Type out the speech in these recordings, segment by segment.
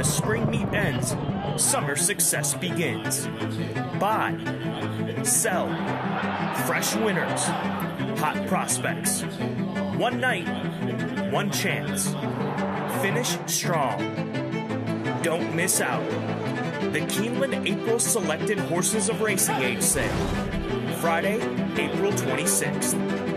The spring meet ends, summer success begins. Buy, sell, fresh winners, hot prospects. One night, one chance. Finish strong. Don't miss out. The Keeneland April Selected Horses of Racing Age Sale. Friday, April 26th.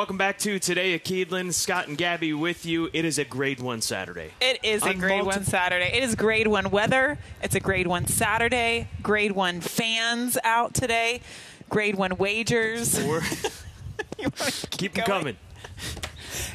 Welcome back to Today at Keeneland. Scott and Gabby with you. It is a grade one Saturday. It is a On grade multi- one Saturday. It is grade one weather. It's a grade one Saturday. Grade one fans out today. Grade one wagers. Wanna keep them coming.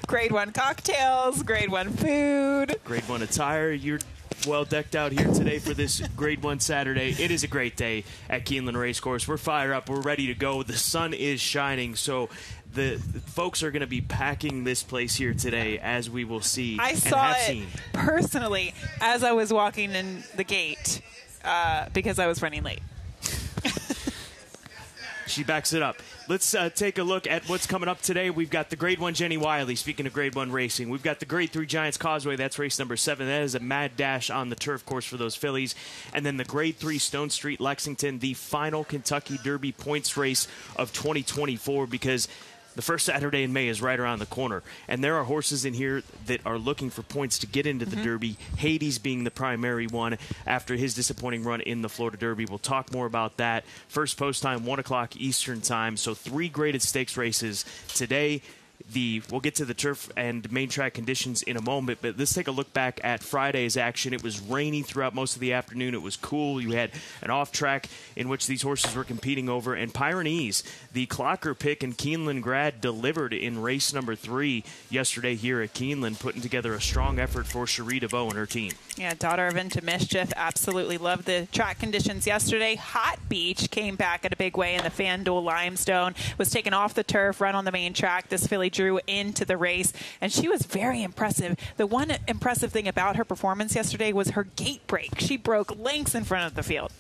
Grade one cocktails. Grade one food. Grade one attire. You're well decked out here today for this grade one Saturday. It is a great day at Keeneland Racecourse. We're fired up. We're ready to go. The sun is shining. So the, the folks are going to be packing this place here today, as we will see I saw it seen. personally as I was walking in the gate uh, because I was running late. She backs it up. Let's uh, take a look at what's coming up today. We've got the Grade 1 Jenny Wiley, speaking of Grade 1 racing. We've got the Grade 3 Giants Causeway. That's race number seven. That is a mad dash on the turf course for those fillies. And then the Grade 3 Stone Street Lexington, the final Kentucky Derby points race of 2024 because the first Saturday in May is right around the corner. And there are horses in here that are looking for points to get into the mm-hmm. Derby, Hades being the primary one after his disappointing run in the Florida Derby. We'll talk more about that. First post time, 1 o'clock Eastern Time. So three graded stakes races today. The we'll get to the turf and main track conditions in a moment, but let's take a look back at Friday's action. It was rainy throughout most of the afternoon. It was cool. You had an off track in which these horses were competing over, and Pyrenees, the Clocker pick and Keeneland grad, delivered in race number three yesterday here at Keeneland, putting together a strong effort for Cherie DeVaux and her team. Yeah, daughter of Into Mischief absolutely loved the track conditions yesterday. Hot Beach came back at a big way in the FanDuel Limestone, was taken off the turf, run on the main track. This filly drew into the race, and she was very impressive. The one impressive thing about her performance yesterday was her gate break. She broke lengths in front of the field.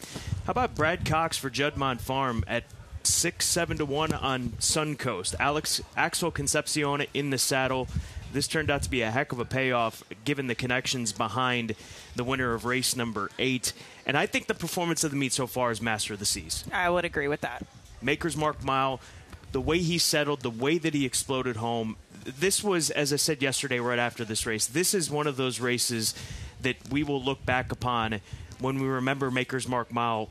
How about Brad Cox for Juddmonte Farm at six, seven to one on Suncoast? Alex Axel Concepcion in the saddle. This turned out to be a heck of a payoff, given the connections behind the winner of race number eight. And I think the performance of the meet so far is master of the seas. I would agree with that. Maker's Mark Mile, the way he settled, the way that he exploded home. This was, as I said yesterday, right after this race, this is one of those races that we will look back upon when we remember Maker's Mark Mile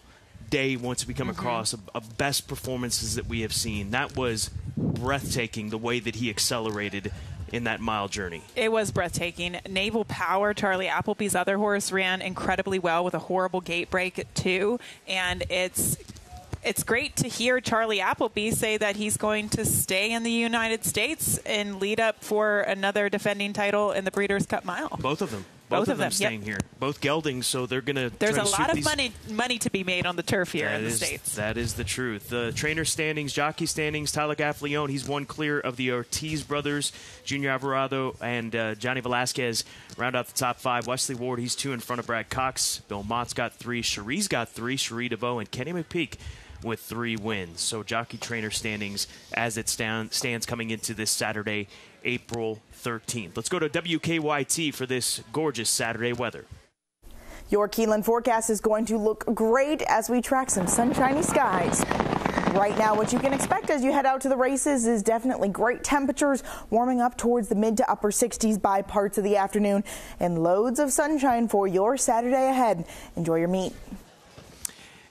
day once we come mm-hmm. across of, of best performances that we have seen. That was breathtaking the way that he accelerated in that mile journey. It was breathtaking. Naval Power, Charlie Appleby's other horse, ran incredibly well with a horrible gate break too, and it's it's great to hear Charlie Appleby say that he's going to stay in the United States and lead up for another defending title in the Breeders' Cup Mile. Both of them. Both, Both of them, them, staying yep. here. Both geldings, so they're going to. There's a lot of these- money money to be made on the turf here That in the states. That is the truth. The trainer standings, jockey standings, Tyler Gaffalione, he's one clear of the Ortiz brothers, Junior Alvarado and uh, Johnny Velazquez round out the top five. Wesley Ward, he's two in front of Brad Cox. Bill Mott's got three. Cherie's got three. Cherie DeVaux and Kenny McPeek with three wins. So jockey trainer standings as it stand, stands coming into this Saturday, April 13th. Let's go to WKYT for this gorgeous Saturday weather. Your Keeneland forecast is going to look great as we track some sunshiny skies. Right now, what you can expect as you head out to the races is definitely great temperatures, warming up towards the mid to upper 60s by parts of the afternoon, and loads of sunshine for your Saturday ahead. Enjoy your meet.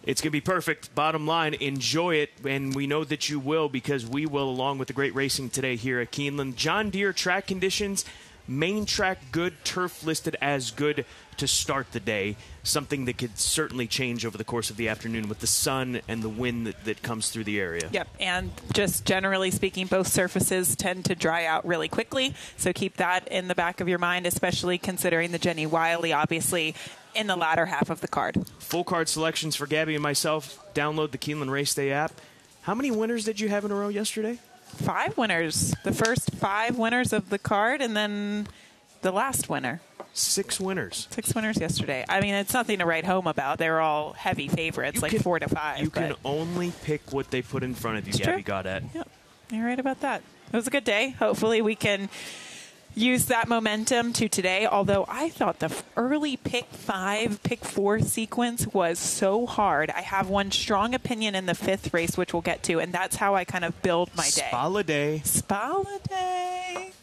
It's going to be perfect. Bottom line, enjoy it, and we know that you will because we will, along with the great racing today here at Keeneland. John Deere track conditions, main track good, turf listed as good to start the day. Something that could certainly change over the course of the afternoon with the sun and the wind that, that comes through the area. Yep, and just generally speaking, both surfaces tend to dry out really quickly. So keep that in the back of your mind, especially considering the Jenny Wiley, obviously, in the latter half of the card. Full card selections for Gabby and myself. Download the Keeneland Race Day app. How many winners did you have in a row yesterday? Five winners. The first five winners of the card, and then the last winner. Six winners. Six winners yesterday. I mean, it's nothing to write home about. They're all heavy favorites, You like can- four to five. You can only pick what they put in front of you, Gabby true. Goddard. Yep, you're right about that. It was a good day. Hopefully, we can use that momentum to today. Although I thought the early pick five, pick four sequence was so hard. I have one strong opinion in the fifth race, which we'll get to, and that's how I kind of build my day. Spaladay. Spaladay.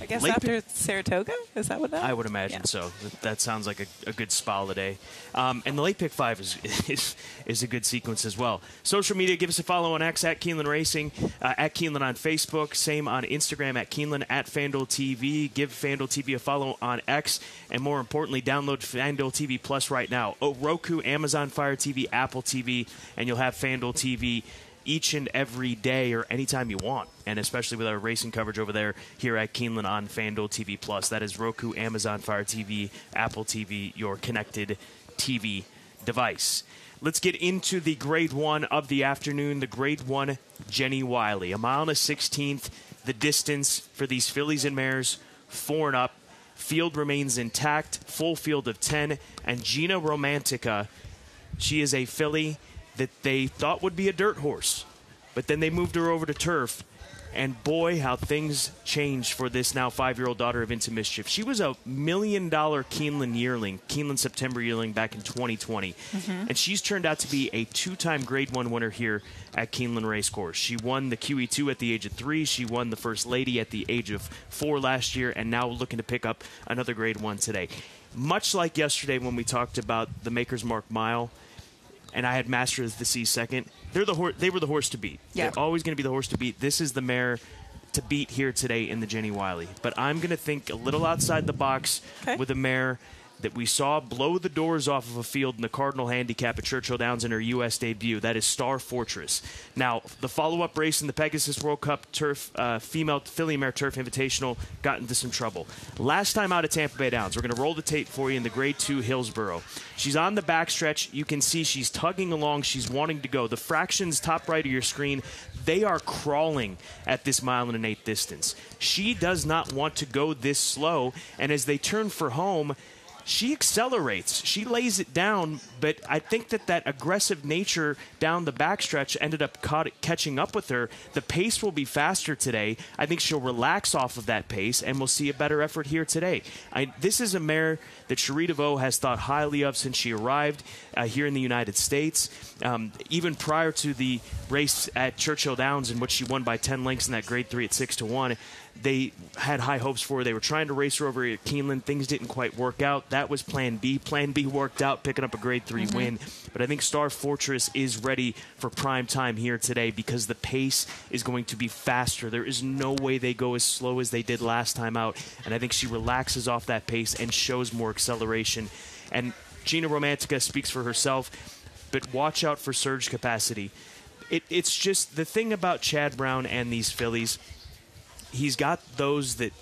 I guess Late after Saratoga, is that what that? I would imagine Yeah. so. That, that sounds like a, a good holiday. Um, and the late pick five is, is is a good sequence as well. Social media, give us a follow on X at Keeneland Racing, uh, at Keeneland on Facebook, same on Instagram at Keeneland at FanDuel TV. Give FanDuel TV a follow on X, and more importantly, download FanDuel TV Plus right now. Oh, Roku, Amazon Fire TV, Apple TV, and you'll have FanDuel TV each and every day or anytime you want, and especially with our racing coverage over there here at Keeneland on FanDuel TV Plus. That is Roku, Amazon Fire TV, Apple TV, your connected TV device. Let's get into the grade one of the afternoon, the grade one Jenny Wiley. A mile and a sixteenth, the distance for these fillies and mares, four and up. Field remains intact, full field of 10, and Gina Romantica she is a filly that they thought would be a dirt horse, but then they moved her over to turf. And boy, how things changed for this now five year old daughter of Into Mischief. She was a million dollar Keeneland yearling, Keeneland September yearling back in 2020. Mm-hmm. And she's turned out to be a two time grade one winner here at Keeneland Racecourse. She won the QE2 at the age of three. She won the First Lady at the age of four last year, and now looking to pick up another grade one today. Much like yesterday when we talked about the Maker's Mark Mile, and I had Master of the Sea second. They're the hor- they were the horse to beat. Yeah. They're always going to be the horse to beat. This is the mare to beat here today in the Jenny Wiley. But I'm going to think a little outside the box Okay. with a mare that we saw blow the doors off of a field in the Cardinal Handicap at Churchill Downs in her U.S. debut. That is Star Fortress. Now, the follow-up race in the Pegasus World Cup Turf uh, Female Filly Mare Turf Invitational got into some trouble. Last time out at Tampa Bay Downs, we're going to roll the tape for you in the Grade Two Hillsborough. She's on the backstretch. You can see she's tugging along. She's wanting to go. The fractions top right of your screen they are crawling at this mile and an eighth distance. She does not want to go this slow, and as they turn for home, she accelerates. She lays it down, but I think that that aggressive nature down the backstretch ended up caught, catching up with her. The pace will be faster today. I think she'll relax off of that pace, and we'll see a better effort here today. I, this is a mare that DeVaux has thought highly of since she arrived uh, here in the United States. Um, even prior to the race at Churchill Downs, in which she won by 10 lengths in that grade three at 6 to 1, they had high hopes for. They were trying to race her over at Keeneland. Things didn't quite work out. That was plan B. Plan B worked out, picking up a grade 3 mm-hmm. win. But I think Star Fortress is ready for prime time here today because the pace is going to be faster. There is no way they go as slow as they did last time out. And I think she relaxes off that pace and shows more acceleration. And Gina Romantica speaks for herself, but watch out for surge capacity. It, it's just the thing about Chad Brown and these fillies he's got those that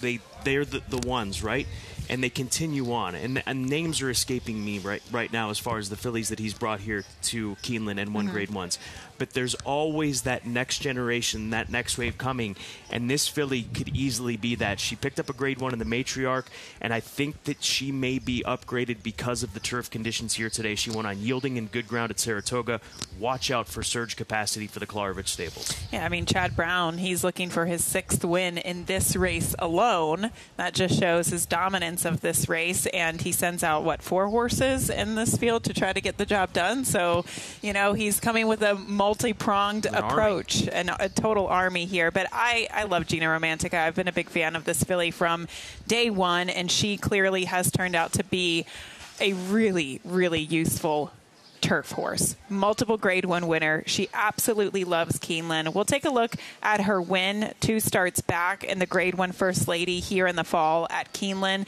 they they're the, the ones right? And they continue on. And, and names are escaping me right right now as far as the fillies that he's brought here to Keeneland and one mm-hmm. grade ones. But there's always that next generation that next wave coming. And this filly could easily be that. She picked up a grade one in the matriarch and I think that she may be upgraded because of the turf conditions here today. She won on yielding and good ground at Saratoga. Watch out for surge capacity for the Klaravich stables. Yeah, I mean, Chad Brown, he's looking for his sixth win in this race alone. That just shows his dominance of this race. And he sends out, what, four horses in this field to try to get the job done. So, you know, he's coming with a multi pronged An approach and a total army here. But I, I love Gina Romantica. I've been a big fan of this filly from day one. And she clearly has turned out to be a really, really useful turf horse. Multiple grade one winner. She absolutely loves Keeneland. We'll take a look at her win two starts back in the grade one first lady here in the fall at Keeneland.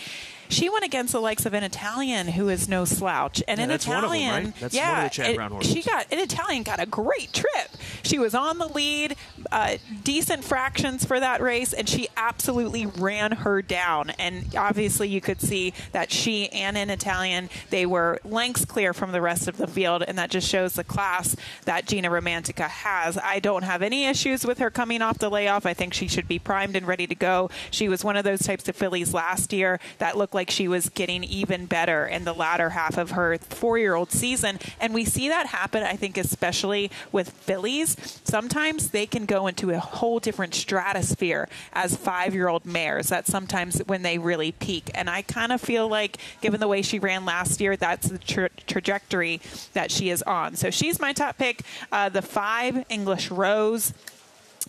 She went against the likes of an Italian who is no slouch. And Yeah, an of them, Italian, right? That's yeah, one of the Chad it- Brown horses. she got an Italian got a great trip. She was on the lead, uh, decent fractions for that race, and she absolutely ran her down. And obviously, you could see that she and an Italian they were lengths clear from the rest of the field, and that just shows the class that Gina Romantica has. I don't have any issues with her coming off the layoff. I think she should be primed and ready to go. She was one of those types of fillies last year that looked like she was getting even better in the latter half of her four-year-old season, and we see that happen. I think especially with fillies, sometimes they can go into a whole different stratosphere as five-year-old mares. That's sometimes when they really peak, and I kind of feel like, given the way she ran last year, that's the tra- trajectory that she is on. So she's my top pick. Uh, the five English Rose.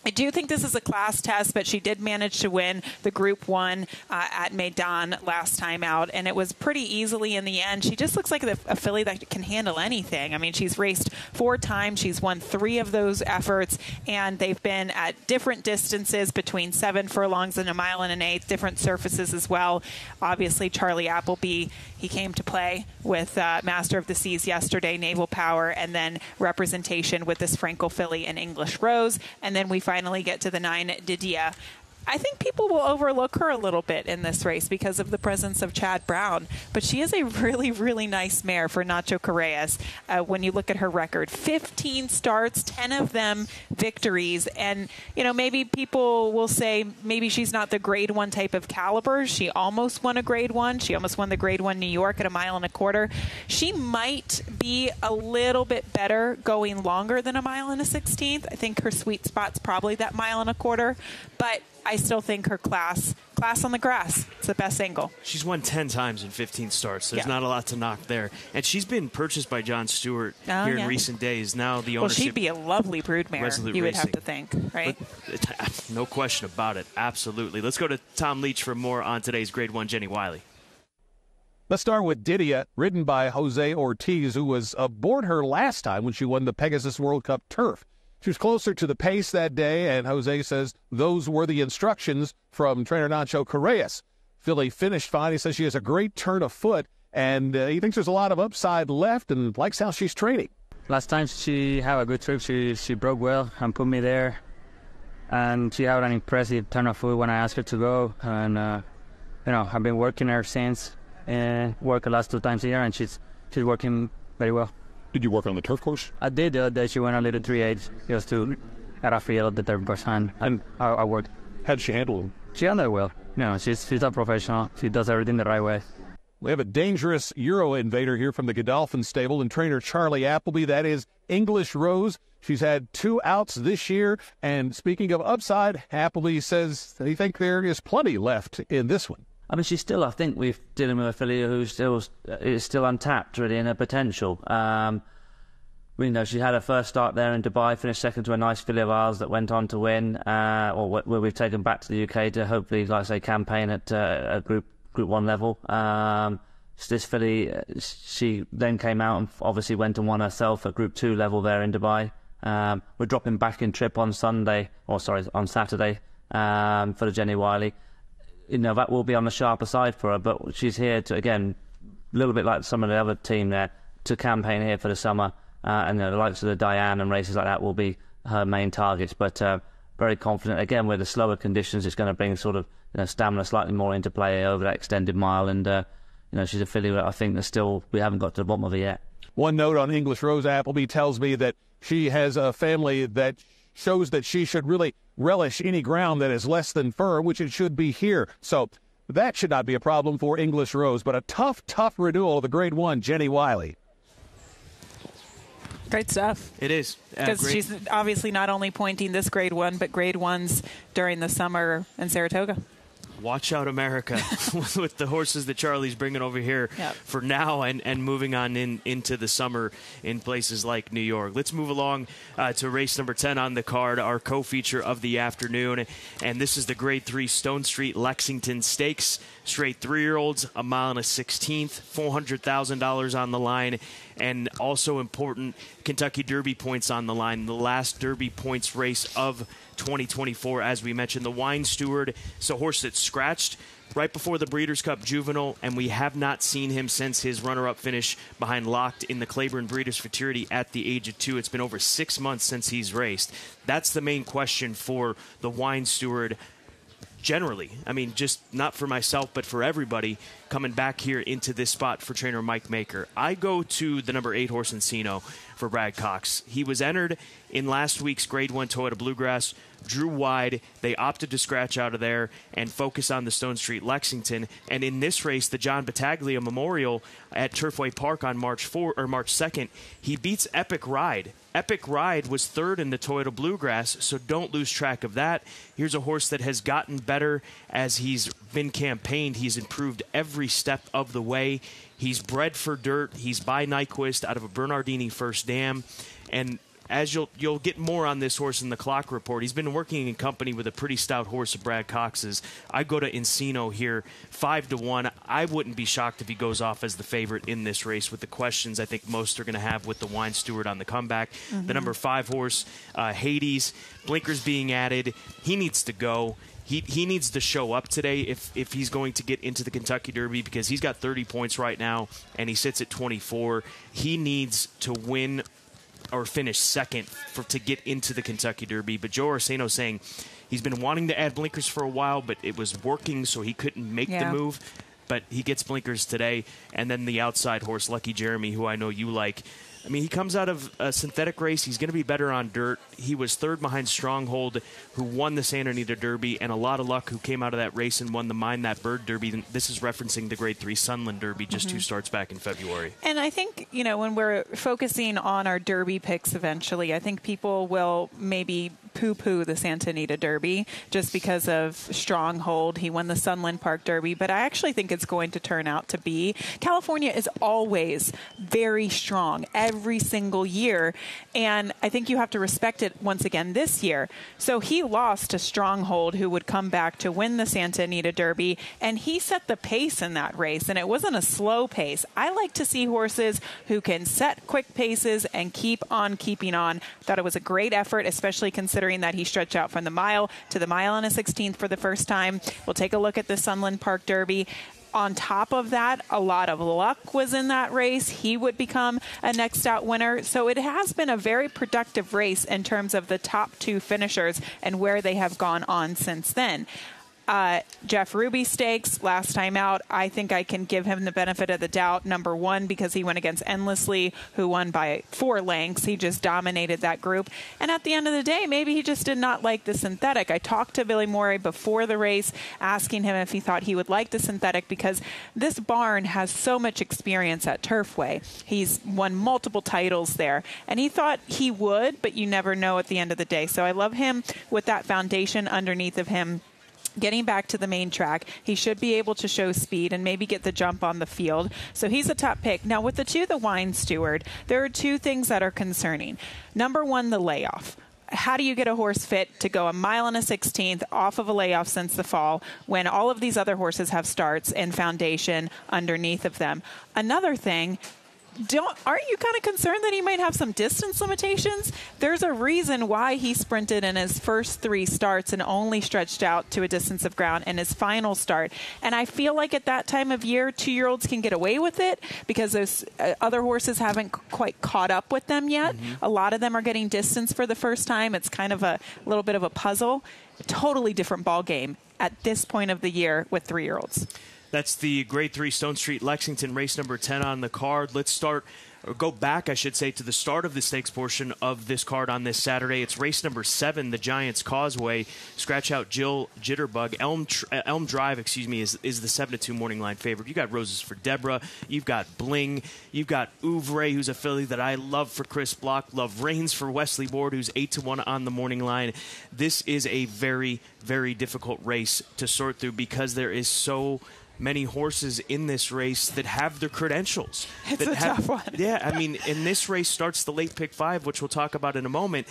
I do think this is a class test, but she did manage to win the Group One uh, at Meydan last time out, and it was pretty easily in the end. She just looks like a, a filly that can handle anything. I mean, she's raced four times, she's won three of those efforts, and they've been at different distances between seven furlongs and a mile and an eighth, different surfaces as well. Obviously, Charlie Appleby, he came to play with uh, Master of the Seas yesterday, Naval Power, and then representation with this Frankel filly and English Rose, and then we finally get to the nine Didia. I think people will overlook her a little bit in this race because of the presence of Chad Brown. But she is a really, really nice mare for Nacho Correas. Uh, when you look at her record, 15 starts, 10 of them victories. And, you know, maybe people will say maybe she's not the grade one type of caliber. She almost won a grade one. She almost won the grade one New York at a mile and a quarter. She might be a little bit better going longer than a mile and a 16th. I think her sweet spot's probably that mile and a quarter. But I still think her class, class on the grass, it's the best angle. She's won 10 times in 15 starts. There's yeah. not a lot to knock there. And she's been purchased by John Stewart oh, here yeah. in recent days. Now the ownership. Well, she'd be a lovely broodmare, you would have to think, right? But, no question about it. Absolutely. Let's go to Tom Leach for more on today's Grade 1 Jenny Wiley. Let's start with Didia, ridden by Jose Ortiz, who was aboard her last time when she won the Pegasus World Cup turf. She was closer to the pace that day, and Jose says those were the instructions from trainer Nacho Correas. Filly finished fine. He says she has a great turn of foot, and uh, he thinks there's a lot of upside left and likes how she's training. Last time she had a good trip. She she broke well and put me there, and she had an impressive turn of foot when I asked her to go. And uh, you know, I've been working her since, and work the last two times a year, and she's she's working very well. Did you work on the turf course? I did the other day. She went a little 3 8 just to get a feel of the third person. And I, I worked. How did she handle them? She handled it well. You know, she's, she's a professional. She does everything the right way. We have a dangerous Euro invader here from the Godolphin stable and trainer Charlie Appleby. That is English Rose. She's had two outs this year. And speaking of upside, Appleby says they think there is plenty left in this one. I mean, she's still, I think, we're dealing with a filly who still is still untapped, really, in her potential. Um, you know, she had her first start there in Dubai, finished second to a nice filly of ours that went on to win, uh, or where we've taken back to the UK to hopefully, like I say, campaign at uh, a Group Group One level. Um, this filly, she then came out and obviously went and won herself at Group Two level there in Dubai. Um, we're dropping back in trip on Sunday, or sorry, on Saturday um, for the Jenny Wiley you know that will be on the sharper side for her. But she's here to again, a little bit like some of the other team there, to campaign here for the summer, uh, and you know, the likes of the Diana and races like that will be her main targets. But uh, very confident again with the slower conditions, it's going to bring sort of you know, stamina slightly more into play over that extended mile, and uh, you know she's a filly that I think that still we haven't got to the bottom of yet. One note on English Rose Appleby tells me that she has a family that shows that she should really relish any ground that is less than firm, which it should be here. So that should not be a problem for English Rose, but a tough, tough renewal of the Grade 1, Jenny Wiley. Great stuff. It is. Uh, because uh, she's obviously not only pointing this grade one, but grade ones during the summer in Saratoga watch out America with the horses that Charlie's bringing over here yep. for now and, and moving on in into the summer in places like New York. Let's move along uh, to race number 10 on the card, our co-feature of the afternoon. And this is the Grade 3 Stone Street Lexington Stakes. Straight three-year-olds, a mile and a 16th, $400,000 on the line. And also important, Kentucky Derby points on the line. The last Derby points race of 2024, as we mentioned. The Wine Steward, so a horse that scratched right before the Breeders' Cup Juvenile, and we have not seen him since his runner-up finish behind Locked in the Claiborne Breeders' Futurity at the age of two. It's been over six months since he's raced. That's the main question for the Wine Steward generally. I mean, just not for myself, but for everybody coming back here into this spot for trainer Mike Maker. I go to the number eight horse Encino for Brad Cox. He was entered in last week's Grade 1 Toyota Bluegrass, drew wide. They opted to scratch out of there and focus on the Stonestreet Lexington. And in this race, the John Battaglia Memorial at Turfway Park on March 4 or March 2nd, he beats Epic Ride. Epic Ride was third in the Toyota Bluegrass, so don't lose track of that. Here's a horse that has gotten better as he's been campaigned. He's improved every step of the way. He's bred for dirt. He's by Nyquist out of a Bernardini First Dam. And as you'll you'll get more on this horse in the clock report. He's been working in company with a pretty stout horse of Brad Cox's. I go to Encino here, five to one. I wouldn't be shocked if he goes off as the favorite in this race with the questions I think most are going to have with the Wine Steward on the comeback. Mm-hmm. The number five horse, uh, Hades, blinkers being added. He needs to go he he needs to show up today if if he's going to get into the Kentucky Derby because he's got 30 points right now and he sits at 24. He needs to win or finish second for to get into the Kentucky Derby. But Joe Orseno saying he's been wanting to add blinkers for a while, but it was working, so he couldn't make yeah. the move. But he gets blinkers today, and then the outside horse, Lucky Jeremy, who I know you like. I mean, he comes out of a synthetic race. He's going to be better on dirt. He was third behind Stronghold, who won the Santa Anita Derby, and a lot of luck, who came out of that race and won the Mine That Bird Derby. This is referencing the Grade 3 Sunland Derby, just mm-hmm. two starts back in February. And I think, you know, when we're focusing on our Derby picks eventually, I think people will maybe poo poo the Santa Anita Derby just because of Stronghold. He won the Sunland Park Derby, but I actually think it's going to turn out to be. California is always very strong every single year, and I think you have to respect it once again this year. So he lost to Stronghold, who would come back to win the Santa Anita Derby, and he set the pace in that race, and it wasn't a slow pace. I like to see horses who can set quick paces and keep on keeping on. Thought it was a great effort, especially considering considering that he stretched out from the mile to the mile and a 16th for the first time. We'll take a look at the Sunland Park Derby on top of that, a lot of luck was in that race. He would become a next out winner. So it has been a very productive race in terms of the top two finishers and where they have gone on since then. Uh, Jeff Ruby Stakes, last time out, I think I can give him the benefit of the doubt. Number one, because he went against Endlessly, who won by four lengths. He just dominated that group. And at the end of the day, maybe he just did not like the synthetic. I talked to Billy Morey before the race, asking him if he thought he would like the synthetic because this barn has so much experience at Turfway. He's won multiple titles there. And he thought he would, but you never know at the end of the day. So I love him with that foundation underneath of him getting back to the main track. He should be able to show speed and maybe get the jump on the field. So he's a top pick. Now, with the two, the wine steward, there are two things that are concerning. Number one, the layoff how do you get a horse fit to go a mile and a 16th off of a layoff since the fall when all of these other horses have starts and foundation underneath of them? Another thing, don't aren't you kind of concerned that he might have some distance limitations? There's a reason why he sprinted in his first three starts and only stretched out to a distance of ground in his final start. And I feel like at that time of year, two year olds can get away with it because those uh, other horses haven't quite caught up with them yet. Mm-hmm. A lot of them are getting distance for the first time. It's kind of a little bit of a puzzle. Totally different ball game at this point of the year with three year olds. That's the Grade 3 Stonestreet Lexington race number 10 on the card. Let's start or go back, I should say, to the start of the stakes portion of this card on this Saturday. It's race number seven, the Giants Causeway. Scratch out Jill Jitterbug. Elm uh, Elm Drive, excuse me, is, is the seven to two morning line favorite. You got Roses for Deborah. You've got Bling. You've got Ouvre, who's a filly that I love for Chris Block. Love Reigns for Wesley Ward, who's eight to one on the morning line. This is a very, very difficult race to sort through because there is so many horses in this race that have their credentials. It's a have, tough one. yeah, I mean, in this race starts the late pick five, which we'll talk about in a moment.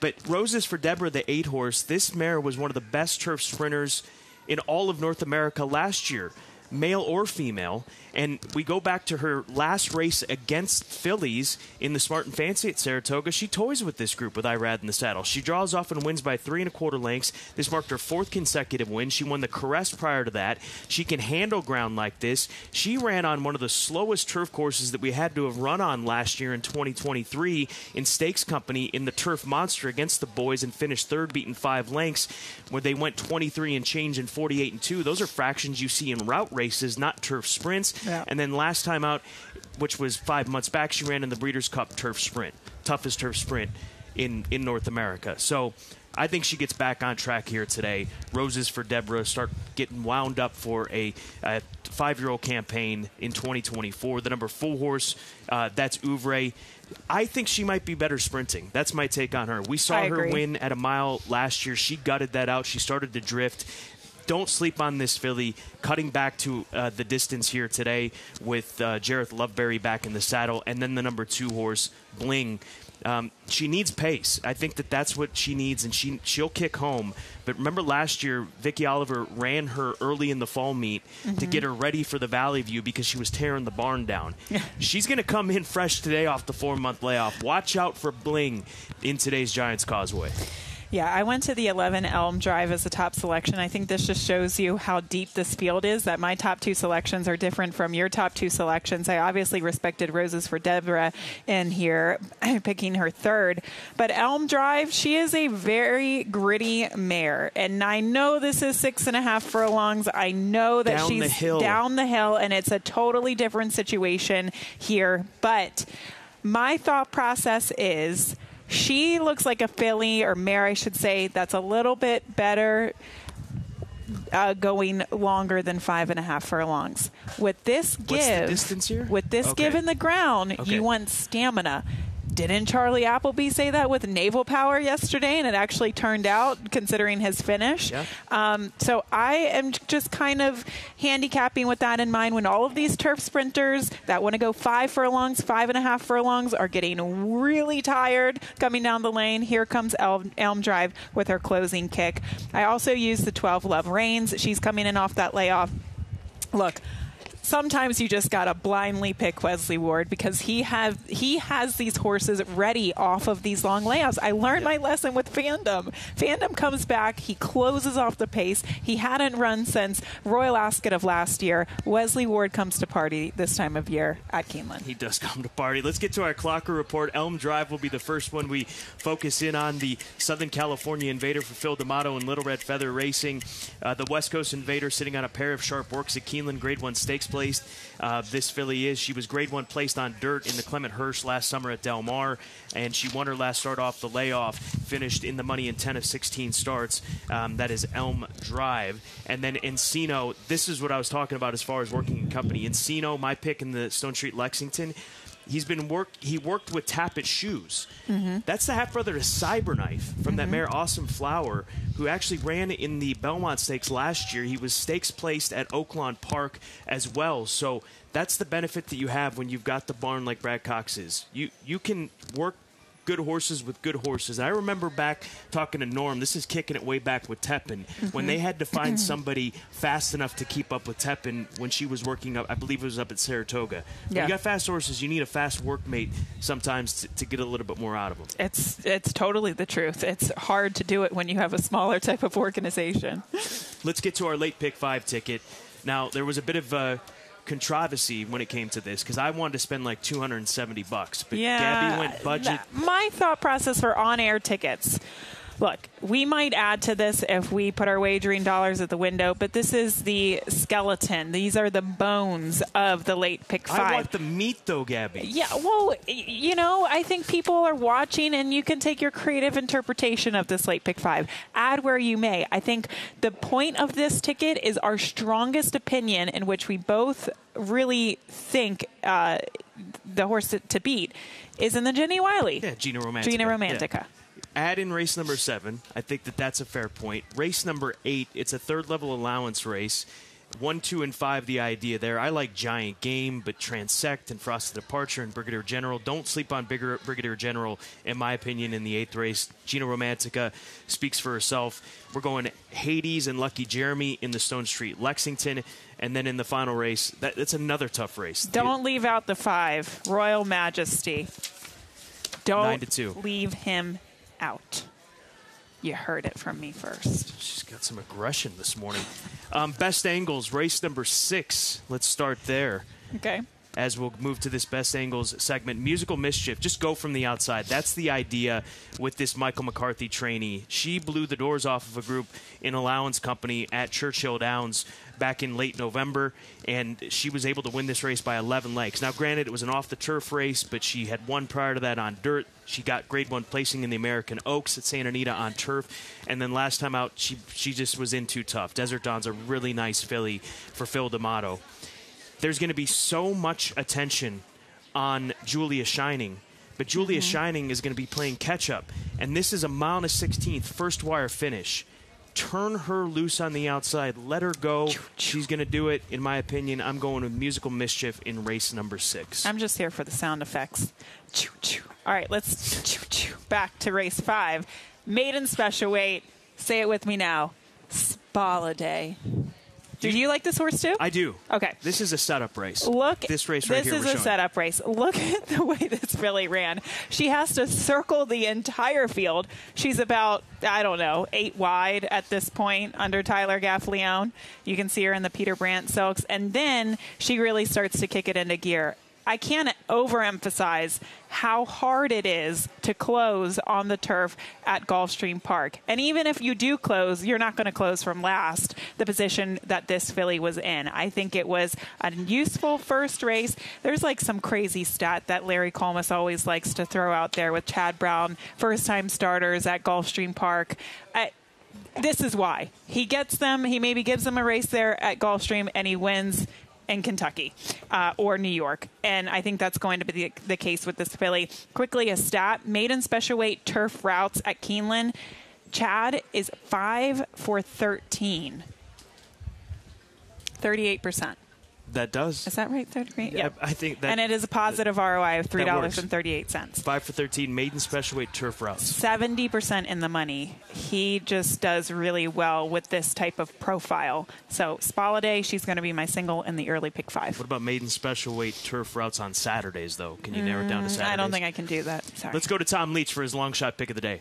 But Roses for Deborah, the eight horse, this mare was one of the best turf sprinters in all of North America last year male or female. And we go back to her last race against fillies in the Smart and Fancy at Saratoga. She toys with this group with Irad in the saddle. She draws off and wins by three and a quarter lengths. This marked her fourth consecutive win. She won the Caress prior to that. She can handle ground like this. She ran on one of the slowest turf courses that we had to have run on last year in 2023 in Stakes Company in the Turf Monster against the boys and finished third, beaten five lengths, where they went 23 and change and 48 and two. Those are fractions you see in route races, not turf sprints. Yeah. And then last time out, which was five months back, she ran in the Breeders' Cup turf sprint, toughest turf sprint in in North America. So. I think she gets back on track here today. Roses for Deborah start getting wound up for a, a five-year-old campaign in 2024. The number four horse, uh, that's Ouvre. I think she might be better sprinting. That's my take on her. We saw her win at a mile last year. She gutted that out. She started to drift don't sleep on this filly. Cutting back to uh, the distance here today with uh, Jareth Loveberry back in the saddle, and then the number two horse Bling. Um, she needs pace. I think that that's what she needs, and she she'll kick home. But remember last year, Vicki Oliver ran her early in the fall meet Mm-hmm. to get her ready for the Valley View because she was tearing the barn down. She's going to come in fresh today off the four month layoff. Watch out for bling in today's Giants Causeway. Yeah, I went to the 11 Elm Drive as the top selection. I think this just shows you how deep this field is, that my top two selections are different from your top two selections. I obviously respected Roses for Deborah in here, picking her third. But Elm Drive, she is a very gritty mare. And I know this is six and a half furlongs. I know that Down she's the hill. down the hill, and it's a totally different situation here. But my thought process is she looks like a filly or mare, I should say, that's a little bit better uh, going longer than five and a half furlongs. With this give, What's the distance here? with this Okay. give in the ground, Okay. you want stamina. Didn't Charlie Appleby say that with naval power yesterday, and it actually turned out considering his finish? Yeah. Um, so I am just kind of handicapping with that in mind when all of these turf sprinters that want to go five furlongs, five and a half furlongs are getting really tired coming down the lane. Here comes Elm, Elm Drive with her closing kick. I also use the 12 Love Reigns. She's coming in off that layoff. Look, sometimes you just gotta blindly pick Wesley Ward because he have he has these horses ready off of these long layouts. I learned my lesson with Fandom. Fandom comes back, he closes off the pace. He hadn't run since Royal Ascot of last year. Wesley Ward comes to party this time of year at Keeneland. He does come to party. Let's get to our clocker report. Elm Drive will be the first one we focus in on. The Southern California Invader for Phil D'Amato and Little Red Feather Racing. Uh, the West Coast Invader sitting on a pair of sharp works at Keeneland, Grade 1 stakes placed. Uh, this filly is. She was Grade 1 placed on dirt in the Clement Hirsch last summer at Del Mar, and she won her last start off the layoff, finished in the money in 10 of 16 starts. Um, that is Elm Drive. And then Encino, this is what I was talking about as far as working in company. Encino, my pick in the Stonestreet Lexington. He's been work. He worked with Tapit Shoes. Mm-hmm. That's the half brother to Cyberknife from that mm-hmm. mare Awesome Flower, who actually ran in the Belmont Stakes last year. He was stakes placed at Oaklawn Park as well. So that's the benefit that you have when you've got the barn like Brad Cox is. You you can work good horses with good horses. I remember back talking to Norm. This is kicking it way back with Tepin when they had to find somebody fast enough to keep up with Tepin when she was working up. I believe it was up at Saratoga. When Yeah. you got fast horses, you need a fast workmate sometimes to, to get a little bit more out of them. It's it's totally the truth. It's hard to do it when you have a smaller type of organization. Let's get to our late pick five ticket. Now there was a bit of uh, controversy when it came to this because I wanted to spend like 270 bucks, but Yeah. Gabby went budget. My thought process for on air tickets. Look, we might add to this if we put our wagering dollars at the window, but this is the skeleton. These are the bones of the late pick five. I want the meat though, Gabby. Yeah, well, you know, I think people are watching and you can take your creative interpretation of this late pick five. Add where you may. I think the point of this ticket is our strongest opinion in which we both really think uh, the horse to, to beat is in the Jenny Wiley. Yeah, Gina Romantica. Gina Yeah. Add in race number seven. I think that that's a fair point. Race number eight, it's a third level allowance race. One, two, and five, the idea there. I like Giant Game, but Transect and Frosted Departure and Brigadier General. Don't sleep on Bigger, Brigadier General, in my opinion, in the eighth race. Gina Romantica speaks for herself. We're going Hades and Lucky Jeremy in the Stonestreet Lexington. And then in the final race, that, that's another tough race. Don't leave out the five. Royal Majesty. Don't Nine to two. leave him out. You heard it from me first. She's got some aggression this morning. Um, best angles, race number six. Let's start there. Okay. As we'll move to this best angles segment, musical mischief. Just go from the outside. That's the idea with this Michael McCarthy trainee. She blew the doors off of a group in allowance company at Churchill Downs back in late November, and she was able to win this race by 11 legs. Now, granted, it was an off the turf race, but she had won prior to that on dirt. She got grade one placing in the American Oaks at Santa Anita on turf, and then last time out, she she just was in too tough. Desert Dawn's a really nice filly for Phil D'Amato. There's going to be so much attention on Julia Shining, but Julia mm-hmm. Shining is going to be playing catch up, and this is a mile and a 16th first wire finish. turn her loose on the outside. Let her go. She's going to do it. In my opinion, I'm going with musical mischief in race number six. I'm just here for the sound effects. Choo, choo. All right, let's choo, choo. back to race five. Maiden special weight. Say it with me now. Spaladay. Do you like this horse too? I do. Okay. This is a setup race. Look, this race right this here. is we're a showing. setup race. Look at the way this filly ran. She has to circle the entire field. She's about I don't know eight wide at this point under Tyler Gaffalione. You can see her in the Peter Brant silks, and then she really starts to kick it into gear. I can't overemphasize how hard it is to close on the turf at Gulfstream Park. And even if you do close, you're not going to close from last, the position that this filly was in. I think it was a useful first race. There's like some crazy stat that Larry Collmus always likes to throw out there with Chad Brown, first time starters at Gulfstream Park. I, this is why. He gets them, he maybe gives them a race there at Gulfstream, and he wins in Kentucky uh, or New York. And I think that's going to be the, the case with this filly. Quickly, a stat maiden special weight turf routes at Keeneland. Chad is 5 for 13. 38%. That does. Is that right? 38? Yeah, I think that. and it is a positive ROI of $3.38. Five for 13, maiden special weight turf routes. 70% in the money. He just does really well with this type of profile. So, Spaladay, she's going to be my single in the early pick five. What about maiden special weight turf routes on Saturdays, though? Can you narrow it down to Saturdays? Mm, I don't think I can do that. Sorry. Let's go to Tom Leach for his long shot pick of the day.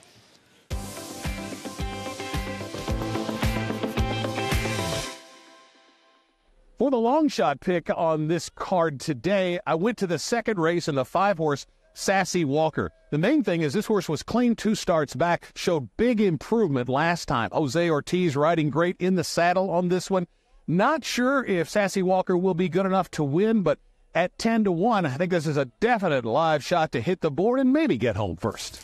For the long shot pick on this card today, I went to the second race in the five horse Sassy Walker. The main thing is this horse was clean two starts back, showed big improvement last time. Jose Ortiz riding great in the saddle on this one. Not sure if Sassy Walker will be good enough to win, but at 10 to 1, I think this is a definite live shot to hit the board and maybe get home first.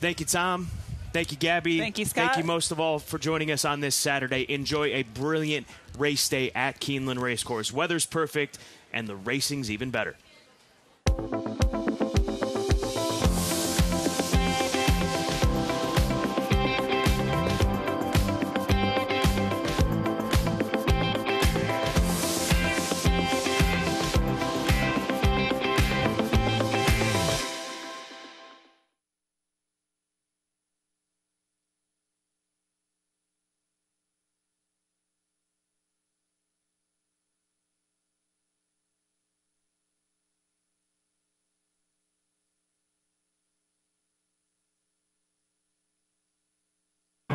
Thank you, Tom. Thank you, Gabby. Thank you, Scott. Thank you most of all for joining us on this Saturday. Enjoy a brilliant race day at Keeneland Racecourse. Weather's perfect, and the racing's even better.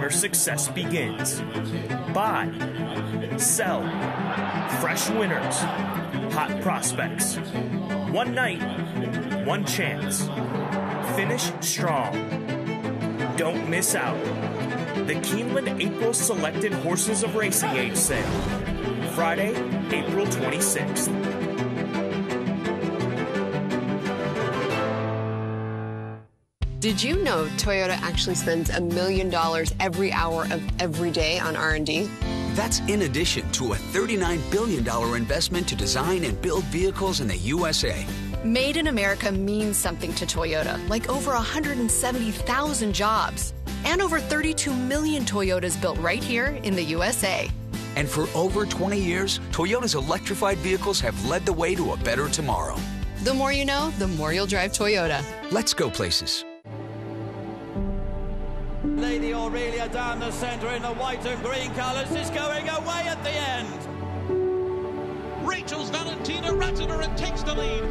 Success begins. Buy, sell, fresh winners, hot prospects. One night, one chance. Finish strong. Don't miss out. The Keeneland April Selected Horses of Racing Age Sale. Friday, April 26th. Did you know Toyota actually spends a million dollars every hour of every day on R&D? That's in addition to a $39 billion investment to design and build vehicles in the USA. Made in America means something to Toyota, like over 170,000 jobs and over 32 million Toyotas built right here in the USA. And for over 20 years, Toyota's electrified vehicles have led the way to a better tomorrow. The more you know, the more you'll drive Toyota. Let's go places. Lady Aurelia down the centre in the white and green colours is going away at the end. Rachel's Valentina Ratzener and takes the lead.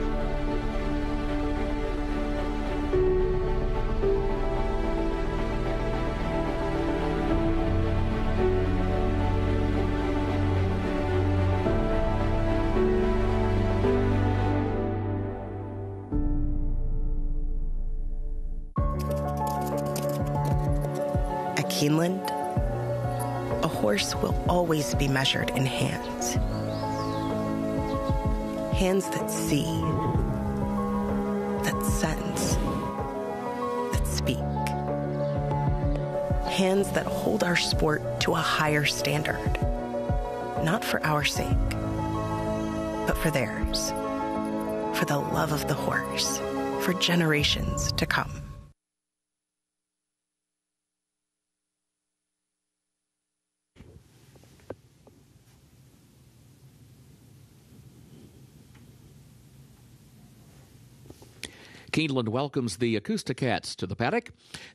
Keeneland, a horse will always be measured in hands. Hands that see, that sense, that speak. Hands that hold our sport to a higher standard. Not for our sake, but for theirs. For the love of the horse, for generations to come. Keeneland welcomes the Acousticats to the paddock.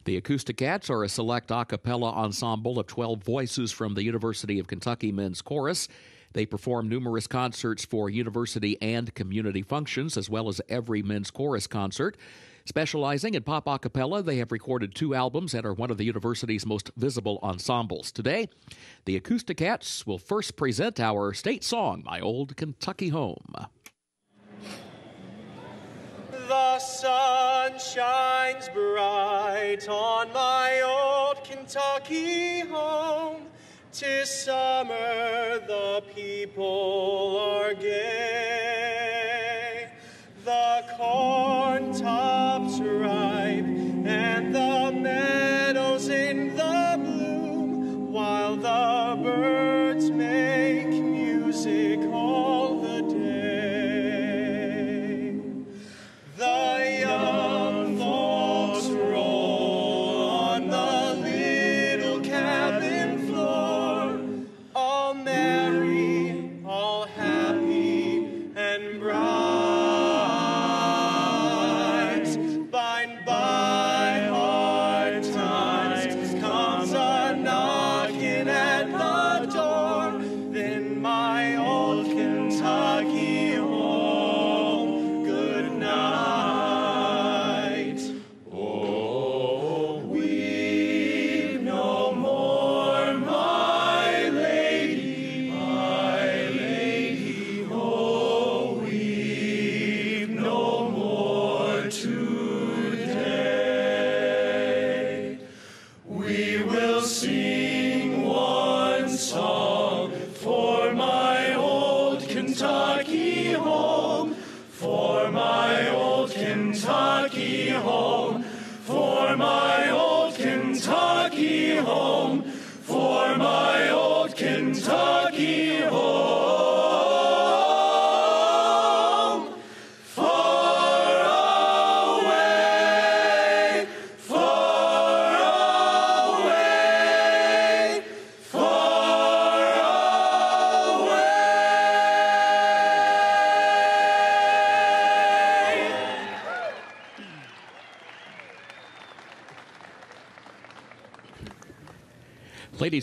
The Acousticats are a select a cappella ensemble of 12 voices from the University of Kentucky Men's Chorus. They perform numerous concerts for university and community functions, as well as every men's chorus concert. Specializing in pop a cappella, they have recorded two albums and are one of the university's most visible ensembles. Today, the Acousticats will first present our state song, My Old Kentucky Home. The sun shines bright on my old Kentucky home. Tis summer, the people are gay.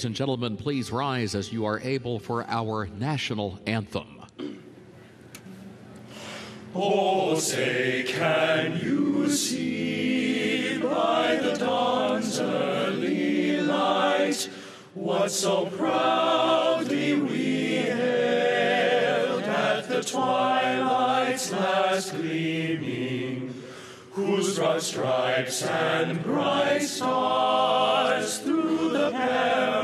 Ladies and gentlemen, please rise as you are able for our national anthem. Oh, say, can you see by the dawn's early light what so proudly we hailed at the twilight's last gleaming, whose broad stripes and bright stars through the perilous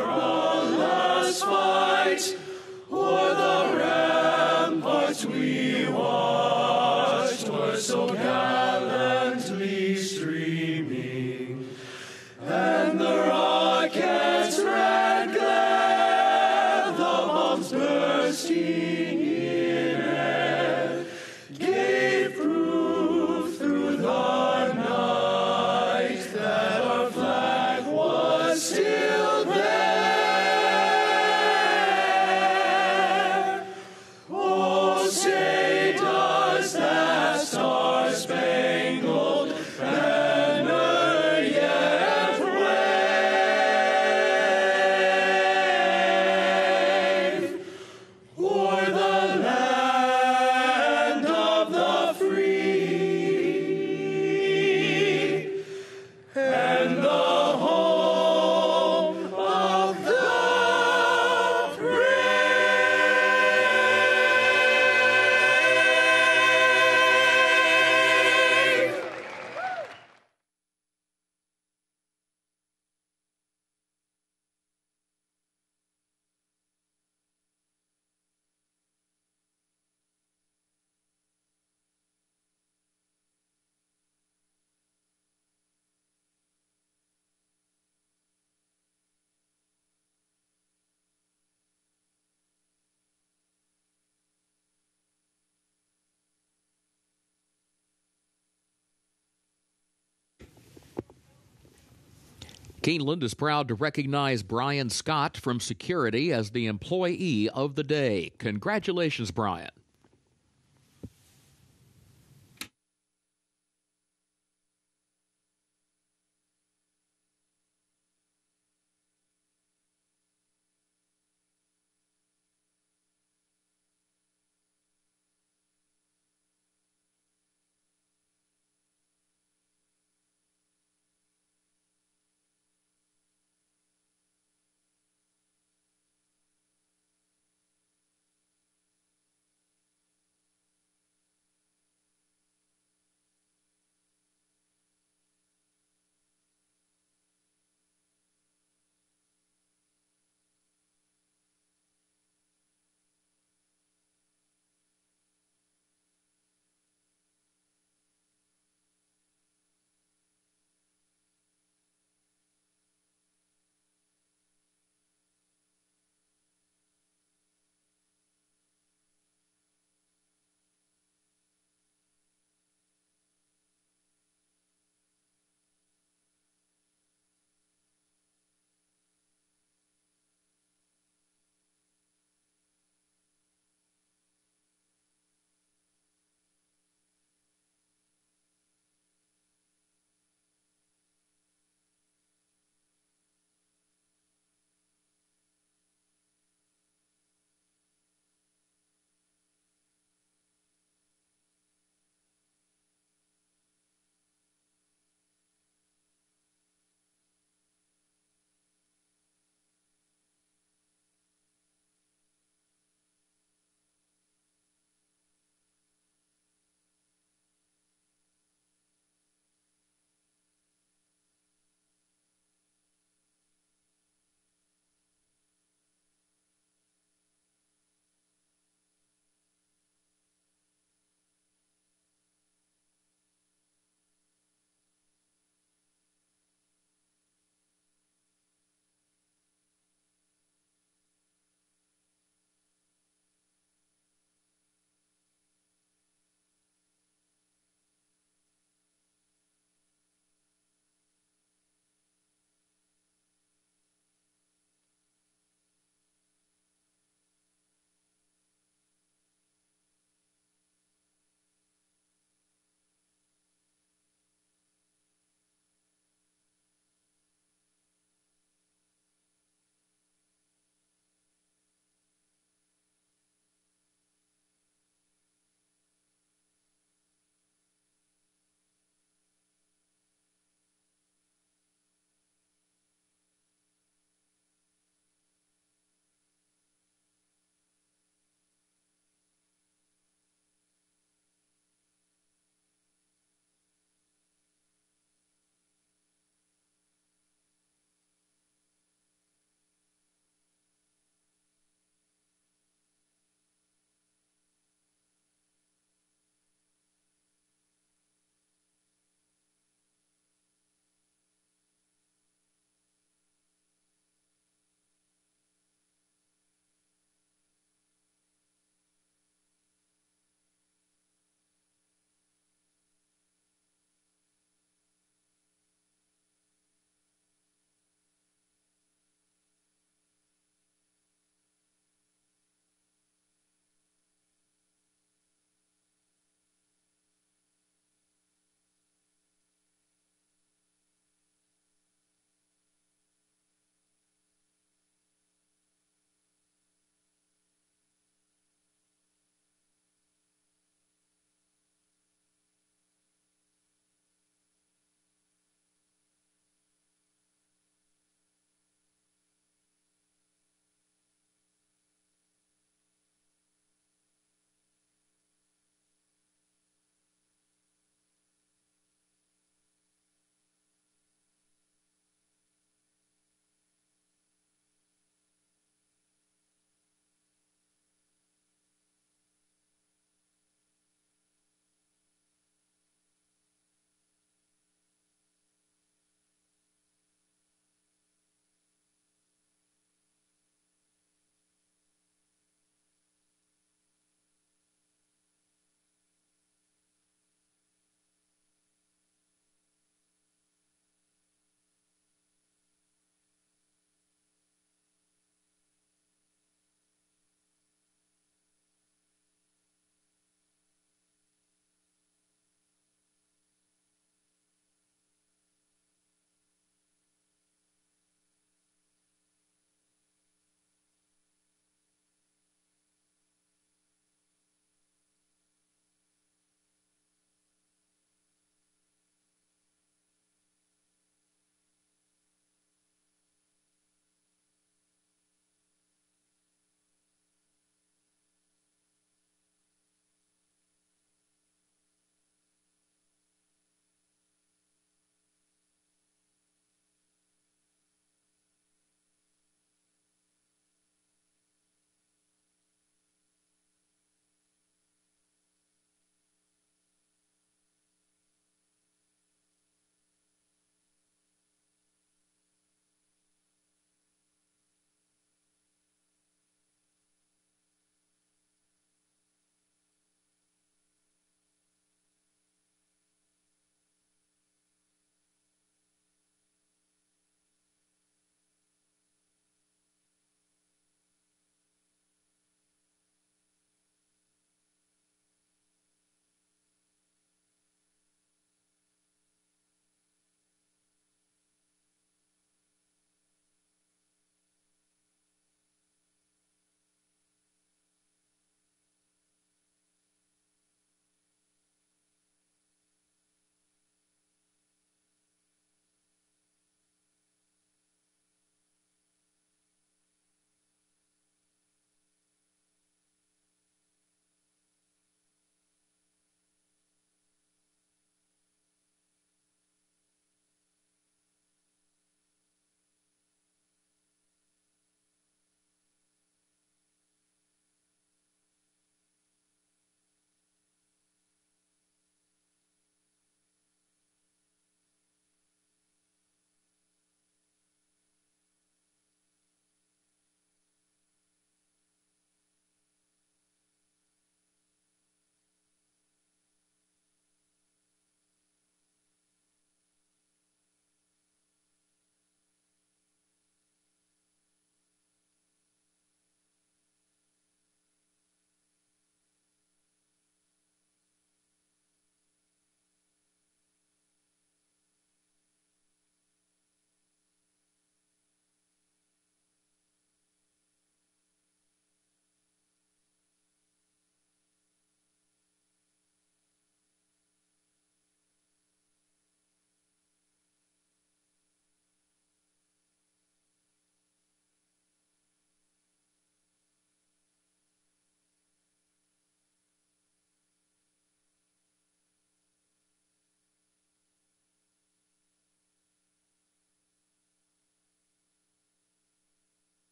Keeneland is proud to recognize Brian Scott from security as the employee of the day. Congratulations, Brian.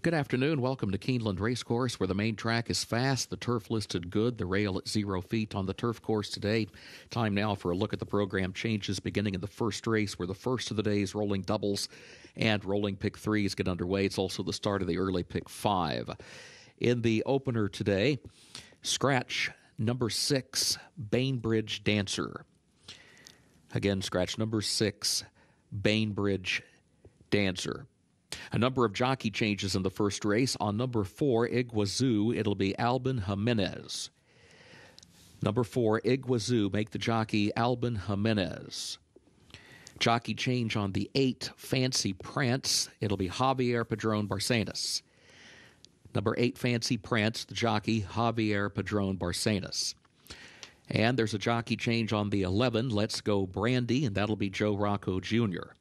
Good afternoon. Welcome to Keeneland Racecourse, where the main track is fast, the turf listed good, the rail at zero feet on the turf course today. Time now for a look at the program changes beginning in the first race, where the first of the day's rolling doubles and rolling pick threes get underway. It's also the start of the early pick five. In the opener today, scratch number six, Bainbridge Dancer. Again, scratch number six, Bainbridge Dancer. A number of jockey changes in the first race. On number four, Iguazu, it'll be Albin Jimenez. Number four, Iguazu, make the jockey Albin Jimenez. Jockey change on the eight, Fancy Prance, it'll be Javier Padron Barcenas. Number eight, Fancy Prance, the jockey Javier Padron Barcenas. And there's a jockey change on the 11, Let's Go Brandy, and that'll be Joe Rocco Jr.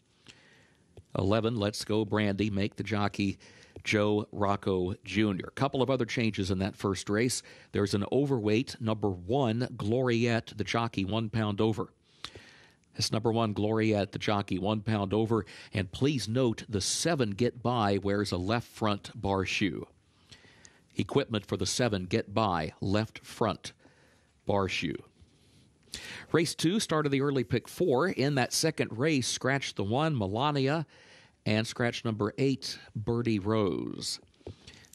11, Let's Go Brandy, make the jockey Joe Rocco Jr. A couple of other changes in that first race. There's an overweight, number one, Gloriette, the jockey, one pound over. That's number one, Gloriette, the jockey, one pound over. And please note the seven get by wears a left front bar shoe. Equipment for the seven get by, left front bar shoe. Race two started the early pick four. In that second race, scratch the one, Melania, and scratch number eight, Birdie Rose.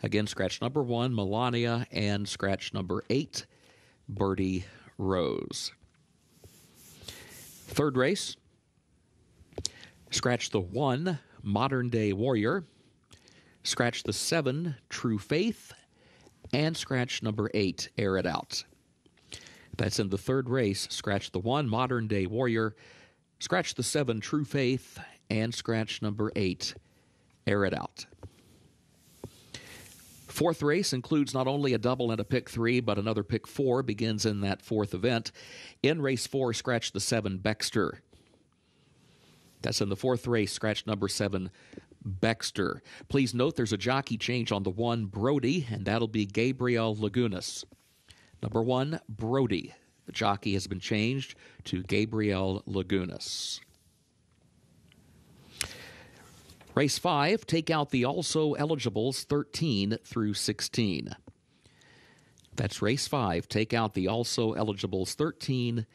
Again, scratch number one, Melania, and scratch number eight, Birdie Rose. Third race, scratch the one, Modern Day Warrior, scratch the seven, True Faith, and scratch number eight, Air It Out. That's in the third race. Scratch the one, Modern Day Warrior. Scratch the seven, True Faith. And scratch number eight, Air It Out. Fourth race includes not only a double and a pick three, but another pick four begins in that fourth event. In race four, scratch the seven, Bexter. That's in the fourth race, scratch number seven, Bexter. Please note there's a jockey change on the one, Brody, and that'll be Gabriel Lagunas. Number one, Brody. The jockey has been changed to Gabriel Lagunas. Race 5, take out the also eligibles 13 through 16. That's race 5, take out the also eligibles 13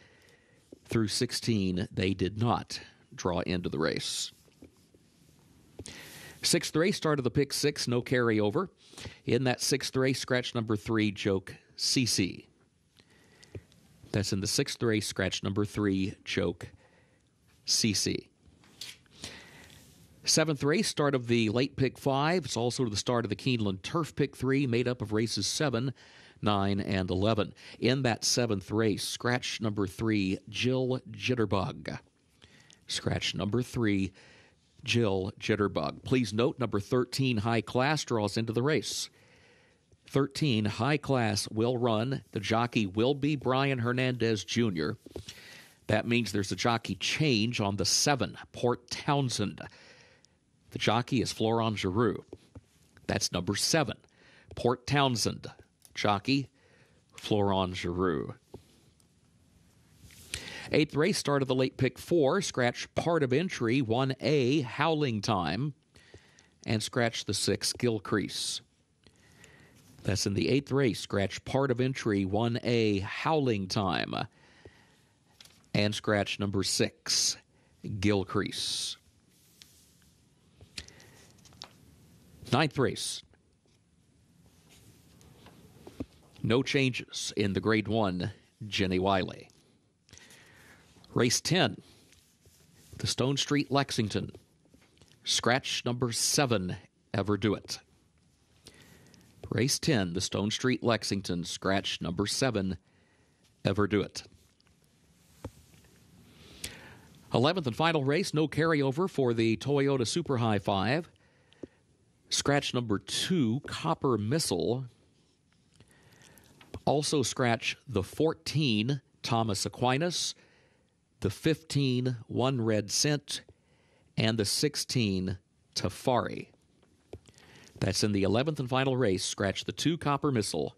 through 16. They did not draw into the race. Sixth race, start of the pick six, no carryover. In that sixth race, scratch number three, Joke CC. That's in the sixth race, scratch number three, Joke CC. Seventh race, start of the late pick five. It's also the start of the Keeneland Turf pick three, made up of races seven, nine, and 11. In that seventh race, scratch number three, Jill Jitterbug. Scratch number three, Jill Jitterbug. Please note number 13, High Class, draws into the race. 13, High Class will run. The jockey will be Brian Hernandez Jr. That means there's a jockey change on the 7, Port Townsend. The jockey is Florent Giroux. That's number 7, Port Townsend. Jockey, Florent Giroux. Eighth race, start of the late pick four. Scratch part of entry, 1A, Howling Time. And scratch the six, Gilcrease. That's in the eighth race. Scratch part of entry, 1A, Howling Time. And scratch number six, Gilcrease. Ninth race. No changes in the grade one, Jenny Wiley. Race 10, the Stonestreet Lexington. Scratch number 7, Ever Do It. Race 10, the Stonestreet Lexington. Scratch number 7, Ever Do It. 11th and final race, no carryover for the Toyota Super High 5. Scratch number 2, Copper Missile. Also scratch the 14, Thomas Aquinas the 15 One Red Cent, and the 16 Tafari. That's in the 11th and final race. Scratch the two Copper Missile.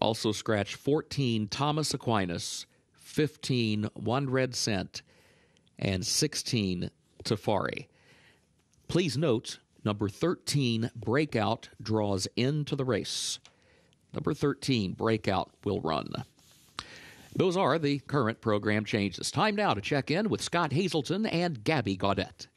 Also scratch 14 Thomas Aquinas, 15 One Red Cent, and 16 Tafari. Please note Number 13, Breakout, draws into the race. Number 13, Breakout, will run. Those are the current program changes. Time now to check in with Scott Hazelton and Gabby Gaudet.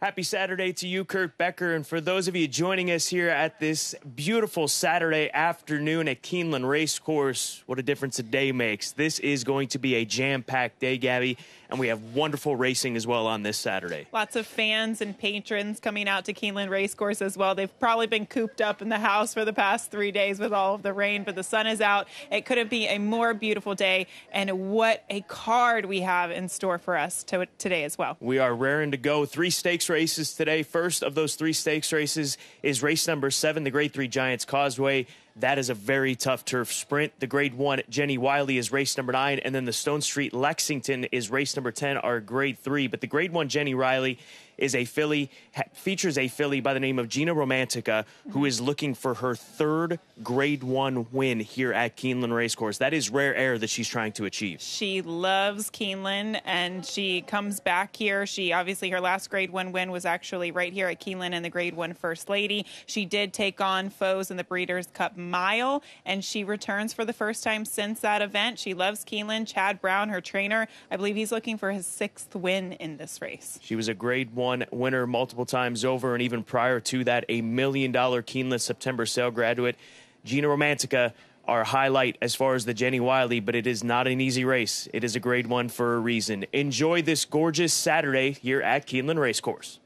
Happy Saturday to you, Kurt Becker. And for those of you joining us here at this beautiful Saturday afternoon at Keeneland Racecourse, what a difference a day makes. This is going to be a jam packed day, Gabby and we have wonderful racing as well on this Saturday. Lots of fans and patrons coming out to Keeneland Racecourse as well. They've probably been cooped up in the house for the past three days with all of the rain, but the sun is out. It couldn't be a more beautiful day, and what a card we have in store for us to, today as well. We are raring to go. Three stakes races today. First of those three stakes races is race number seven, the Grade 3 Giants Causeway. That is a very tough turf sprint. The grade one, Jenny Wiley, is race number nine, and then the Stonestreet Lexington is race number 10, our grade three. But the grade one, Jenny Wiley, is a filly, features a filly by the name of Gina Romantica, who is looking for her third grade one win here at Keeneland Racecourse. That is rare air that she's trying to achieve. She loves Keeneland and she comes back here. She obviously, her last grade one win was actually right here at Keeneland in the grade one First Lady. She did take on foes in the Breeders' Cup Mile and she returns for the first time since that event. She loves Keeneland. Chad Brown, her trainer, I believe he's looking for his sixth win in this race. She was a grade one one winner multiple times over, and even prior to that, a million dollar Keeneland September sale graduate. Gina Romantica, our highlight as far as the Jenny Wiley, but it is not an easy race. It is a grade one for a reason. Enjoy this gorgeous Saturday here at Keeneland Racecourse.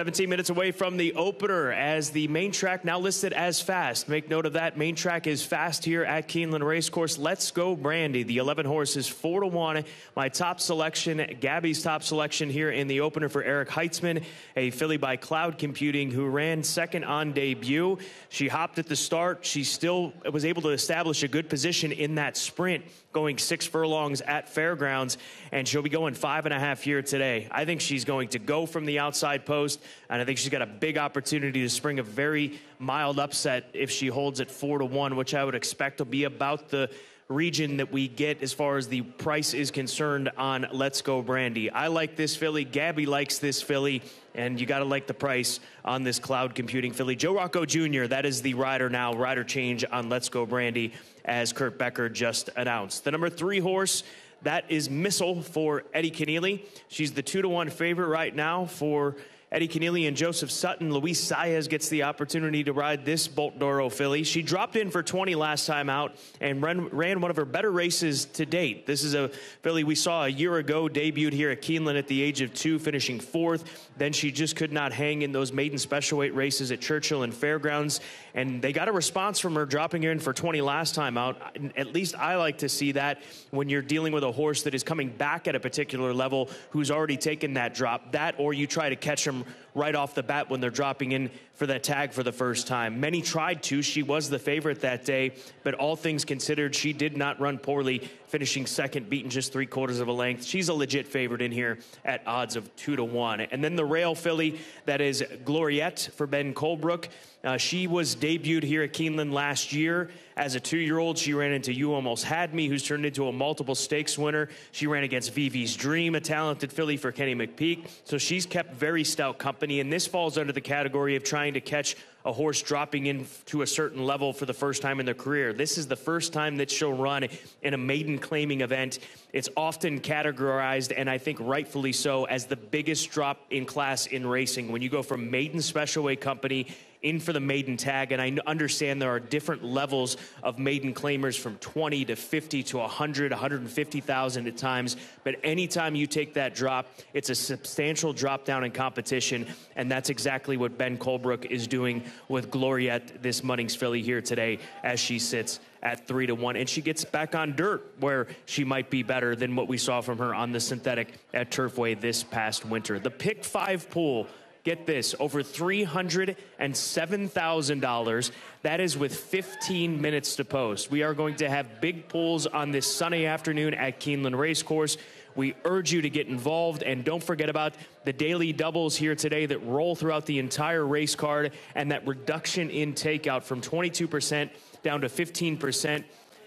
17 minutes away from the opener as the main track now listed as fast. Make note of that. Main track is fast here at Keeneland Racecourse. Let's go, Brandy. The 11 horse is 4 to 1. My top selection, Gabby's top selection here in the opener for Eric Heitzman, a filly by Cloud Computing who ran second on debut. She hopped at the start. She still was able to establish a good position in that sprint, going six furlongs at Fairgrounds, and she'll be going five and a half here today. I think she's going to go from the outside post and I think she's got a big opportunity to spring a very mild upset if she holds at four to one, which I would expect will be about the region that we get as far as the price is concerned on Let's Go Brandy. I like this filly. Gabby likes this filly. And you got to like the price on this cloud computing filly. Joe Rocco Jr., that is the rider now, rider change on Let's Go Brandy, as Kurt Becker just announced. The number three horse, that is Missile for Eddie Kenneally. She's the two to one favorite right now for Eddie Kenneally and Joseph Sutton. Luis Saez gets the opportunity to ride this Bolt D'Oro filly. She dropped in for 20 last time out and ran, ran one of her better races to date. This is a filly we saw a year ago, debuted here at Keeneland at the age of two, finishing fourth. Then she just could not hang in those maiden special weight races at Churchill and Fairgrounds. And they got a response from her dropping in for 20 last time out. At least I like to see that when you're dealing with a horse that is coming back at a particular level who's already taken that drop. That or you try to catch them right off the bat when they're dropping in for that tag for the first time. Many tried to. She was the favorite that day, but all things considered, she did not run poorly, finishing second, beaten just three quarters of a length. She's a legit favorite in here at odds of two to one. And then the rail filly that is Gloriette for Ben Colebrook. Uh, she was debuted here at Keeneland last year as a two-year-old. She ran into You Almost Had Me, who's turned into a multiple stakes winner. She ran against Vivi's Dream, a talented filly for Kenny McPeek. So she's kept very stout company, and this falls under the category of trying to catch a horse dropping in to a certain level for the first time in their career. This is the first time that she'll run in a maiden claiming event. It's often categorized, and I think rightfully so, as the biggest drop in class in racing. When you go from maiden special weight company in for the maiden tag. And I understand there are different levels of maiden claimers from 20 to 50 to 100, 150,000 at times. But anytime you take that drop, it's a substantial drop down in competition. And that's exactly what Ben Colebrook is doing with Gloriette, this Munnings filly here today, as she sits at three to one. And she gets back on dirt where she might be better than what we saw from her on the synthetic at Turfway this past winter. The pick five pool get this, over $307,000. That is with 15 minutes to post. We are going to have big pulls on this sunny afternoon at Keeneland Racecourse. We urge you to get involved and don't forget about the daily doubles here today that roll throughout the entire race card and that reduction in takeout from 22% down to 15%.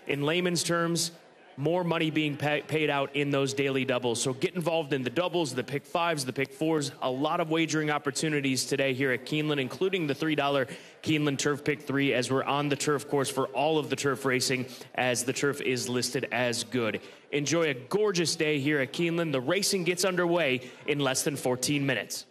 In layman's terms, more money being pay, paid out in those daily doubles. So get involved in the doubles, the pick fives, the pick fours. A lot of wagering opportunities today here at Keeneland, including the $3 Keeneland Turf Pick 3 as we're on the turf course for all of the turf racing as the turf is listed as good. Enjoy a gorgeous day here at Keeneland. The racing gets underway in less than 14 minutes.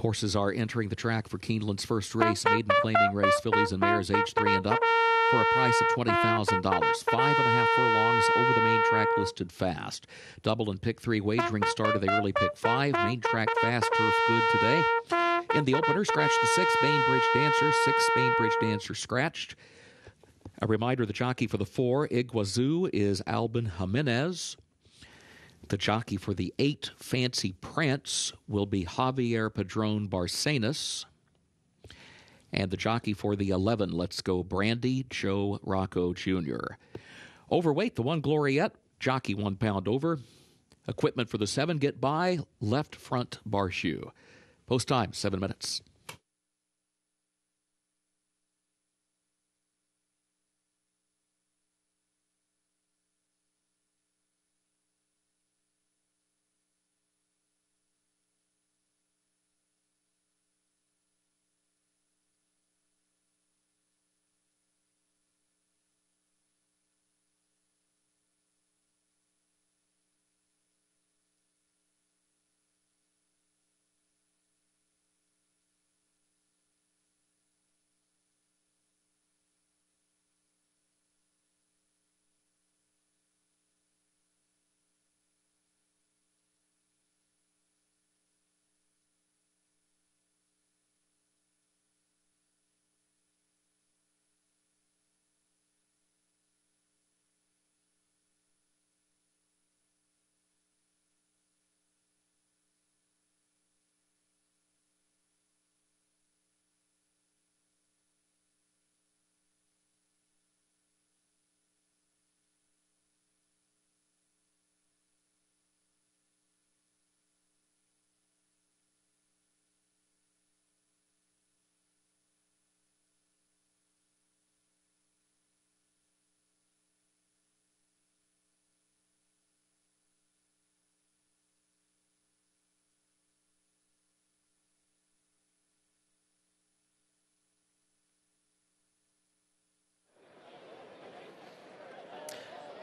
Horses are entering the track for Keeneland's first race, maiden claiming race, fillies and mares age three and up, for a price of $20,000. Five and a half furlongs over the main track listed fast. Double and pick three wagering started the early pick five. Main track fast, turf good today. In the opener, scratch the six, Bainbridge Dancer, six, Bainbridge Dancer scratched. A reminder the jockey for the four, Iguazu, is Albin Jimenez. The jockey for the eight, Fancy Prance, will be Javier Padron Barcenas. And the jockey for the 11, Let's Go Brandy, Joe Rocco Jr. Overweight, the one Gloriette, jockey one pound over. Equipment for the seven, get by, left front bar shoe. Post time, seven minutes.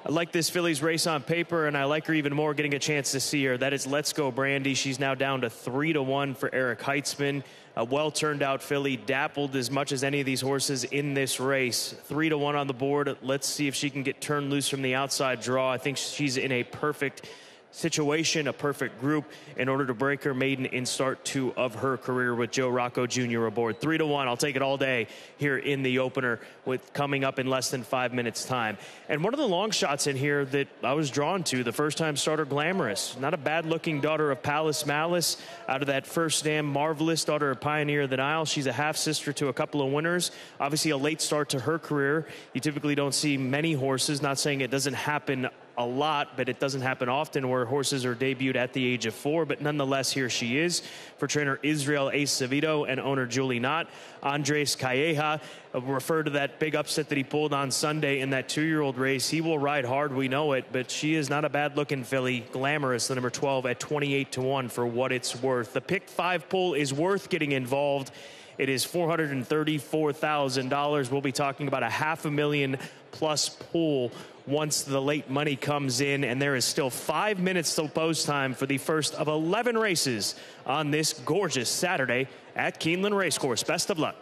I like this fillies race on paper, and I like her even more getting a chance to see her. That is Let's Go Brandy. She's now down to three to one for Eric Heitzman. A well turned out filly, dappled as much as any of these horses in this race. Three to one on the board. Let's see if she can get turned loose from the outside draw. I think she's in a perfect situation, a perfect group in order to break her maiden in start two of her career with Joe Rocco Jr. aboard. Three to one. I'll take it all day here in the opener with coming up in less than five minutes time. And one of the long shots in here that I was drawn to, the first time starter Glamorous. Not a bad looking daughter of Palace Malice out of that first dam marvelous daughter of Pioneer of the Nile. She's a half sister to a couple of winners. Obviously a late start to her career. You typically don't see many horses, not saying it doesn't happen a lot, but it doesn't happen often where horses are debuted at the age of four. But nonetheless, here she is for trainer Israel Ace Acevedo and owner Julie Knott. Andres Calleja uh, referred to that big upset that he pulled on Sunday in that two year old race. He will ride hard, we know it, but she is not a bad looking filly. Glamorous, the number 12 at 28 to 1 for what it's worth. The pick five pull is worth getting involved. It is $434,000. We'll be talking about a half a million plus pool once the late money comes in. And there is still five minutes till post time for the first of 11 races on this gorgeous Saturday at Keeneland Racecourse. Best of luck.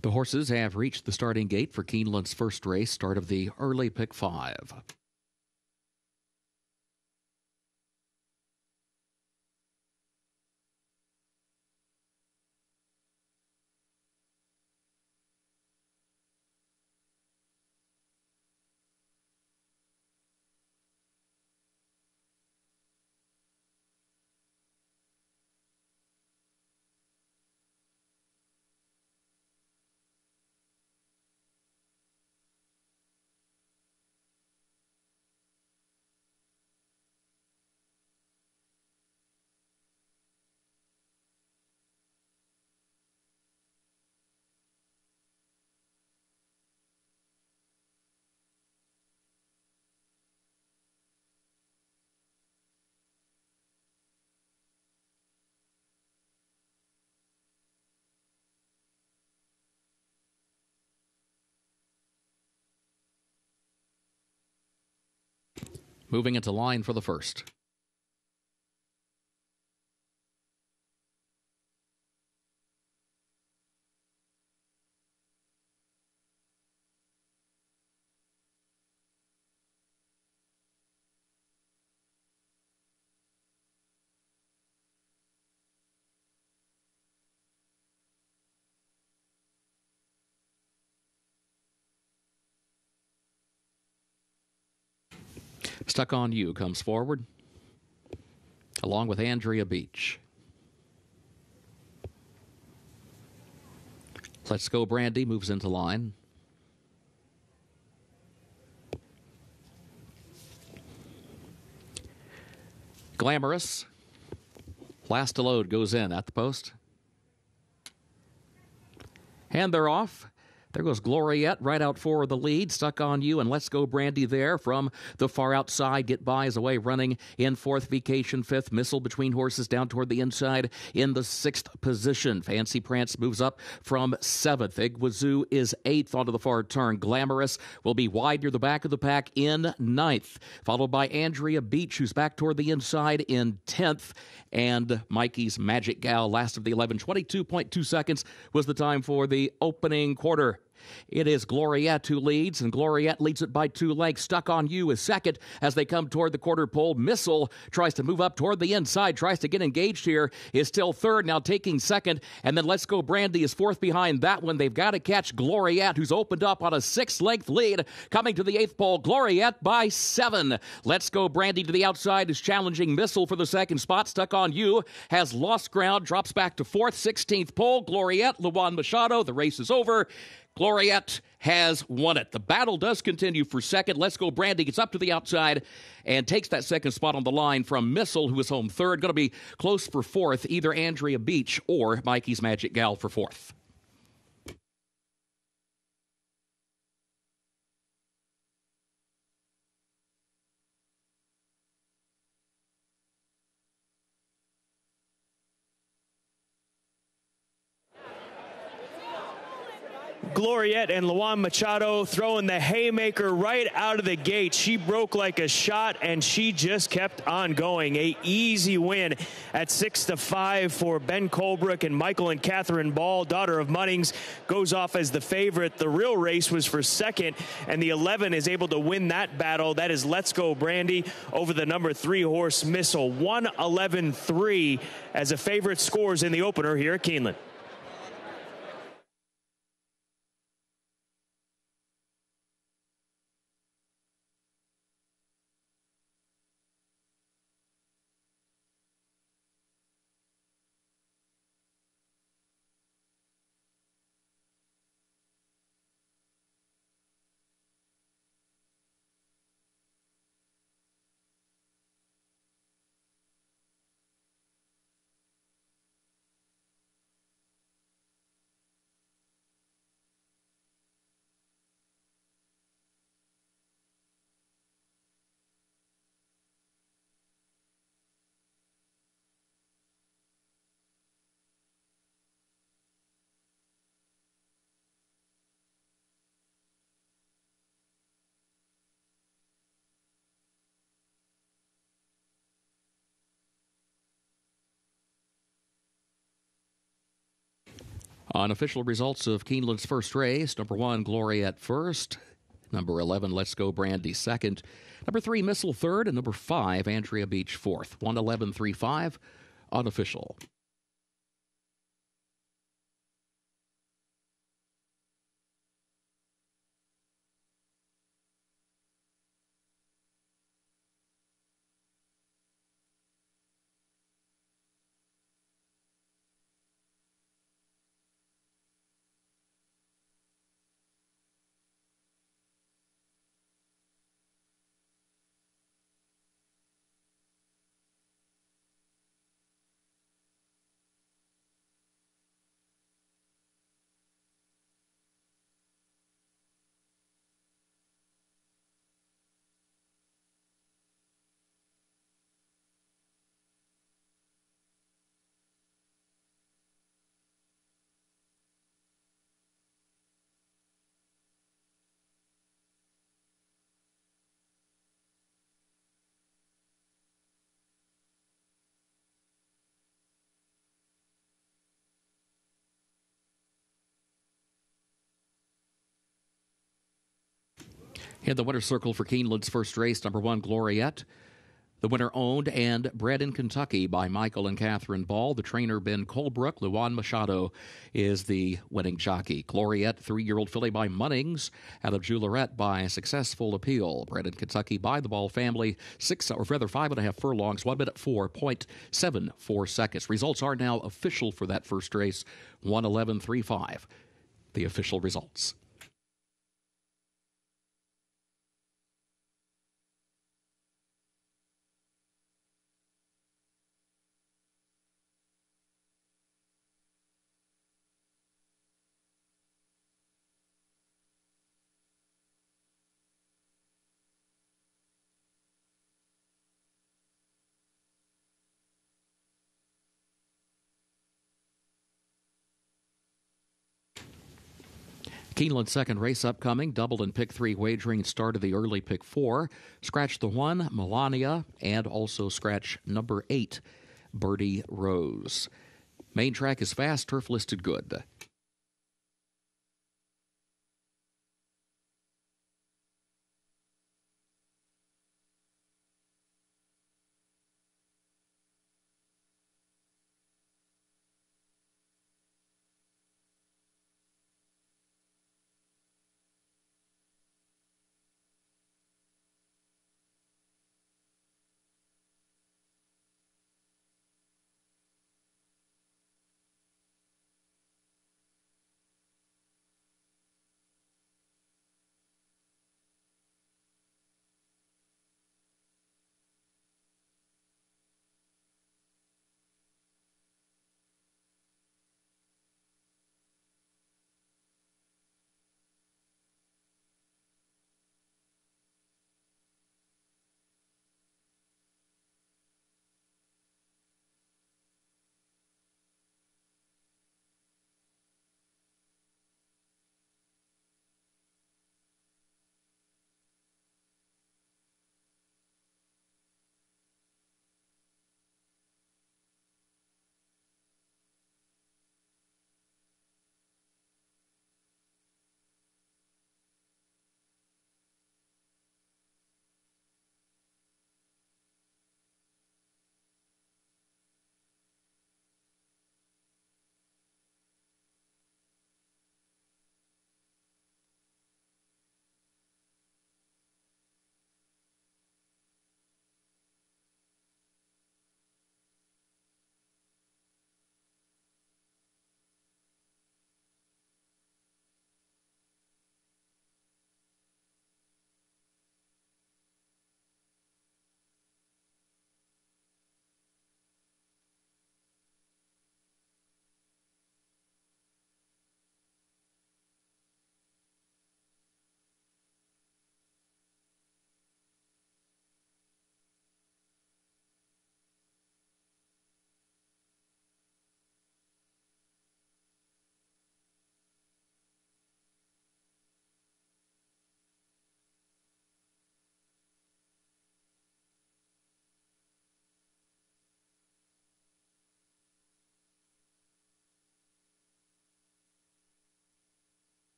The horses have reached the starting gate for Keeneland's first race, start of the early pick five. Moving into line for the first. Stuck on You comes forward, along with Andrea Beach. Let's Go Brandy moves into line. Glamorous. Last to load goes in at the post. And they're off. There goes Gloriette right out for the lead. Stuck on you and Let's Go Brandy there from the far outside. Get by is away running in fourth. Vacation fifth. Missile between horses down toward the inside in the sixth position. Fancy Prance moves up from seventh. Iguazu is eighth onto the far turn. Glamorous will be wide near the back of the pack in ninth. Followed by Andrea Beach, who's back toward the inside in tenth. And Mikey's Magic Gal, last of the 11. 22.2 seconds was the time for the opening quarter. It is Gloriette who leads, and Gloriette leads it by two lengths. Stuck on you is second as they come toward the quarter pole. Missile tries to move up toward the inside, tries to get engaged here, is still third, now taking second. And then Let's Go Brandy is fourth behind that one. They've got to catch Gloriette, who's opened up on a six length lead, coming to the eighth pole. Gloriette by seven. Let's Go Brandy to the outside is challenging Missile for the second spot. Stuck on you has lost ground, drops back to fourth, 16th pole. Gloriette, Luan Machado. The race is over. Gloriette has won it. The battle does continue for second. Let's go. Brandy gets up to the outside and takes that second spot on the line from Missile, who is home third. Going to be close for fourth, either Andrea Beach or Mikey's Magic Gal for fourth. Gloriette and Luan Machado throwing the haymaker right out of the gate. She broke like a shot and she just kept on going. A easy win at six to five for Ben Colebrook and Michael and Catherine Ball, daughter of Munnings, goes off as the favorite. The real race was for second, and the 11 is able to win that battle. That is Let's Go Brandy over the number three horse Missile. 111 3 as a favorite scores in the opener here at Keeneland. Unofficial results of Keeneland's first race number one, Gloriette first. Number 11, Let's Go Brandy second. Number three, Missile third. And number five, Andrea Beach fourth. 111.35, unofficial. In the winner's circle for Keeneland's first race, number one, Gloriette. The winner owned and bred in Kentucky by Michael and Catherine Ball. The trainer, Ben Colebrook. Luan Machado is the winning jockey. Gloriette, three year old filly by Munnings. Out of Juliet by Successful Appeal. Bred in Kentucky by the Ball family. Six, or rather, five and a half furlongs, one minute 4.74 seconds. Results are now official for that first race 111.35. The official results. Keeneland's second race upcoming. Doubled and pick three wagering started the early pick four. Scratch the one, Melania, and also scratch number eight, Birdie Rose. Main track is fast, turf listed good.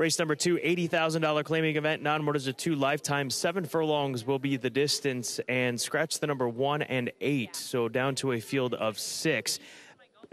Race number two, $80,000 claiming event. Non mortars of two lifetime. Seven furlongs will be the distance and scratch the number one and eight. So down to a field of six.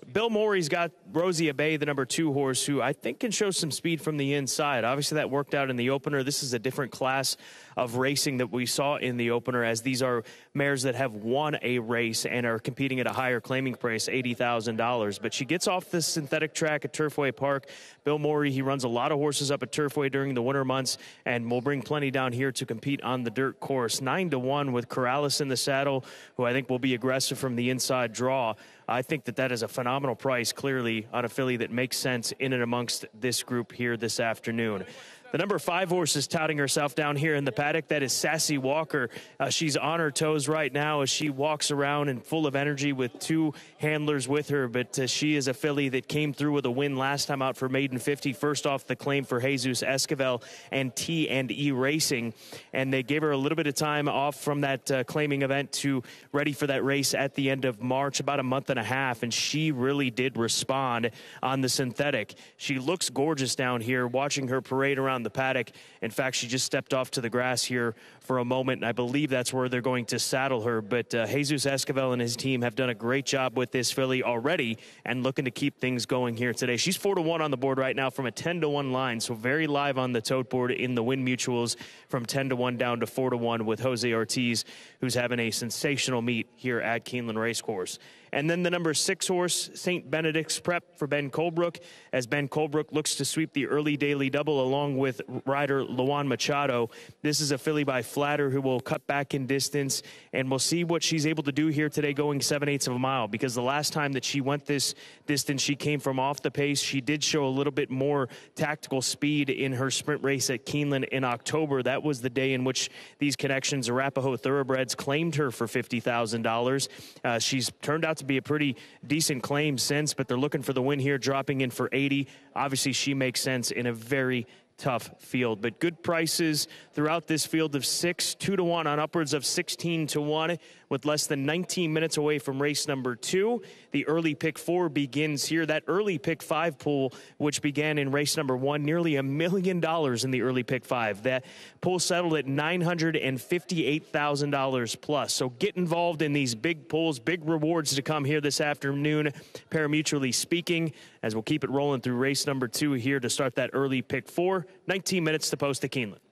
Bill Morey's got Rosie Bay, the number two horse, who I think can show some speed from the inside. Obviously, that worked out in the opener. This is a different class of racing that we saw in the opener, as these are mares that have won a race and are competing at a higher claiming price, $80,000. But she gets off the synthetic track at Turfway Park. Bill Morey, he runs a lot of horses up at Turfway during the winter months and will bring plenty down here to compete on the dirt course. Nine to one with Corrales in the saddle, who I think will be aggressive from the inside draw. I think that that is a phenomenal price, clearly, on a filly that makes sense in and amongst this group here this afternoon. The number five horse is touting herself down here in the paddock. That is Sassy Walker. Uh, she's on her toes right now as she walks around and full of energy with two handlers with her. But uh, she is a filly that came through with a win last time out for Maiden 50. First off the claim for Jesus Esquivel and T and E Racing, and they gave her a little bit of time off from that uh, claiming event to ready for that race at the end of March, about a month and a half. And she really did respond on the synthetic. She looks gorgeous down here. Watching her parade around the paddock. In fact, she just stepped off to the grass here for a moment, and I believe that's where they're going to saddle her. But uh, Jesus Esquivel and his team have done a great job with this filly already and looking to keep things going here today. She's 4 to 1 on the board right now from a 10 to 1 line, so very live on the tote board in the win mutuels from 10 to 1 down to 4 to 1 with Jose Ortiz, who's having a sensational meet here at Keeneland Racecourse. And then the number six horse, St. Benedict's Prep for Ben Colebrook, as Ben Colebrook looks to sweep the early daily double along with rider Luan Machado. This is a filly by Flatter who will cut back in distance, and we'll see what she's able to do here today going seven eighths of a mile because the last time that she went this distance, she came from off the pace. She did show a little bit more tactical speed in her sprint race at Keeneland in October. That was the day in which these connections, Arapaho Thoroughbreds, claimed her for $50,000. Uh, she's turned out to be a pretty decent claim since, but they're looking for the win here, dropping in for 80. Obviously, she makes sense in a very tough field, but good prices throughout this field of six, two to one on upwards of 16 to one with less than 19 minutes away from race number two. The early pick four begins here. That early pick five pool, which began in race number one, nearly a million dollars in the early pick five. That pool settled at $958,000 plus. So get involved in these big pools, big rewards to come here this afternoon, parimutually speaking, as we'll keep it rolling through race number two here to start that early pick four. 19 minutes to post to Keeneland.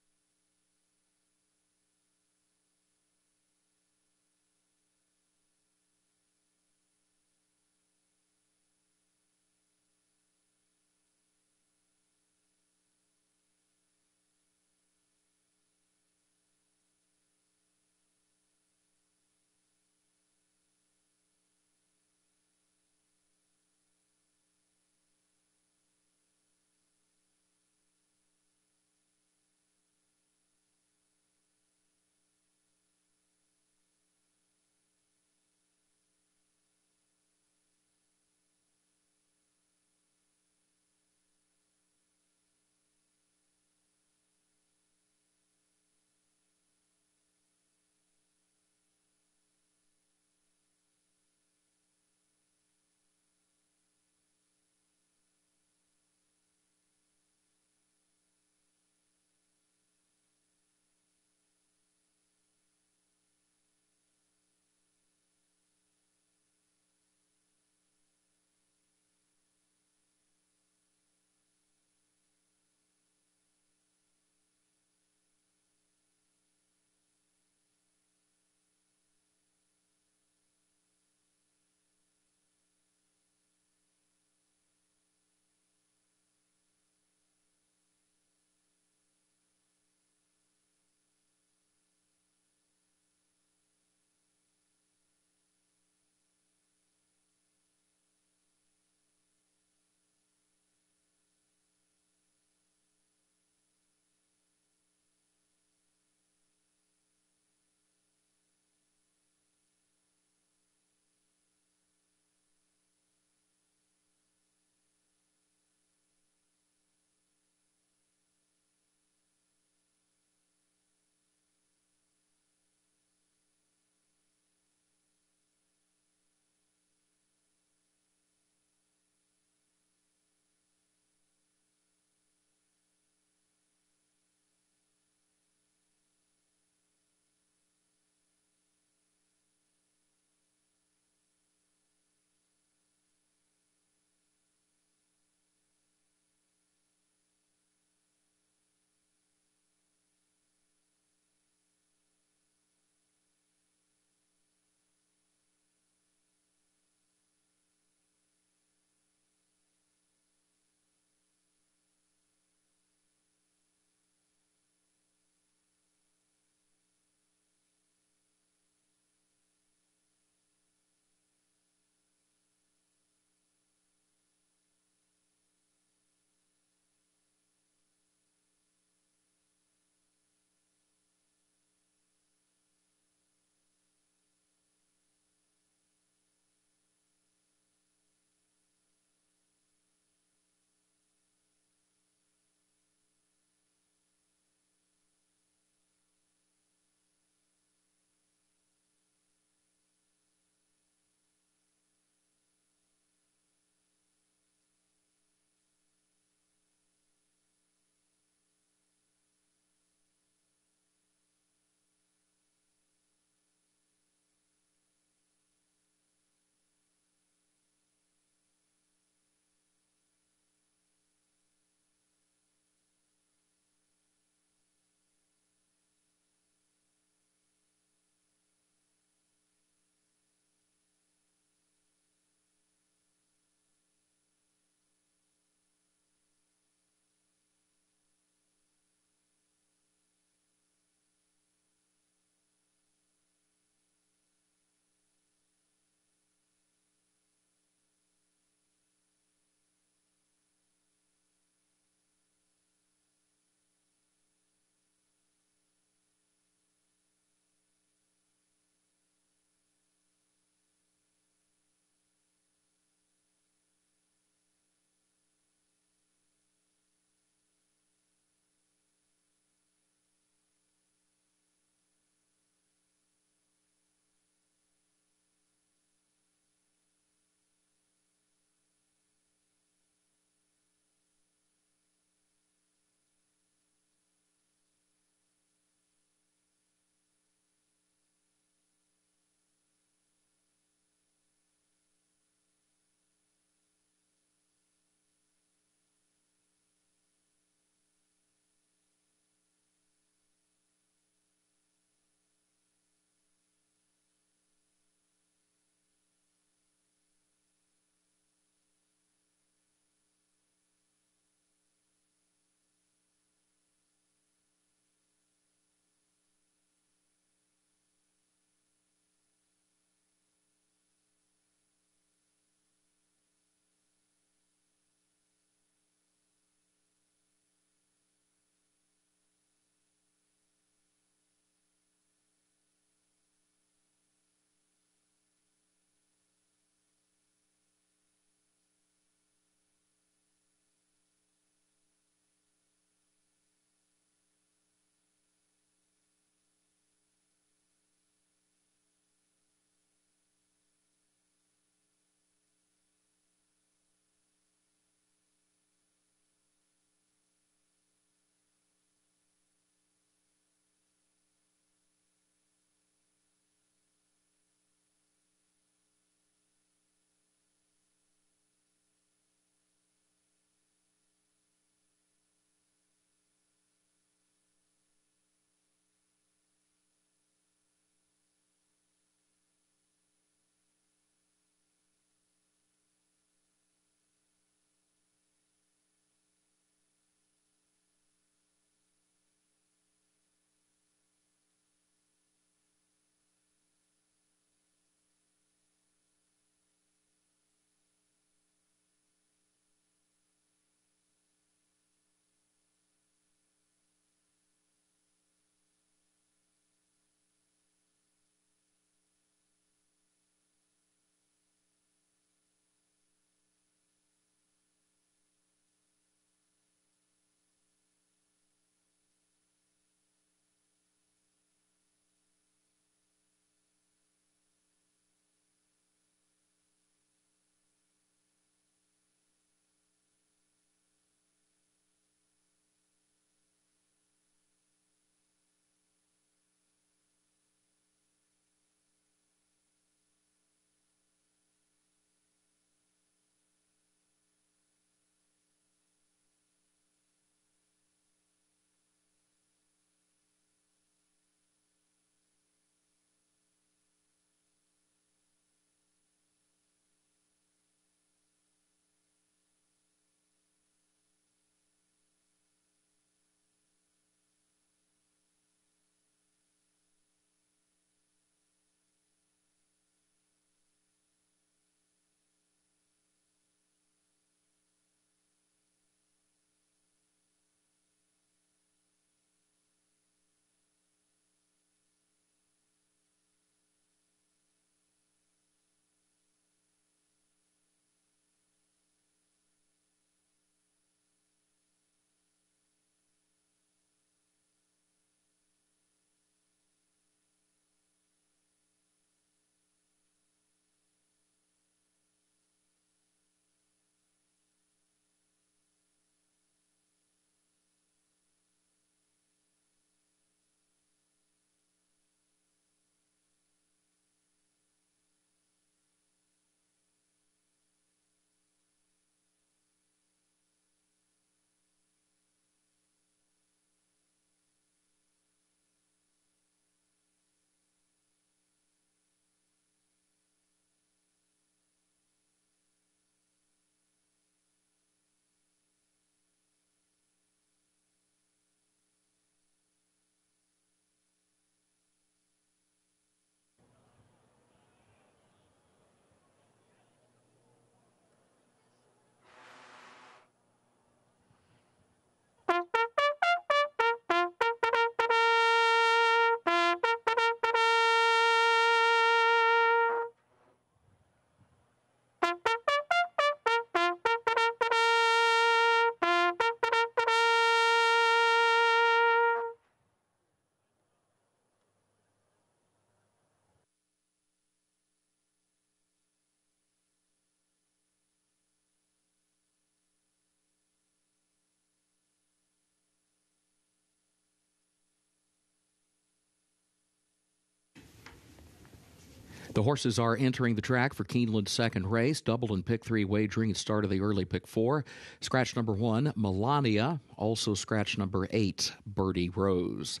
The horses are entering the track for Keeneland's second race. Double and pick three wagering at start of the early pick four. Scratch number one, Melania. Also scratch number eight, Birdie Rose.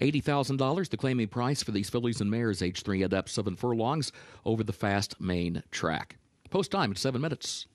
$80,000, the claiming price for these fillies and mares age three and up, seven furlongs over the fast main track. Post time at seven minutes.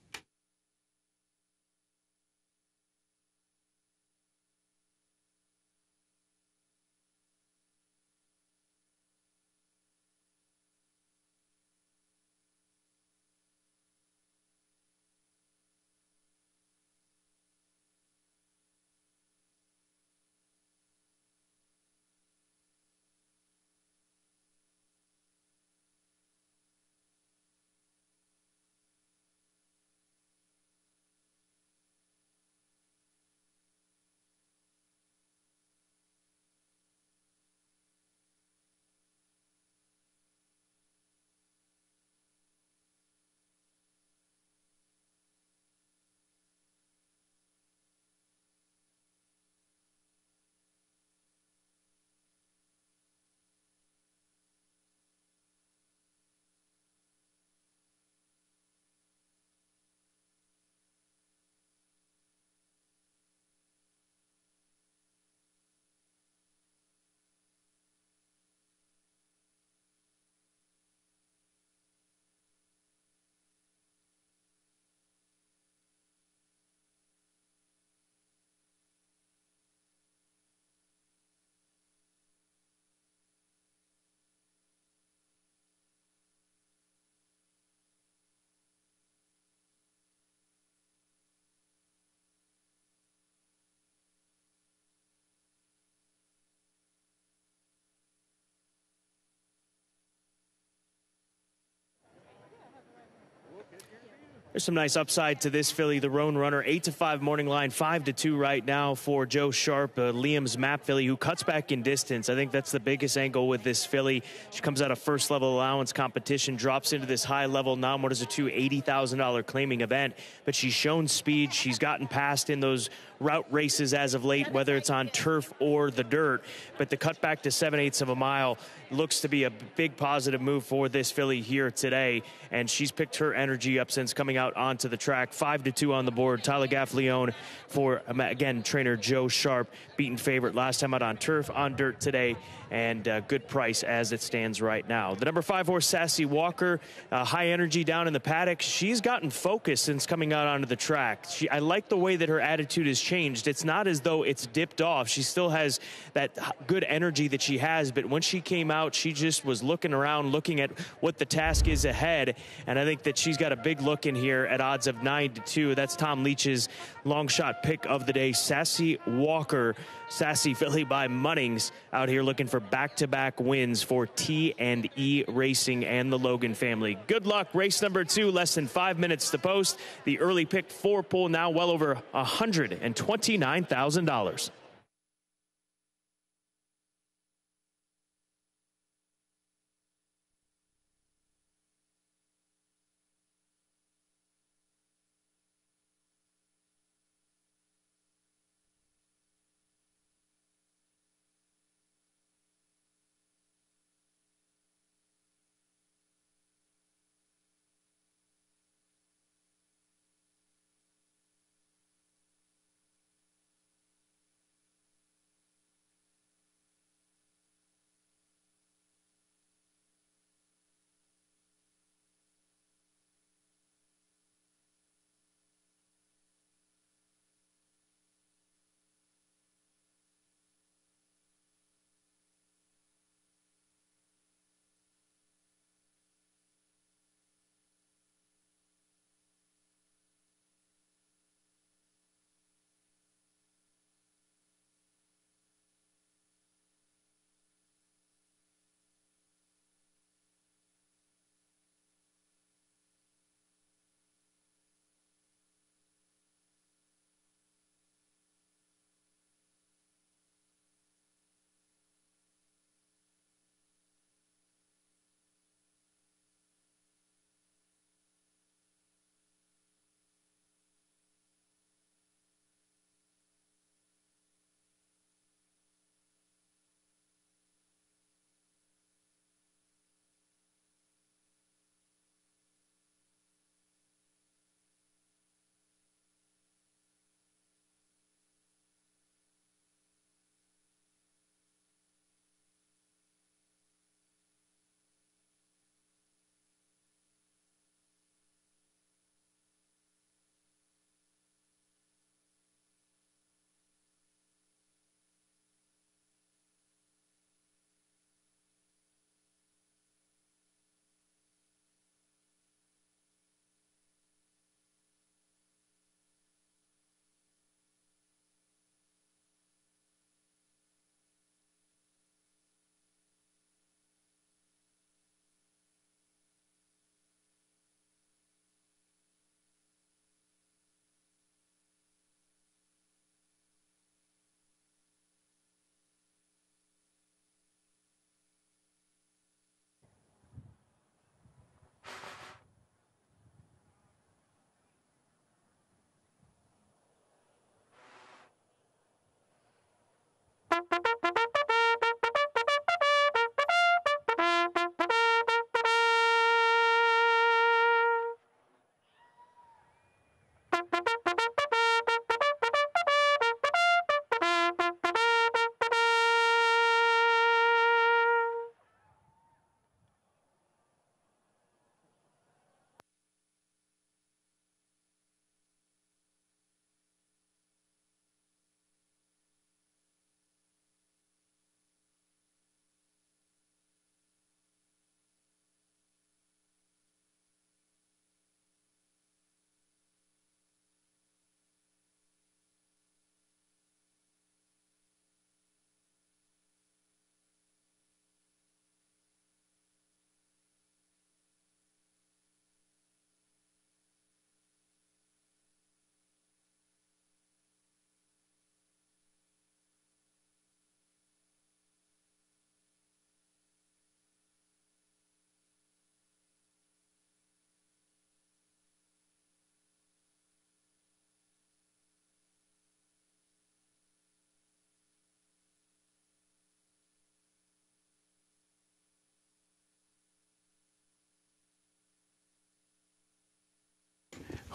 There's some nice upside to this filly, the Roan Runner. Eight to five morning line, five to two right now for Joe Sharp, uh, Liam's map filly, who cuts back in distance. I think that's the biggest angle with this filly. She comes out of first level allowance competition, drops into this high level non what is a two eighty thousand dollar claiming event, but she's shown speed. She's gotten past in those route races as of late, whether it's on turf or the dirt. But the cutback to seven eighths of a mile looks to be a big positive move for this filly here today. And she's picked her energy up since coming out onto the track. Five to two on the board. Tyler Gaffalione for, um, again, trainer Joe Sharp, beaten favorite last time out on turf, on dirt today, and uh, good price as it stands right now. The number five horse, Sassy Walker, uh, high energy down in the paddock. She's gotten focused since coming out onto the track. She, I like the way that her attitude has changed. It's not as though it's dipped off. She still has that good energy that she has, but when she came out, she just was looking around, looking at what the task is ahead. And I think that she's got a big look in here at odds of nine to two. That's Tom Leach's long shot pick of the day, Sassy Walker. Sassy filly by Munnings out here looking for back-to-back wins for T and E Racing and the Logan family. Good luck. Race number two, less than five minutes to post. The early pick four pull now well over $129,000.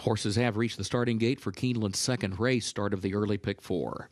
Horses have reached the starting gate for Keeneland's second race, start of the early pick four.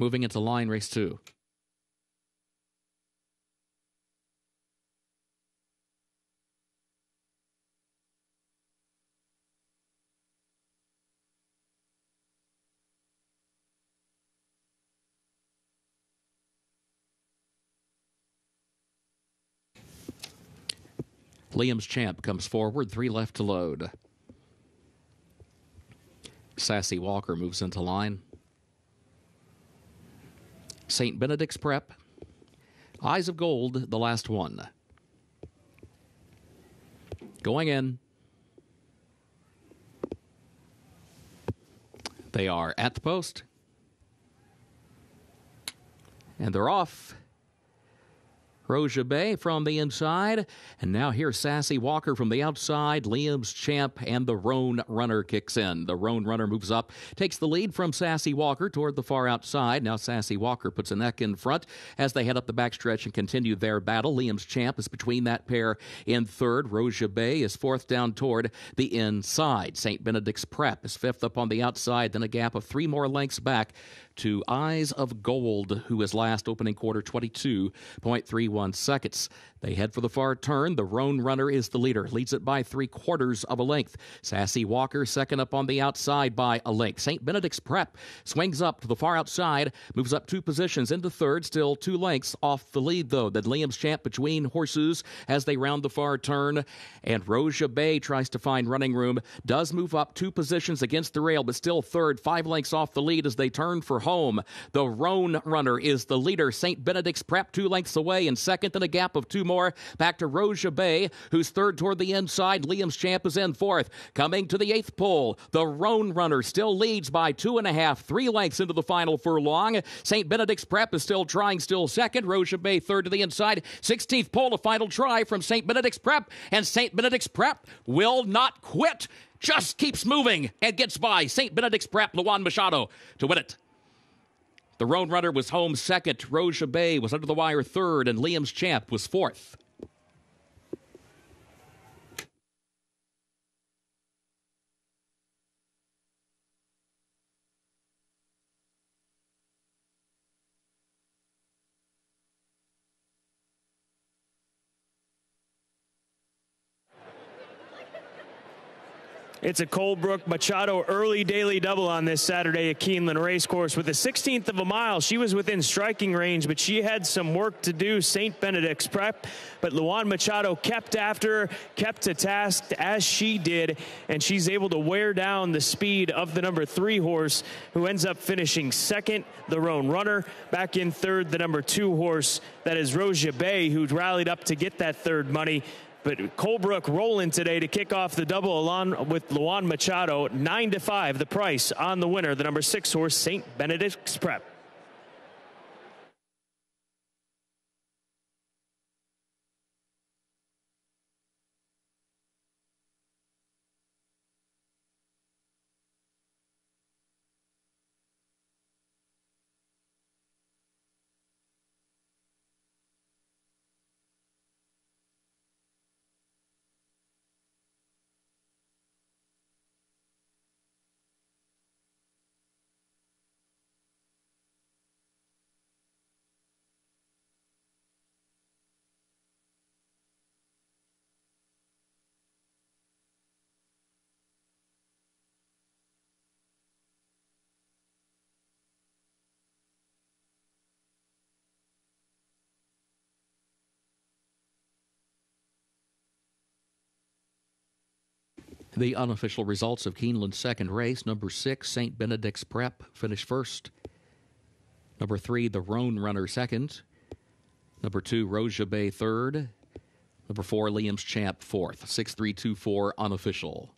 Moving into line race two. Liam's champ comes forward, three left to load. Sassy Walker moves into line. St. Benedict's Prep. Eyes of Gold, the last one. Going in. They are at the post. And they're off. Roja Bay from the inside. And now here's Sassy Walker from the outside. Liam's champ and the Roan runner kicks in. The Roan runner moves up, takes the lead from Sassy Walker toward the far outside. Now Sassy Walker puts a neck in front as they head up the backstretch and continue their battle. Liam's champ is between that pair in third. Roja Bay is fourth down toward the inside. St. Benedict's Prep is fifth up on the outside, then a gap of three more lengths back to Eyes of Gold, who is last opening quarter 22.31 seconds. They head for the far turn. The Roan runner is the leader, leads it by three quarters of a length. Sassy Walker second up on the outside by a length. St. Benedict's Prep swings up to the far outside, moves up two positions into third, still two lengths off the lead though. The Liam's champ between horses as they round the far turn, and Roja Bay tries to find running room. Does move up two positions against the rail, but still third, five lengths off the lead as they turn for home. The Roan runner is the leader. St. Benedict's Prep two lengths away, and second in a gap of two more. Back to Roja Bay, who's third toward the inside. Liam's champ is in fourth. Coming to the eighth pole, the Roan runner still leads by two and a half, three lengths into the final furlong. St. Benedict's Prep is still trying, still second. Roja Bay third to the inside. 16th pole, a final try from St. Benedict's Prep, and St. Benedict's Prep will not quit. Just keeps moving and gets by St. Benedict's Prep, Luan Machado to win it. The Roan Runner was home second. Roja Bay was under the wire third, and Liam's Champ was fourth. It's a Colebrook Machado early daily double on this Saturday at Keeneland Racecourse. With a 16th of a mile, she was within striking range, but she had some work to do. St. Benedict's prep, but Luan Machado kept after, kept to task as she did, and she's able to wear down the speed of the number three horse, who ends up finishing second. The Roan Runner back in third. The number two horse that is Rosia Bay, who rallied up to get that third money. But Colebrook rolling today to kick off the double along with Luan Machado. Nine to five, the price on the winner, the number six horse, St. Benedict's Prep. The unofficial results of Keeneland's second race number six, St. Benedict's Prep, finished first. Number three, the Roan Runner, second. Number two, Roja Bay, third. Number four, Liam's Champ, fourth. 6324 unofficial.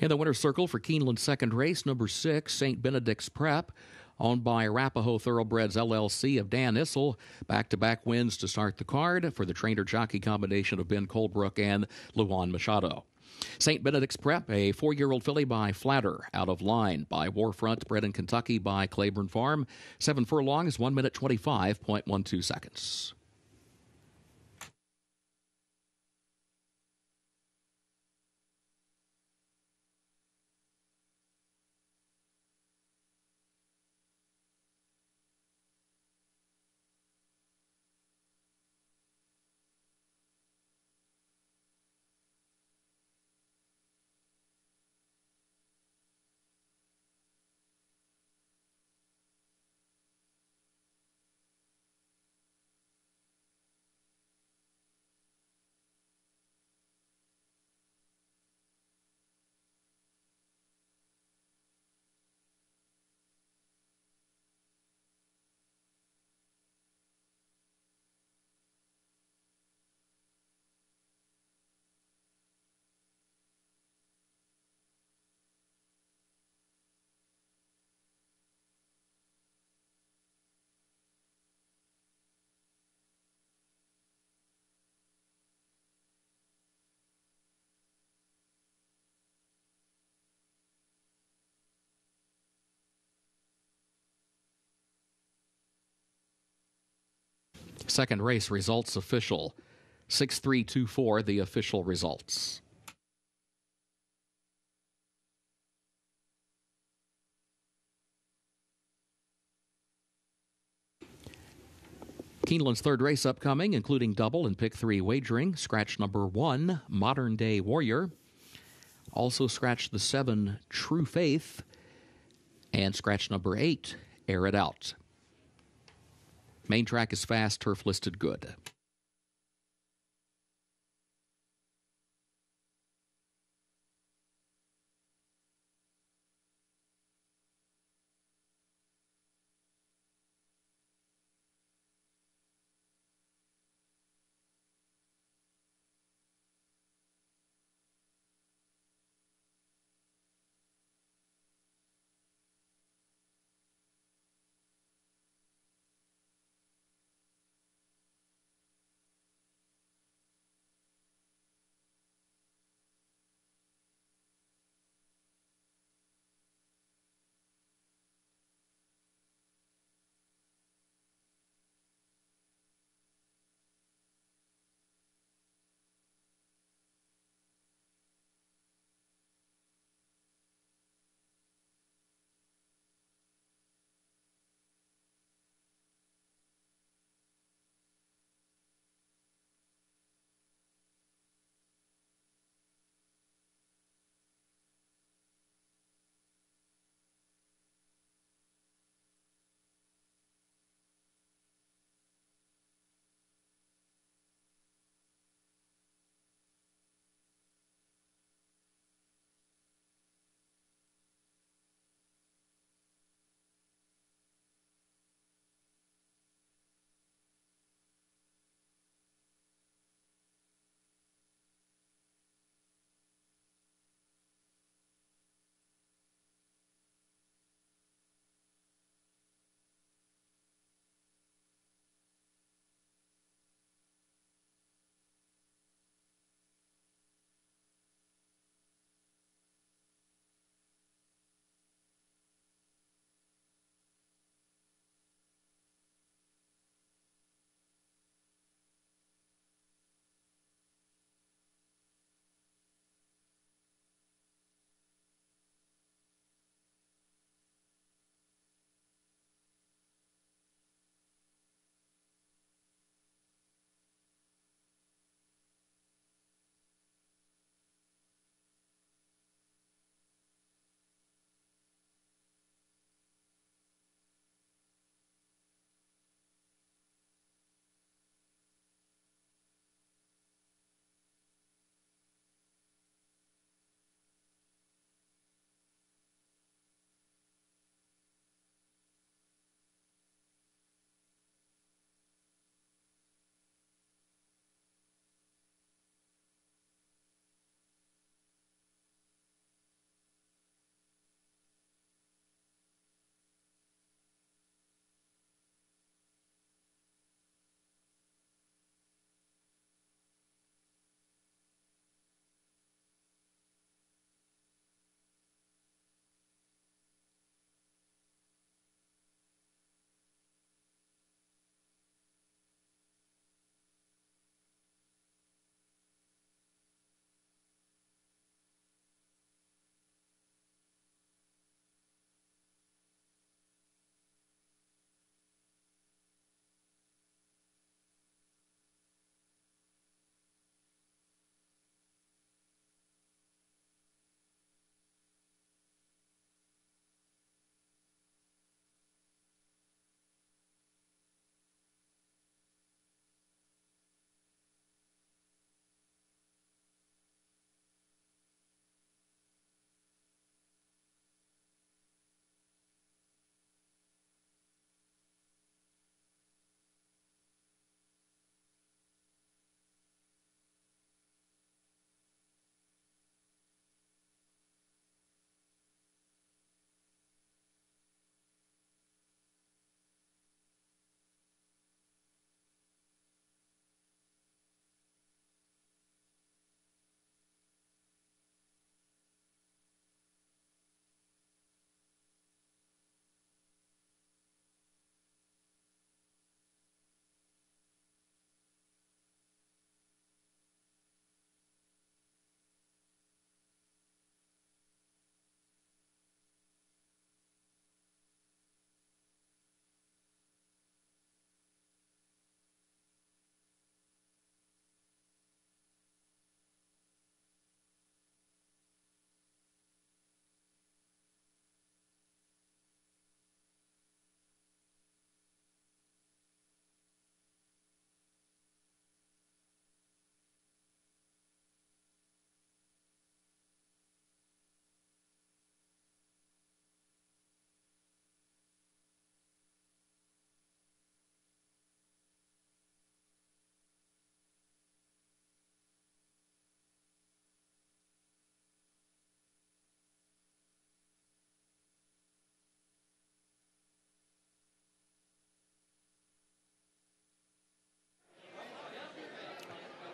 In the winner's circle for Keeneland's second race, number six, St. Benedict's Prep, owned by Arapahoe Thoroughbreds LLC of Dan Issel. Back to back wins to start the card for the trainer jockey combination of Ben Colebrook and Luan Machado. St. Benedict's Prep, a four year old filly by Flatter, out of line by War Front, bred in Kentucky by Claiborne Farm. Seven furlongs, one minute 25.12 seconds. Second race results official. 6324, the official results. Keeneland's third race upcoming, including double and pick three wagering. Scratch number one, Modern Day Warrior. Also scratch the seven, True Faith. And scratch number eight, Air It Out. Main track is fast, turf listed good.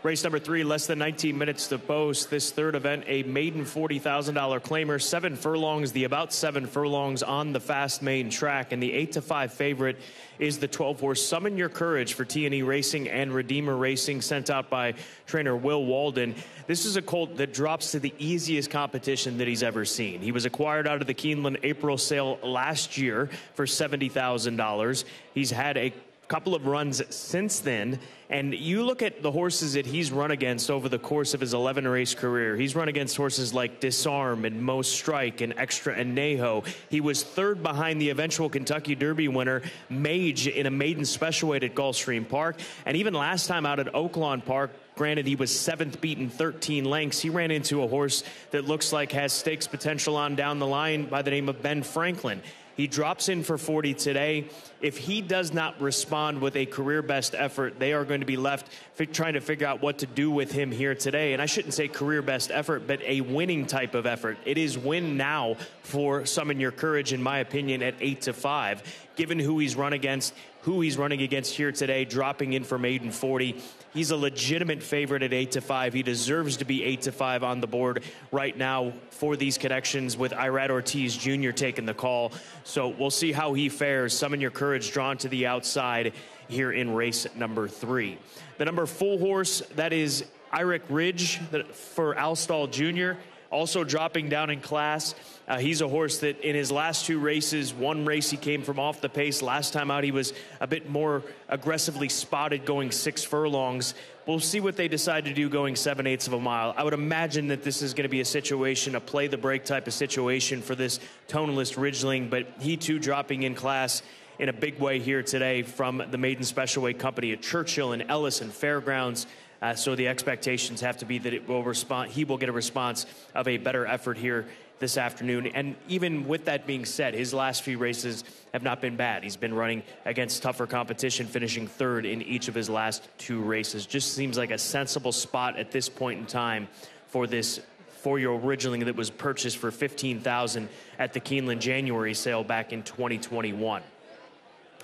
Race number three, less than 19 minutes to post. This third event, a maiden $40,000 claimer, seven furlongs, the about seven furlongs on the fast main track, and the eight to five favorite is the 12 horse Summon Your Courage for T&E Racing and Redeemer Racing, sent out by trainer Will Walden. This is a colt that drops to the easiest competition that he's ever seen. He was acquired out of the Keeneland April sale last year for $70,000. He's had a couple of runs since then. And you look at the horses that he's run against over the course of his 11 race career. He's run against horses like Disarm and Most Strike and Extra and Neho. He was third behind the eventual Kentucky Derby winner, Mage, in a maiden special weight at Gulfstream Park. And even last time out at Oaklawn Park, Granted, he was seventh beaten 13 lengths. He ran into a horse that looks like has stakes potential on down the line by the name of Ben Franklin. He drops in for 40 today. If he does not respond with a career best effort, they are going to be left trying to figure out what to do with him here today. And I shouldn't say career best effort, but a winning type of effort. It is win now for Summon Your Courage, in my opinion, at 8 to 5. Given who he's run against, who he's running against here today, dropping in for maiden 40. He's a legitimate favorite at 8 to 5. He deserves to be 8 to 5 on the board right now for these connections with Irad Ortiz Jr. taking the call. So we'll see how he fares. Summon your courage drawn to the outside here in race number three. The number full horse, that is Irick Ridge for Al Stall Jr., also dropping down in class. Uh, he's a horse that in his last two races, one race he came from off the pace. Last time out, he was a bit more aggressively spotted going six furlongs. We'll see what they decide to do going seven eighths of a mile. I would imagine that this is going to be a situation, a play the break type of situation for this tonalist Ridgeling, but he too dropping in class in a big way here today from the Maiden Special Weight Company at Churchill and Ellis and Fairgrounds. Uh, so the expectations have to be that it will respond. He will get a response of a better effort here this afternoon. And even with that being said, his last few races have not been bad. He's been running against tougher competition, finishing third in each of his last two races. Just seems like a sensible spot at this point in time for this four-year-old Ridgeling that was purchased for 15000 at the Keeneland January sale back in 2021.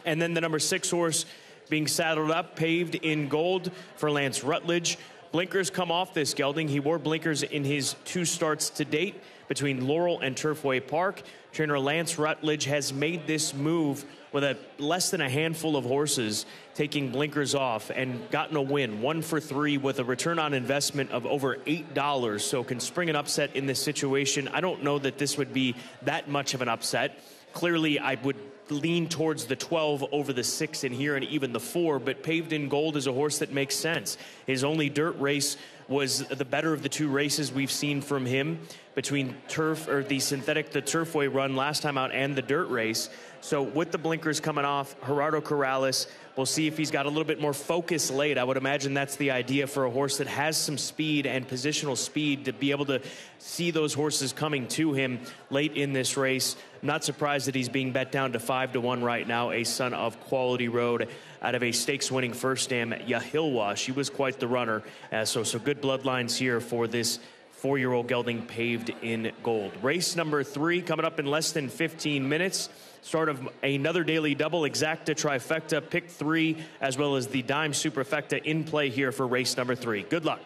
And then the number six horse being saddled up, paved in gold for Lance Rutledge. Blinkers come off this gelding. He wore blinkers in his two starts to date between Laurel and Turfway Park. Trainer Lance Rutledge has made this move with a less than a handful of horses taking blinkers off and gotten a win, one for three with a return on investment of over eight dollars. So can spring an upset in this situation. I don't know that this would be that much of an upset. Clearly, I would lean towards the 12 over the 6 in here and even the 4, but Paved in Gold is a horse that makes sense. His only dirt race was the better of the two races we've seen from him between turf or the synthetic, the turfway run last time out and the dirt race. So with the blinkers coming off, Gerardo Corrales, we'll see if he's got a little bit more focus late. I would imagine that's the idea for a horse that has some speed and positional speed to be able to see those horses coming to him late in this race. Not surprised that he's being bet down to five to one right now. A son of Quality Road out of a stakes-winning first dam, Yahilwa. She was quite the runner. Uh, so so good bloodlines here for this four-year-old gelding paved in gold. Race number three coming up in less than 15 minutes start of another daily double exacta trifecta, pick three, as well as the dime superfecta in play here for race number three. Good luck.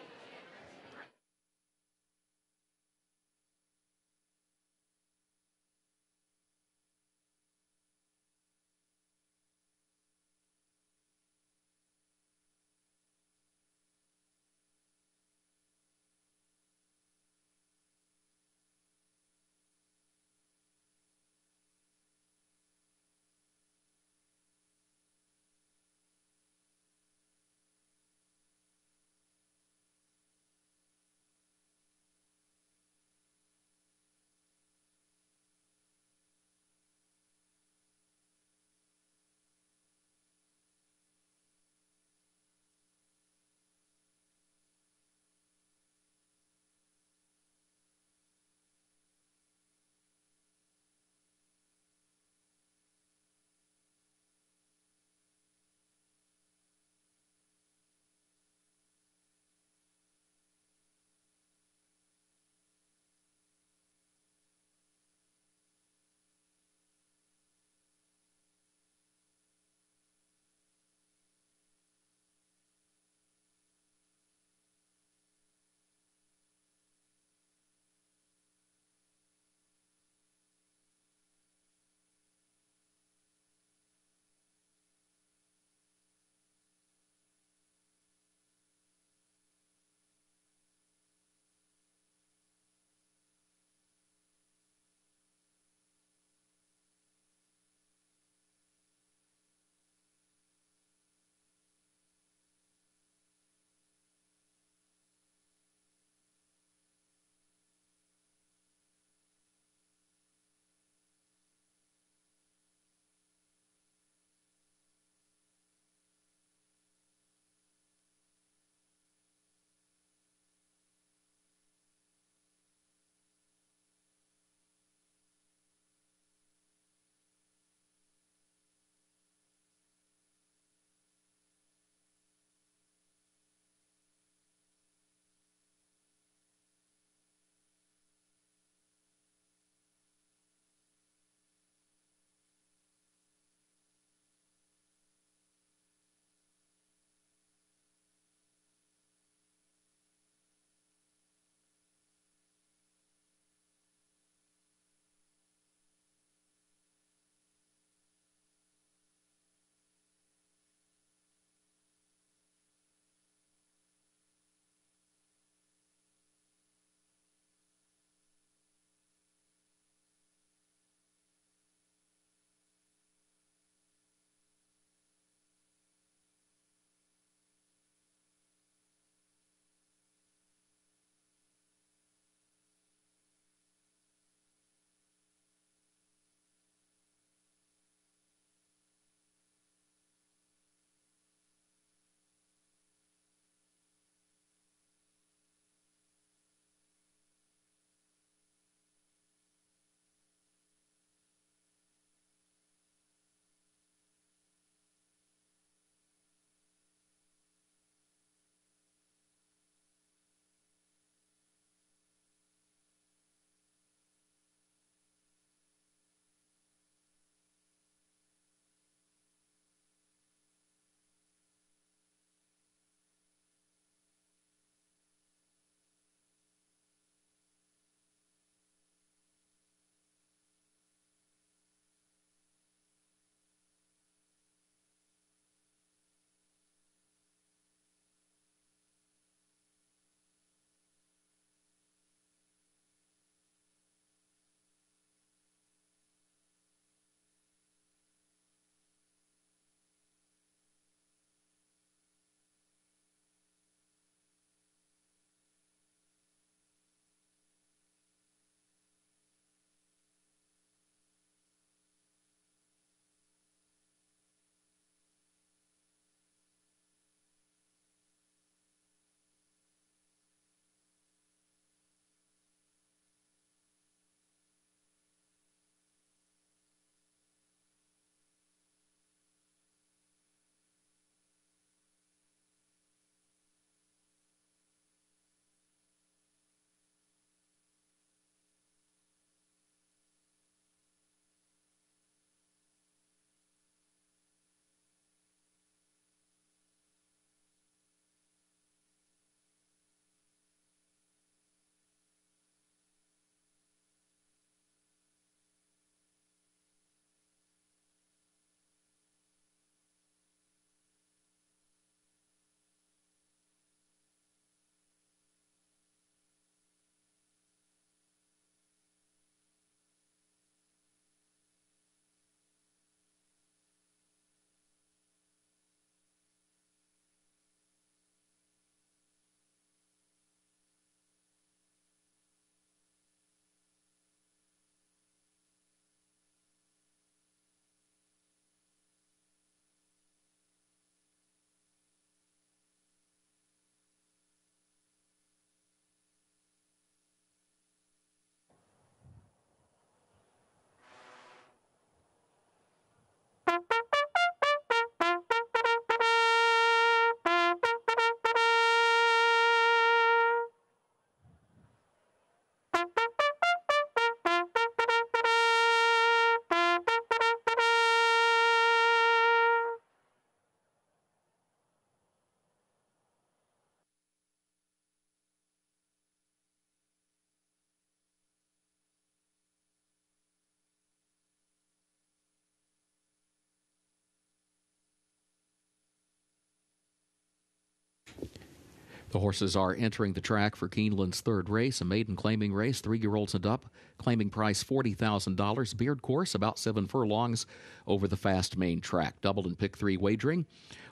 The horses are entering the track for Keeneland's third race, a maiden claiming race, three year olds and up. Claiming price $40,000. Beard course, about seven furlongs over the fast main track. Double and pick three wagering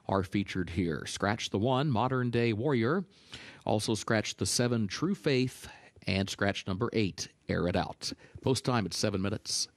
are featured here. Scratch the one, Modern Day Warrior. Also, scratch the seven, True Faith. And scratch number eight, Air It Out. Post time at seven minutes.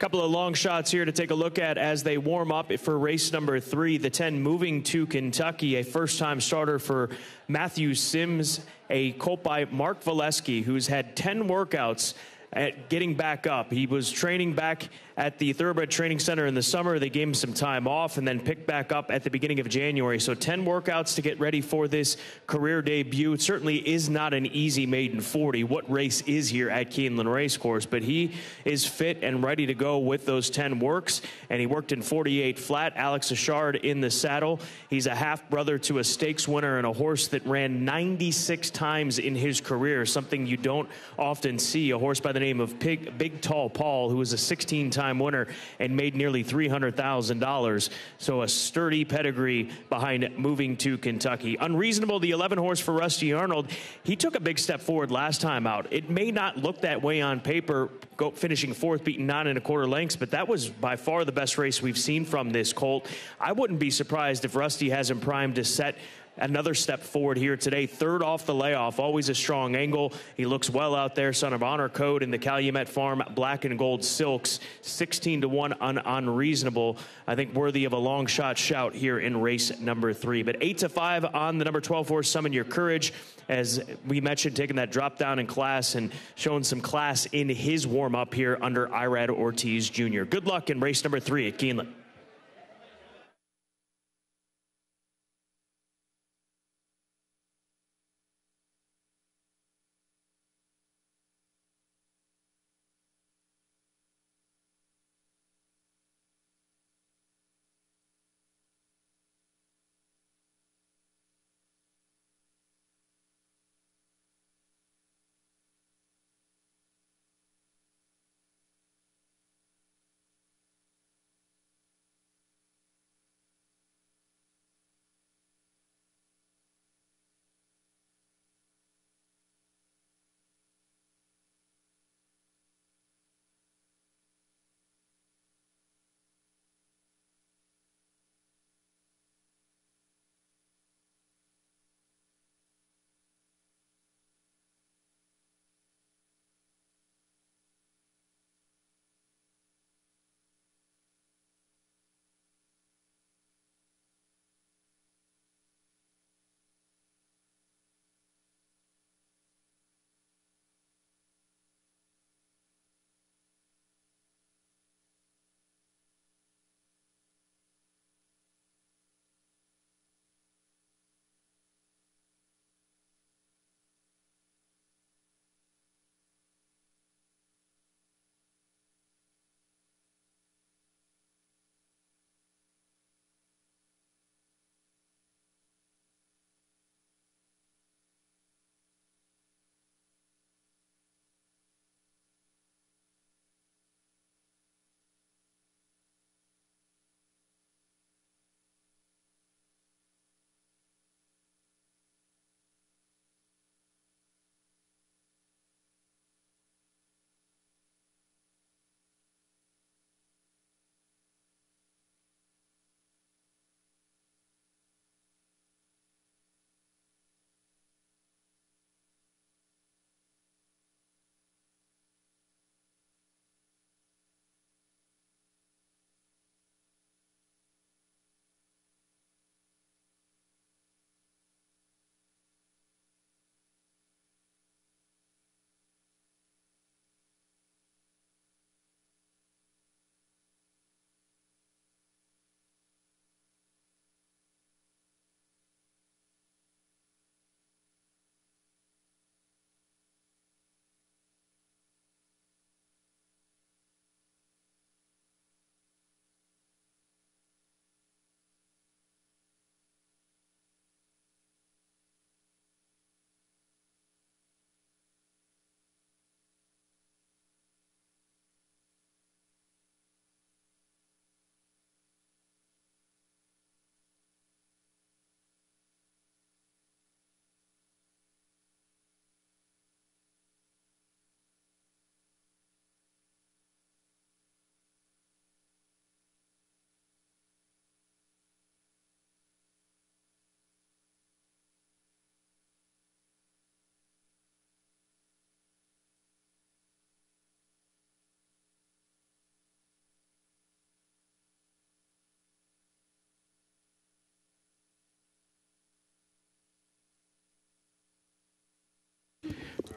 Couple of long shots here to take a look at as they warm up for race number three. The 10 moving to Kentucky, a first time starter for Matthew Sims, a colt by Mark Valeski, who's had 10 workouts at getting back up. He was training back at the Thoroughbred Training Center in the summer. They gave him some time off and then picked back up at the beginning of January. So 10 workouts to get ready for this career debut. It certainly is not an easy maiden 40. What race is here at Keeneland Racecourse? But he is fit and ready to go with those 10 works. And he worked in 48 flat. Alex Achard in the saddle. He's a half brother to a stakes winner and a horse that ran 96 times in his career, something you don't often see. A horse by the name of Pig, Big Tall Paul, who was a 16 time time winner and made nearly $300,000. So a sturdy pedigree behind moving to Kentucky. Unreasonable, the 11 horse for Rusty Arnold. He took a big step forward last time out. It may not look that way on paper, go, finishing fourth, beating nine and a quarter lengths, but that was by far the best race we've seen from this colt. I wouldn't be surprised if Rusty has him primed to set another step forward here today. Third off the layoff, always a strong angle. He looks well out there. Son of Honor Code in the Calumet Farm Black and Gold Silks, 16 to 1 un- unreasonable. I think worthy of a long shot shout here in race number three. But 8 to 5 on the number 12 horse, Summon Your Courage. As we mentioned, taking that drop down in class and showing some class in his warm up here under Irad Ortiz Jr. Good luck in race number three at Keeneland.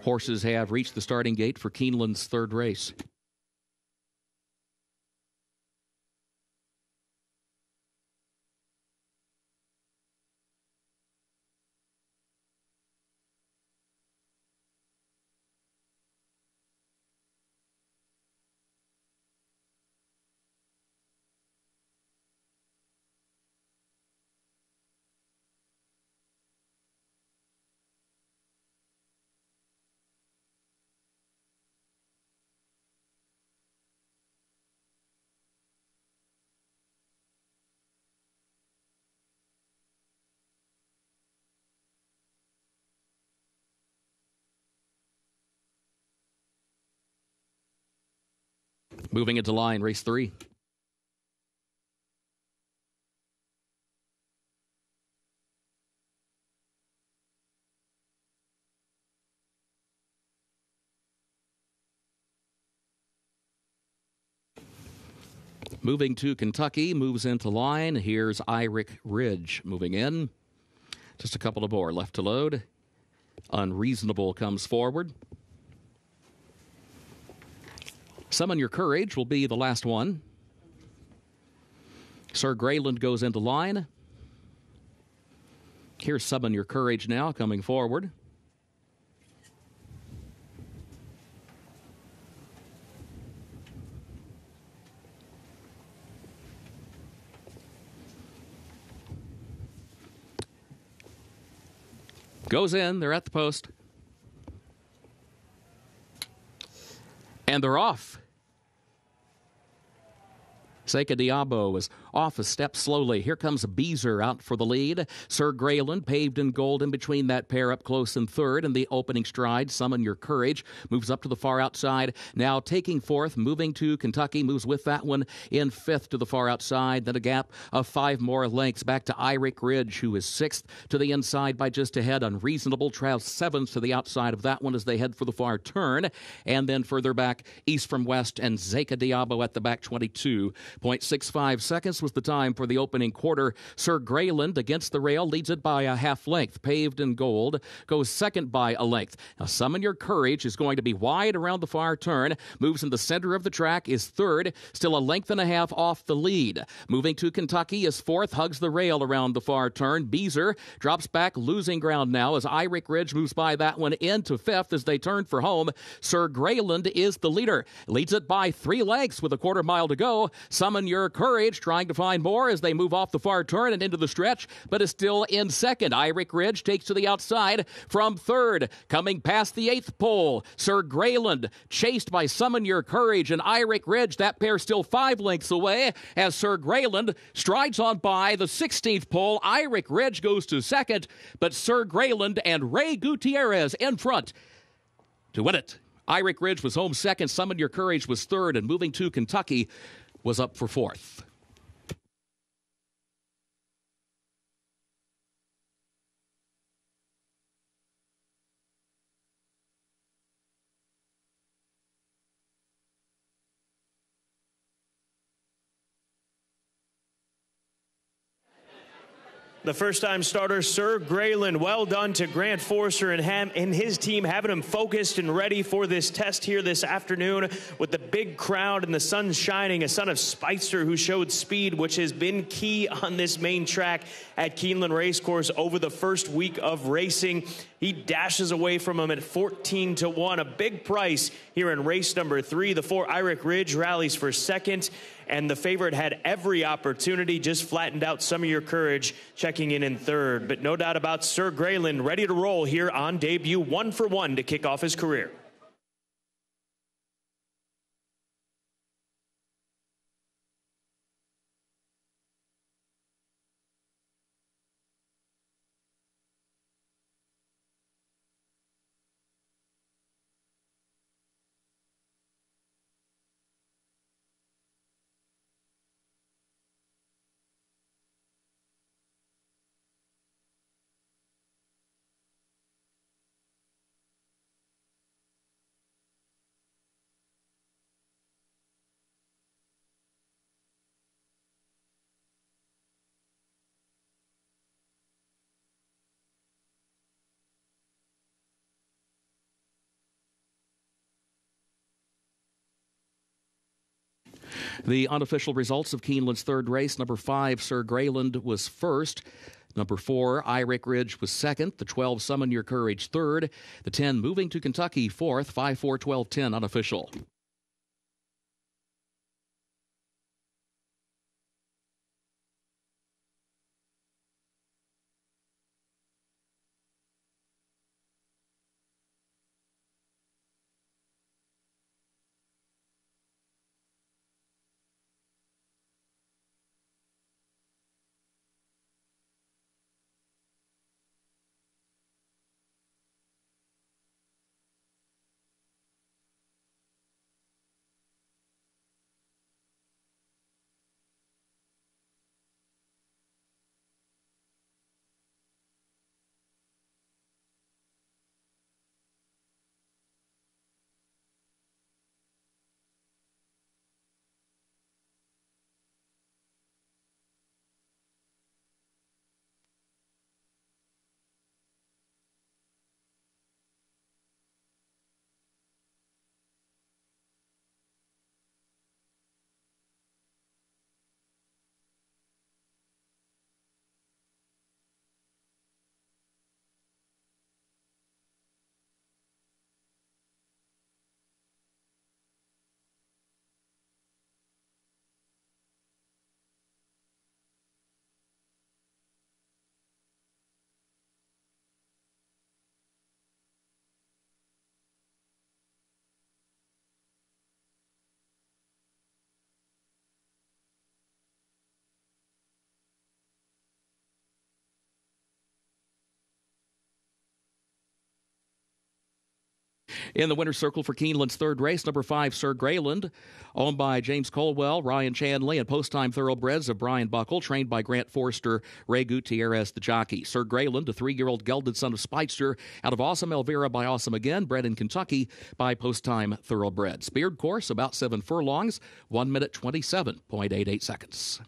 Horses have reached the starting gate for Keeneland's third race. Moving into line, race three. Moving to Kentucky, moves into line. Here's Irick Ridge moving in. Just a couple of more left to load. Unreasonable comes forward. Summon Your Courage will be the last one. Sir Grayland goes into line. Here's Summon Your Courage now coming forward. Goes in, they're at the post. And they're off. Seika Diabo is off a step slowly. Here comes Beezer out for the lead. Sir Greyland paved in gold in between that pair up close in third. And the opening stride, Summon Your Courage, moves up to the far outside. Now taking fourth, moving to Kentucky, moves with that one in fifth to the far outside. Then a gap of five more lengths back to Irick Ridge, who is sixth to the inside by just ahead. Unreasonable Trout seventh to the outside of that one as they head for the far turn. And then further back, east from west, and Zeka Diabo at the back, 22. 0.65 seconds was the time for the opening quarter. Sir Grayland against the rail leads it by a half length. Paved in gold goes second by a length. Now, Summon Your Courage is going to be wide around the far turn. Moves in the center of the track is third, still a length and a half off the lead. Moving to Kentucky is fourth, hugs the rail around the far turn. Beezer drops back, losing ground now as Irick Ridge moves by that one into fifth as they turn for home. Sir Grayland is the leader, leads it by three lengths with a quarter mile to go. Summon Your Courage trying to find more as they move off the far turn and into the stretch, but is still in second. Irick Ridge takes to the outside from third, coming past the eighth pole. Sir Greyland chased by Summon Your Courage and Irick Ridge. That pair still five lengths away as Sir Greyland strides on by the 16th pole. Irick Ridge goes to second, but Sir Greyland and Ray Gutierrez in front to win it. Irick Ridge was home second. Summon Your Courage was third, and moving to Kentucky was up for fourth. The first time starter, Sir Grayland. Well done to Grant Forster and, and his team, having him focused and ready for this test here this afternoon with the big crowd and the sun shining. A son of Speightster who showed speed, which has been key on this main track at Keeneland Racecourse over the first week of racing. He dashes away from him at 14 to 1. A big price here in race number three. The four Irick Ridge rallies for second and the favorite had every opportunity, just flattened out some of Your Courage, checking in in third. But no doubt about Sir Greyland ready to roll here on debut, one for one to kick off his career. The unofficial results of Keeneland's third race number five, Sir Grayland, was first. Number four, Irick Ridge was second. The 12, Summon Your Courage, third. The 10, Moving to Kentucky, fourth. 5 4 12 10, unofficial. In the winner's circle for Keeneland's third race, number five, Sir Greyland, owned by James Colwell, Ryan Chanley, and post time thoroughbreds of Brian Buckle, trained by Grant Forster, Ray Gutierrez, the jockey. Sir Greyland, a three year old gelded son of Speightster, out of Awesome Elvira by Awesome Again, bred in Kentucky by post time thoroughbreds. Beard course, about seven furlongs, one minute 27.88 seconds.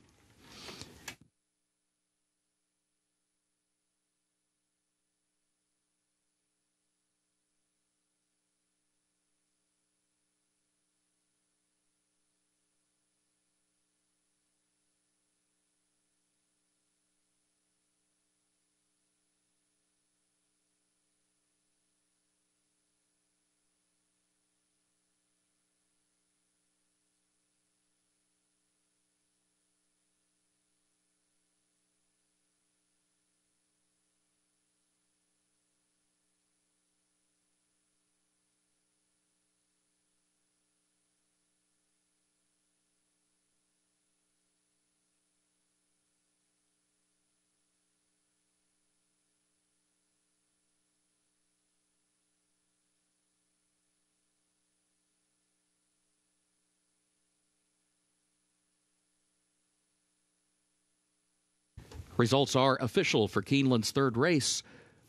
Results are official for Keeneland's third race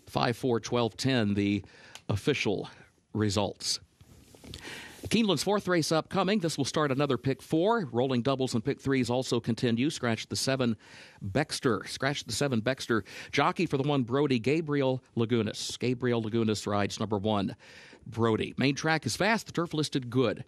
5 4 12 10, the official results. Keeneland's fourth race upcoming. This will start another pick four. Rolling doubles and pick threes also continue. Scratch the seven Bexter. Scratch the seven Bexter. Jockey for the one Brody, Gabriel Lagunas. Gabriel Lagunas rides number one Brody. Main track is fast. The turf listed good.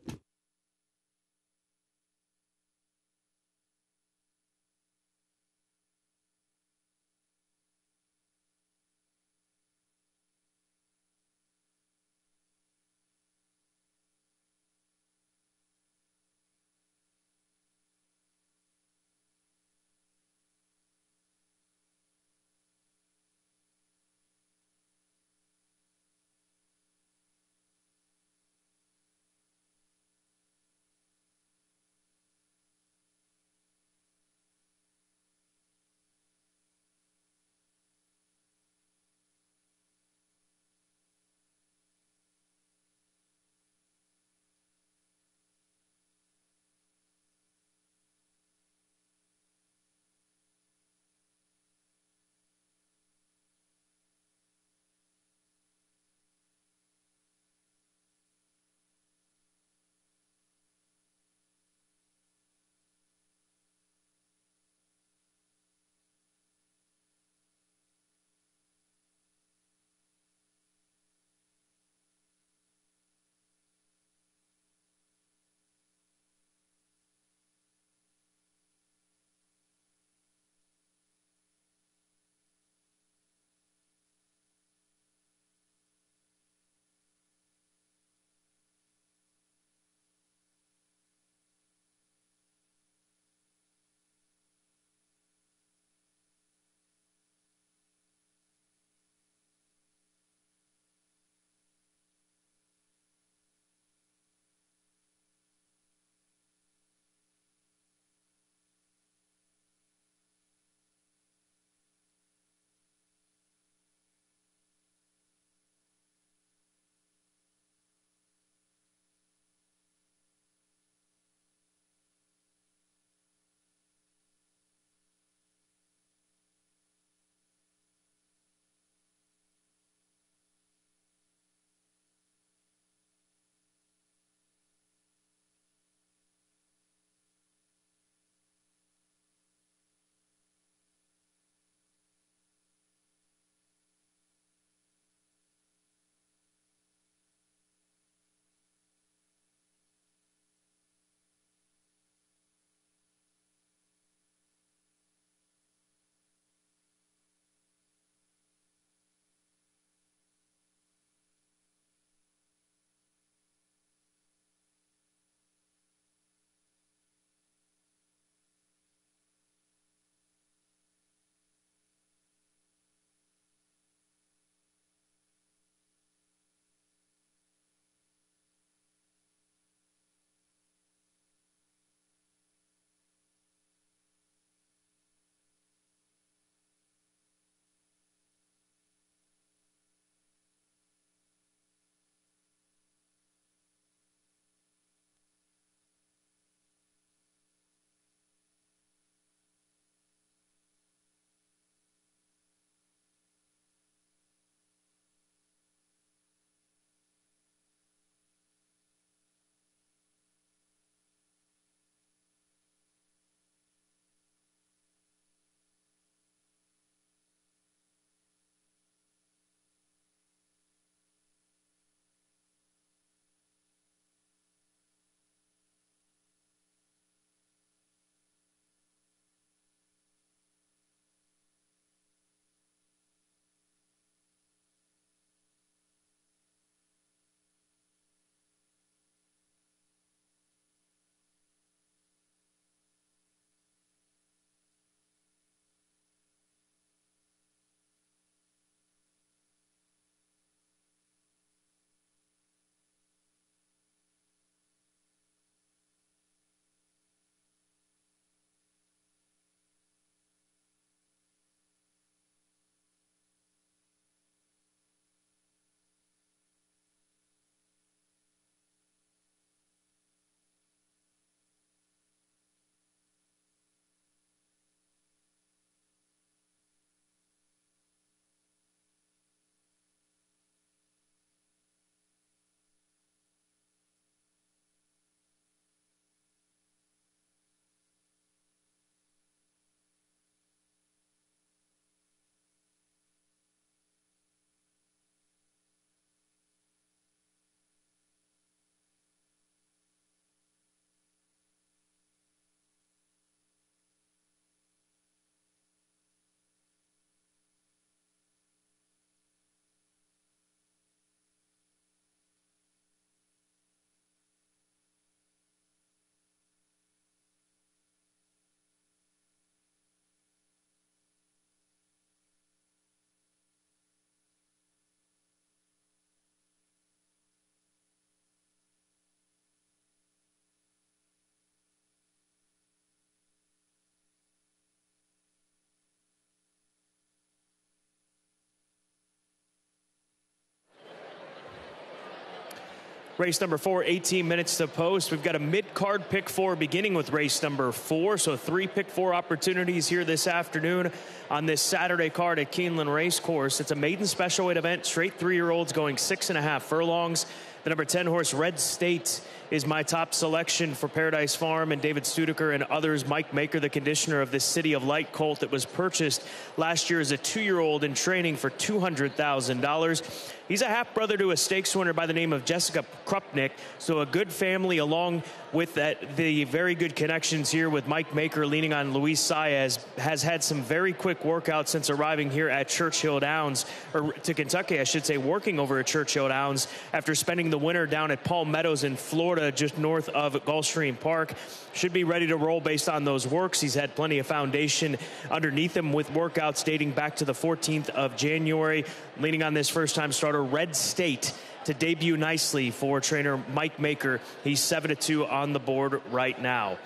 Race number four, 18 minutes to post. We've got a mid card pick four beginning with race number four. So three pick four opportunities here this afternoon on this Saturday card at Keeneland Racecourse. It's a maiden special weight event, straight three year olds going six and a half furlongs. The number 10 horse, Red State, is my top selection for Paradise Farm and David Staudacher and others. Mike Maker, the conditioner of this City of Light colt that was purchased last year as a two year old in training for $200,000. He's a half brother to a stakes winner by the name of Jessica Krupnik. So a good family along with that, the very good connections here with Mike Maker leaning on Luis Saez has had some very quick workouts since arriving here at Churchill Downs or to Kentucky, I should say, working over at Churchill Downs after spending the winter down at Palm Meadows in Florida, just north of Gulfstream Park. Should be ready to roll based on those works. He's had plenty of foundation underneath him with workouts dating back to the 14th of January. Leaning on this first time starter, Red State to debut nicely for trainer Mike Maker. He's 7 to 2 on the board right now.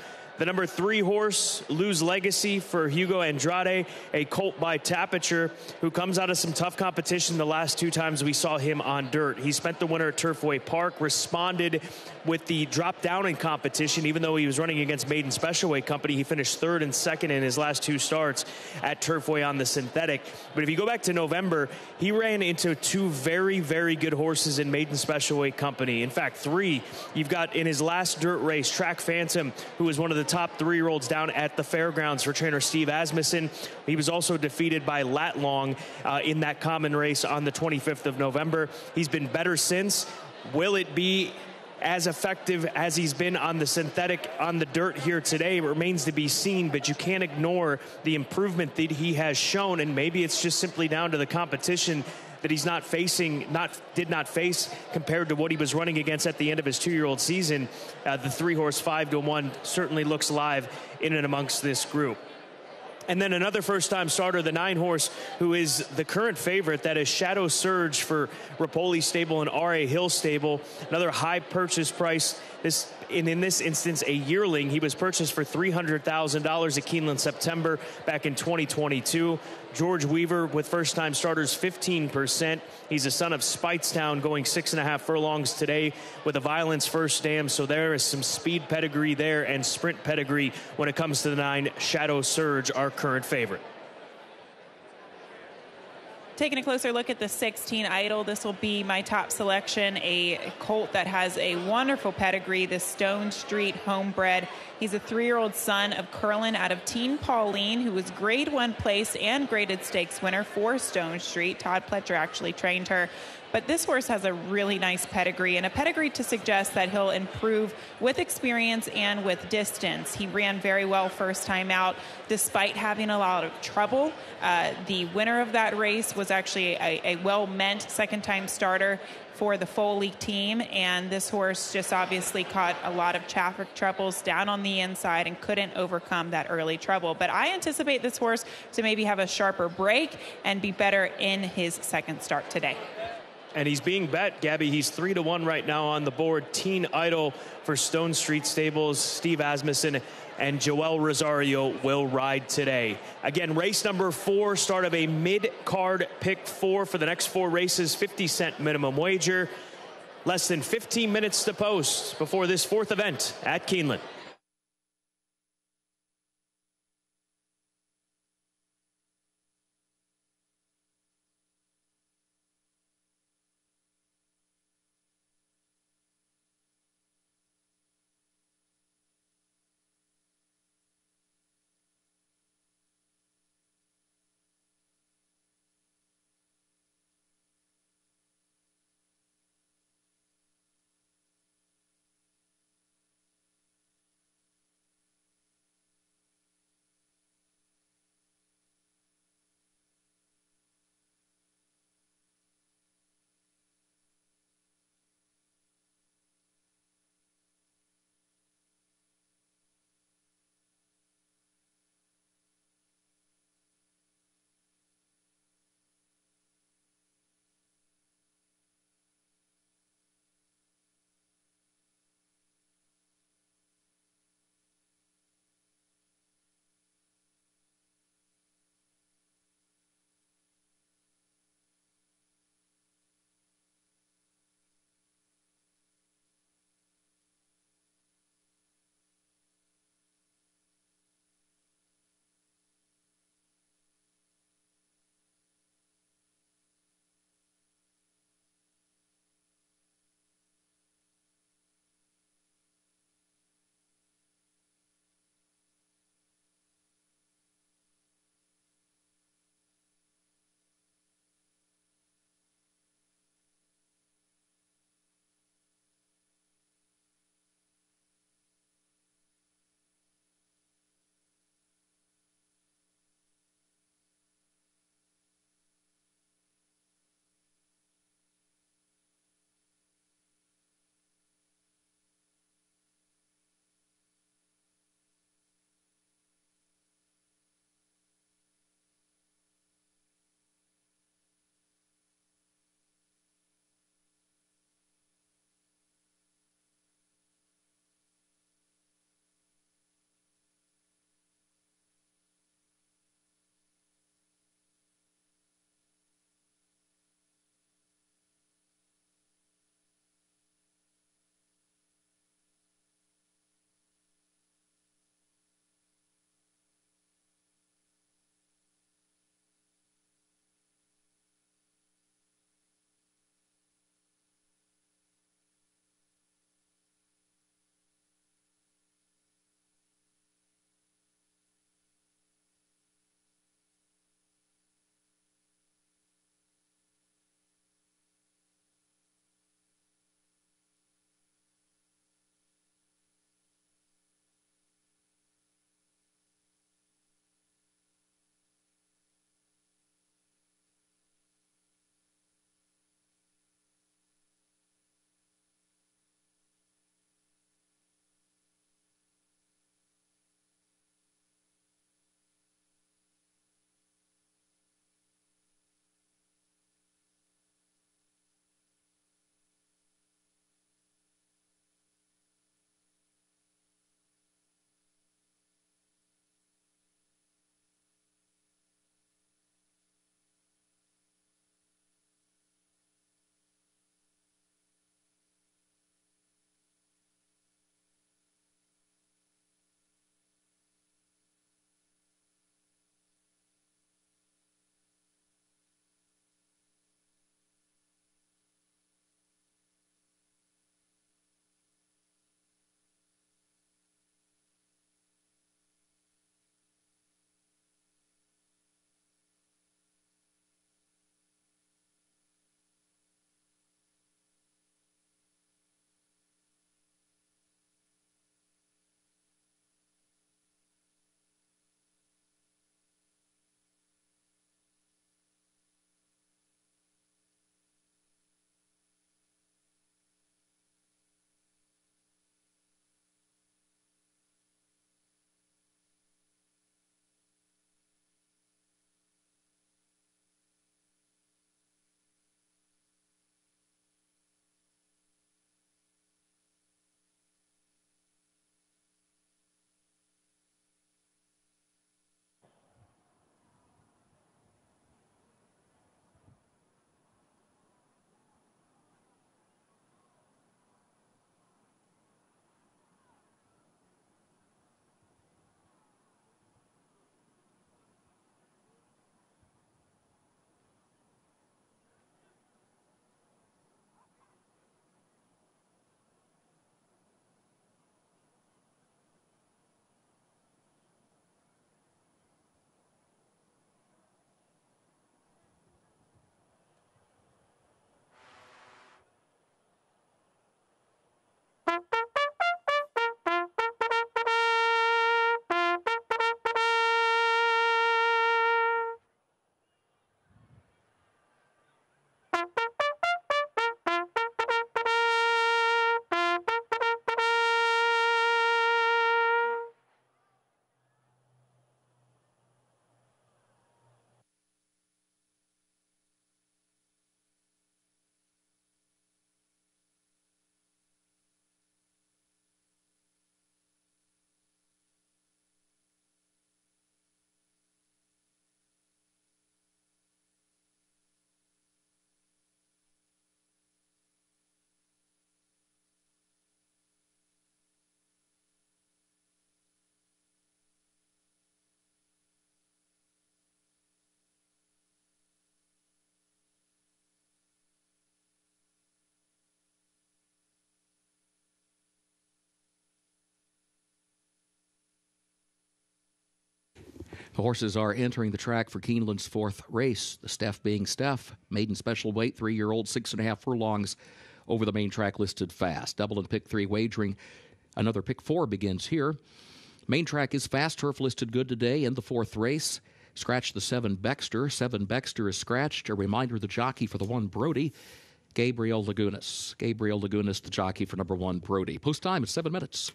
The number three horse, Lose Legacy for Hugo Andrade, a colt by Tapiture, who comes out of some tough competition the last two times we saw him on dirt. He spent the winter at Turfway Park, responded with the drop down in competition, even though he was running against Maiden Special Weight Company. He finished third and second in his last two starts at Turfway on the synthetic. But if you go back to November, he ran into two very, very good horses in Maiden Special Weight Company. In fact, three. You've got in his last dirt race, Track Phantom, who was one of the top three year olds down at the fairgrounds for trainer Steve Asmussen. He was also defeated by Latlong uh, in that common race on the 25th of November. He's been better since. Will it be as effective as he's been on the synthetic on the dirt here today remains to be seen, but you can't ignore the improvement that he has shown, and maybe it's just simply down to the competition that he's not facing, not did not face compared to what he was running against at the end of his two-year-old season. Uh, the three-horse five to one certainly looks live in and amongst this group. And then another first time starter, the nine horse, who is the current favorite, that is Shadow Surge for Rapoli Stable and R.A. Hill Stable. Another high purchase price. This in, in this instance, a yearling. He was purchased for $300,000 at Keeneland September back in 2022. George Weaver with first time starters 15%. He's a son of Speightstown going six and a half furlongs today with a violence first dam. So there is some speed pedigree there and sprint pedigree when it comes to the nine Shadow Surge, our current favorite. Taking a closer look at the 16 Idol, this will be my top selection. A colt that has a wonderful pedigree, the Stonestreet homebred. He's a three year old son of Curlin out of Teen Pauline, who was grade one place and graded stakes winner for Stonestreet. Todd Pletcher actually trained her. But this horse has a really nice pedigree and a pedigree to suggest that he'll improve with experience and with distance. He ran very well first time out despite having a lot of trouble. Uh, the winner of that race was actually a, a well meant second time starter for the Foley team, and this horse just obviously caught a lot of traffic troubles down on the inside and couldn't overcome that early trouble. But I anticipate this horse to maybe have a sharper break and be better in his second start today and he's being bet, Gabby. He's three to one right now on the board. Teen Idol for Stonestreet Stables, Steve Asmussen and Joel Rosario will ride today. Again, race number four, start of a mid card pick four for the next four races, 50 cent minimum wager. Less than 15 minutes to post before this fourth event at Keeneland. The horses are entering the track for Keeneland's fourth race, the Steph being Steph, maiden special weight, three year old, six and a half furlongs over the main track listed fast. Double and pick three wagering. Another pick four begins here. Main track is fast turf listed good today in the fourth race. Scratch the seven Bexter. Seven Bexter is scratched. A reminder the jockey for the one Brody, Gabriel Lagunas. Gabriel Lagunas, the jockey for number one Brody. Post time is seven minutes.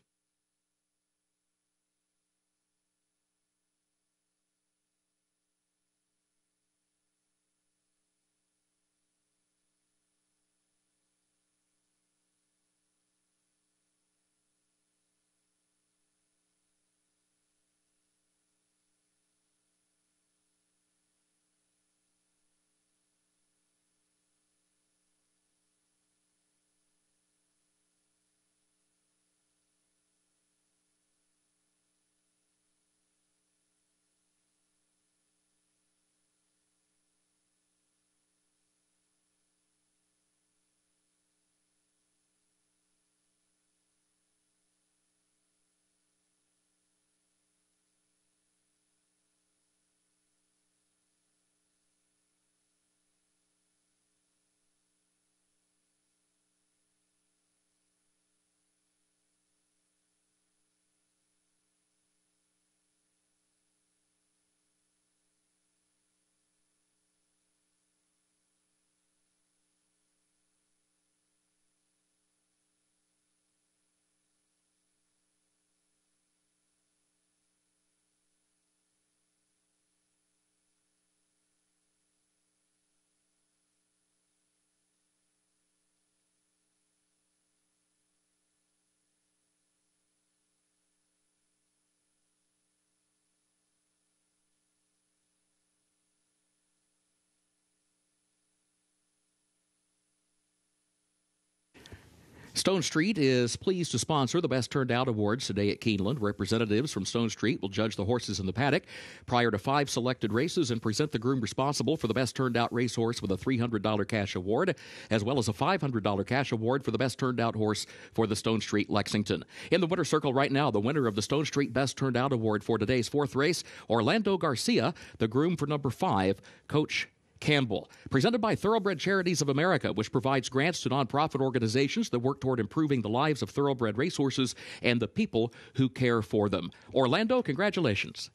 Stonestreet is pleased to sponsor the Best Turned Out Awards today at Keeneland. Representatives from Stonestreet will judge the horses in the paddock prior to five selected races and present the groom responsible for the Best Turned Out racehorse with a $300 cash award, as well as a $500 cash award for the Best Turned Out horse for the Stonestreet Lexington. In the winner circle right now, the winner of the Stonestreet Best Turned Out Award for today's fourth race, Orlando Garcia, the groom for number five, Coach Campbell. Presented by Thoroughbred Charities of America, which provides grants to nonprofit organizations that work toward improving the lives of thoroughbred racehorses and the people who care for them. Orlando, congratulations.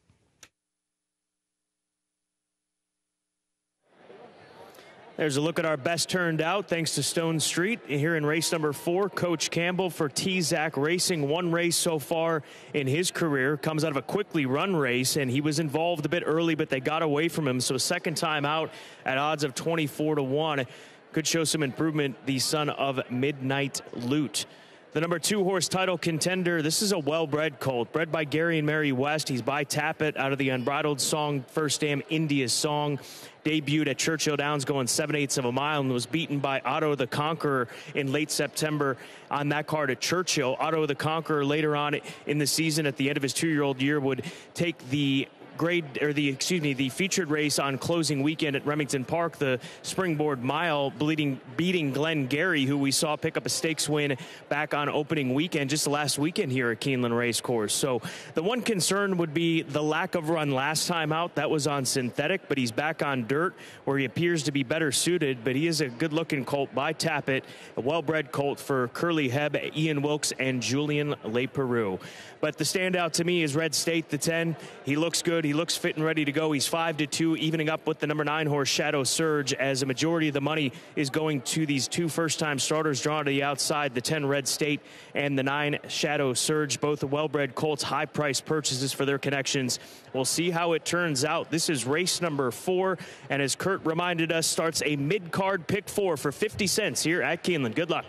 There's a look at our best turned out thanks to Stonestreet here in race number four. Coach Campbell for T-Zac Racing. One race so far in his career. Comes out of a quickly run race, and he was involved a bit early, but they got away from him. So second time out at odds of 24 to 1. Could show some improvement, the son of Midnight Lute. The number two horse title contender. This is a well-bred colt, bred by Gary and Mary West. He's by Tapit out of the Unbridled Song, First Dam India Song. Debuted at Churchill Downs going 7 eighths of a mile and was beaten by Otto the Conqueror in late September on that card at Churchill. Otto the Conqueror later on in the season at the end of his two-year-old year would take the grade or the excuse me the featured race on closing weekend at Remington Park, the Springboard Mile, bleeding, beating Glenn Gary, who we saw pick up a stakes win back on opening weekend, just last weekend here at Keeneland Racecourse. So the one concern would be the lack of run last time out. That was on synthetic, but he's back on dirt where he appears to be better suited. But he is a good-looking colt by Tapit, a well-bred colt for Curly Heb, Ian Wilkes, and Julien Leparoux. But the standout to me is Red State, the 10. He looks good. He looks fit and ready to go. He's 5 to 2, evening up with the number 9 horse, Shadow Surge, as a majority of the money is going to these two first time starters drawn to the outside the 10 Red State and the 9 Shadow Surge. Both well bred Colts, high price purchases for their connections. We'll see how it turns out. This is race number four. And as Kurt reminded us, starts a mid card pick four for 50 cents here at Keeneland. Good luck.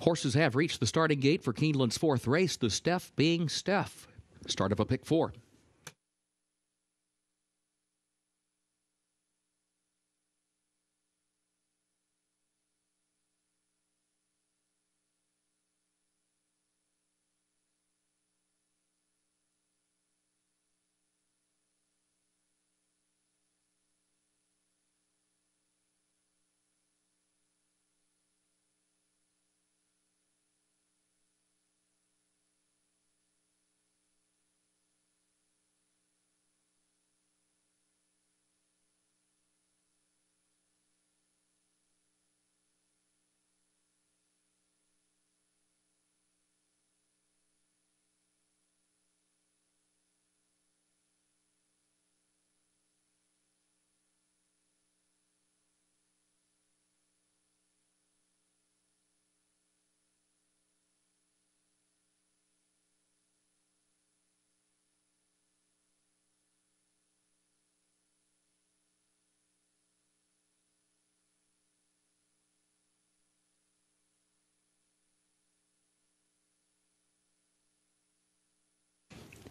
Horses have reached the starting gate for Keeneland's fourth race, the Steph being Steph. Start of a pick four.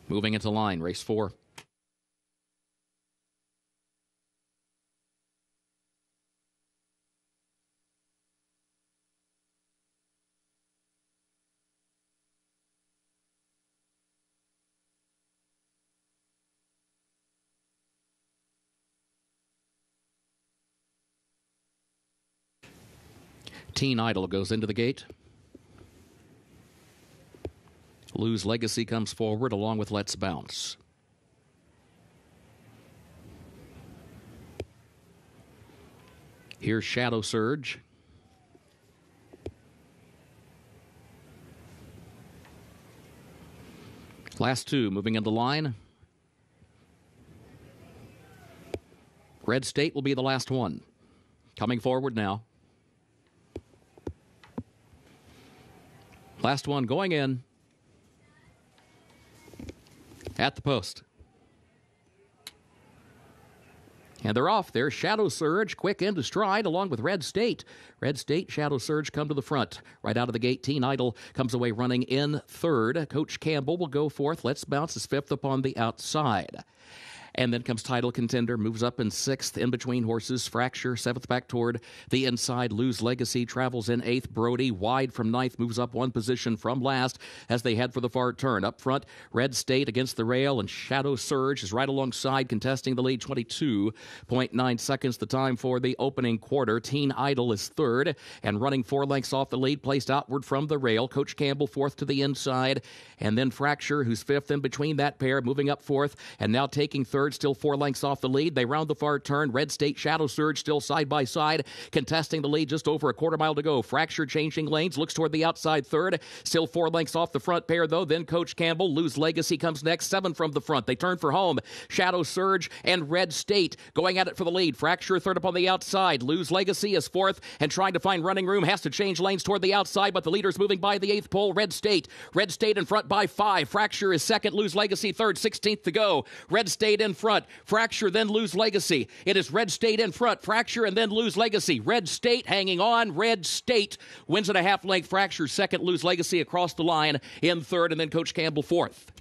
Moving into line, race four. Teen Idol goes into the gate. Lou's Legacy comes forward along with Let's Bounce. Here's Shadow Surge. Last two moving into line. Red State will be the last one. Coming forward now. Last one going in at the post. And they're off. There's Shadow Surge, quick into stride, along with Red State. Red State, Shadow Surge come to the front. Right out of the gate, Teen Idol comes away running in third. Coach Campbell will go fourth. Let's bounce his fifth upon the outside. And then comes title contender, moves up in sixth, in between horses, fracture, seventh back toward the inside. Lou's Legacy travels in eighth. Brody wide from ninth, moves up one position from last as they head for the far turn. Up front, Red State against the rail, and Shadow Surge is right alongside, contesting the lead 22.9 seconds the time for the opening quarter. Teen Idol is third and running four lengths off the lead, placed outward from the rail. Coach Campbell fourth to the inside, and then Fracture, who's fifth in between that pair, moving up fourth, and now taking third still four lengths off the lead. They round the far turn. Red State Shadow Surge still side by side, contesting the lead just over a quarter mile to go. Fracture changing lanes, looks toward the outside third. Still four lengths off the front pair, though. Then Coach Campbell, Lose Legacy comes next, seven from the front. They turn for home. Shadow Surge and Red State going at it for the lead. Fracture third up on the outside. Lose Legacy is fourth and trying to find running room. Has to change lanes toward the outside, but the leader's moving by the eighth pole. Red State. Red State in front by five. Fracture is second. Lose Legacy third. 16th to go. Red State in front. Fracture then lose Legacy. It is Red State in front. Fracture and then lose Legacy. Red State hanging on. Red State wins at a half length. Fracture second. lose Legacy across the line in third, and then Coach Campbell fourth.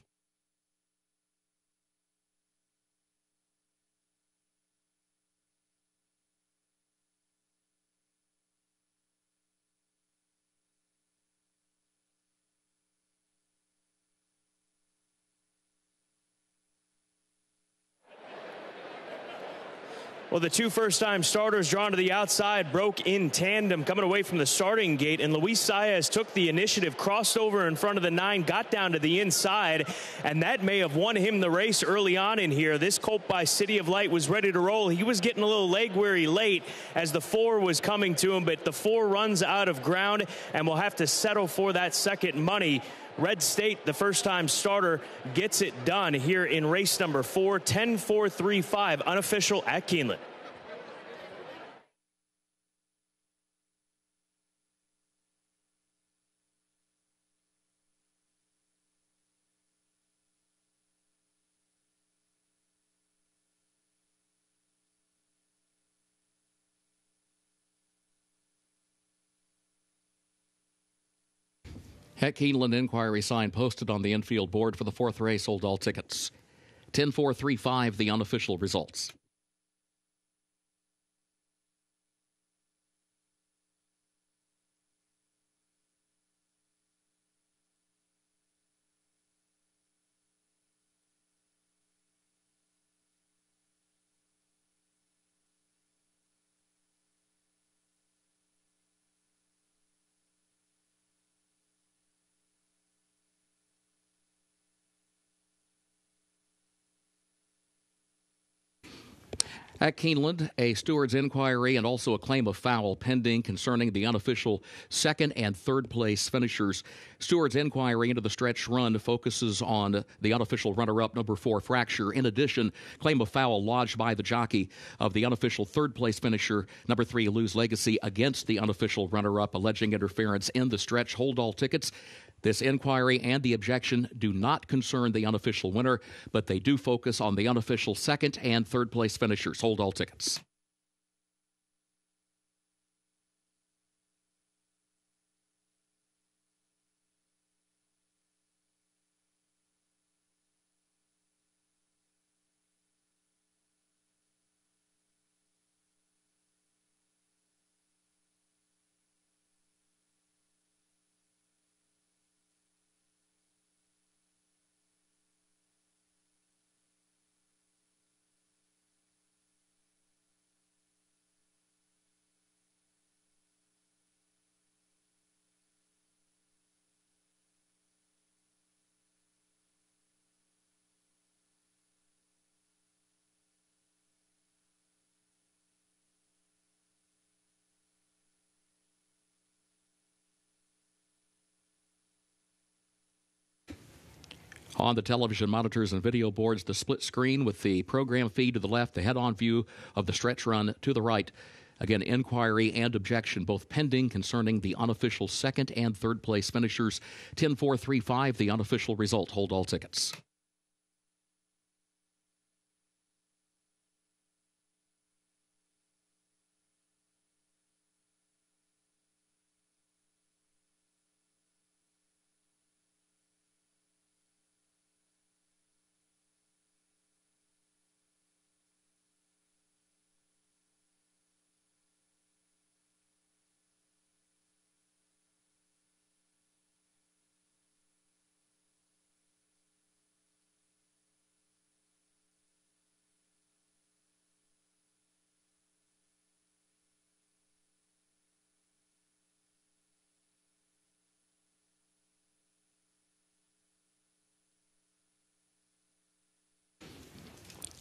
Well, the two first time starters drawn to the outside broke in tandem coming away from the starting gate, and Luis Saez took the initiative, crossed over in front of the nine, got down to the inside, and that may have won him the race early on in here. This colt by City of Light was ready to roll. He was getting a little leg weary late as the four was coming to him, but the four runs out of ground and will have to settle for that second money. Red State, the first time starter, gets it done here in race number four, 10 4 3 5, unofficial at Keeneland. Heck Keeneland inquiry sign posted on the infield board for the fourth race. sold all tickets. 10 4 3 5, the unofficial results. At Keeneland, a steward's inquiry and also a claim of foul pending concerning the unofficial second and third place finishers. Steward's inquiry into the stretch run focuses on the unofficial runner up, number four, Fracture. In addition, claim of foul lodged by the jockey of the unofficial third place finisher, number three, Lose Legacy, against the unofficial runner up, alleging interference in the stretch. Hold all tickets. This inquiry and the objection do not concern the unofficial winner, but they do focus on the unofficial second and third place finishers. Hold all tickets. On the television monitors and video boards, the split screen with the program feed to the left, the head on view of the stretch run to the right. Again, inquiry and objection both pending concerning the unofficial second and third place finishers. 10 4 3 5, the unofficial result. Hold all tickets.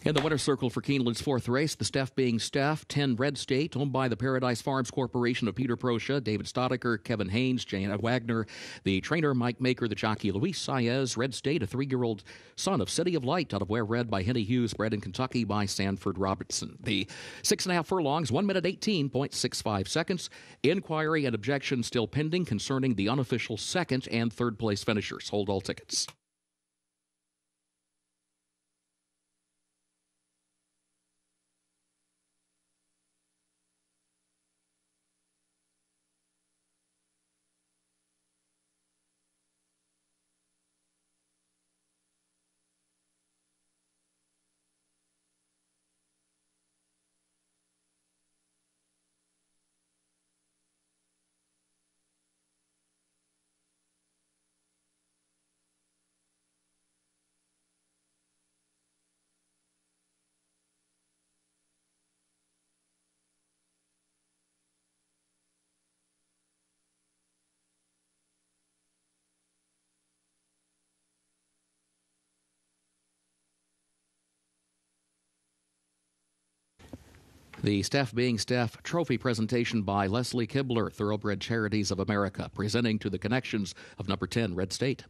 In the winner's circle for Keeneland's fourth race, the Steph being Steph, 10 Red State, owned by the Paradise Farms Corporation of Peter Proscia, David Staudacher, Kevin Haynes, Jana Wagner, the trainer Mike Maker, the jockey Luis Saez, Red State, a three year old son of City of Light, out of Where Red by Henny Hughes, bred in Kentucky by Sanford Robertson. The six and a half furlongs, 1 minute 18.65 seconds. Inquiry and objection still pending concerning the unofficial second and third place finishers. Hold all tickets. The Steph Being Steph trophy presentation by Leslie Kibler, Thoroughbred Charities of America, presenting to the connections of number 10, Red State.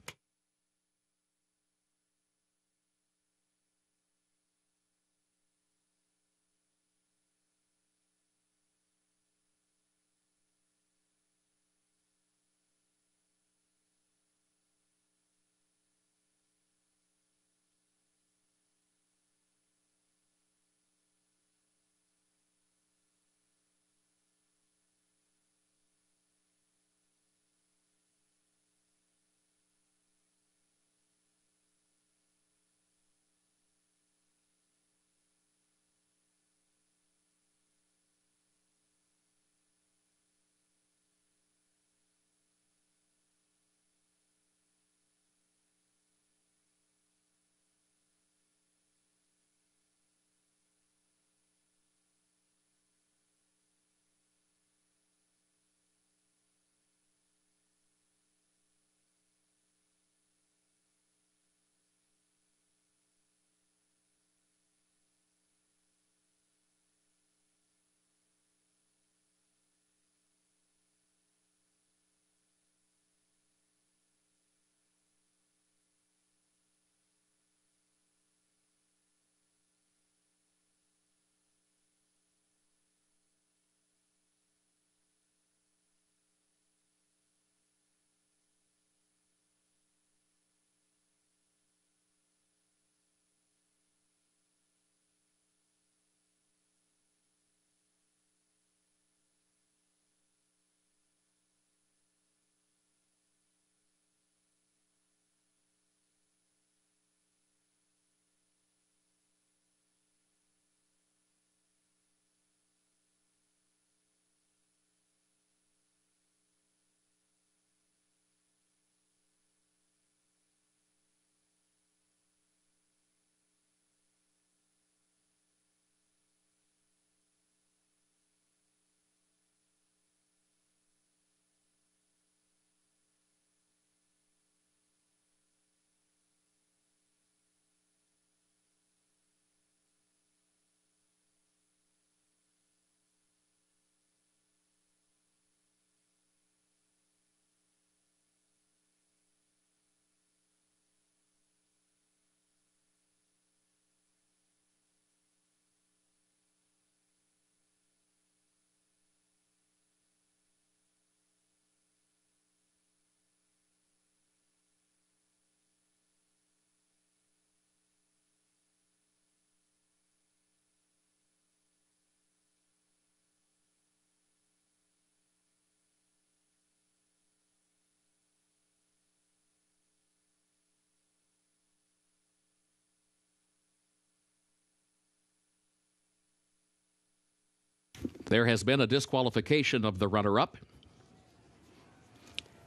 There has been a disqualification of the runner up.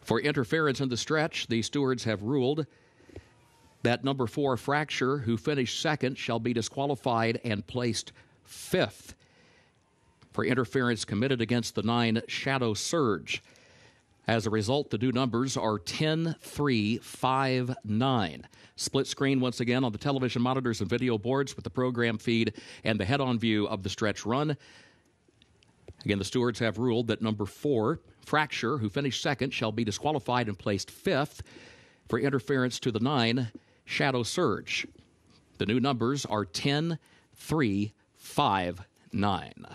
For interference in the stretch, the stewards have ruled that number four fracture, who finished second, shall be disqualified and placed fifth for interference committed against the nine Shadow Surge. As a result, the new numbers are 10 3 5 9. Split screen once again on the television monitors and video boards with the program feed and the head on view of the stretch run. Again, the stewards have ruled that number four, Fracture, who finished second, shall be disqualified and placed fifth for interference to the nine, Shadow Surge. The new numbers are 10 3 5 9.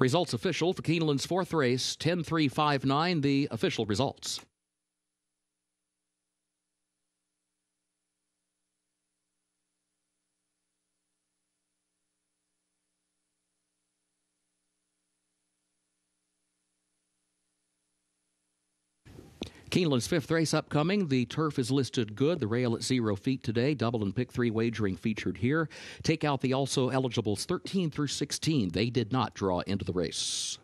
Results official for Keeneland's fourth race, 10 3 5 9, the official results. Keeneland's fifth race upcoming. The turf is listed good. The rail at zero feet today. Double and pick three wagering featured here. Take out the also eligibles 13 through 16. They did not draw into the race.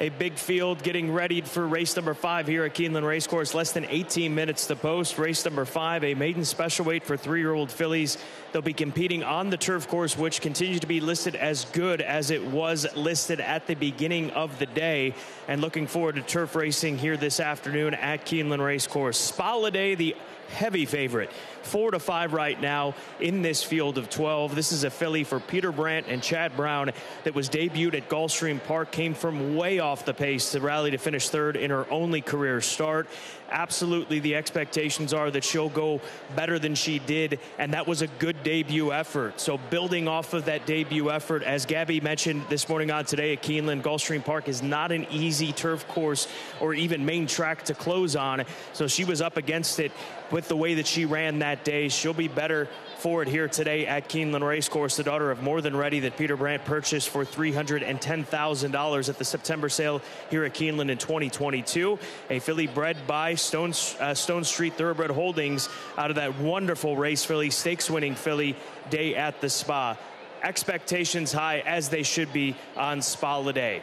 A big field getting ready for race number five here at Keeneland Racecourse. Less than 18 minutes to post. Race number five, a maiden special weight for three year old fillies. They'll be competing on the turf course, which continues to be listed as good as it was listed at the beginning of the day. And looking forward to turf racing here this afternoon at Keeneland Racecourse. Spaladay, the heavy favorite. Four to five right now in this field of 12. This is a filly for Peter Brant and Chad Brown that was debuted at Gulfstream Park, came from way off the pace to rally to finish third in her only career start. Absolutely, the expectations are that she'll go better than she did, and that was a good debut effort. So, building off of that debut effort, as Gabby mentioned this morning on today at Keeneland, Gulfstream Park is not an easy turf course or even main track to close on. So, she was up against it with the way that she ran that day. She'll be better for it here today at Keeneland Racecourse, the daughter of More Than Ready that Peter Brant purchased for $310,000 at the September sale here at Keeneland in 2022. A filly bred by Stone, uh, Stonestreet Thoroughbred Holdings out of that wonderful race filly, stakes winning filly day at the spa. Expectations high as they should be on Spaladay.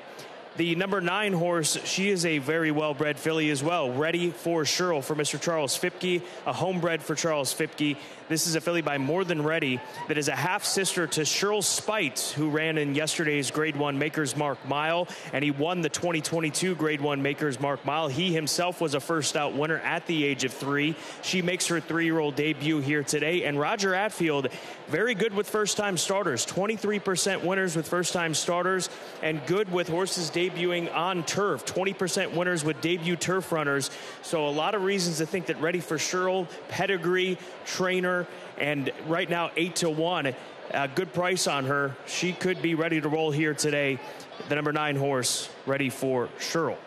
The number nine horse, she is a very well bred filly as well. Ready for Sherrill for Mr. Charles Fipke, a homebred for Charles Fipke. This is a filly by More Than Ready that is a half sister to Shirl's Speight, who ran in yesterday's Grade 1 Maker's Mark Mile, and he won the 2022 Grade 1 Maker's Mark Mile. He himself was a first out winner at the age of three. She makes her three year old debut here today, and Roger Attfield, very good with first time starters, 23% winners with first time starters, and good with horses debuting on turf, 20% winners with debut turf runners. So, a lot of reasons to think that Ready for Sherrill, pedigree, trainer, and right now eight to one. A good price on her. She could be ready to roll here today. The number nine horse ready for Sherrill.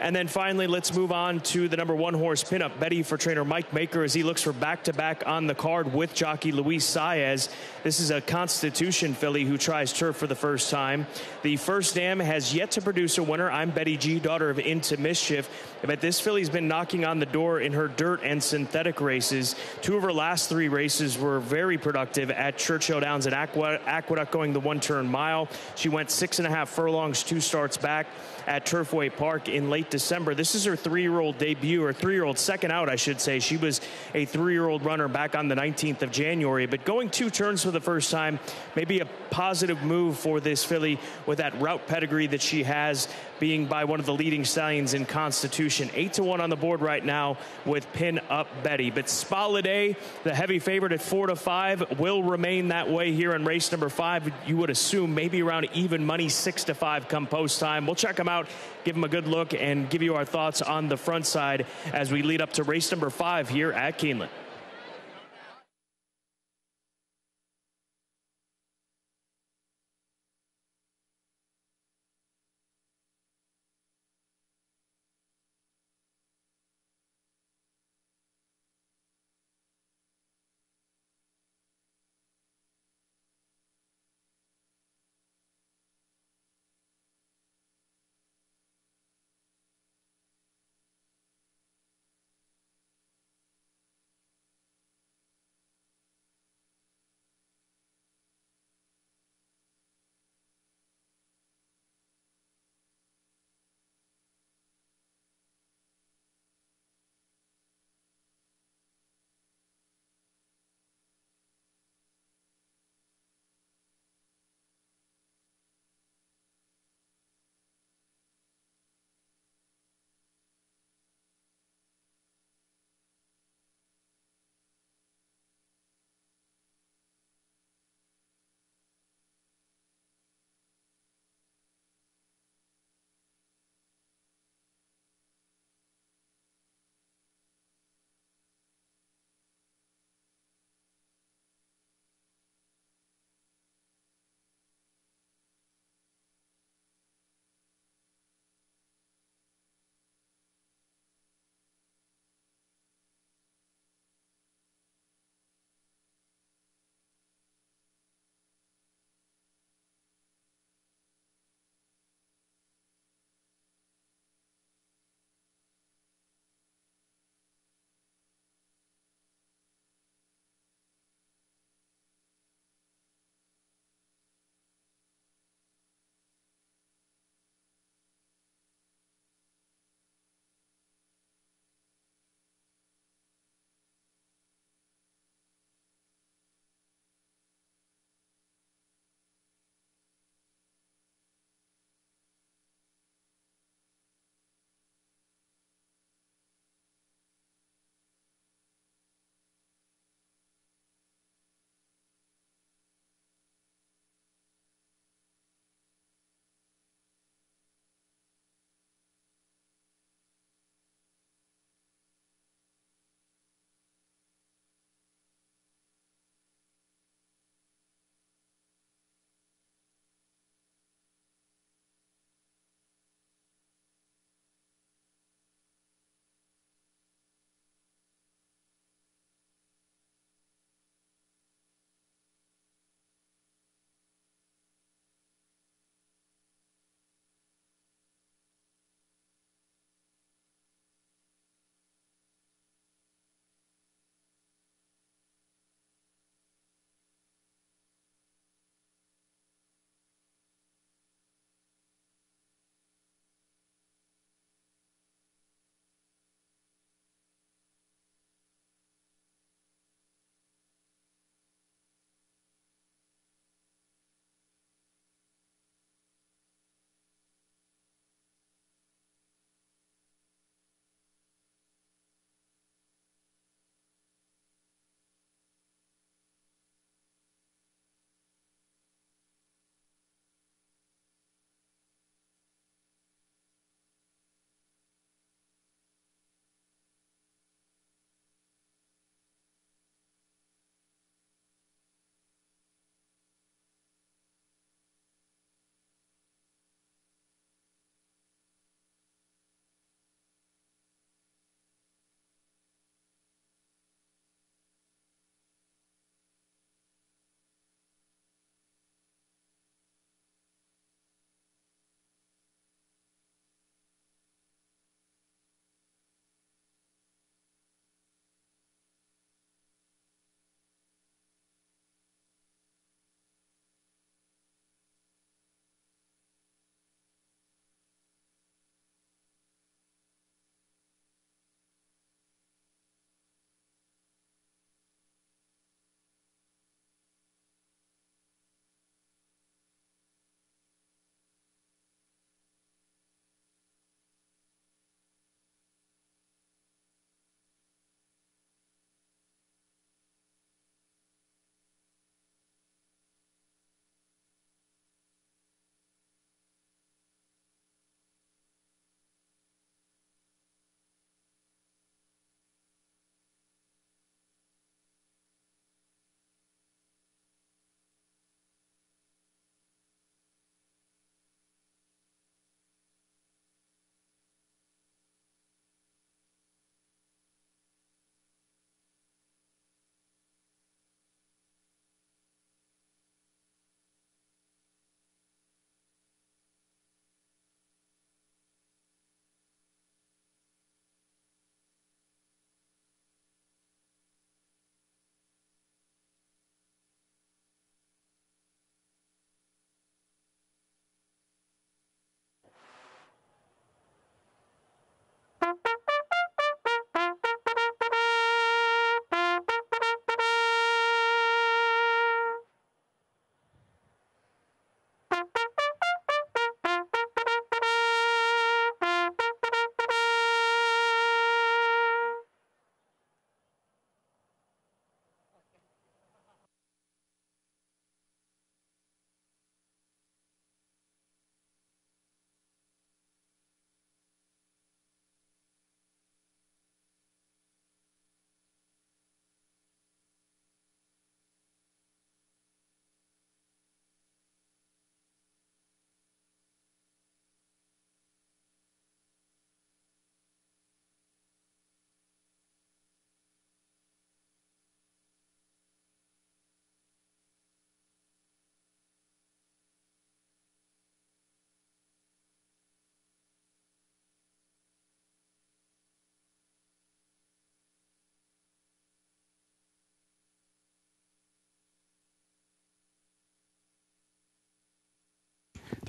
And then finally, let's move on to the number one horse pinup, Betty for trainer Mike Maker as he looks for back to back on the card with jockey Luis Saez. This is a Constitution filly who tries turf for the first time. The first dam has yet to produce a winner. I'm Betty G, daughter of Into Mischief. But this filly's been knocking on the door in her dirt and synthetic races. Two of her last three races were very productive at Churchill Downs and Aqueduct going the one turn mile. She went six and a half furlongs, two starts back at Turfway Park in late December. This is her three year old debut, or three year old second out, I should say. She was a three year old runner back on the 19th of January, but going two turns for the first time, maybe a positive move for this filly with that route pedigree that she has, being by one of the leading stallions in Constitution. Eight to one on the board right now with pin up Betty. But Spaladay, the heavy favorite at four to five, will remain that way here in race number five. You would assume maybe around even money, six to five come post time. We'll check them out, give them a good look, and give you our thoughts on the front side as we lead up to race number five here at Keeneland.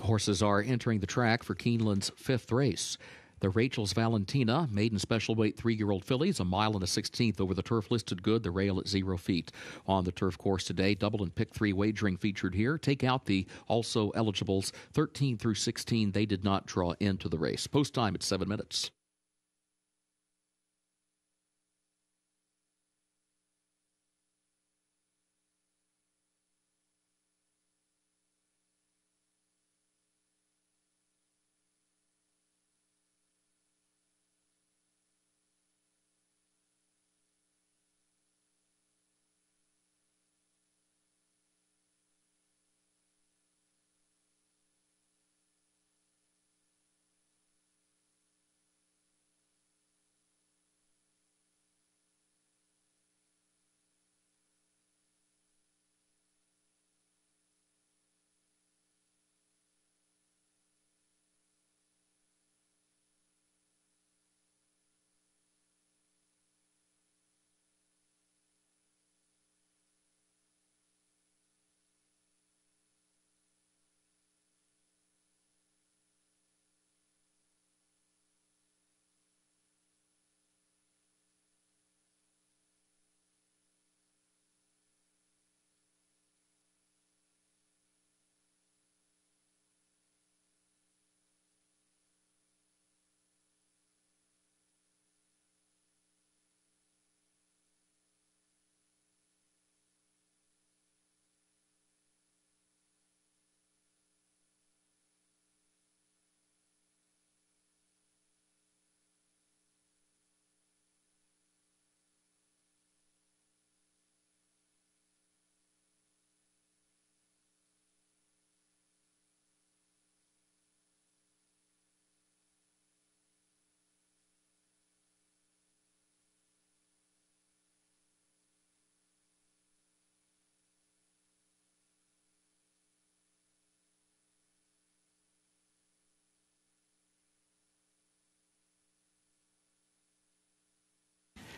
Horses are entering the track for Keeneland's fifth race. The Rachel's Valentina, maiden special weight three year old fillies, a mile and a sixteenth over the turf, listed good. The rail at zero feet on the turf course today. Double and pick three wagering featured here. Take out the also eligibles 13 through 16. They did not draw into the race. Post time at seven minutes.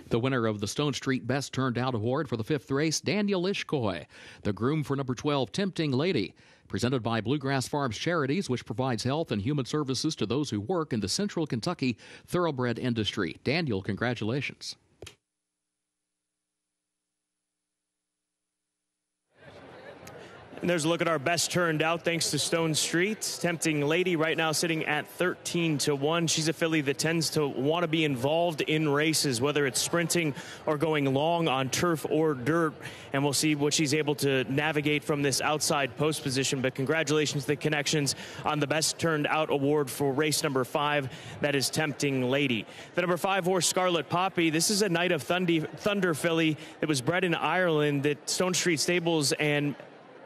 The winner of the Stonestreet Best Turned Out Award for the fifth race, Daniel Ishkoy. The groom for number 12, Tempting Lady. Presented by Bluegrass Farms Charities, which provides health and human services to those who work in the central Kentucky thoroughbred industry. Daniel, congratulations. And there's a look at our best turned out thanks to Stonestreet. Tempting Lady right now sitting at 13 to 1. She's a filly that tends to want to be involved in races, whether it's sprinting or going long on turf or dirt. And we'll see what she's able to navigate from this outside post position. But congratulations to the connections on the best turned out award for race number five. That is Tempting Lady. The number five horse, Scarlet Poppy. This is a Night of Thunder, Thunder filly that was bred in Ireland that Stonestreet Stables and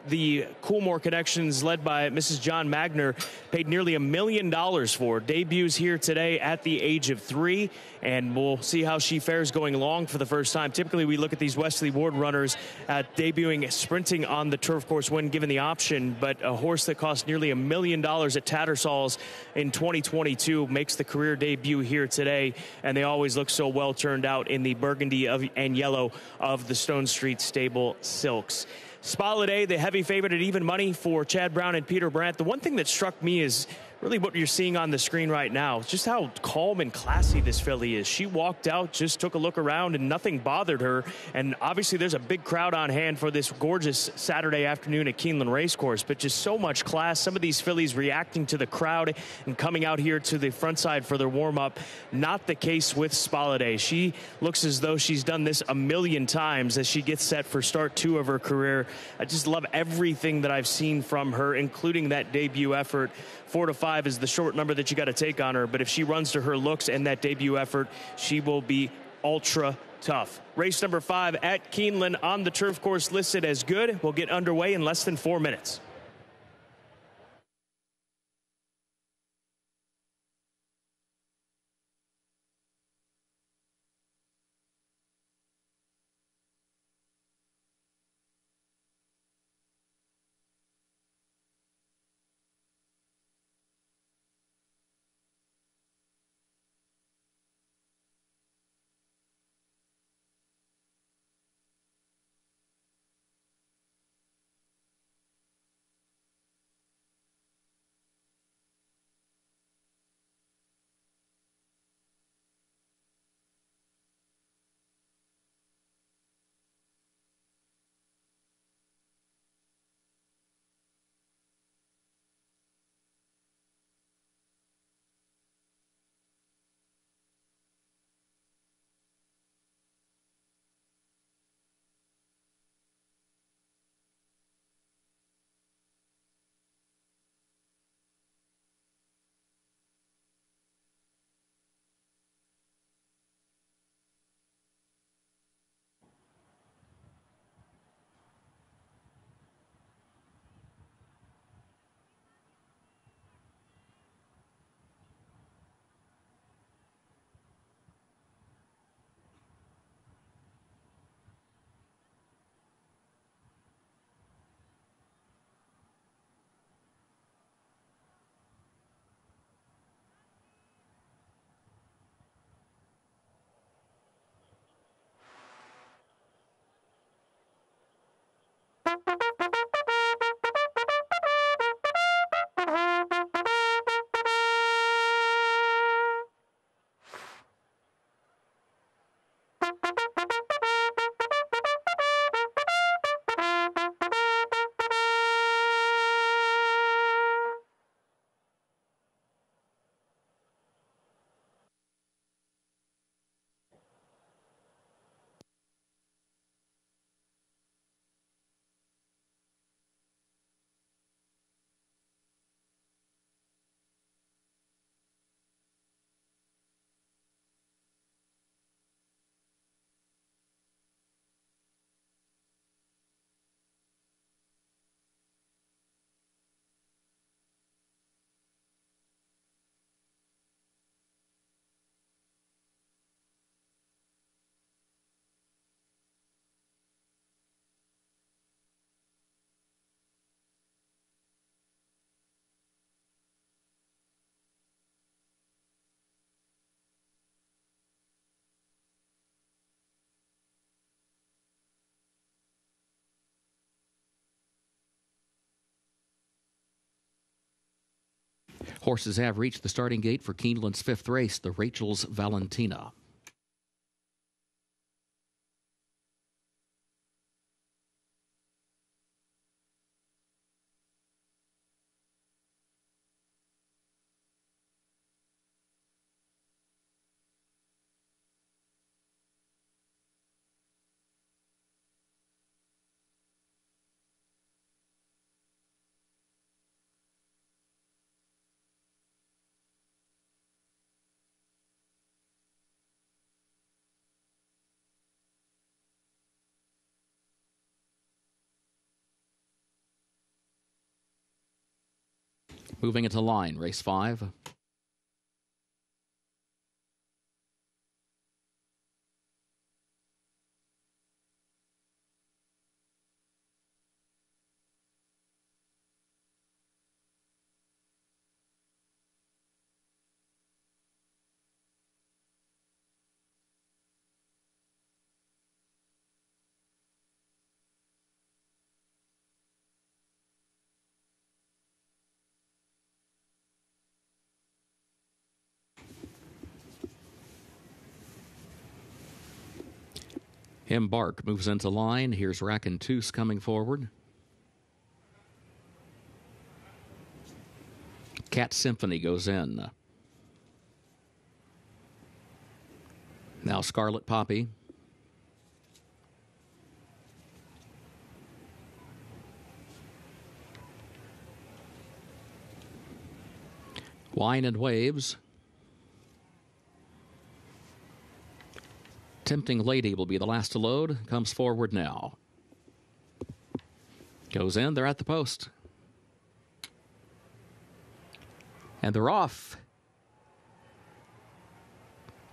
the Coolmore Connections, led by Mrs. John Magnier, paid nearly a million dollars for. Debuts here today at the age of three, and we'll see how she fares going long for the first time. Typically, we look at these Wesley Ward runners at debuting sprinting on the turf course when given the option, but a horse that cost nearly a million dollars at Tattersall's in 2022 makes the career debut here today, and they always look so well turned out in the burgundy of, and yellow of the Stonestreet Stable Silks. Spaladay, the heavy favorite at even money for Chad Brown and Peter Brant. The one thing that struck me is really what you're seeing on the screen right now. Just how calm and classy this filly is. She walked out, just took a look around, and nothing bothered her. And obviously, there's a big crowd on hand for this gorgeous Saturday afternoon at Keeneland Racecourse, but just so much class. Some of these fillies reacting to the crowd and coming out here to the front side for their warm up. Not the case with Spaladay. She looks as though she's done this a million times as she gets set for start two of her career. I just love everything that I've seen from her, including that debut effort four to five is the short number that you got to take on her. But if she runs to her looks and that debut effort, she will be ultra tough. Race number five at Keeneland on the turf course listed as good. We'll get underway in less than four minutes. Thank you. Horses have reached the starting gate for Keeneland's fifth race, the Rachel's Valentina. Moving into line, race five. Embark moves into line. Here's Rack and Raconteuse coming forward. Cat Symphony goes in. Now Scarlet Poppy. Wine and Waves. Tempting Lady will be the last to load. Comes forward now. Goes in. They're at the post. And they're off.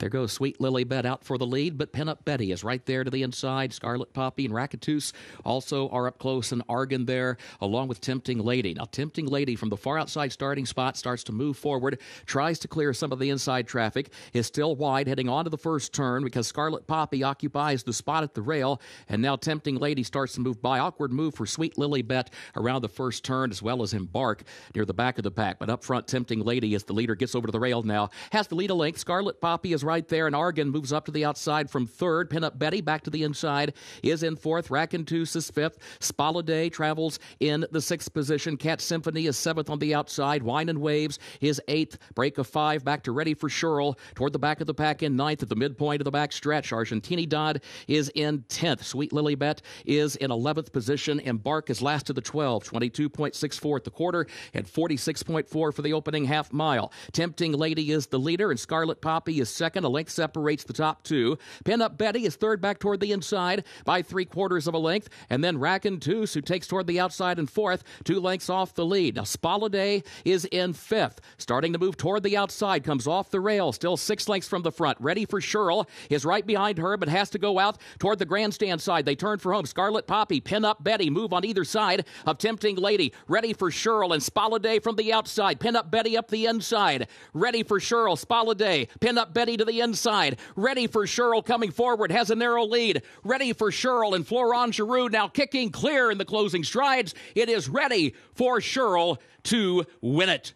There goes Sweet Lily Bet out for the lead, but Pinup Betty is right there to the inside. Scarlet Poppy and Raconteuse also are up close, and Argan there, along with Tempting Lady. Now, Tempting Lady from the far outside starting spot starts to move forward, tries to clear some of the inside traffic, is still wide heading onto the first turn because Scarlet Poppy occupies the spot at the rail, and now Tempting Lady starts to move by. Awkward move for Sweet Lily Bet around the first turn, as well as Embark near the back of the pack. But up front, Tempting Lady, as the leader gets over to the rail now, has the lead a length. Scarlet Poppy is right there, and Argan moves up to the outside from third. Pinup Betty back to the inside is in fourth. Raconteuse is fifth. Spaladay travels in the sixth position. Cat Symphony is seventh on the outside. Wine and Waves is eighth. Break of five back to Ready for Shirl toward the back of the pack in ninth at the midpoint of the back stretch. Argentini Dodd is in tenth. Sweet Lily Bet is in eleventh position. Embark is last to the 12, 22.64 at the quarter and 46.4 for the opening half mile. Tempting Lady is the leader, and Scarlet Poppy is second. A length separates the top two. Pin Up Betty is third back toward the inside by three quarters of a length. And then Raconteuse, who takes toward the outside and fourth, two lengths off the lead. Now Spaladay is in fifth. Starting to move toward the outside, comes off the rail, still six lengths from the front. Ready for Shirl is right behind her, but has to go out toward the grandstand side. They turn for home. Scarlet Poppy, Pin Up Betty, move on either side of Tempting Lady. Ready for Shirl and Spaladay from the outside. Pin Up Betty up the inside. Ready for Shirl. Spaladay, Pin Up Betty to the inside. Ready for Shirl coming forward, has a narrow lead. Ready for Shirl and Florent Geroux now kicking clear in the closing strides. It is ready for Shirl to win it.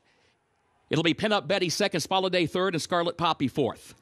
It'll be Pin Up Betty second, Spaladay third, and Scarlet Poppy fourth.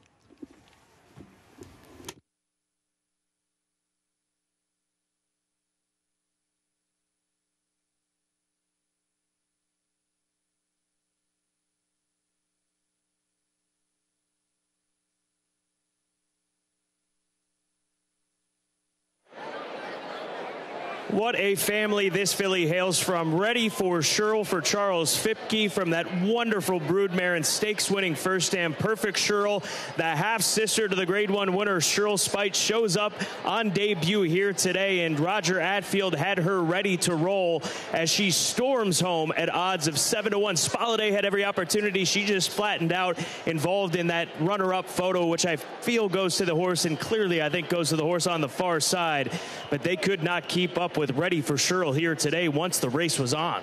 What a family this filly hails from. Ready for Shirl for Charles Fipke from that wonderful broodmare and stakes winning first stand. Perfect Shirl, the half sister to the grade one winner, Shirl's Speight, shows up on debut here today. And Roger Attfield had her ready to roll as she storms home at odds of 7 to 1. Spaladay had every opportunity. She just flattened out, involved in that runner up photo, which I feel goes to the horse and clearly I think goes to the horse on the far side. But they could not keep up with Ready for Shirl here today once the race was on.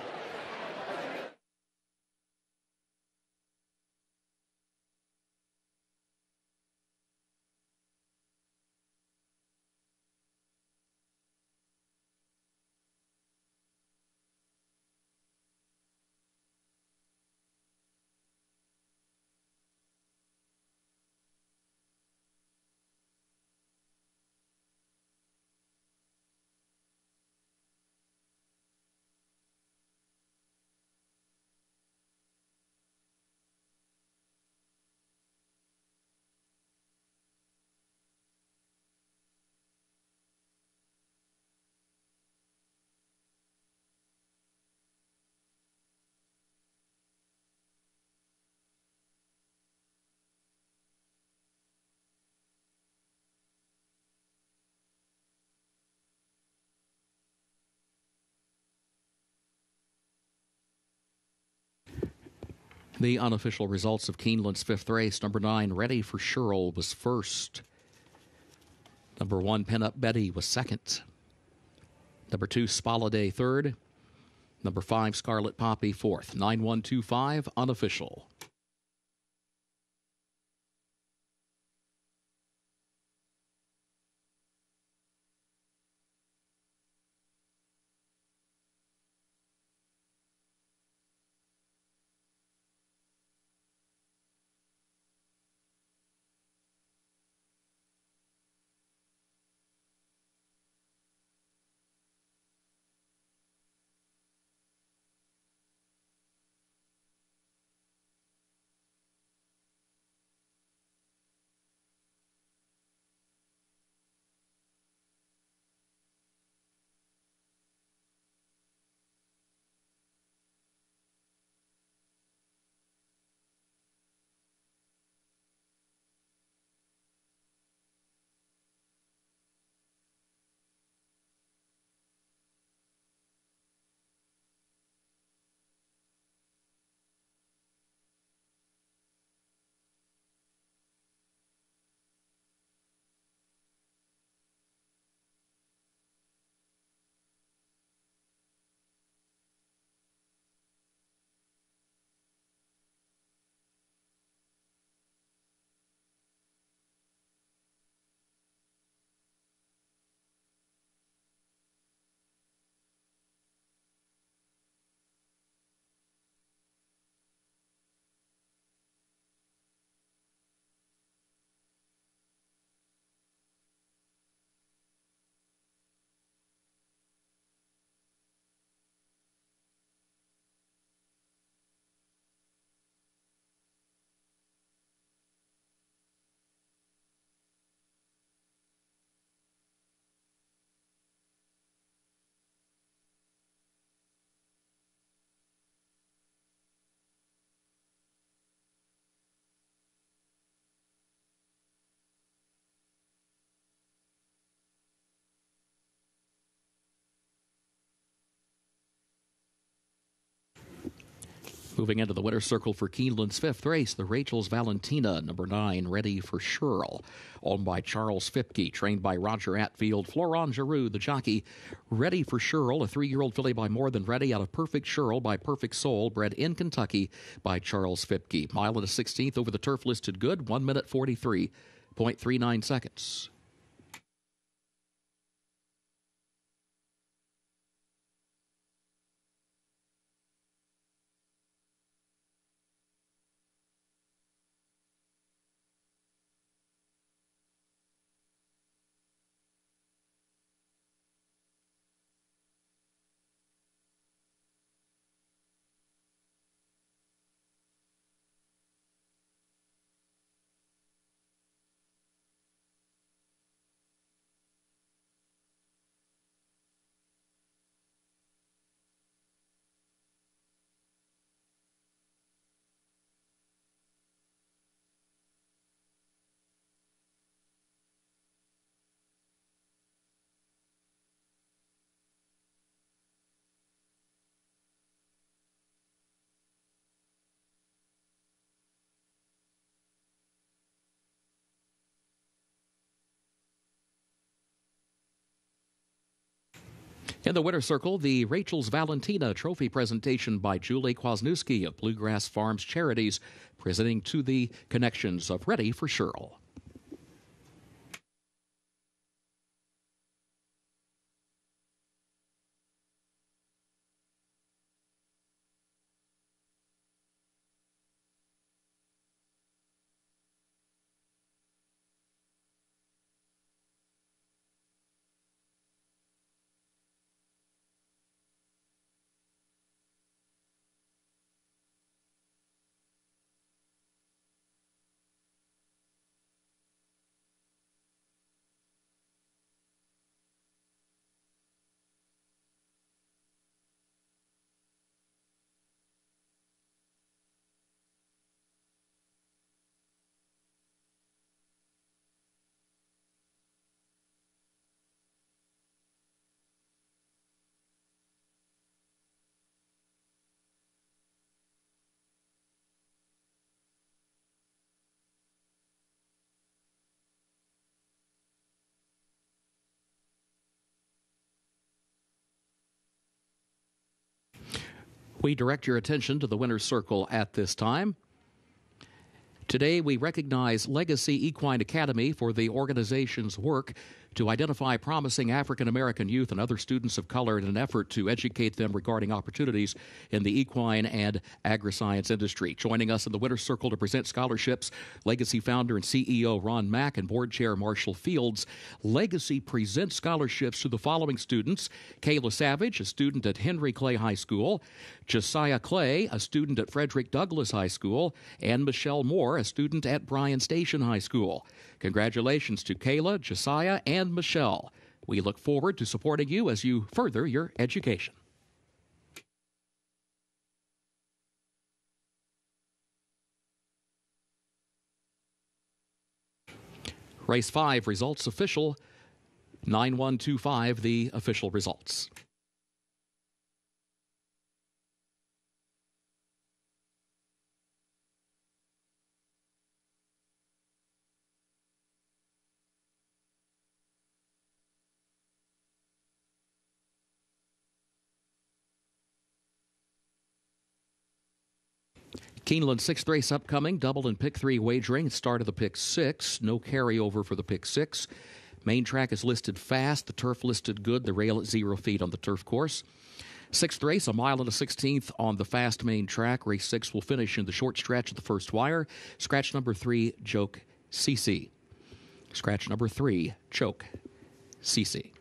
The unofficial results of Keeneland's fifth race. Number nine, Ready for Shirl, was first. Number one, Pin Up Betty, was second. Number two, Spaladay, third. Number five, Scarlet Poppy, fourth. 9125, unofficial. Moving into the winner's circle for Keeneland's fifth race, the Rachel's Valentina, number nine, ready for Shirl. Owned by Charles Fipke, trained by Roger Attfield, Florent Geroux, the jockey, ready for Shirl, a three year old filly by More Than Ready out of Perfect Shirl by Perfect Soul, bred in Kentucky by Charles Fipke. Mile and a 16th over the turf listed good, 1 minute 43.39 seconds. In the winter circle, the Rachel's Valentina Trophy presentation by Julie Kwasniewski of Bluegrass Farms Charities, presenting to the connections of Ready for Shirl. We direct your attention to the winner's circle at this time. Today, we recognize Legacy Equine Academy for the organization's work to identify promising African American youth and other students of color in an effort to educate them regarding opportunities in the equine and agri-science industry. Joining us in the winner's circle to present scholarships, Legacy founder and CEO Ron Mack and board chair Marshall Fields. Legacy presents scholarships to the following students Kayla Savage, a student at Henry Clay High School, Josiah Clay, a student at Frederick Douglass High School, and Michelle Moore, a student at Bryan Station High School. Congratulations to Kayla, Josiah, and Michelle. We look forward to supporting you as you further your education. Race 5 results official 9125, the official results. Keeneland sixth race upcoming, double and pick three wagering. Start of the pick six, no carryover for the pick six. Main track is listed fast, the turf listed good, the rail at zero feet on the turf course. Sixth race, a mile and a sixteenth on the fast main track. Race six will finish in the short stretch of the first wire. Scratch number three, Joke CC. Scratch number three, Choke CC.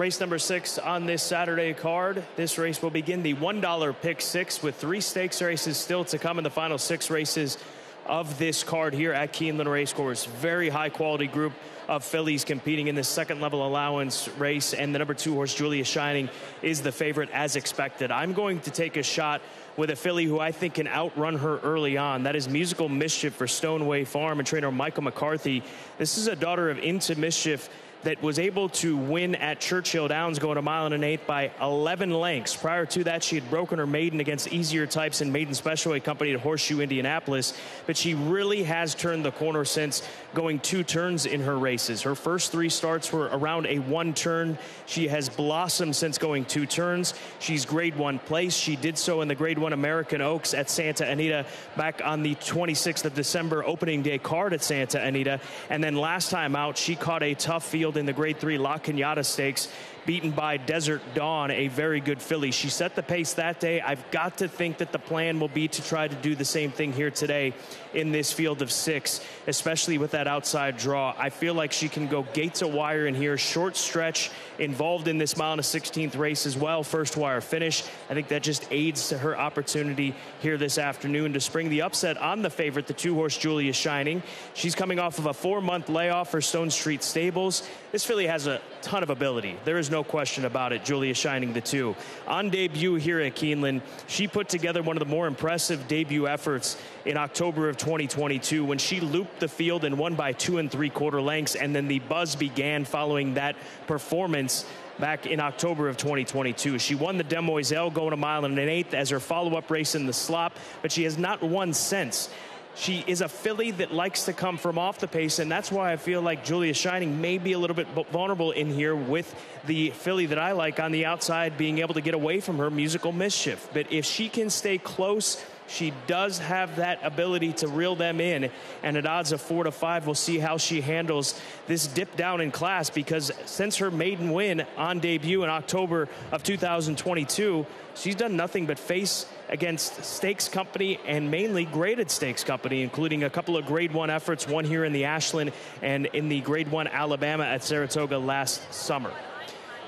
Race number six on this Saturday card. This race will begin the $1 pick six with three stakes races still to come in the final six races of this card here at Keeneland Racecourse. Very high quality group of fillies competing in this second level allowance race, and the number two horse, Julia Shining, is the favorite as expected. I'm going to take a shot with a filly who I think can outrun her early on. That is Musical Mischief for Stoneway Farm and trainer Michael McCarthy. This is a daughter of Into Mischief that was able to win at Churchill Downs going a mile and an eighth by 11 lengths. Prior to that, she had broken her maiden against easier types in Maiden Special Weight Company at Horseshoe, Indianapolis. But she really has turned the corner since going two turns in her races. Her first three starts were around a one turn. She has blossomed since going two turns. She's grade one place. She did so in the grade one American Oaks at Santa Anita back on the 26th of December opening day card at Santa Anita. And then last time out, she caught a tough field in the grade three La Cañada Stakes beaten by Desert Dawn, a very good filly. She set the pace that day. I've got to think that the plan will be to try to do the same thing here today in this field of six, especially with that outside draw. I feel like she can go gates of wire in here, short stretch, involved in this mile and a 16th race as well, first wire finish. I think that just aids to her opportunity here this afternoon to spring the upset on the favorite, the two horse Julia Shining. She's coming off of a four month layoff for Stonestreet Stables. This filly has a ton of ability. There is no question about it. Julia Shining the two. On debut here at Keeneland, she put together one of the more impressive debut efforts in October of 2022 when she looped the field and won by two and three quarter lengths. And then the buzz began following that performance back in October of 2022. She won the Demoiselle going a mile and an eighth as her follow up race in the slop, but she has not won since. She is a filly that likes to come from off the pace, and that's why I feel like Julia Shining may be a little bit vulnerable in here with the filly that I like on the outside being able to get away from her musical mischief. But if she can stay close, she does have that ability to reel them in, and at odds of four to five, we'll see how she handles this dip down in class because since her maiden win on debut in October of 2022, she's done nothing but face against Stakes Company and mainly graded Stakes Company, including a couple of Grade 1 efforts, one here in the Ashland and in the Grade 1 Alabama at Saratoga last summer.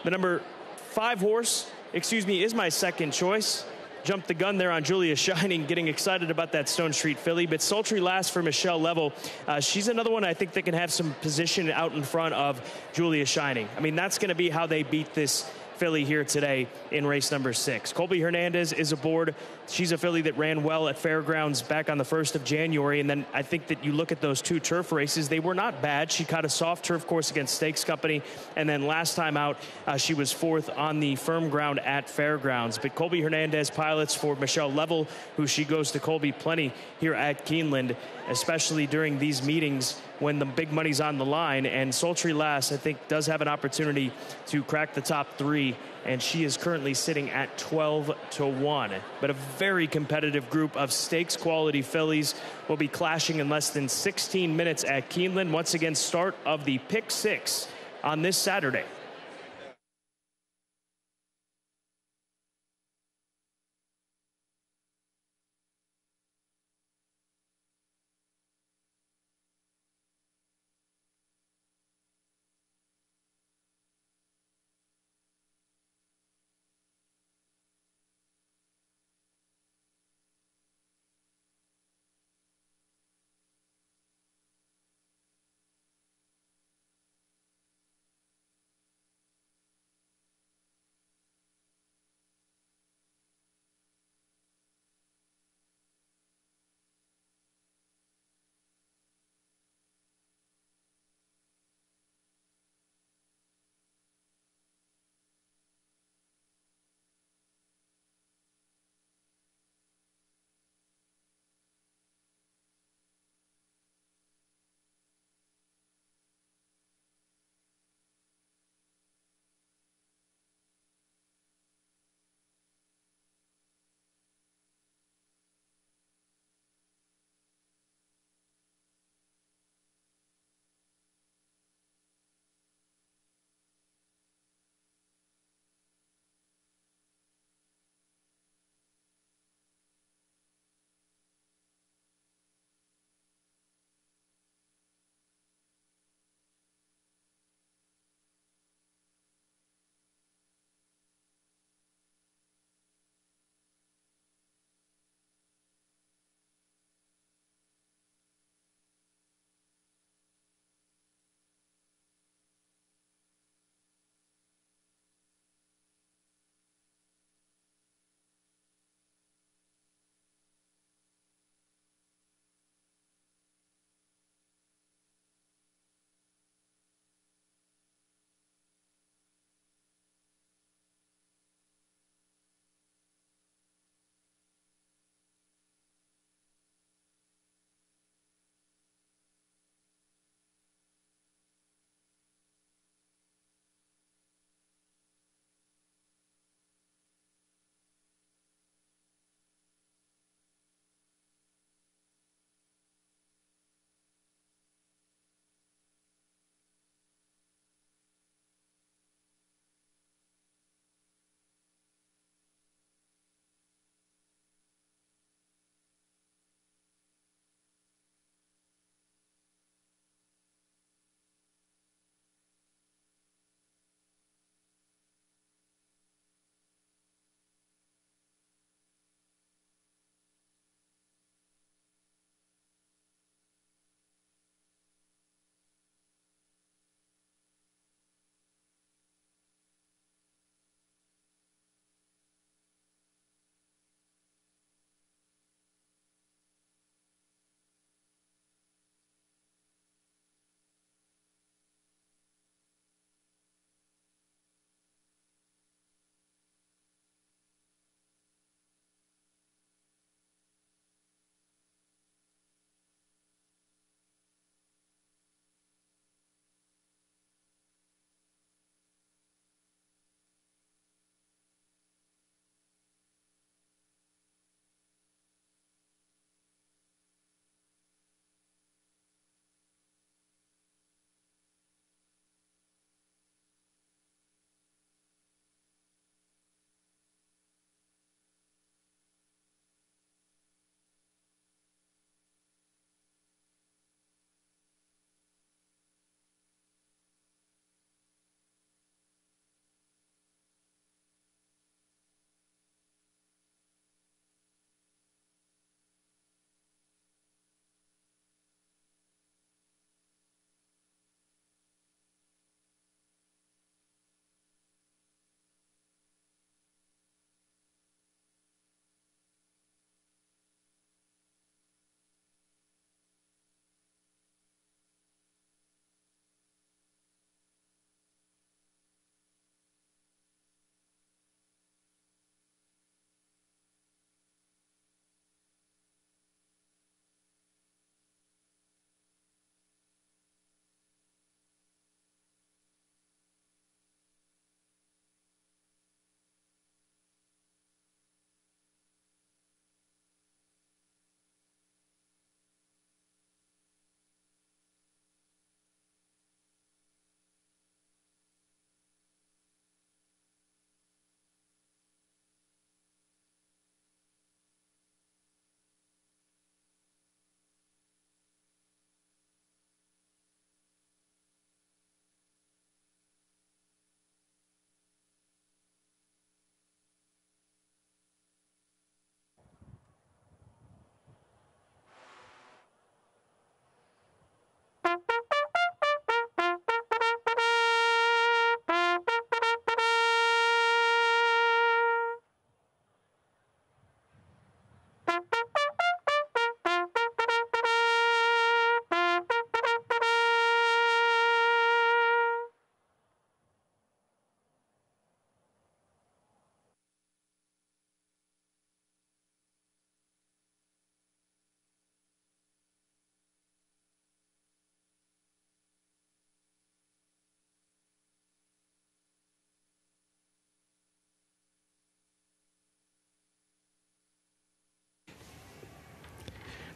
The number five horse, excuse me, is my second choice. Jumped the gun there on Julia Shining, getting excited about that Stonestreet filly. But Sultry Lass for Michelle Lovell. Uh, she's another one I think that can have some position out in front of Julia Shining. I mean, that's going to be how they beat this filly here today in race number six. Colby Hernandez is aboard. She's a filly that ran well at Fairgrounds back on the 1st of January. And then I think that you look at those two turf races, they were not bad. She caught a soft turf course against Stakes Company. And then last time out, uh, she was fourth on the firm ground at Fairgrounds. But Colby Hernandez pilots for Michelle Lovell, who she goes to Colby plenty here at Keeneland, especially during these meetings when the big money's on the line. And Sultry Lass, I think, does have an opportunity to crack the top three. And she is currently sitting at 12 to 1. But a very competitive group of stakes quality fillies will be clashing in less than 16 minutes at Keeneland. Once again, start of the pick six on this Saturday.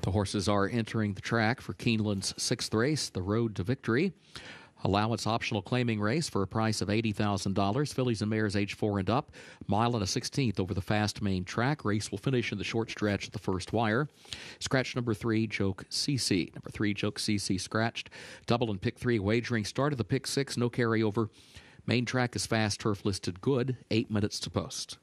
The horses are entering the track for Keeneland's sixth race, the Road to Victory. Allowance optional claiming race for a price of $80,000. Fillies and mares age four and up. Mile and a 16th over the fast main track. Race will finish in the short stretch at the first wire. Scratch number three, Joke CC. Number three, Joke CC scratched. Double and pick three wagering. Start of the pick six, no carryover. Main track is fast turf listed good. Eight minutes to post.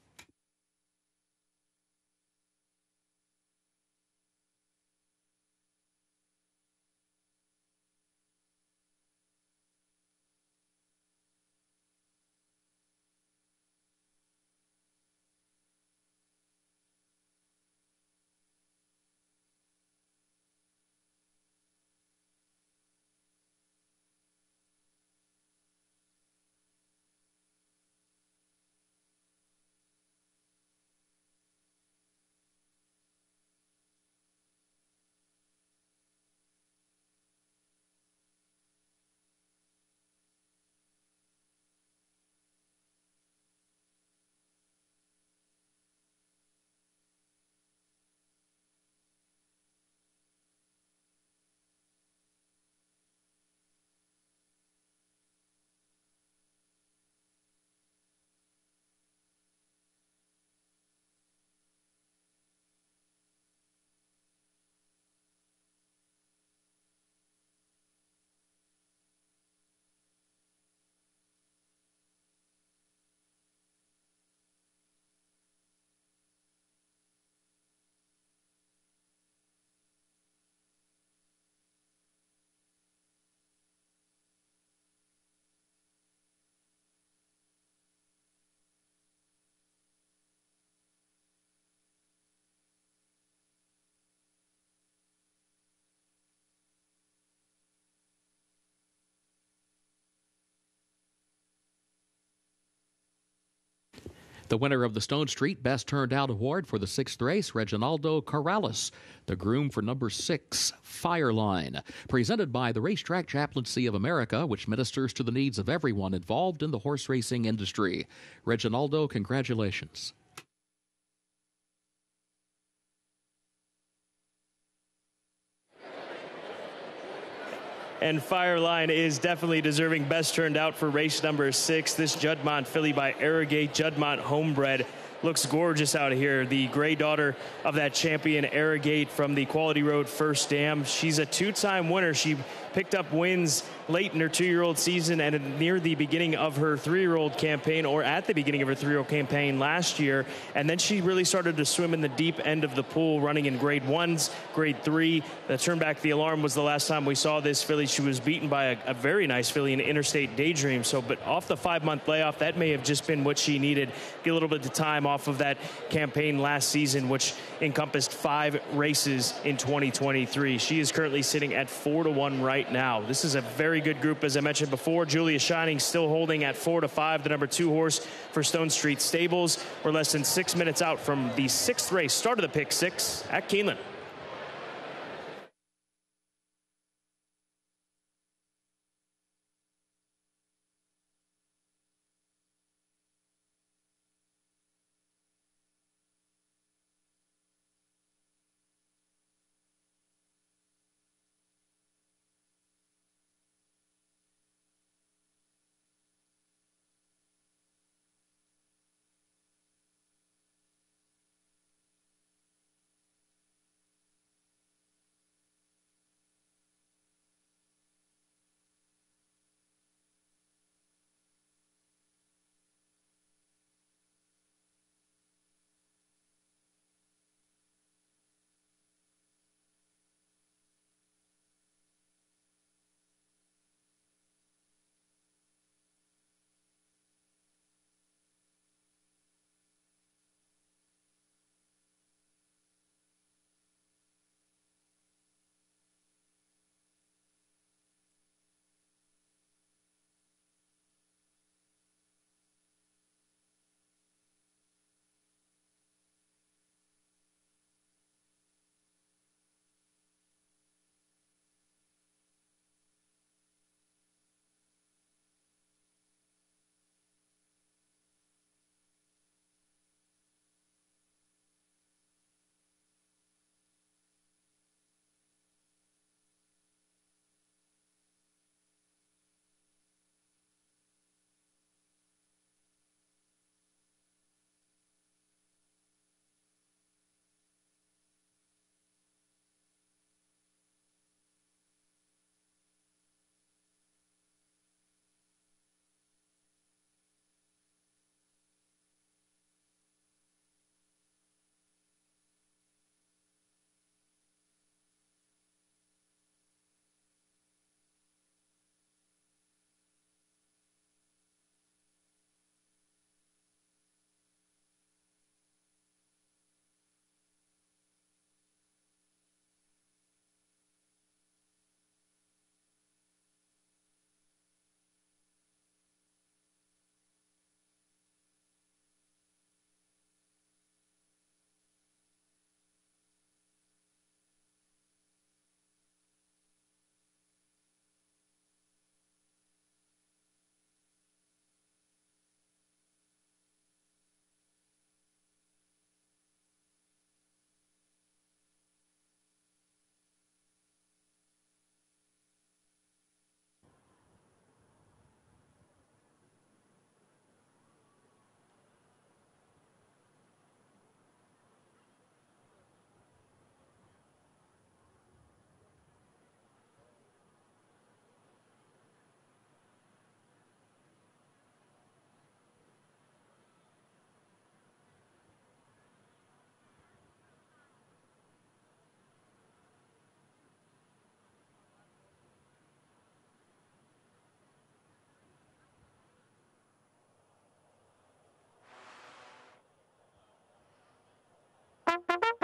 The winner of the Stonestreet Best Turned Out Award for the sixth race, Reginaldo Corrales, the groom for number six, Fireline. Presented by the Racetrack Chaplaincy of America, which ministers to the needs of everyone involved in the horse racing industry. Reginaldo, congratulations. And Fireline is definitely deserving best turned out for race number six. This Juddmonte filly by Arrogate, Juddmonte homebred. Looks gorgeous out here. The gray daughter of that champion, Arrogate, from the Quality Road First Dam. She's a two time winner. She picked up wins late in her two year old season and near the beginning of her three year old campaign, or at the beginning of her three year old campaign last year. And then she really started to swim in the deep end of the pool, running in grade ones, grade three. The turn back the alarm was the last time we saw this filly. She was beaten by a, a very nice filly in Interstate Daydream. So, but off the five month layoff, that may have just been what she needed. Get a little bit of time off of that campaign last season, which encompassed five races in 2023. She is currently sitting at four to one right now. This is a very good group, as I mentioned before. Julia Shining still holding at four to five, the number two horse for Stonestreet Stables. We're less than six minutes out from the sixth race, start of the pick six at Keeneland. Thank you.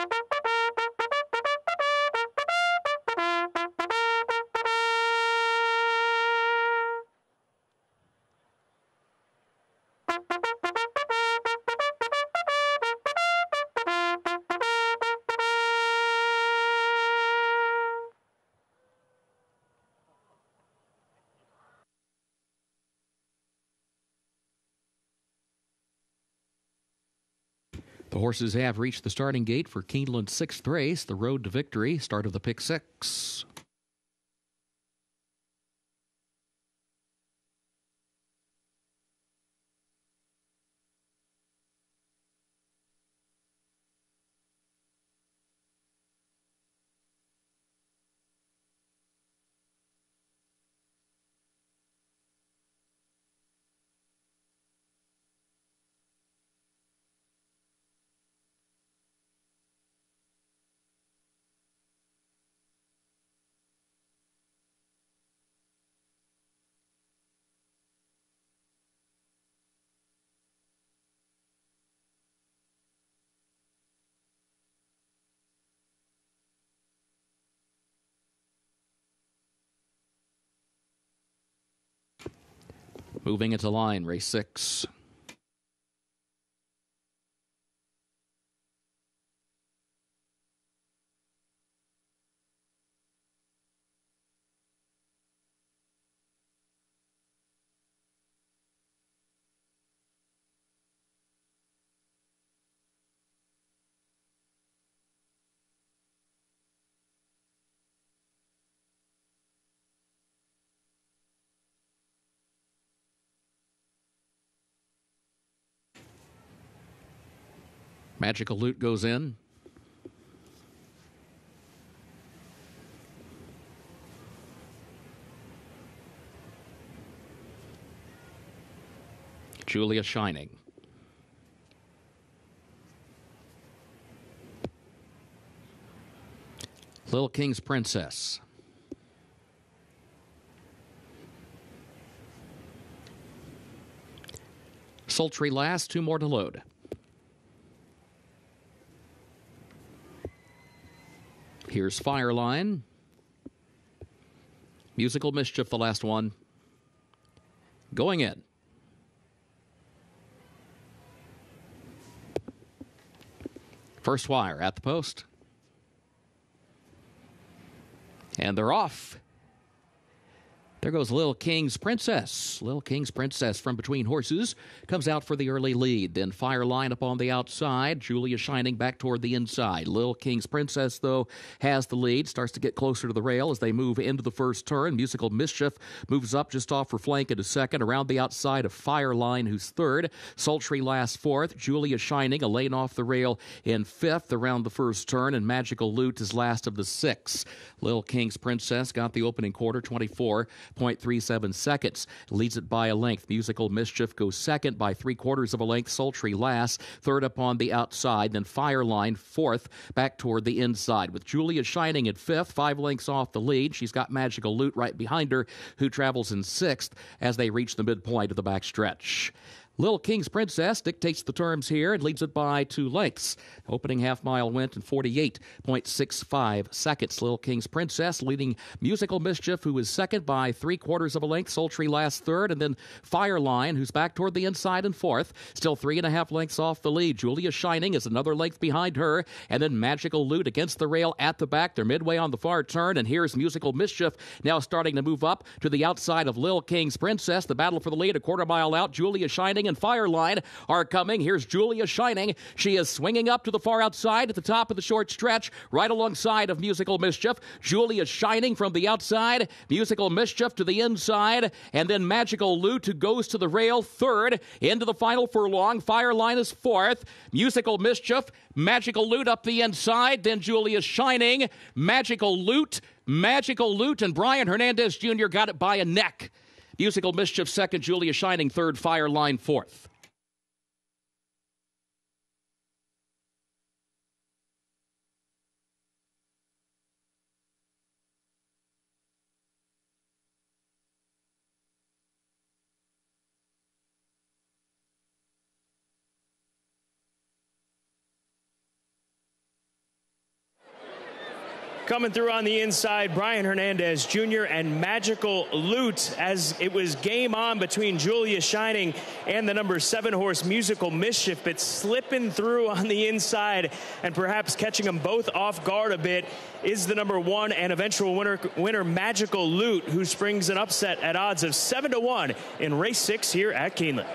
Horses have reached the starting gate for Keeneland's sixth race, the road to victory, start of the pick six. Moving into line, race six. Magical Loot goes in. Julia Shining. Little King's Princess. Sultry Lass, two more to load. Here's Fireline. Musical Mischief, the last one. Going in. First wire at the post. And they're off. There goes Little King's Princess. Little King's Princess from between horses comes out for the early lead. Then Fireline up on the outside. Julia shining back toward the inside. Little King's Princess, though, has the lead. Starts to get closer to the rail as they move into the first turn. Musical Mischief moves up just off her flank into second. Around the outside of Fireline, who's third. Sultry Lass fourth. Julia Shining, a lane off the rail in fifth around the first turn. And Magical Loot is last of the six. Little King's Princess got the opening quarter, 24. 0.37 seconds. Leads it by a length. Musical Mischief goes second by three quarters of a length. Sultry Lass. Third up on the outside. Then Fireline fourth back toward the inside. With Julia Shining at fifth, five lengths off the lead. She's got Magical Loot right behind her, who travels in sixth as they reach the midpoint of the backstretch. Little King's Princess dictates the terms here and leads it by two lengths. Opening half mile went in 48.65 seconds. Little King's Princess leading Musical Mischief, who is second by three quarters of a length. Sultry Lass third, and then Fireline, who's back toward the inside and fourth. Still three and a half lengths off the lead. Julia Shining is another length behind her, and then Magical Loot against the rail at the back. They're midway on the far turn, and here's Musical Mischief now starting to move up to the outside of Little King's Princess. The battle for the lead a quarter mile out. Julia Shining and Fireline are coming. Here's Julia Shining. She is swinging up to the far outside at the top of the short stretch, right alongside of Musical Mischief. Julia Shining from the outside, Musical Mischief to the inside, and then Magical Loot who goes to the rail third into the final furlong. Fireline is fourth. Musical Mischief, Magical Loot up the inside, then Julia Shining, Magical Loot, Magical Loot, and Brian Hernandez Jr. got it by a neck. Musical Mischief second, Julia Shining third, Fireline fourth. Coming through on the inside, Brian Hernandez Jr. and Magical Loot as it was game on between Julia Shining and the number seven horse Musical Mischief, but slipping through on the inside and perhaps catching them both off guard a bit is the number one and eventual winner, winner Magical Loot, who springs an upset at odds of seven to one in race six here at Keeneland.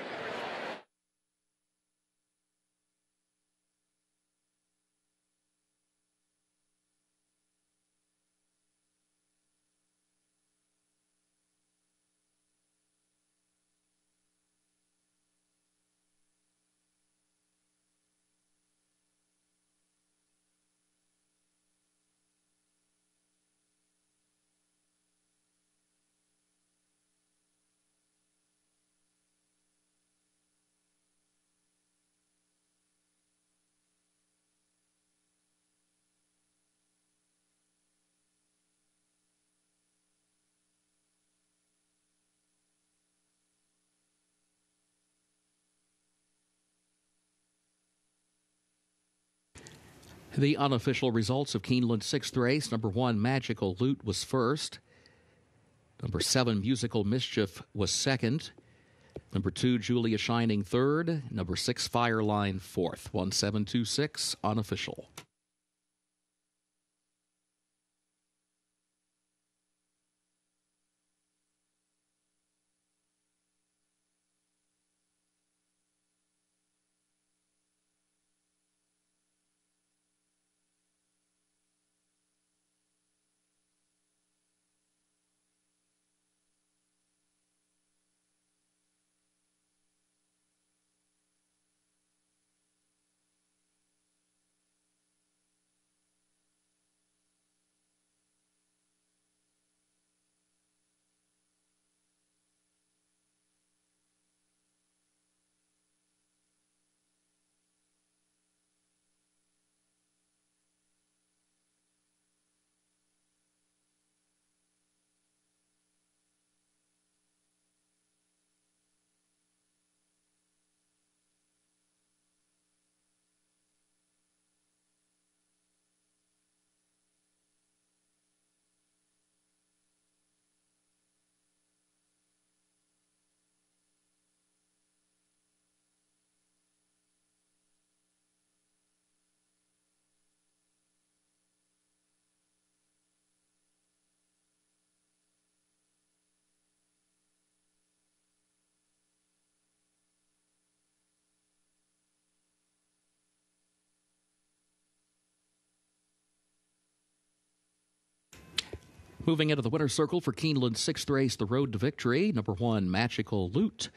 The unofficial results of Keeneland's sixth race number one, Magical Loot, was first. Number seven, Musical Mischief, was second. Number two, Julia Shining, third. Number six, Fireline, fourth. 1726, unofficial. Moving into the winner's circle for Keeneland's sixth race, the road to victory. Number one, Magical Loot.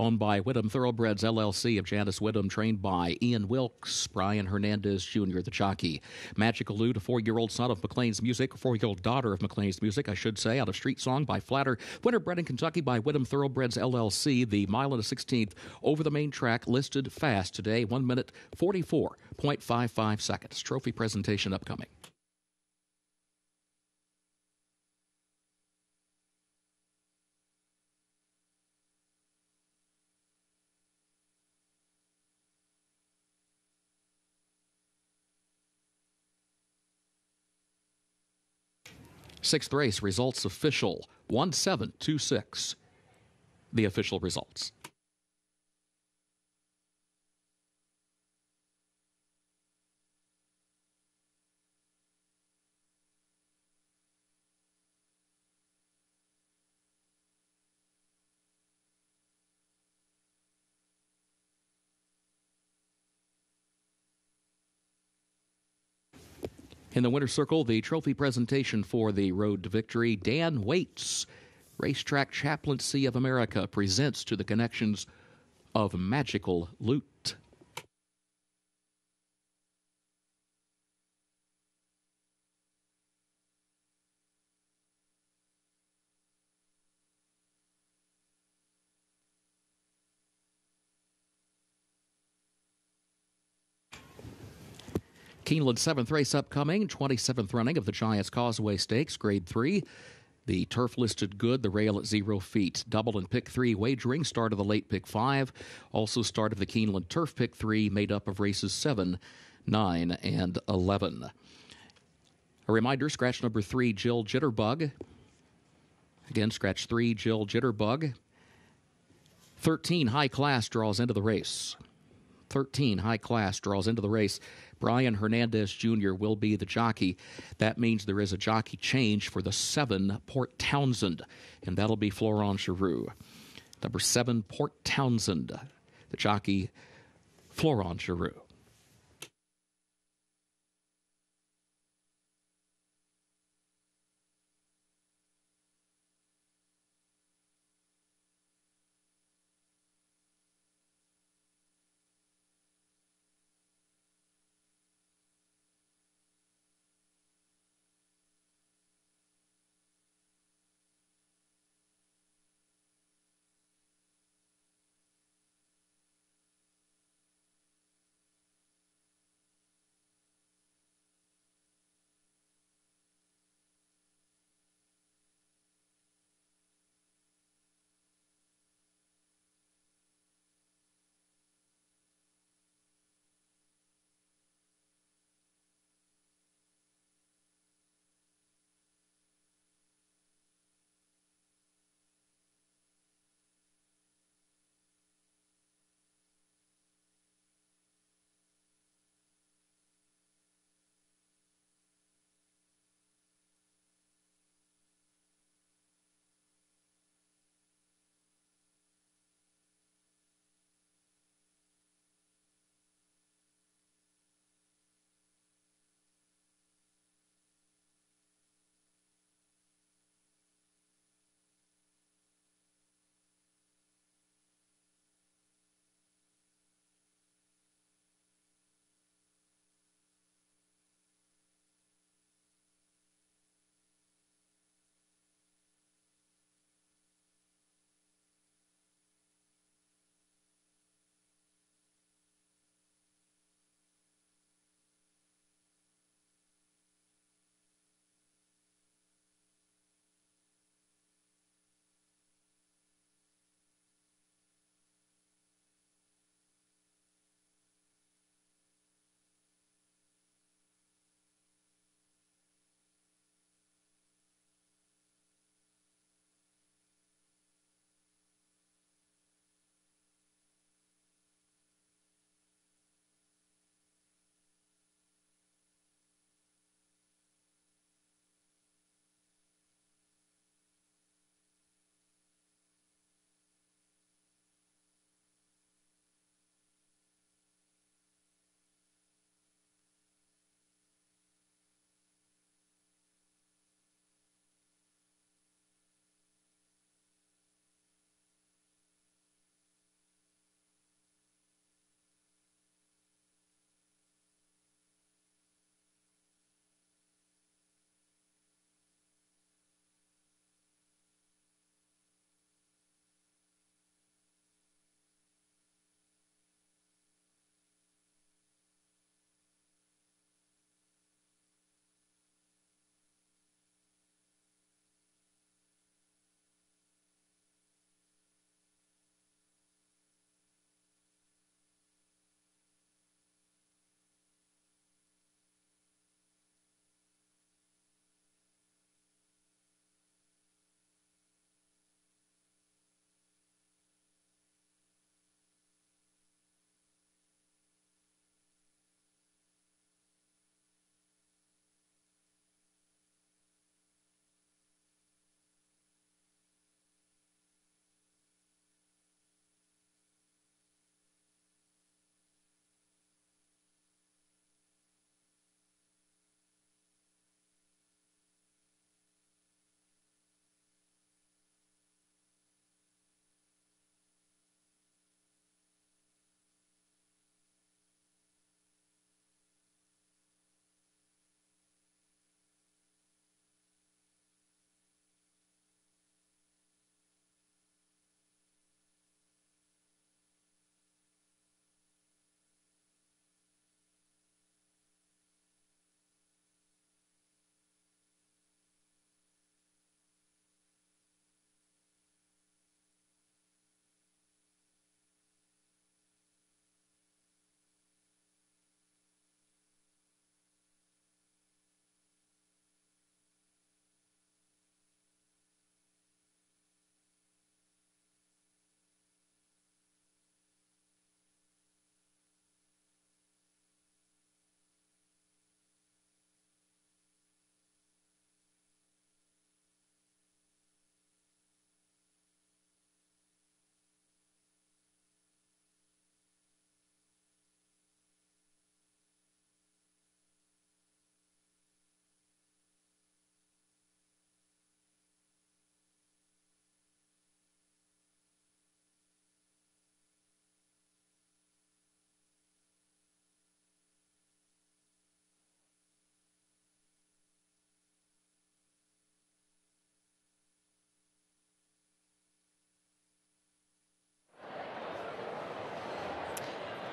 Owned by Whitham Thoroughbreds LLC of Janis Whitham, trained by Ian Wilkes, Brian Hernandez Jr., the jockey. Magical Loot, a four year old son of McLean's Music, a four year old daughter of McLean's Music, I should say, out of Street Song by Flatter. Winner bred in Kentucky by Whitham Thoroughbreds LLC. The mile and a 16th over the main track, listed fast today, 1 minute 44.55 seconds. Trophy presentation upcoming. Sixth race results official 1726. The official results. In the winner's circle, the trophy presentation for the road to victory, Dan Waits, Racetrack Chaplaincy of America, presents to the connections of Magical Loot. Keeneland seventh race upcoming, 27th running of the Giants Causeway Stakes, Grade 3. The turf listed good, the rail at zero feet. Double and pick three wagering, start of the late pick five. Also, start of the Keeneland turf pick three, made up of races seven, nine, and 11. A reminder scratch number three, Jill Jitterbug. Again, scratch three, Jill Jitterbug. 13 high class draws into the race. 13 high class draws into the race. Brian Hernandez Jr. will be the jockey. That means there is a jockey change for the seven Port Townsend, and that'll be Florent Geroux. Number seven, Port Townsend, the jockey, Florent Geroux.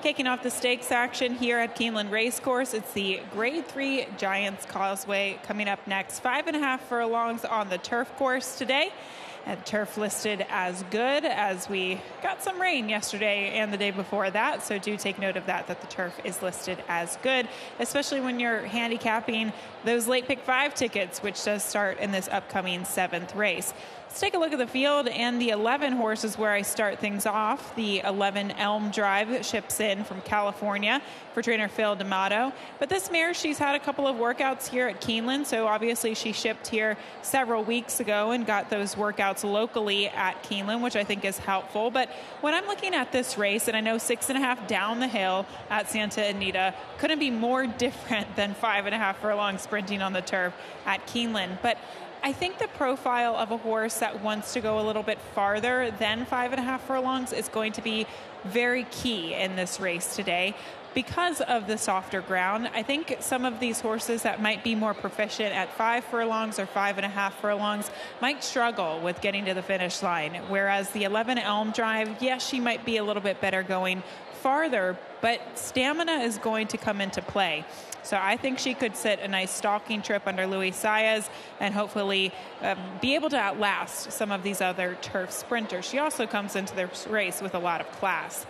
Kicking off the stakes action here at Keeneland Racecourse, it's the Grade 3 Giants Causeway coming up next. Five and a half furlongs on the turf course today. And turf listed as good as we got some rain yesterday and the day before that. So do take note of that, that the turf is listed as good, especially when you're handicapping those late pick five tickets, which does start in this upcoming seventh race. Let's take a look at the field and the 11 horses where I start things off. The 11 Elm Drive ships in from California for trainer Phil D'Amato. But this mare, she's had a couple of workouts here at Keeneland, so obviously she shipped here several weeks ago and got those workouts locally at Keeneland, which I think is helpful. But when I'm looking at this race, and I know six and a half down the hill at Santa Anita couldn't be more different than five and a half furlong sprinting on the turf at Keeneland. But I think the profile of a horse that wants to go a little bit farther than five and a half furlongs is going to be very key in this race today because of the softer ground. I think some of these horses that might be more proficient at five furlongs or five and a half furlongs might struggle with getting to the finish line. Whereas the 11 Elm Drive, yes, she might be a little bit better going farther, but stamina is going to come into play. So I think she could sit a nice stalking trip under Luis Saez and hopefully um, be able to outlast some of these other turf sprinters. She also comes into this race with a lot of class.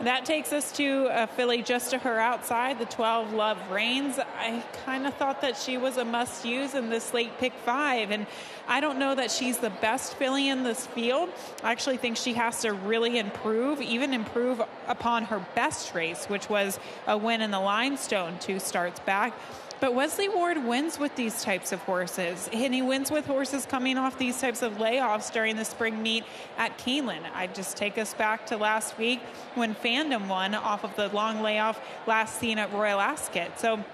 That takes us to uh, a filly just to her outside, the 12 Love Reigns. I kind of thought that she was a must use in this late pick five, and I don't know that she's the best filly in this field. I actually think she has to really improve, even improve upon her best race, which was a win in the limestone two starts back. But Wesley Ward wins with these types of horses, and he wins with horses coming off these types of layoffs during the spring meet at Keeneland. I just take us back to last week when Fandom won off of the long layoff last seen at Royal Ascot. So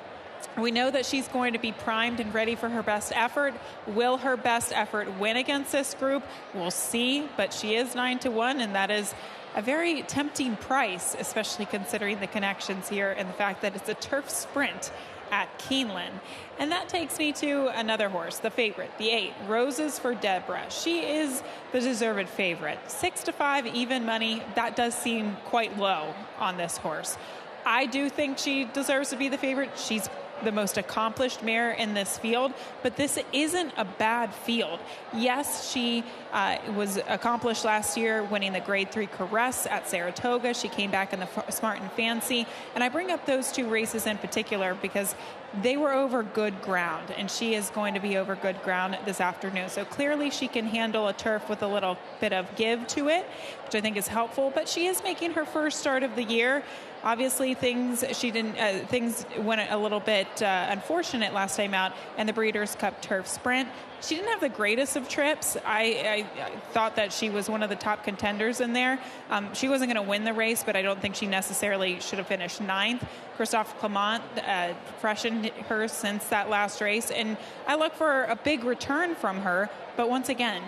we know that she's going to be primed and ready for her best effort. Will her best effort win against this group? We'll see, but she is 9 to 1, and that is a very tempting price, especially considering the connections here and the fact that it's a turf sprint at Keeneland. And that takes me to another horse, the favorite, the eight, Roses for Deborah. She is the deserved favorite. Six to five, even money, that does seem quite low on this horse. I do think she deserves to be the favorite. She's the most accomplished mare in this field, but this isn't a bad field. Yes, she uh, was accomplished last year winning the Grade 3 Caress at Saratoga. She came back in the F- Smart and Fancy. And I bring up those two races in particular because they were over good ground, and she is going to be over good ground this afternoon. So clearly, she can handle a turf with a little bit of give to it, which I think is helpful. But she is making her first start of the year. Obviously, things she didn't. Uh, things went a little bit uh, unfortunate last time out, and the Breeders' Cup Turf Sprint. She didn't have the greatest of trips. I, I, I thought that she was one of the top contenders in there. Um, she wasn't going to win the race, but I don't think she necessarily should have finished ninth. Christophe Clement uh, freshened her since that last race, and I look for a big return from her. But once again,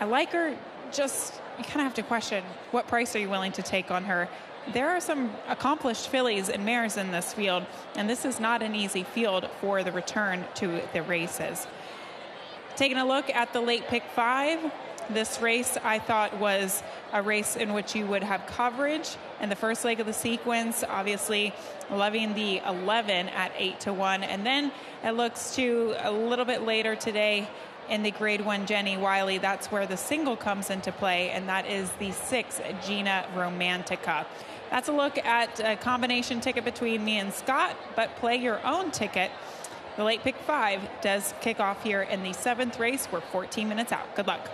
I like her. Just you kind of have to question what price are you willing to take on her there are some accomplished fillies and mares in this field, and this is not an easy field for the return to the races. Taking a look at the late pick five, this race I thought was a race in which you would have coverage in the first leg of the sequence. Obviously, loving the 11 at 8 to 1. And then it looks to a little bit later today in the grade one Jenny Wiley. That's where the single comes into play, and that is the six Gina Romantica. That's a look at a combination ticket between me and Scott, but play your own ticket. The late pick five does kick off here in the seventh race. We're 14 minutes out. Good luck.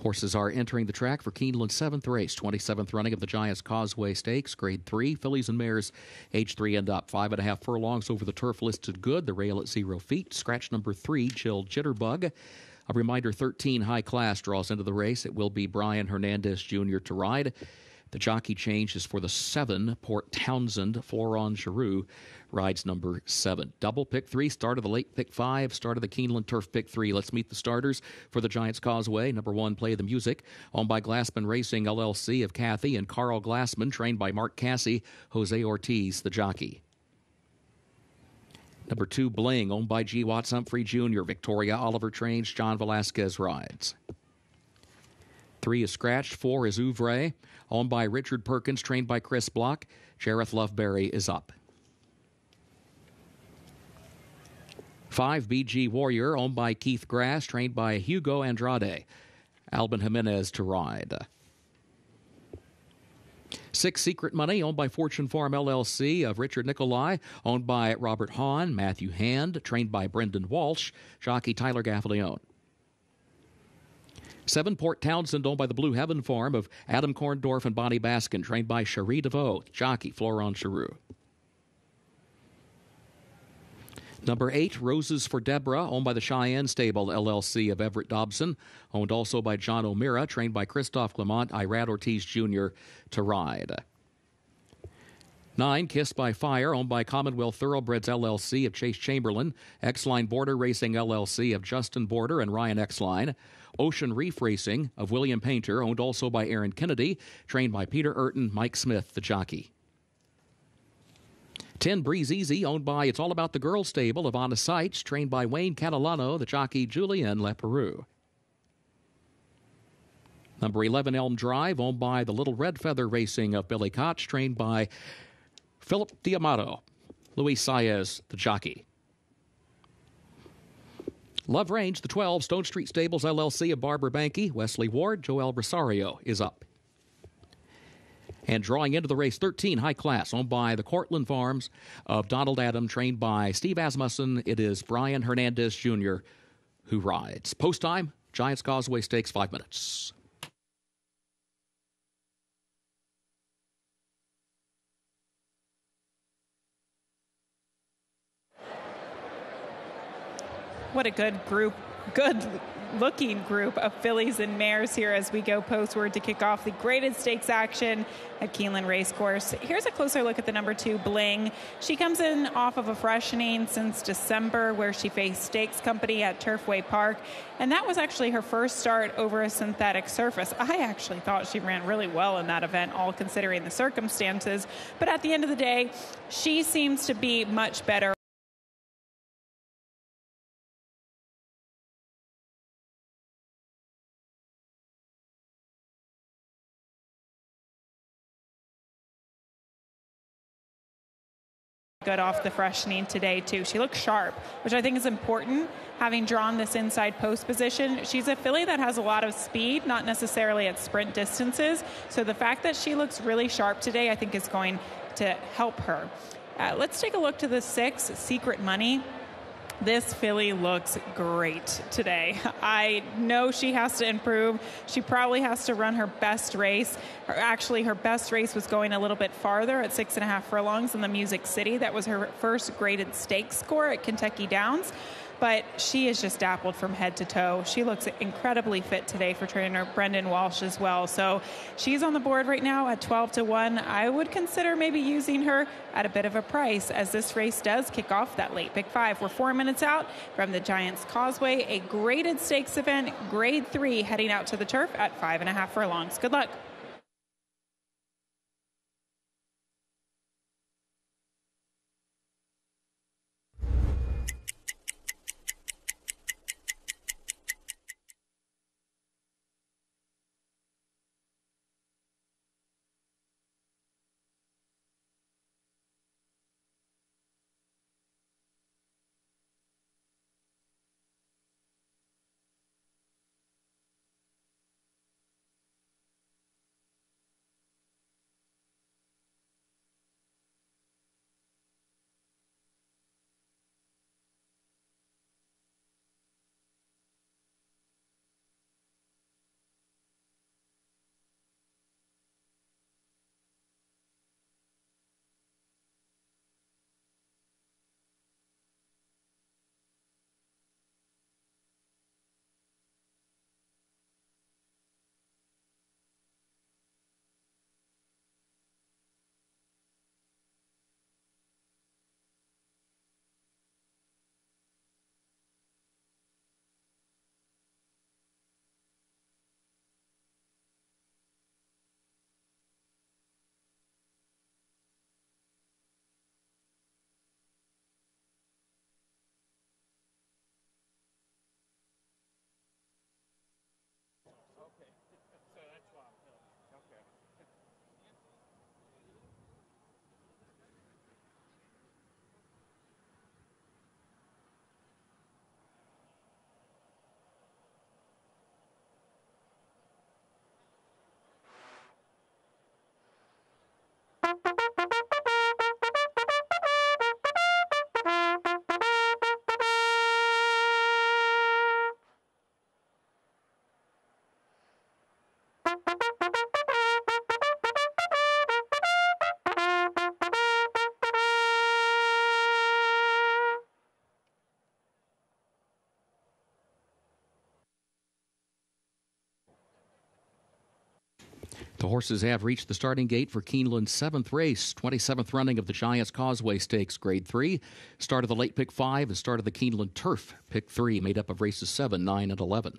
Horses are entering the track for Keeneland's seventh race, 27th running of the Giants Causeway Stakes, Grade 3. Fillies and mares, age 3 and up. Five and a half furlongs over the turf listed good. The rail at zero feet. Scratch number 3, Chill Jitterbug. A reminder 13 high class draws into the race. It will be Brian Hernandez Jr. to ride. The jockey change is for the seven, Port Townsend, Florent Geroux rides number seven. Double pick three, start of the late pick five, start of the Keeneland Turf pick three. Let's meet the starters for the Giants Causeway. Number one, Play the Music, owned by Glassman Racing LLC of Kathy and Carl Glassman, trained by Mark Casse, Jose Ortiz, the jockey. Number two, Bling, owned by G. Watts Humphrey Jr., Victoria Oliver trains, John Velazquez rides. Three is Scratched, four is Ouvre, owned by Richard Perkins, trained by Chris Block. Jareth Loveberry is up. Five, BG Warrior, owned by Keith Grass, trained by Hugo Andrade. Albin Jimenez to ride. Six Secret Money, owned by Fortune Farm LLC of Richard Nicolai, owned by Robert Hahn, Matthew Hand, trained by Brendan Walsh, jockey Tyler Gaffalione. Seven Port Townsend, owned by the Blue Heaven Farm of Adam Korndorf and Bonnie Baskin, trained by Cherie DeVaux, jockey Florent Geroux. Number eight, Roses for Deborah, owned by the Cheyenne Stable LLC of Everett Dobson, owned also by John O'Meara, trained by Christophe Clement, Irad Ortiz Jr. to ride. Nine, Kissed by Fire, owned by Commonwealth Thoroughbreds LLC of Chase Chamberlain, Exline Border Racing LLC of Justin Border and Ryan Exline, Ocean Reef Racing of William Painter, owned also by Aaron Kennedy, trained by Peter Urton, Mike Smith, the jockey. 10 Breeze Easy, owned by It's All About the Girls stable of Honest Sights, trained by Wayne Catalano, the jockey Julien Leparoux. Number 11 Elm Drive, owned by the Little Red Feather Racing of Billy Koch, trained by Philip D'Amato, Luis Saez, the jockey. Love Reigns, the 12, Stonestreet Stables LLC of Barbara Banke, Wesley Ward, Joel Rosario is up. And drawing into the race, 13 high class, owned by the Cortlandt Farms of Donald Adam, trained by Steve Asmussen. It is Brian Hernandez Jr. who rides. Post time, Giants Causeway Stakes, five minutes. What a good group, good looking group of fillies and mares here as we go postward to kick off the graded stakes action at Keeneland Racecourse. Here's a closer look at the number two, Bling. She comes in off of a freshening since December, where she faced Stakes Company at Turfway Park, and that was actually her first start over a synthetic surface. I actually thought she ran really well in that event, all considering the circumstances. But at the end of the day, she seems to be much better good off the freshening today too. She looks sharp, which I think is important. Having drawn this inside post position, she's a filly that has a lot of speed, not necessarily at sprint distances. So the fact that she looks really sharp today, I think, is going to help her. Uh, let's take a look to the six, Secret Money. This filly looks great today. I know she has to improve. She probably has to run her best race. Or actually, her best race was going a little bit farther at six and a half furlongs in the Music City. That was her first graded stakes score at Kentucky Downs but she is just dappled from head to toe. She looks incredibly fit today for trainer Brendan Walsh as well. So she's on the board right now at 12 to 1. I would consider maybe using her at a bit of a price as this race does kick off that late pick five. We're four minutes out from the Giants Causeway, a graded stakes event, grade three, heading out to the turf at five and a half furlongs. Good luck. Horses have reached the starting gate for Keeneland's seventh race, 27th running of the Giants Causeway Stakes, Grade 3. Start of the late pick 5 and start of the Keeneland Turf, pick 3, made up of races 7, 9, and 11.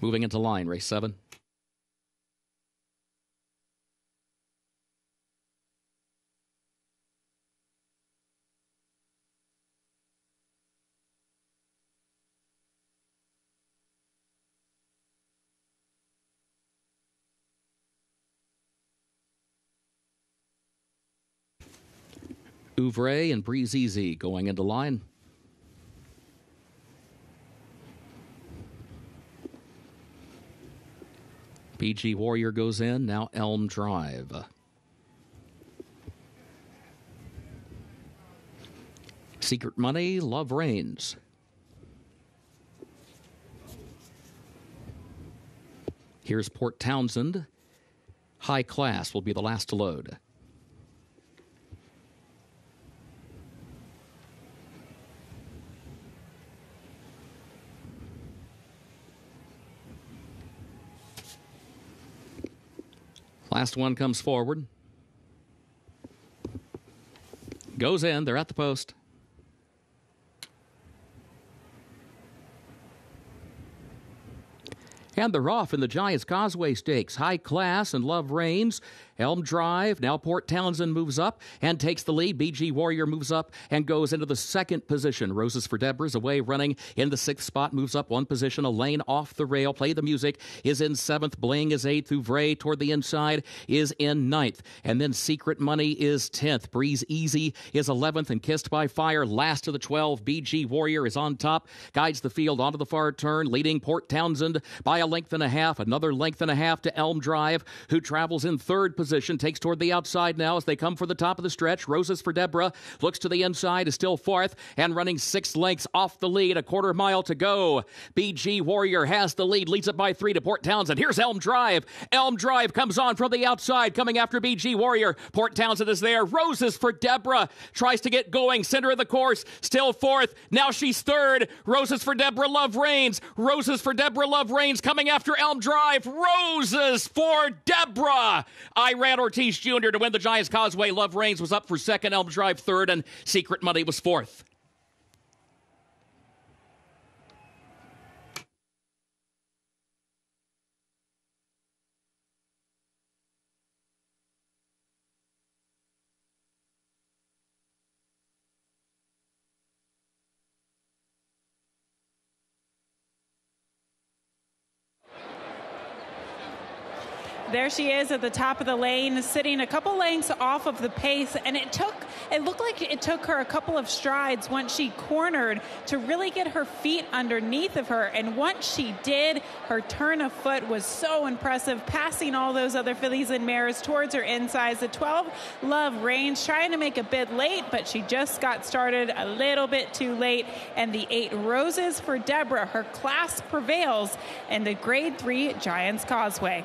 Moving into line, race seven. Ouvre and Breeze Easy going into line. BG Warrior goes in. Now Elm Drive. Secret Money, Love Reigns. Here's Port Townsend. High Class will be the last to load. Last one comes forward. Goes in. They're at the post. And they're off in the Giants Causeway Stakes. High class and love reigns. Elm Drive. Now Port Townsend moves up and takes the lead. BG Warrior moves up and goes into the second position. Roses for Deborah's away running in the sixth spot, moves up one position. A lane off the rail. Play the music is in seventh. Bling is eighth. Ouvre toward the inside is in ninth. And then Secret Money is tenth. Breeze Easy is eleventh. And Kissed by Fire last of the twelve. BG Warrior is on top. Guides the field onto the far turn, leading Port Townsend by a length and a half. Another length and a half to Elm Drive, who travels in third position position, takes toward the outside now as they come for the top of the stretch. Roses for Deborah, looks to the inside, is still fourth, and running six lengths off the lead, a quarter mile to go. BG Warrior has the lead, leads it by three to Port Townsend. Here's Elm Drive. Elm Drive comes on from the outside, coming after BG Warrior. Port Townsend is there. Roses for Deborah tries to get going, center of the course, still fourth. Now she's third. Roses for Deborah Love Reigns. Roses for Deborah Love Reigns coming after Elm Drive. Roses for Deborah. I Irad Ortiz Jr. to win the Giants Causeway. Love Reigns was up for second, Elm Drive third, and Secret Money was fourth. There she is at the top of the lane, sitting a couple lengths off of the pace. And it took, it looked like it took her a couple of strides once she cornered to really get her feet underneath of her. And once she did, her turn of foot was so impressive, passing all those other fillies and mares towards her insides. The 12 Love Reigns, trying to make a bid late, but she just got started a little bit too late. And the eight Roses for Deborah, her class prevails in the grade three Giants Causeway.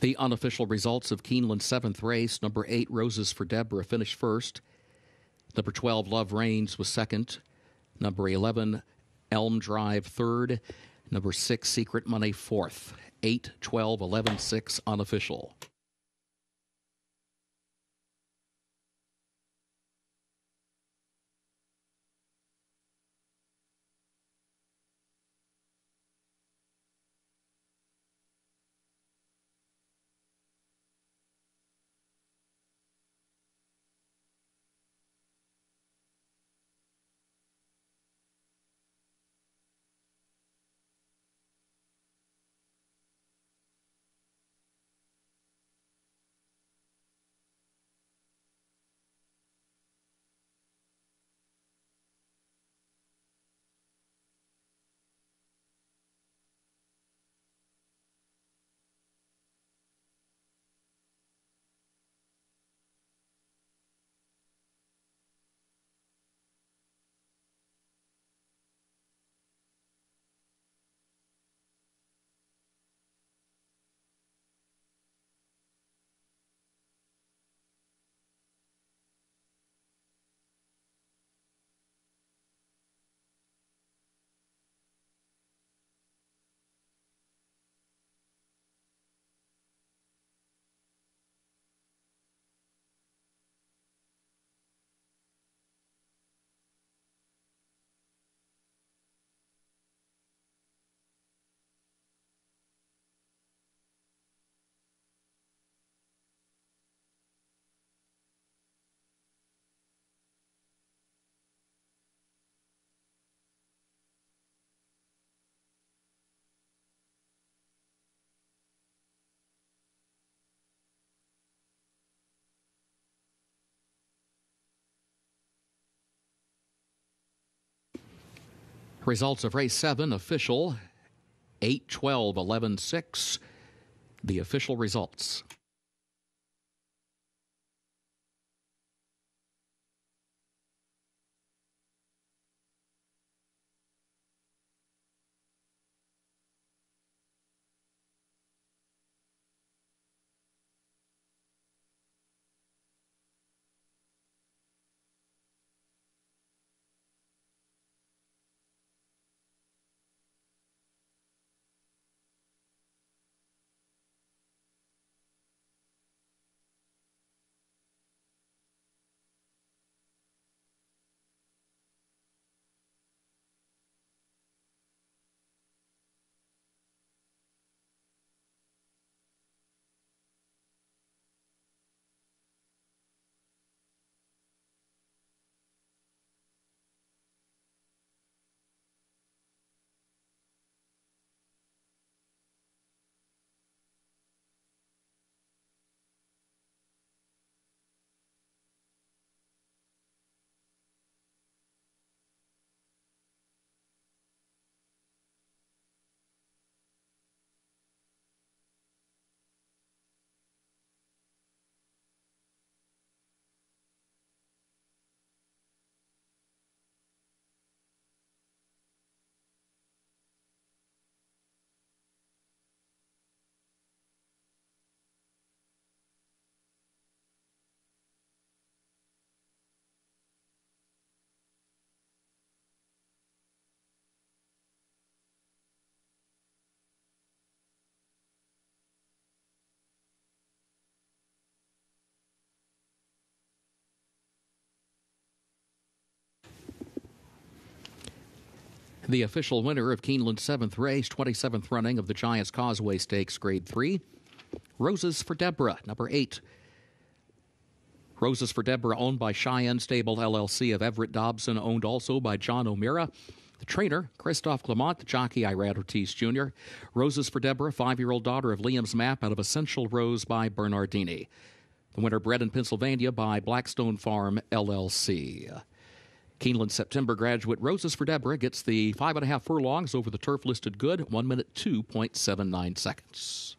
The unofficial results of Keeneland's seventh race number eight, Roses for Deborah, finished first. Number 12, Love Reigns, was second. Number 11, Elm Drive third. Number six, Secret Money fourth. 8, 12, 11, 6 unofficial. Results of race 7 official 8 12 11 6. The official results. The official winner of Keeneland's seventh race, 27th running of the Giants Causeway Stakes, Grade 3. Roses for Deborah, number 8. Roses for Deborah, owned by Cheyenne Stable LLC of Everett Dobson, owned also by John O'Meara. The trainer, Christophe Clement, the jockey, Irad Ortiz Jr. Roses for Deborah, five year old daughter of Liam's Map out of Essential Rose by Bernardini. The winner, bred in Pennsylvania by Blackstone Farm LLC. Keeneland September graduate Roses for Deborah gets the five and a half furlongs over the turf listed good, one minute 2.79 seconds.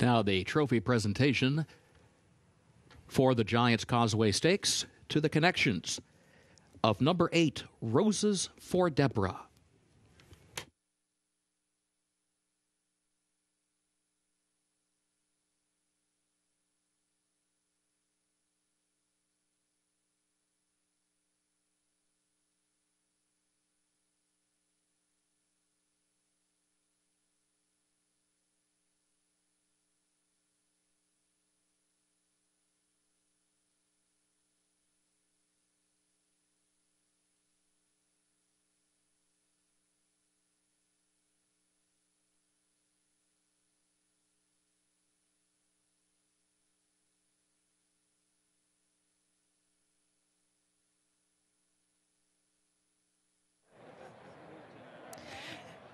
Now, the trophy presentation for the Giants Causeway Stakes to the connections of number eight, Roses for Deborah.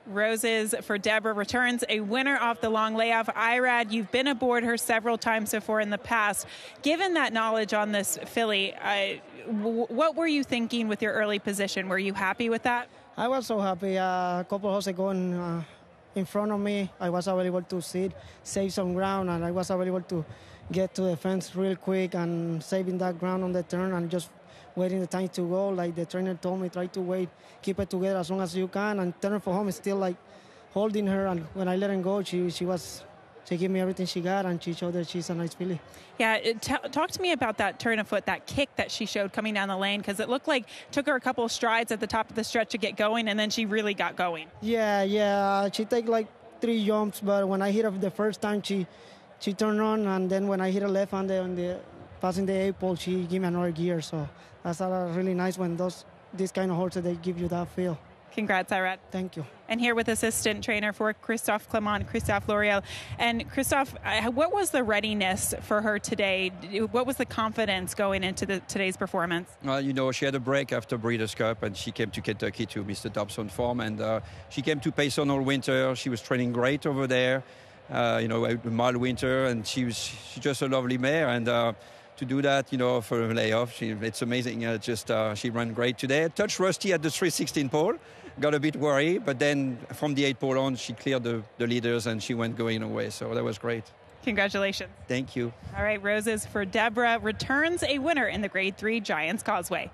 Roses for Deborah returns a winner off the long layoff. Irad, you've been aboard her several times before in the past. Given that knowledge on this filly, uh, w- what were you thinking with your early position? Were you happy with that? I was so happy. Uh, a couple horses going uh, in front of me, I was able to sit, save some ground, and I was able to get to the fence real quick and saving that ground on the turn and just waiting the time to go. Like the trainer told me, try to wait, keep it together as long as you can, and turn for home is still like holding her. And when I let her go, she she was she gave me everything she got, and she showed that she's a nice filly. Yeah, uh, t- talk to me about that turn of foot, that kick that she showed coming down the lane, because it looked like took her a couple of strides at the top of the stretch to get going, and then she really got going. Yeah, yeah, she take like three jumps, but when I hit her the first time, she she turned on, and then when I hit her left on the on the passing the eight pole, she gave me another gear. So that's uh, really nice when those these kind of horses they give you that feel. Congrats, Irad. Thank you. And here with assistant trainer for Christophe Clement, Christophe Lorieul. And Christophe, what was the readiness for her today? What was the confidence going into the, today's performance? Well, you know, she had a break after Breeders' Cup, and she came to Kentucky to Mr. Dobson Farm, and uh, she came to Payson all winter. She was training great over there. Uh, you know, a mild winter, and she was she's just a lovely mare, and. Uh, to do that, you know, for a layoff. She, it's amazing. Uh, just uh, she ran great today. Touched rusty at the 316 pole, got a bit worried, but then from the eight pole on, she cleared the, the leaders and she went going away. So that was great. Congratulations. Thank you. All right, Roses for Deborah returns a winner in the Grade 3 Giants Causeway.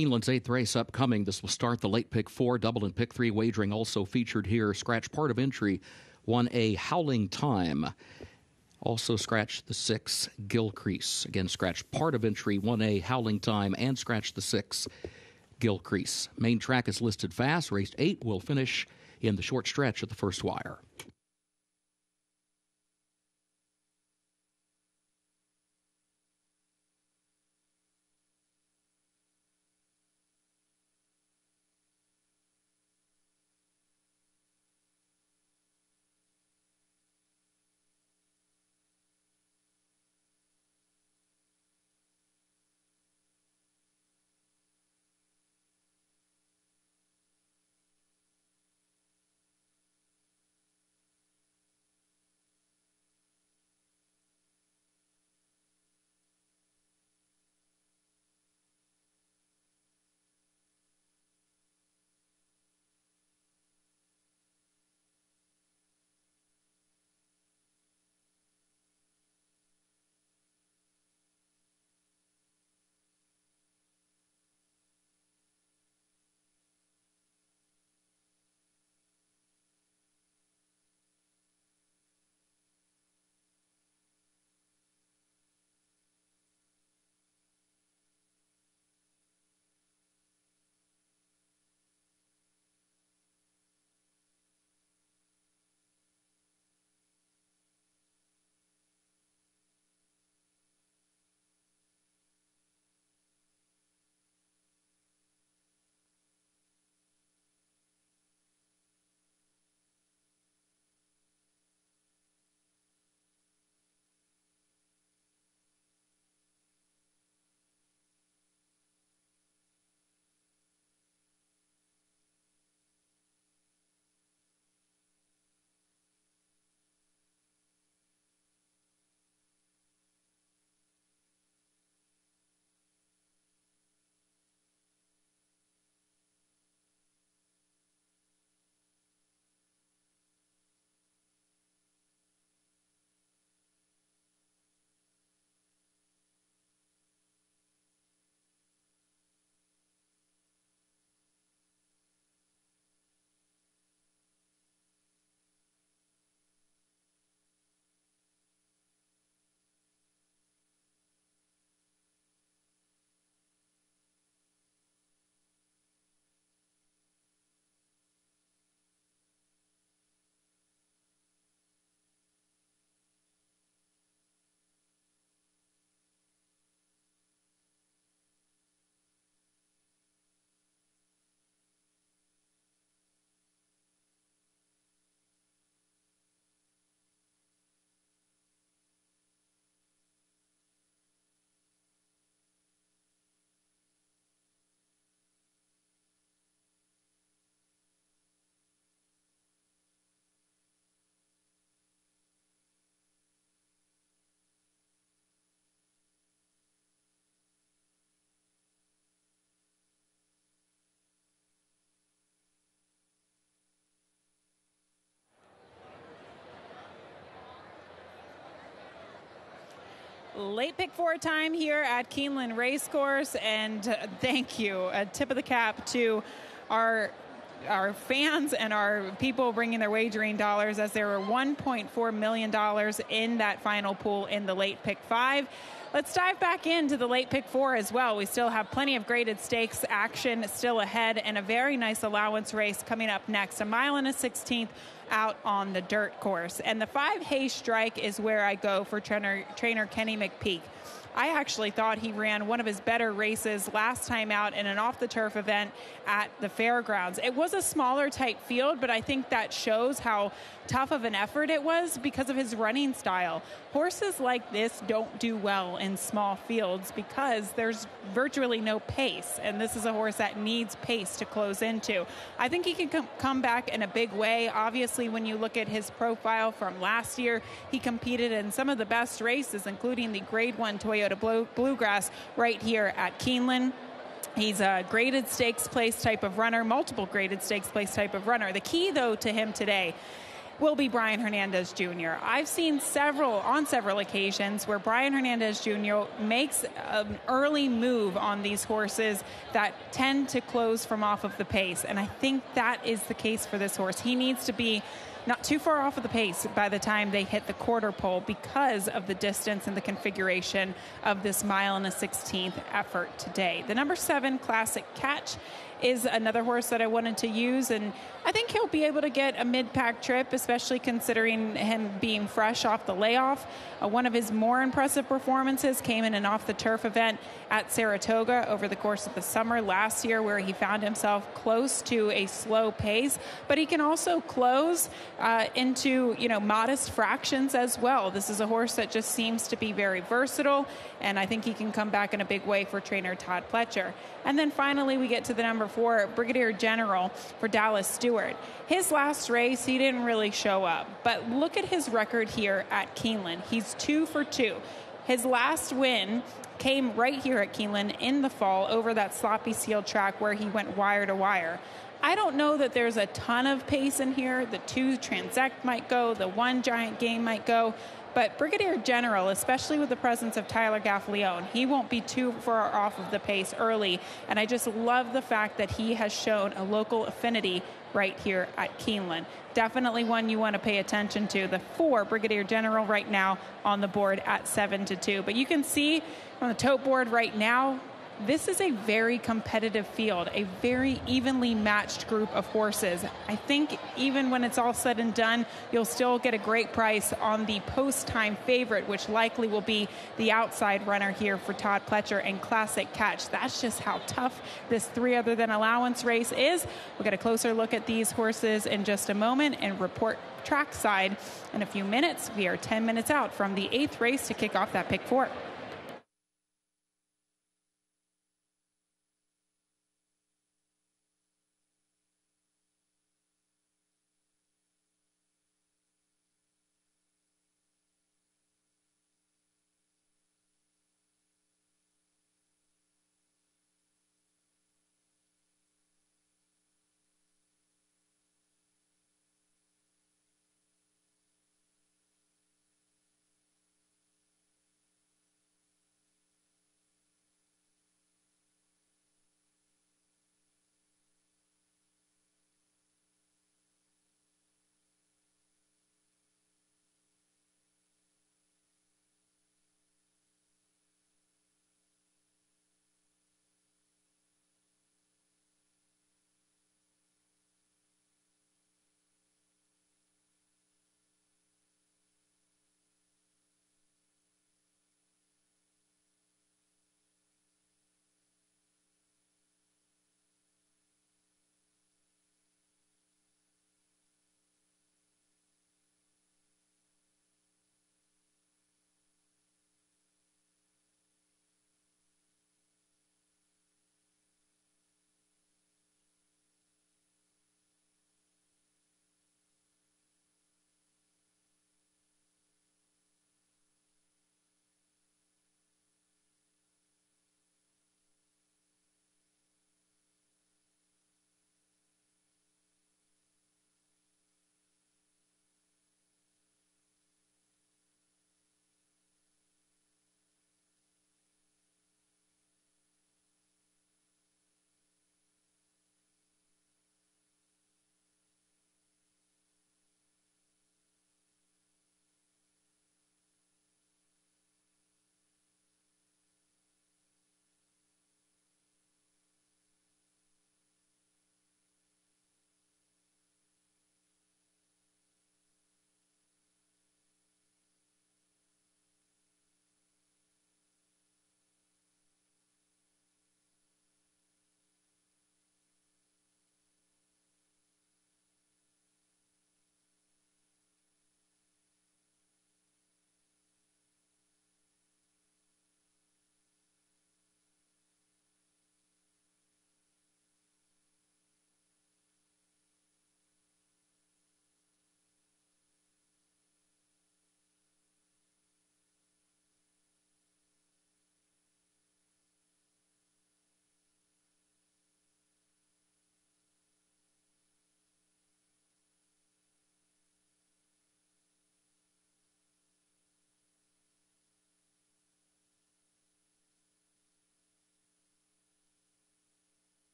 Keeneland's eighth race upcoming. This will start the late pick four, double and pick three wagering also featured here. Scratch part of entry, one A Howling Time. Also scratch the six Gilcrease. Again, scratch part of entry, one A Howling Time, and scratch the six Gilcrease. Main track is listed fast. Race eight will finish in the short stretch at the first wire. Late pick four time here at Keeneland Racecourse, and uh, thank you. A tip of the cap to our our fans and our people bringing their wagering dollars as there were 1.4 million dollars in that final pool in the late pick five. Let's dive back into the late pick four as well. We still have plenty of graded stakes action still ahead and a very nice allowance race coming up next. A mile and a 16th out on the dirt course. And the five hay strike is where I go for trainer, trainer Kenny McPeek. I actually thought he ran one of his better races last time out in an off the turf event at the fairgrounds. It was a smaller, tight field, but I think that shows how tough of an effort it was because of his running style. Horses like this don't do well in small fields because there's virtually no pace, and this is a horse that needs pace to close into. I think he can come back in a big way. Obviously, when you look at his profile from last year, he competed in some of the best races, including the Grade 1 Toyota Bluegrass right here at Keeneland. He's a graded stakes place type of runner, multiple graded stakes place type of runner. The key, though, to him today will be Brian Hernandez Jr. I've seen several, on several occasions, where Brian Hernandez Jr. makes an early move on these horses that tend to close from off of the pace. And I think that is the case for this horse. He needs to be not too far off of the pace by the time they hit the quarter pole because of the distance and the configuration of this mile and a 16th effort today. The number seven classic catch is another horse that I wanted to use, and I think he'll be able to get a mid pack trip, especially considering him being fresh off the layoff. Uh, one of his more impressive performances came in an off the turf event at Saratoga over the course of the summer last year, where he found himself close to a slow pace, but he can also close uh, into you know modest fractions as well. This is a horse that just seems to be very versatile, and I think he can come back in a big way for trainer Todd Pletcher. And then finally, we get to the number four, Brigadier General for Dallas Stewart. His last race, he didn't really show up, but look at his record here at Keeneland. He's two for two. His last win came right here at Keeneland in the fall over that sloppy seal track where he went wire to wire. I don't know that there's a ton of pace in here. The two Transect might go, the one giant game might go, but Brigadier General, especially with the presence of Tyler Gaffalione, he won't be too far off of the pace early. And I just love the fact that he has shown a local affinity right here at Keeneland. Definitely one you want to pay attention to. The four Brigadier General right now on the board at seven to two. But you can see on the tote board right now, this is a very competitive field, a very evenly matched group of horses. I think even when it's all said and done, you'll still get a great price on the post time favorite, which likely will be the outside runner here for Todd Pletcher and Classic Catch. That's just how tough this three other than allowance race is. We'll get a closer look at these horses in just a moment and report trackside in a few minutes. We are 10 minutes out from the eighth race to kick off that pick four.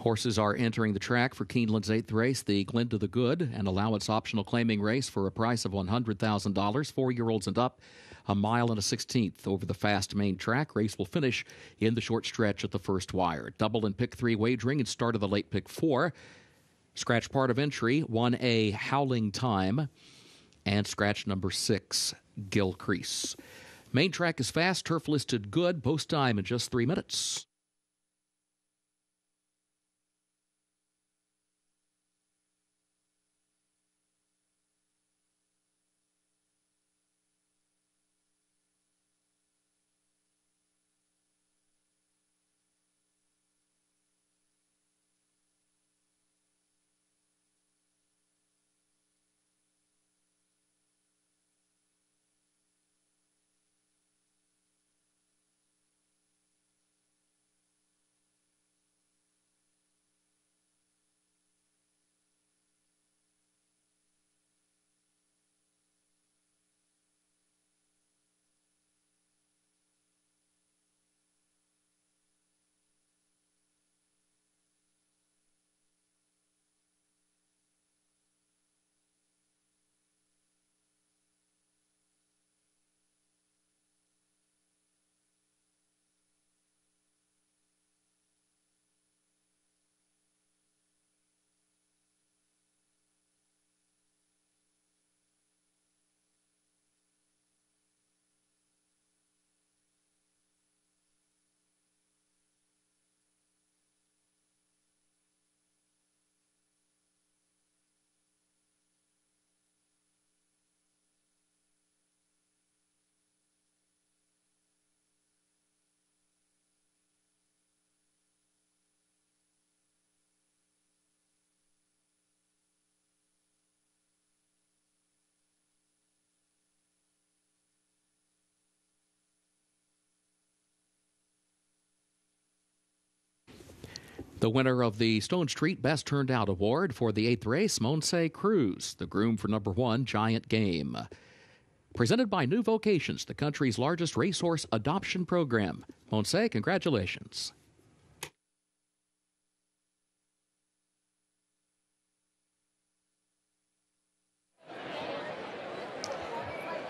Horses are entering the track for Keeneland's eighth race, the Glen to the Good, an allowance optional claiming race for a price of $100,000. Four year olds and up, a mile and a sixteenth over the fast main track. Race will finish in the short stretch at the first wire. Double and pick three wagering and start of the late pick four. Scratch part of entry, 1A Howling Time, and scratch number six, Gilcrease. Main track is fast, turf listed good, post time in just three minutes. The winner of the Stonestreet Best Turned Out Award for the eighth race, Monse Cruz, the groom for number one, Giant Game. Presented by New Vocations, the country's largest racehorse adoption program. Monse, congratulations.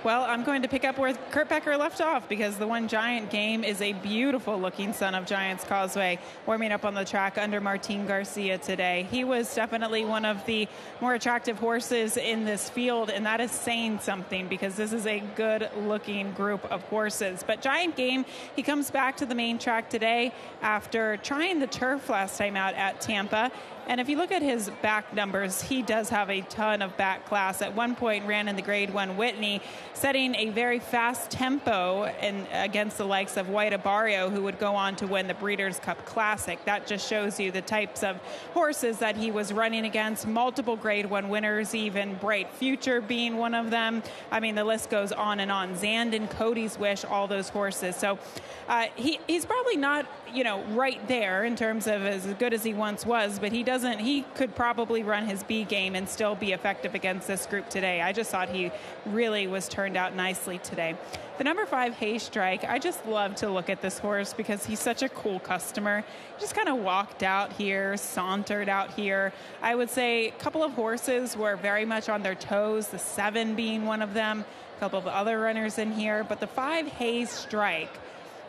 Well, I'm going to pick up where Kurt Becker left off because the one giant game is a beautiful looking son of Giant's Causeway warming up on the track under Martin Garcia today. He was definitely one of the more attractive horses in this field, and that is saying something because this is a good looking group of horses. But Giant Game, he comes back to the main track today after trying the turf last time out at Tampa and if you look at his back numbers, he does have a ton of back class. At one point, ran in the Grade One Whitney, setting a very fast tempo in, against the likes of White Abarrio, who would go on to win the Breeders' Cup Classic. That just shows you the types of horses that he was running against. Multiple Grade One winners, even Bright Future being one of them. I mean, the list goes on and on. Zandon, Cody's Wish, all those horses. So uh, he, he's probably not, you know, right there in terms of as good as he once was, but he does doesn't, he could probably run his B game and still be effective against this group today. I just thought he really was turned out nicely today. The number five Hayes Strike, I just love to look at this horse because he's such a cool customer. He just kind of walked out here, sauntered out here. I would say a couple of horses were very much on their toes, the seven being one of them, a couple of other runners in here, but the five Hayes Strike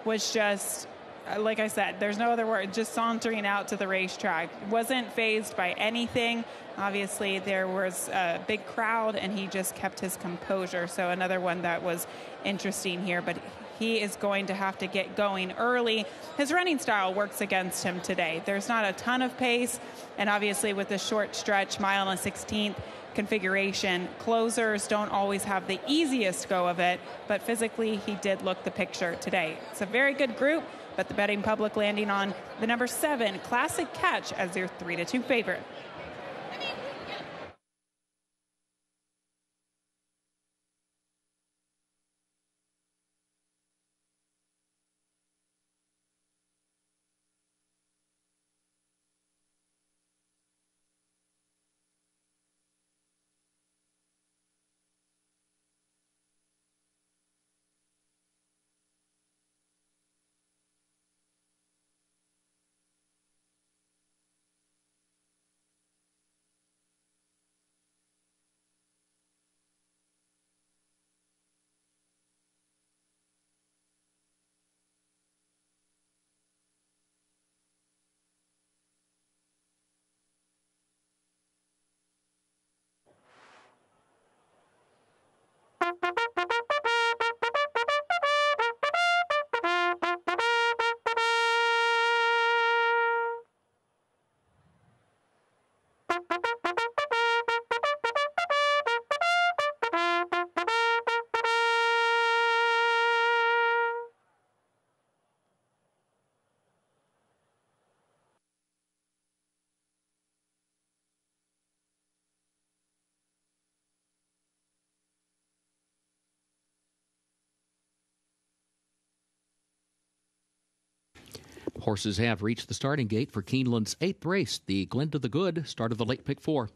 was just Uh, like I said, there's no other word, just sauntering out to the racetrack. Wasn't phased by anything. Obviously, there was a big crowd, and he just kept his composure. So, another one that was interesting here, but he is going to have to get going early. His running style works against him today. There's not a ton of pace, and obviously, with the short stretch, mile and a 16th, configuration. Closers don't always have the easiest go of it, but physically he did look the picture today. It's a very good group but the betting public landing on the number seven classic catch as their three to two favorite. Horses have reached the starting gate for Keeneland's eighth race, the Glen to the Good, start of the late pick four.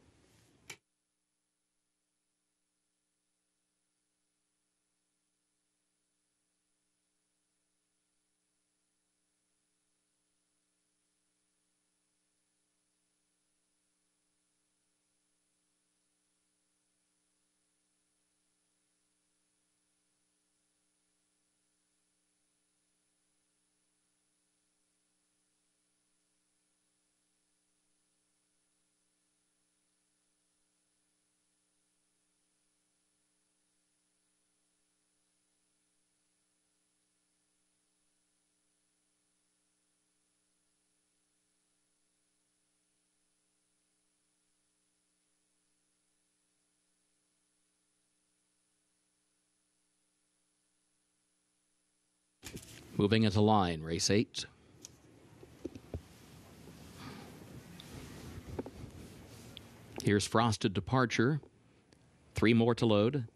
Moving into line, race eight. Here's Frosted Departure. Three more to load.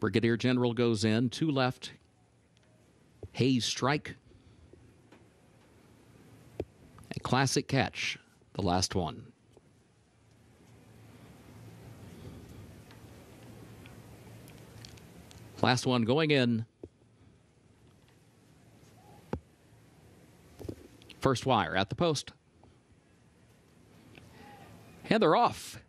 Brigadier General goes in. Two left. Hayes Strike. A classic catch, the last one. Last one going in. First wire at the post. And they're off.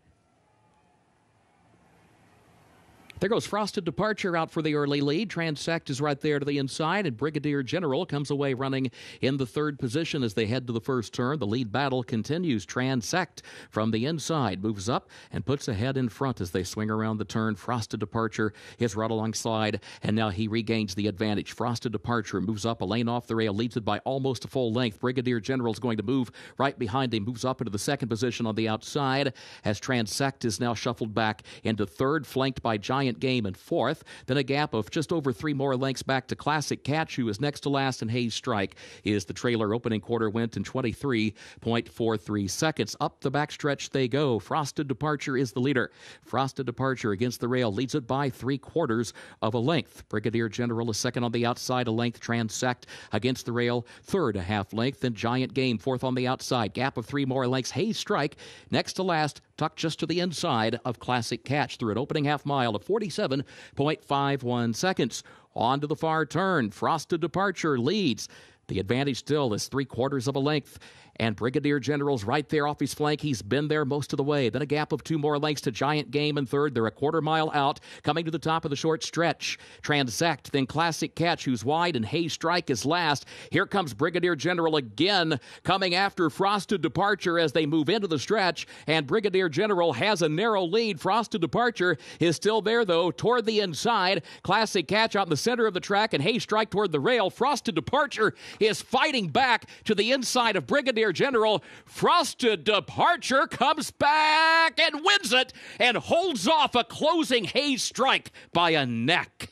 There goes Frosted Departure out for the early lead. Transect is right there to the inside, and Brigadier General comes away running in the third position as they head to the first turn. The lead battle continues. Transect from the inside moves up and puts ahead in front as they swing around the turn. Frosted Departure is right alongside, and now he regains the advantage. Frosted Departure moves up a lane off the rail, leads it by almost a full length. Brigadier General is going to move right behind him, moves up into the second position on the outside as Transect is now shuffled back into third, flanked by Giant Game in fourth. Then a gap of just over three more lengths back to Classic Catch, who is next to last, and Hayes Strike is the trailer. Opening quarter went in 23.43 seconds. Up the backstretch they go. Frosted Departure is the leader. Frosted Departure against the rail leads it by three quarters of a length. Brigadier General is second on the outside, a length. Transect against the rail, third a half length. Then Giant Game fourth on the outside. Gap of three more lengths. Hayes Strike next to last, tucked just to the inside of Classic Catch through an opening half mile of 47.51 seconds. On to the far turn. Frosted Departure leads. The advantage still is three quarters of a length. And Brigadier General's right there off his flank. He's been there most of the way. Then a gap of two more lengths to Giant Game in third. They're a quarter mile out, coming to the top of the short stretch. Transect, then Classic Catch, who's wide, and Hayes Strike is last. Here comes Brigadier General again, coming after Frosted Departure as they move into the stretch. And Brigadier General has a narrow lead. Frosted Departure is still there, though, toward the inside. Classic Catch out in the center of the track, and Hayes Strike toward the rail. Frosted Departure is fighting back to the inside of Brigadier General. Frosted Departure comes back and wins it and holds off a closing Hayes strike by a neck.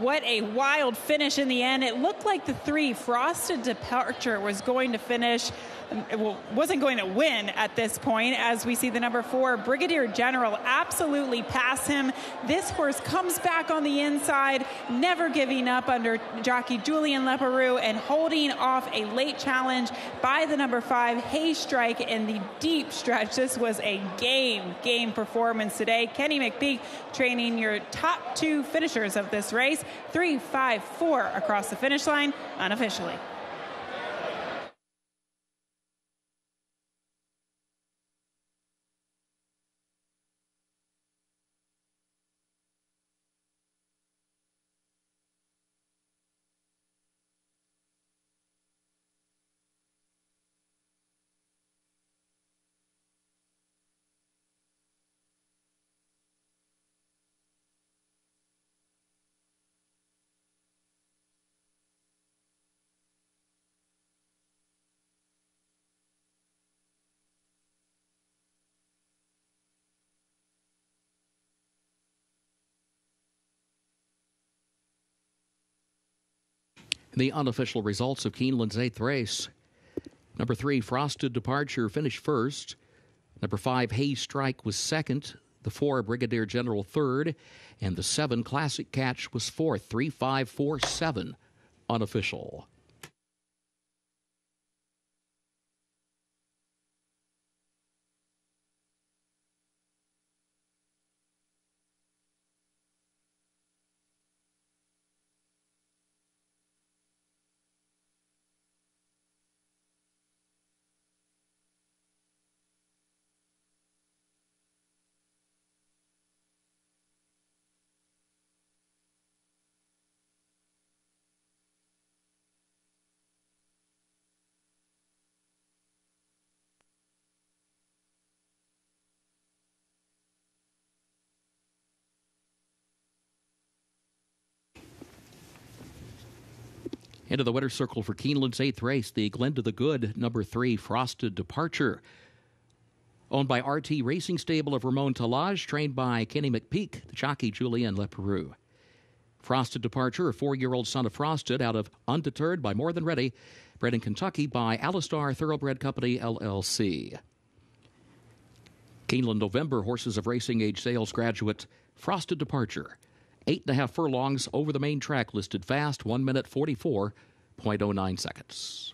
What a wild finish in the end. It looked like the three Frosted Departure was going to finish, wasn't going to win at this point, as we see the number four Brigadier General absolutely pass him. This horse comes back on the inside, never giving up under jockey Julien Leparoux and holding off a late challenge by the number five Hayes Strike in the deep stretch. This was a game, game performance today. Kenny McPeek training your top two finishers of this race three, five, four across the finish line unofficially. The unofficial results of Keeneland's eighth race. Number three, Frosted Departure, finished first. Number five, Hayes Strike was second. The four, Brigadier General, third. And the seven, Classic Catch, was fourth. Three, five, four, seven, unofficial. Into the winner's circle for Keeneland's eighth race, the Glen to the Good, number three, Frosted Departure. Owned by RT Racing Stable of Ramon Tallaj, trained by Kenny McPeek, the jockey Julien Leparoux. Frosted Departure, a four year old son of Frosted, out of Undeterred by More Than Ready, bred in Kentucky by Alistar Thoroughbred Company, LLC. Keeneland November Horses of Racing Age Sales graduate, Frosted Departure. Eight and a half furlongs over the main track, listed fast, 1 minute 44.09 seconds.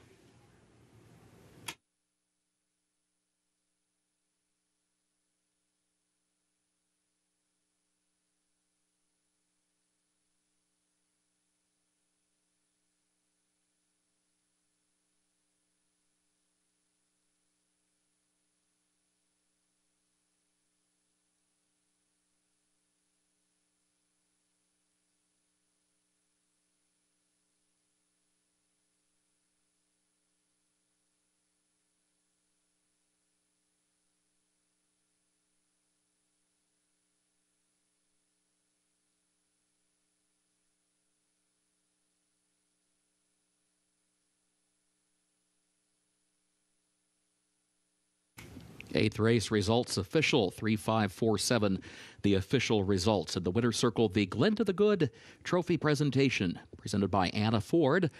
Eighth race results official 3547. The official results in the winner's circle, the Glint of the Good trophy presentation presented by Anna Ford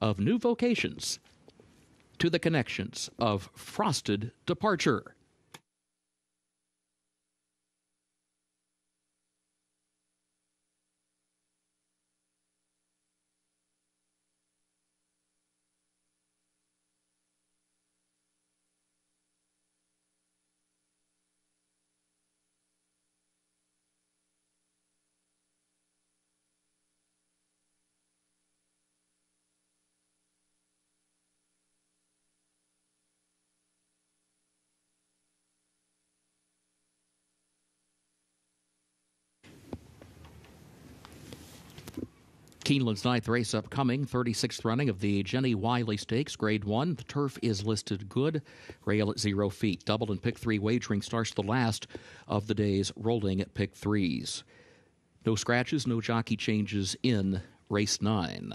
of New Vocations to the connections of Frosted Departure. Keeneland's ninth race upcoming, 36th running of the Jenny Wiley Stakes, Grade 1. The turf is listed good, rail at zero feet. Double and pick three wagering starts the last of the day's rolling at pick threes. No scratches, no jockey changes in race 9.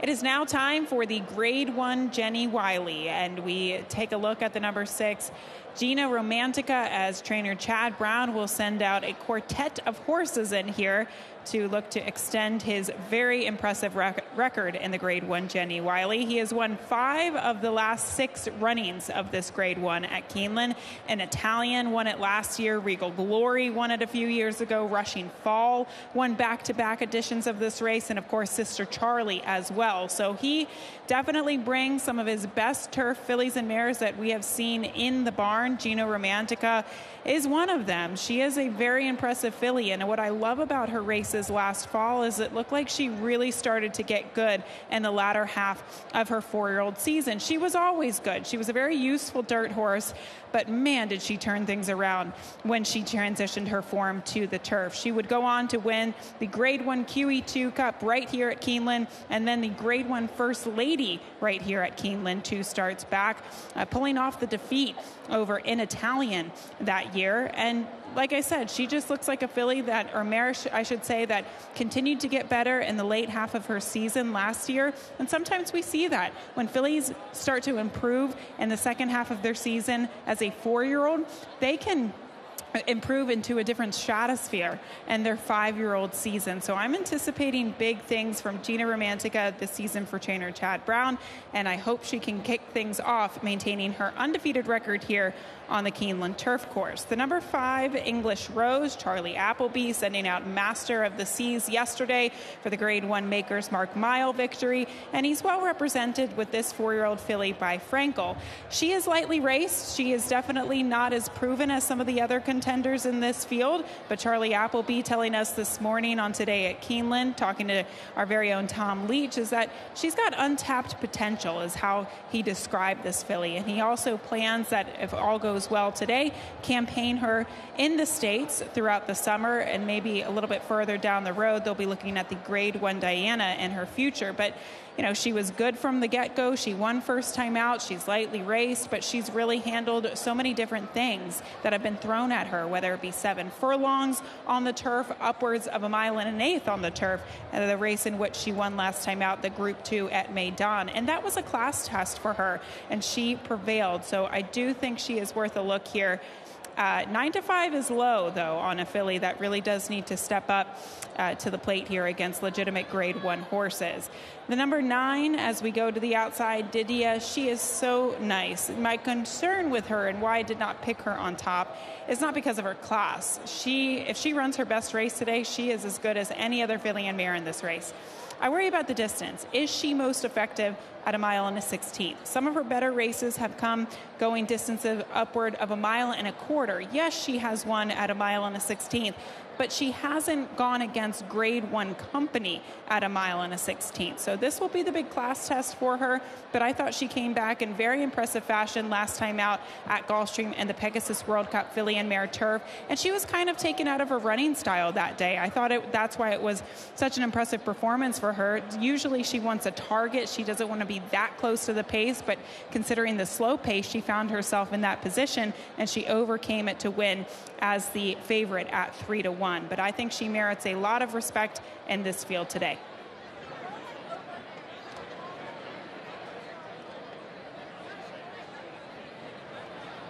It is now time for the grade one Jenny Wiley, and we take a look at the number six. Gina Romantica, as trainer Chad Brown will send out a quartet of horses in here to look to extend his very impressive rec- record in the Grade 1 Jenny Wiley. He has won five of the last six runnings of this Grade 1 at Keeneland. In Italian won it last year. Regal Glory won it a few years ago. Rushing Fall won back to back editions of this race. And of course, Sister Charlie as well. So he definitely brings some of his best turf fillies and mares that we have seen in the barn. Gina Romantica is one of them. She is a very impressive filly, and what I love about her races last fall is it looked like she really started to get good in the latter half of her four-year-old season. She was always good. She was a very useful dirt horse, but man, did she turn things around when she transitioned her form to the turf. She would go on to win the Grade 1 QE2 Cup right here at Keeneland, and then the Grade 1 First Lady right here at Keeneland, two starts back, uh, pulling off the defeat over in Italian that year. And like I said, she just looks like a filly that, or mare, I should say, that continued to get better in the late half of her season last year. And sometimes we see that when fillies start to improve in the second half of their season as a four year old, they can uh, improve into a different stratosphere in their five-year-old season. So I'm anticipating big things from Gina Romantica this season for trainer Chad Brown, and I hope she can kick things off, maintaining her undefeated record here on the Keeneland turf course. The number five English Rose, Charlie Appleby, sending out Master of the Seas yesterday for the Grade One Makers Mark Mile victory, and he's well represented with this four-year-old filly by Frankel. She is lightly raced. She is definitely not as proven as some of the other contenders in this field, but Charlie Appleby telling us this morning on Today at Keeneland, talking to our very own Tom Leach, is that she's got untapped potential, is how he described this filly, and he also plans that if all goes goes well today, campaign her in the States throughout the summer and maybe a little bit further down the road, they'll be looking at the grade one Diana and her future. But you know, she was good from the get go. She won first time out. She's lightly raced, but she's really handled so many different things that have been thrown at her, whether it be seven furlongs on the turf, upwards of a mile and an eighth on the turf, and the race in which she won last time out, the Group 2 at Meydan. And that was a class test for her, and she prevailed. So I do think she is worth a look here. Uh, nine to five is low, though, on a filly that really does need to step up uh, to the plate here against legitimate grade one horses. The number nine, as we go to the outside, Didia, she is so nice. My concern with her and why I did not pick her on top is not because of her class. She, if she runs her best race today, she is as good as any other filly and mare in this race. I worry about the distance. Is she most effective at a mile and a 16th? Some of her better races have come going distances upward of a mile and a quarter. Yes, she has won at a mile and a 16th, but she hasn't gone against grade one company at a mile and a 16th. So this will be the big class test for her. But I thought she came back in very impressive fashion last time out at Gulfstream and the Pegasus World Cup Filly and Mare Turf. And she was kind of taken out of her running style that day. I thought it, that's why it was such an impressive performance for her. Usually she wants a target. She doesn't want to be that close to the pace, but considering the slow pace, she found herself in that position and she overcame it to win as the favorite at three to one. But I think she merits a lot of respect in this field today.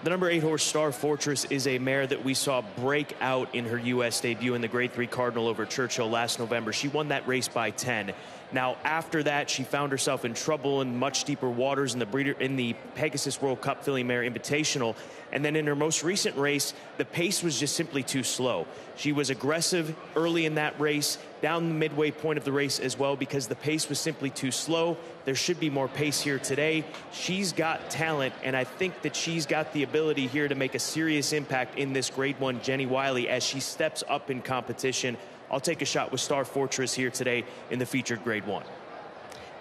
The number eight horse Star Fortress is a mare that we saw break out in her U.S. debut in the Grade 3 Cardinal over Churchill last November. She won that race by 10. Now, after that, she found herself in trouble in much deeper waters in the breeder in the Pegasus World Cup Filly Mare Invitational. And then in her most recent race, the pace was just simply too slow. She was aggressive early in that race, down the midway point of the race as well, because the pace was simply too slow. There should be more pace here today. She's got talent, and I think that she's got the ability here to make a serious impact in this Grade 1 Jenny Wiley as she steps up in competition. I'll take a shot with Star Fortress here today in the featured Grade 1.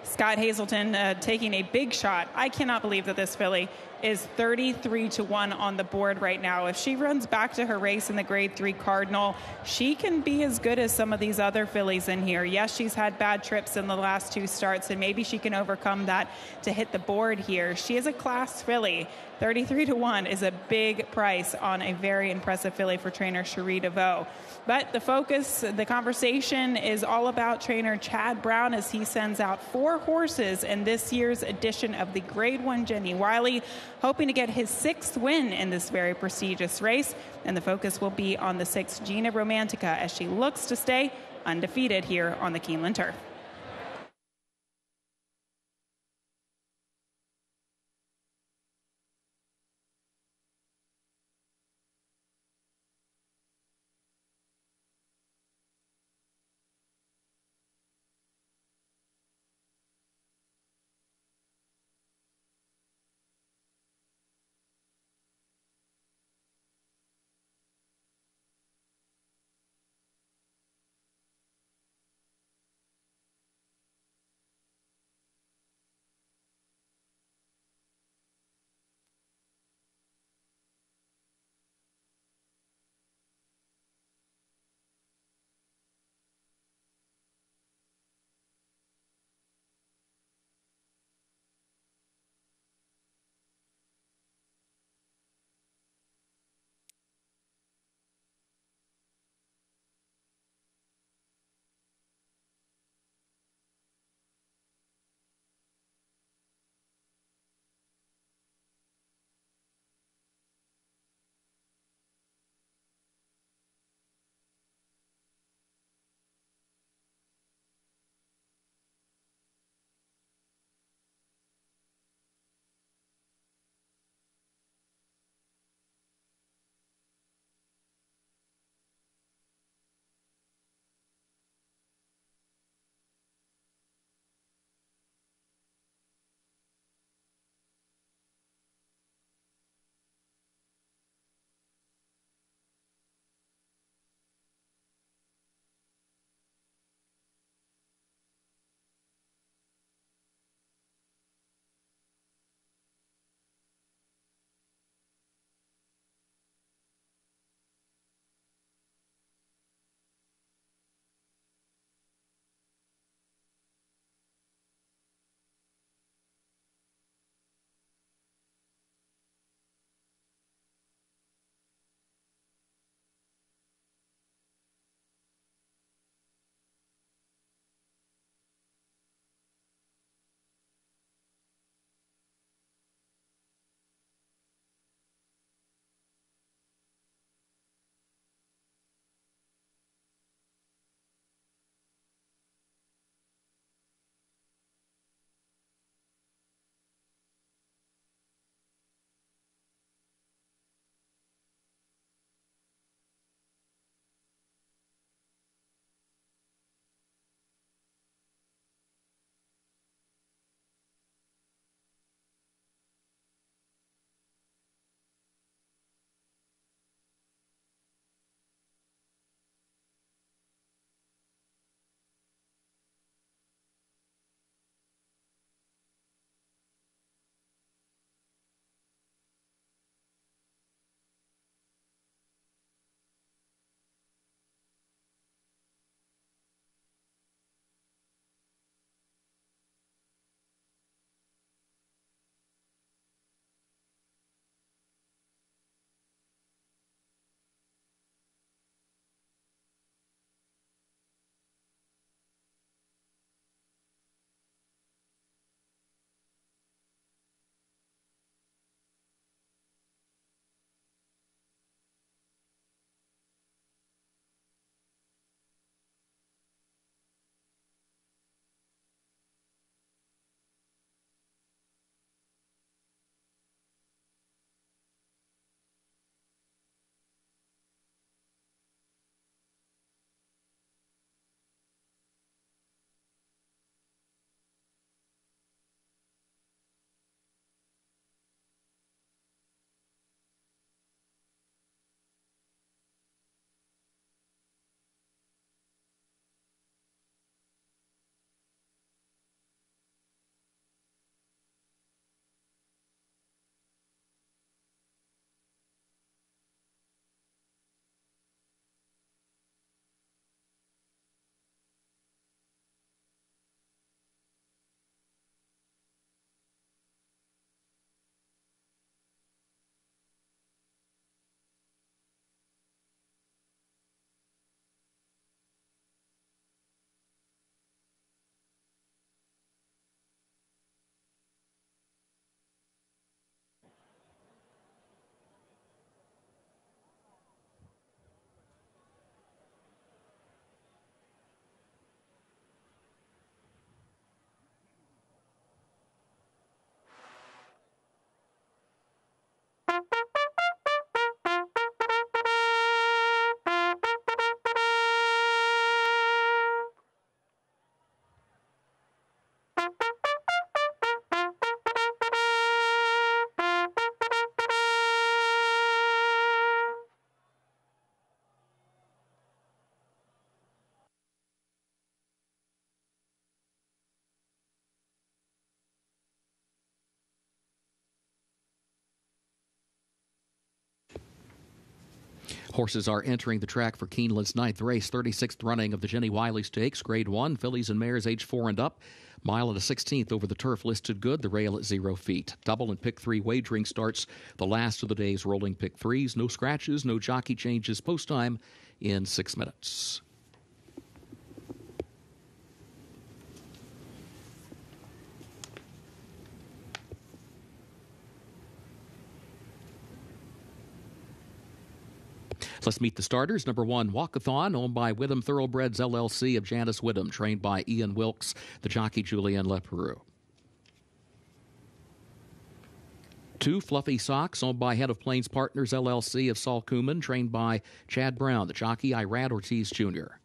Scott Hazelton uh, taking a big shot. I cannot believe that this filly is 33 to 1 on the board right now. If she runs back to her race in the grade 3 Cardinal, she can be as good as some of these other fillies in here. Yes, she's had bad trips in the last two starts and maybe she can overcome that to hit the board here. She is a class filly. 33 to 1 is a big price on a very impressive filly for trainer Cherie DeVaux. But the focus, the conversation is all about trainer Chad Brown as he sends out four four horses in this year's edition of the Grade 1 Jenny Wiley, hoping to get his sixth win in this very prestigious race. And the focus will be on the six Gina Romantica as she looks to stay undefeated here on the Keeneland turf. Horses are entering the track for Keeneland's ninth race, 36th running of the Jenny Wiley Stakes, Grade 1, fillies and mares age 4 and up. Mile and a 16th over the turf listed good, the rail at zero feet. Double and pick three wagering starts the last of the day's rolling pick threes. No scratches, no jockey changes. Post time in six minutes. Let's meet the starters. Number one, Walkathon, owned by Whitham Thoroughbreds LLC of Janis Whitham, trained by Ian Wilkes, the jockey Julien Leparoux. Two Fluffy Socks, owned by Head of Plains Partners LLC of Sol Kumin, trained by Chad Brown, the jockey Irad Ortiz Jr.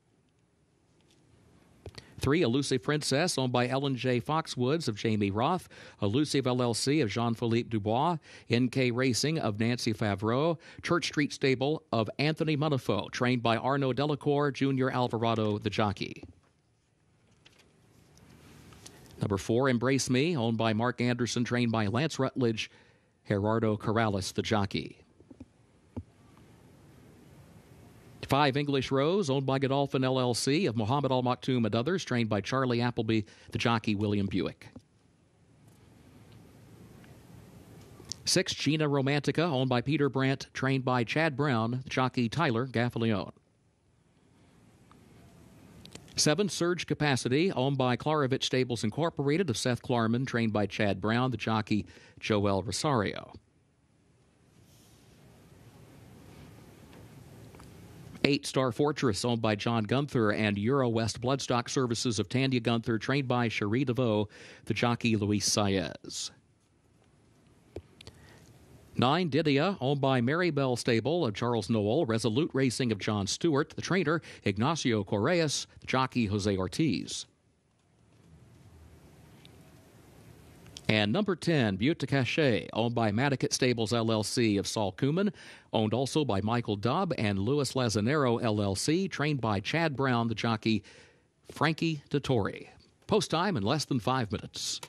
Three, Elusive Princess, owned by Ellen J. Foxwoods of Jamie Roth, Elusive LLC of Jean Philippe Dubois, NK Racing of Nancy Favreau, Church Street Stable of Anthony Munifo, trained by Arnaud Delacour, Junior Alvarado, the jockey. Number four, Embrace Me, owned by Mark Anderson, trained by Lance Rutledge, Gerardo Corrales, the jockey. Five English Rose, owned by Godolphin LLC of Mohammed Al Maktoum and others, trained by Charlie Appleby, the jockey William Buick. Six Gina Romantica, owned by Peter Brant, trained by Chad Brown, the jockey Tyler Gaffalione. Seven Surge Capacity, owned by Klaravich Stables Incorporated of Seth Klarman, trained by Chad Brown, the jockey Joel Rosario. Eight Star Fortress, owned by John Gunther, and Euro West Bloodstock Services of Tanya Gunther, trained by Cherie DeVaux, the jockey Luis Saez. Nine Didia, owned by Mary Bell Stable of Charles Noel, Resolute Racing of John Stewart, the trainer Ignacio Correas, the jockey Jose Ortiz. And number 10, Beaute Cachet, owned by Madaket Stables LLC of Sol Kumin, owned also by Michael Dubb and Louis Lazzinnaro LLC, trained by Chad Brown, the jockey Frankie Dettori. Post time in less than five minutes.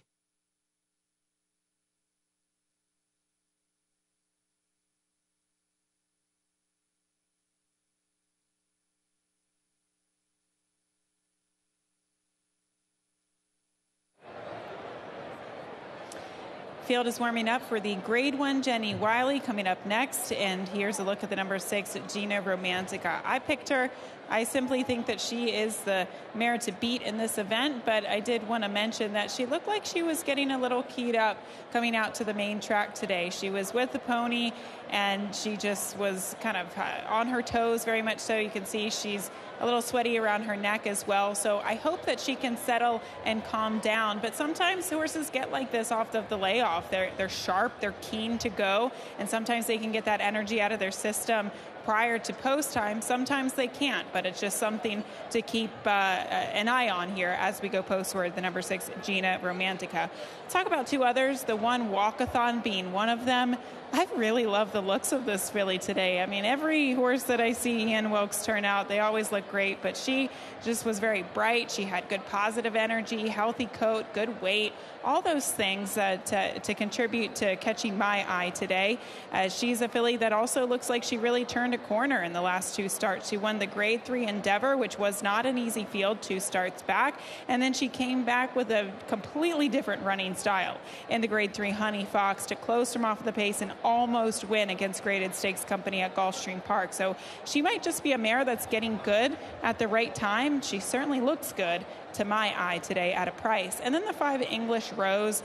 Field is warming up for the grade one Jenny Wiley coming up next. And here's a look at the number six, Gina Romantica. I picked her. I simply think that she is the mare to beat in this event, but I did want to mention that she looked like she was getting a little keyed up coming out to the main track today. She was with the pony and she just was kind of uh, on her toes, very much so. You can see she's a little sweaty around her neck as well. So I hope that she can settle and calm down. But sometimes horses get like this off of the layoff. They're they're sharp, they're keen to go, and sometimes they can get that energy out of their system prior to post time. Sometimes they can't, but it's just something to keep uh, an eye on here as we go postward. The number six, Gina Romantica. talk about two others. The one walkathon being one of them. I really love the looks of this filly today. I mean, every horse that I see Ian Wilkes turn out, they always look great, but she just was very bright. She had good positive energy, healthy coat, good weight, all those things uh, to, to contribute to catching my eye today. Uh, she's a filly that also looks like she really turned a corner in the last two starts. She won the grade three endeavor, which was not an easy field, two starts back, and then she came back with a completely different running style in the grade three Honey Fox to close from off the pace and almost win against Graded Stakes Company at Gulfstream Park. So she might just be a mare that's getting good at the right time. She certainly looks good to my eye today at a price. And then the five English Rose,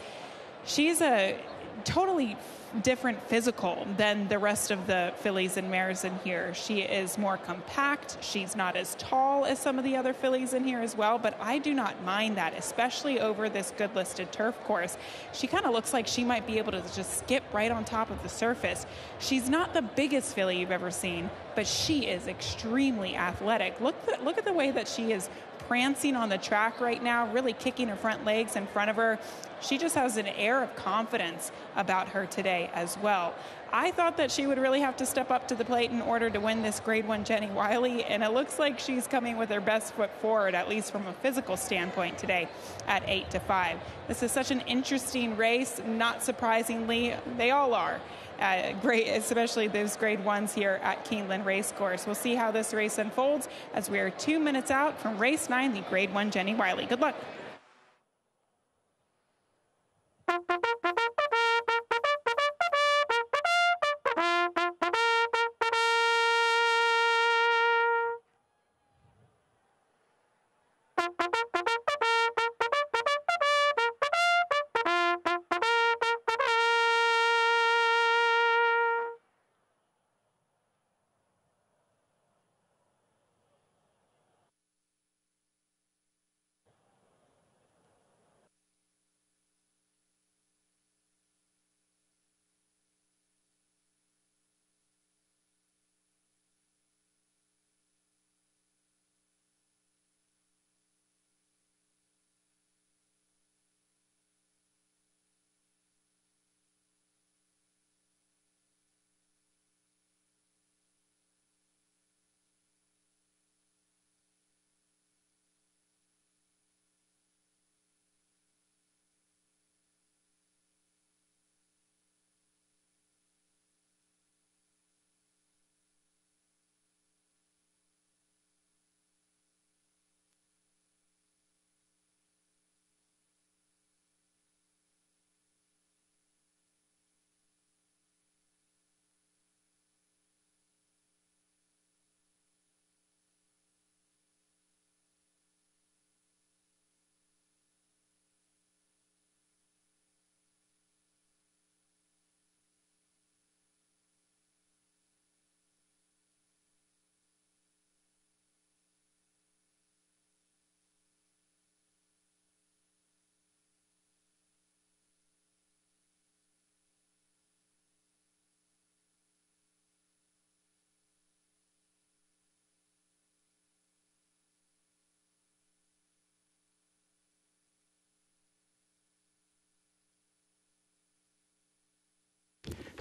she's a totally different physical than the rest of the fillies and mares in here. She is more compact. She's not as tall as some of the other fillies in here as well, but I do not mind that, especially over this good listed turf course. She kind of looks like she might be able to just skip right on top of the surface. She's not the biggest filly you've ever seen, but she is extremely athletic. Look, look at the way that she is prancing on the track right now, really kicking her front legs in front of her. She just has an air of confidence about her today as well. I thought that she would really have to step up to the plate in order to win this Grade 1 Jenny Wiley, and it looks like she's coming with her best foot forward, at least from a physical standpoint today at 8 to 5. This is such an interesting race, not surprisingly, they all are. Uh, great, especially those grade ones here at Keeneland Racecourse. We'll see how this race unfolds as we are two minutes out from race nine, the grade one Jenny Wiley. Good luck. Thank you.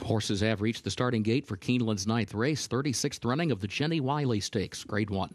Horses have reached the starting gate for Keeneland's ninth race, 36th running of the Jenny Wiley Stakes, Grade 1.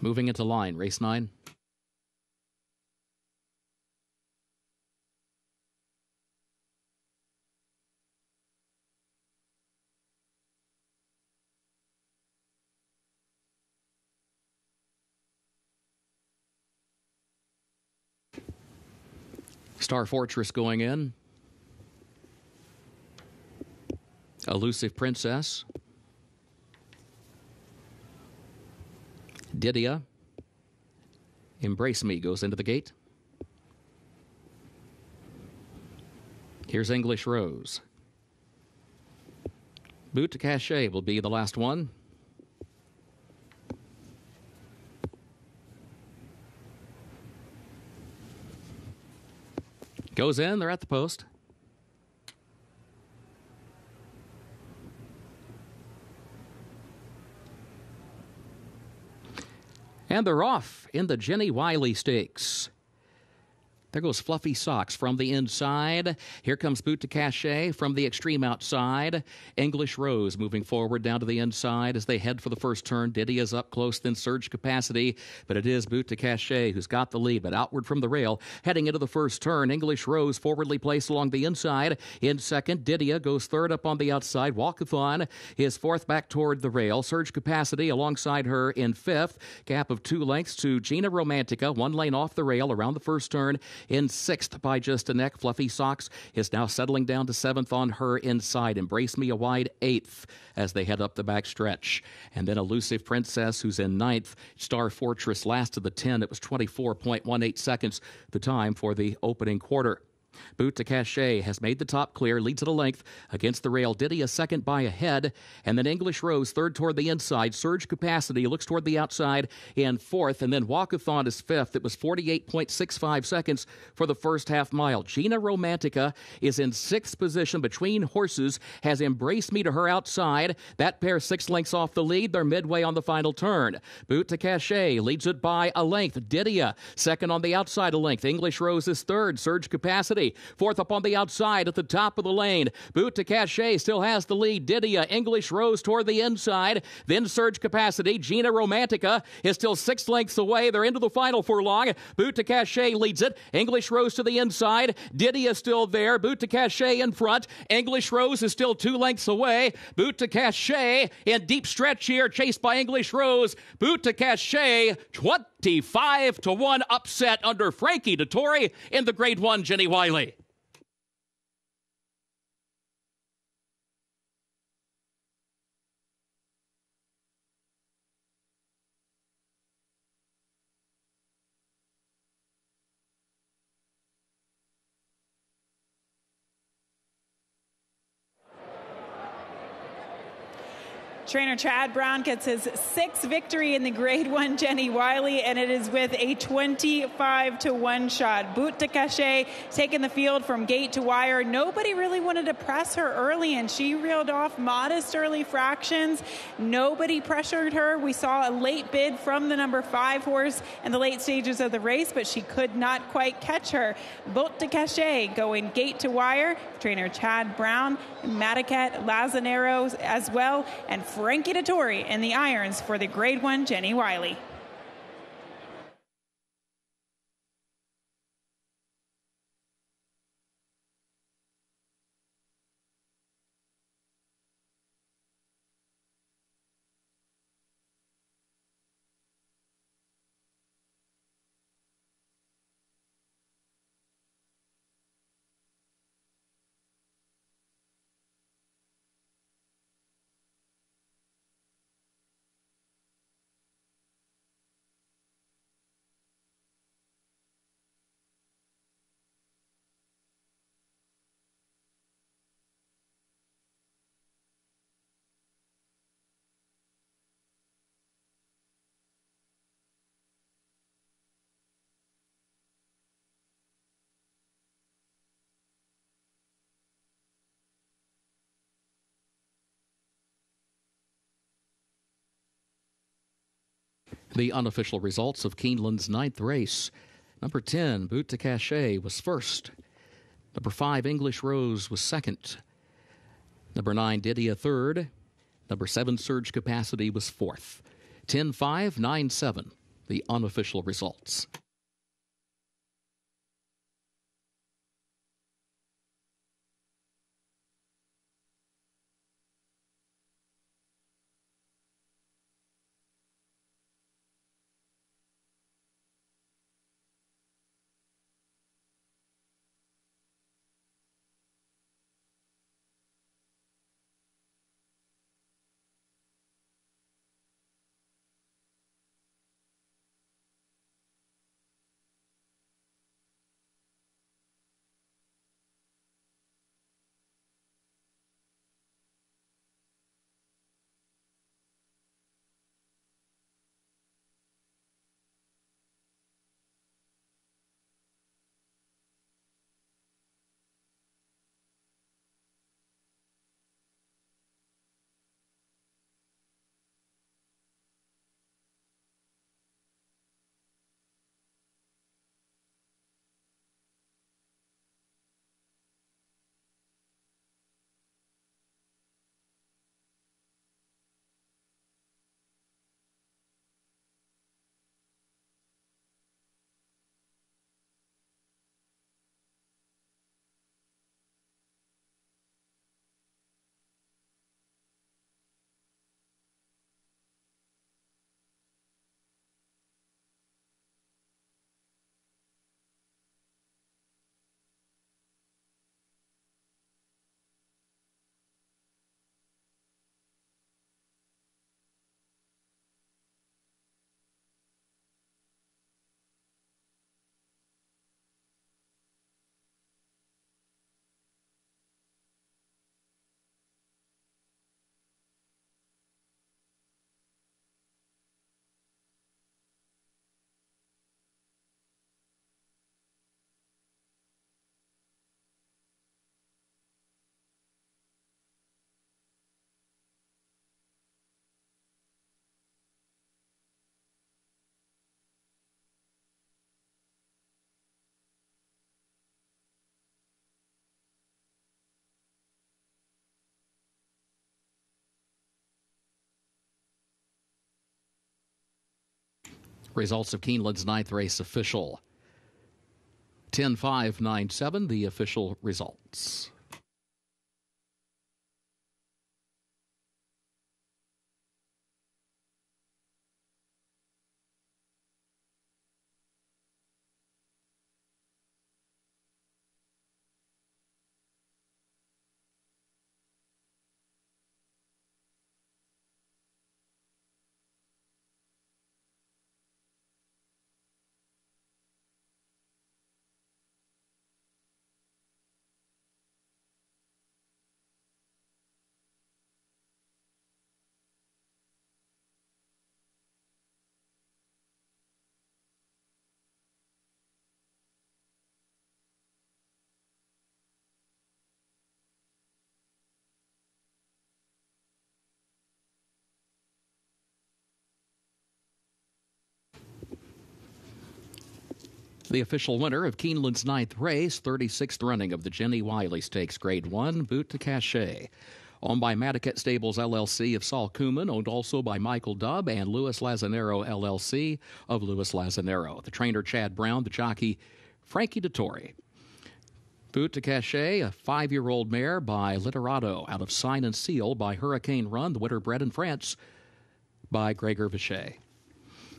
Moving into line, race nine. Star Fortress going in. Elusive Princess. Didia. Embrace Me goes into the gate. Here's English Rose. Beaute Cachet will be the last one. Goes in, they're at the post. And they're off in the Jenny Wiley Stakes. There goes Fluffy Socks from the inside. Here comes Beaute Cachet from the extreme outside. English Rose moving forward down to the inside as they head for the first turn. Didia is up close, then surge capacity, but it is Beaute Cachet who's got the lead, but outward from the rail. Heading into the first turn, English Rose forwardly placed along the inside. In second, Didia goes third up on the outside. Walkathon is fourth back toward the rail. Surge capacity alongside her in fifth. Gap of two lengths to Gina Romantica, one lane off the rail around the first turn in sixth by just a neck. Fluffy Socks is now settling down to seventh on her inside. Embrace Me a wide eighth as they head up the back stretch. And then Elusive Princess, who's in ninth. Star Fortress last of the 10. It was 24.18 seconds the time for the opening quarter. Beaute Cachet has made the top clear, leads at a length against the rail. Didia a second by a head, and then English Rose third toward the inside. Surge Capacity looks toward the outside in fourth, and then Walkathon is fifth. It was 48.65 seconds for the first half mile. Gina Romantica is in sixth position between horses, has embraced me to her outside. That pair six lengths off the lead. They're midway on the final turn. Beaute Cachet leads it by a length. Didia second on the outside a length. English Rose is third. Surge Capacity Fourth up on the outside at the top of the lane. Beaute Cachet still has the lead. Didia, English Rose toward the inside. Then surge capacity. Gina Romantica is still six lengths away. They're into the final furlong. Beaute Cachet leads it. English Rose to the inside. Didia still there. Beaute Cachet in front. English Rose is still two lengths away. Beaute Cachet in deep stretch here, chased by English Rose. Beaute Cachet, 25 to 1 upset under Frankie Dettori in the grade one Jenny Wiley. Trainer Chad Brown gets his sixth victory in the Grade One Jenny Wiley, and it is with a 25 to one shot. Beaute Cachet taking the field from gate to wire. Nobody really wanted to press her early, and she reeled off modest early fractions. Nobody pressured her. We saw a late bid from the number five horse in the late stages of the race, but she could not quite catch her. Beaute Cachet going gate to wire. Trainer Chad Brown, Madaket Lazzinnaro as well, and Frankie Dettori and the irons for the Grade 1 Jenny Wiley. The unofficial results of Keeneland's ninth race. Number 10, Beaute Cachet, was first. Number 5, English Rose, was second. Number 9, Didia, third. Number 7, Surge Capacity, was fourth. 10 5, 9 7, the unofficial results. Results of Keeneland's ninth race official. 10 5 9 7, the official results. The official winner of Keeneland's ninth race, 36th running of the Jenny Wiley Stakes Grade 1, Beaute Cachet. Owned by Madaket Stables LLC of Sol Kumin, owned also by Michael Dubb and Louis Lazzinnaro LLC of Louis Lazzinnaro. The trainer Chad Brown, the jockey Frankie Dettori. Beaute Cachet, a five year old mare by Literato out of Sign and Seal by Hurricane Run, the winner bred in France by Gregor Vichet.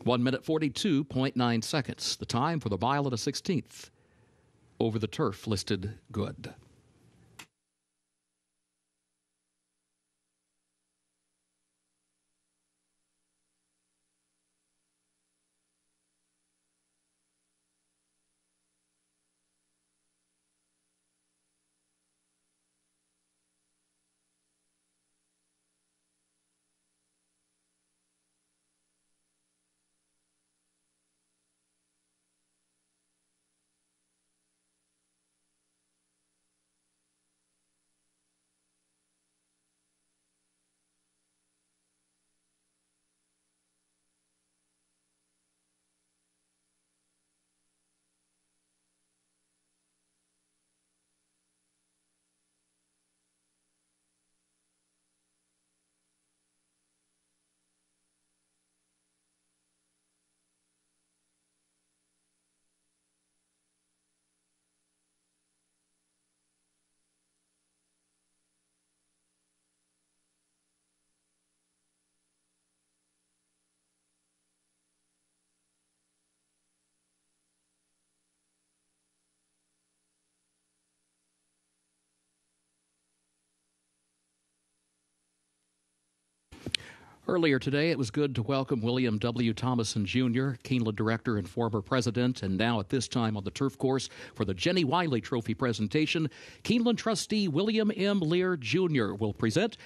1 minute 42.9 seconds. The time for the mile at a 16th. Over the turf listed good. Earlier today, it was good to welcome William W. Thomason Jr., Keeneland director and former president, and now at this time on the turf course for the Jenny Wiley Trophy presentation, Keeneland trustee William M. Lear Jr. will present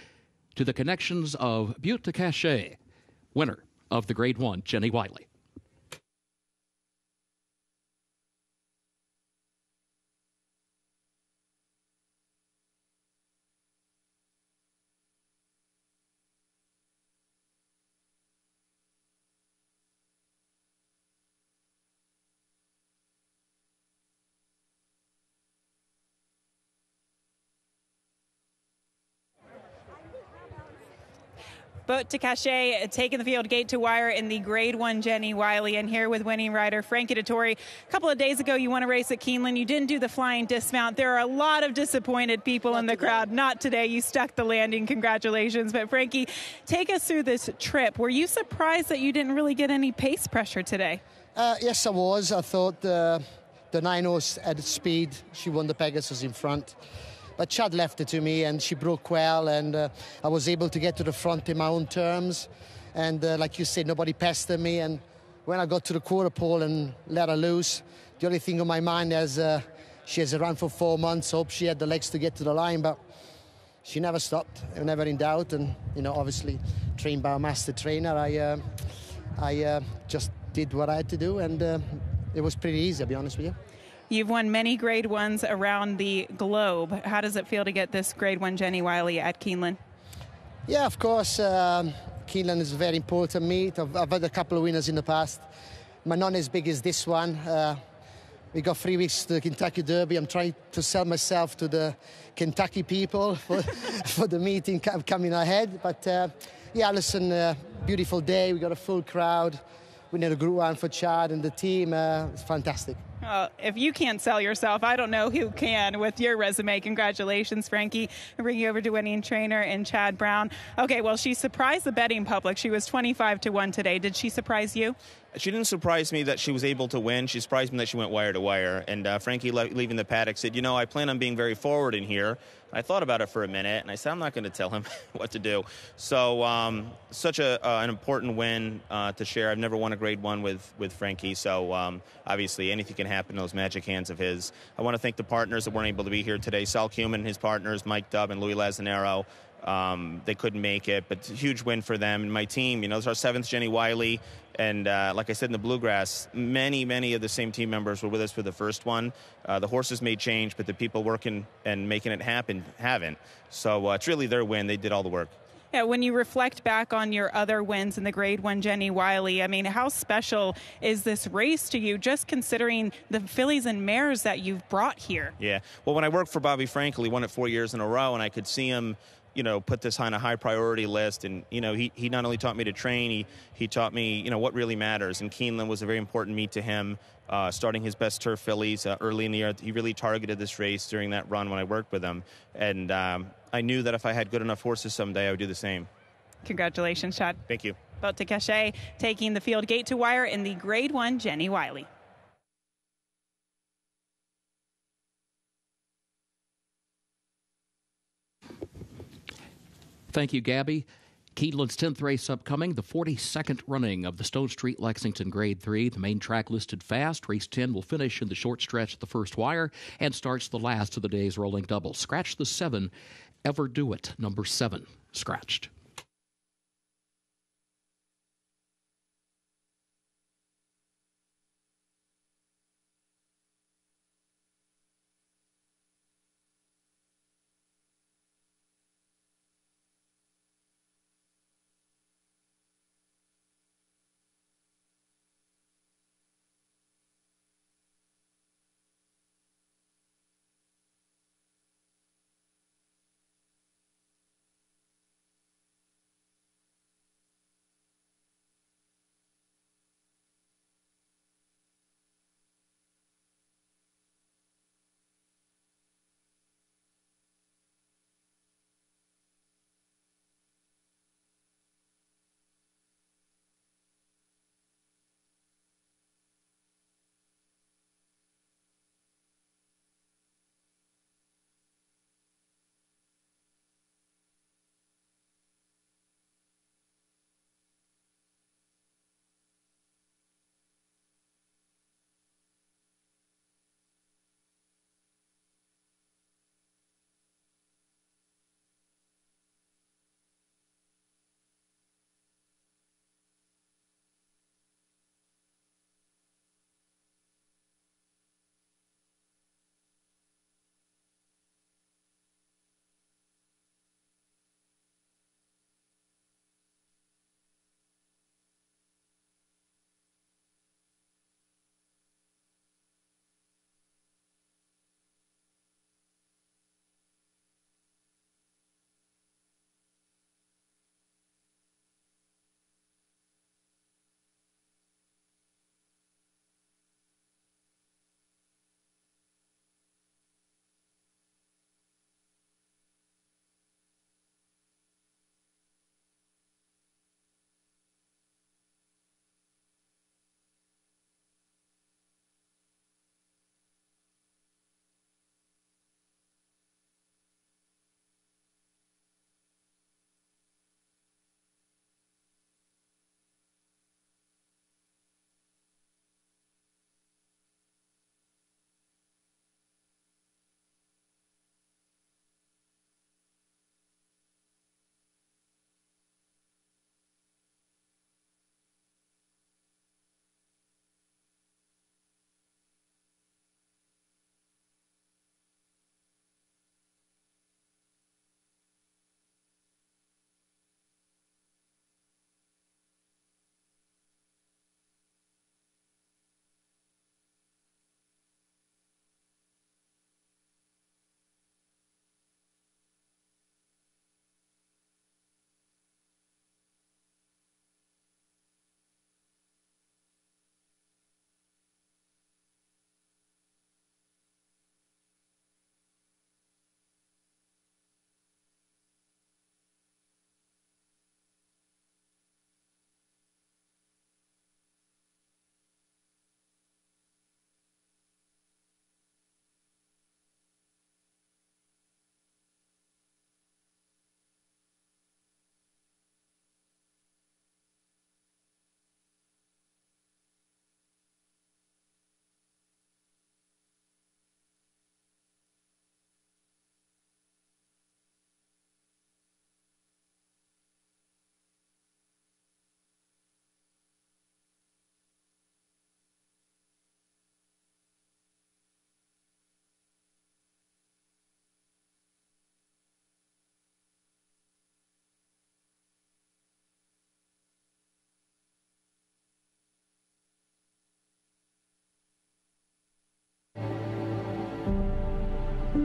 to the connections of Beaute Cachet, winner of the Grade 1, Jenny Wiley. Beaute Cachet taking the field gate to wire in the grade one Jenny Wiley and here with winning rider Frankie Dettori. A couple of days ago, you won a race at Keeneland. You didn't do the flying dismount. There are a lot of disappointed people Not in the today. crowd. Not today. You stuck the landing. Congratulations. But Frankie, take us through this trip. Were you surprised that you didn't really get any pace pressure today? Uh, yes, I was. I thought uh, the nine horse had speed. She won the Pegasus in front. But Chad left it to me, and she broke well, and uh, I was able to get to the front in my own terms. And uh, like you said, nobody pestered me. And when I got to the quarter pole and let her loose, the only thing on my mind is uh, she has a run for four months. Hope she had the legs to get to the line, but she never stopped. Never in doubt. And you know, obviously, trained by a master trainer, I uh, I uh, just did what I had to do, and uh, it was pretty easy. To be honest with you. You've won many grade ones around the globe. How does it feel to get this grade one Jenny Wiley at Keeneland? Yeah, of course. Um, Keeneland is a very important meet. I've, I've, had a couple of winners in the past. My not as big as this one. Uh, we got three weeks to the Kentucky Derby. I'm trying to sell myself to the Kentucky people for, for the meeting coming ahead. But uh, yeah, listen, uh, beautiful day. We got a full crowd winning a group one for Chad and the team. Uh, it's fantastic. Uh, if you can't sell yourself, I don't know who can with your resume. Congratulations, Frankie. I bring you over to winning trainer and Chad Brown. Okay, well, she surprised the betting public. She was 25 to 1 today. Did she surprise you? She didn't surprise me that she was able to win. She surprised me that she went wire to wire. And uh, Frankie, le- leaving the paddock, said, You know, I plan on being very forward in here. I thought about it for a minute, and I said, I'm not going to tell him what to do. So, um, such a, uh, an important win uh, to share. I've never won a grade one with, with Frankie, so um, obviously anything can happen in those magic hands of his. I want to thank the partners that weren't able to be here today Sol Kumin and his partners, Mike Dubb and Louis Lazzinnaro. Um, they couldn't make it, but huge win for them and my team. You know, it's our seventh Jenny Wiley, and uh, like I said in the bluegrass, many, many of the same team members were with us for the first one. Uh, the horses may change, but the people working and making it happen haven't. So uh, it's really their win. They did all the work. Yeah, when you reflect back on your other wins in the Grade One, Jenny Wiley, I mean, how special is this race to you? Just considering the fillies and mares that you've brought here. Yeah. Well, when I worked for Bobby Frankel, he won it four years in a row, and I could see him you know, put this on a high priority list. And, you know, he, he not only taught me to train, he, he taught me, you know, what really matters. And Keeneland was a very important meet to him, uh, starting his best turf fillies uh, early in the year. He really targeted this race during that run when I worked with him. And um, I knew that if I had good enough horses someday, I would do the same. Congratulations, Chad. Thank you. Beaute Cachet taking the field gate to wire in the Grade 1 Jenny Wiley. Thank you, Gabby. Keeneland's 10th race upcoming, the 42nd running of the Stonestreet Lexington Grade 3. The main track listed fast. Race 10 will finish in the short stretch at the first wire and starts the last of the day's rolling double. Scratch the 7, Ever Do It, number 7, scratched.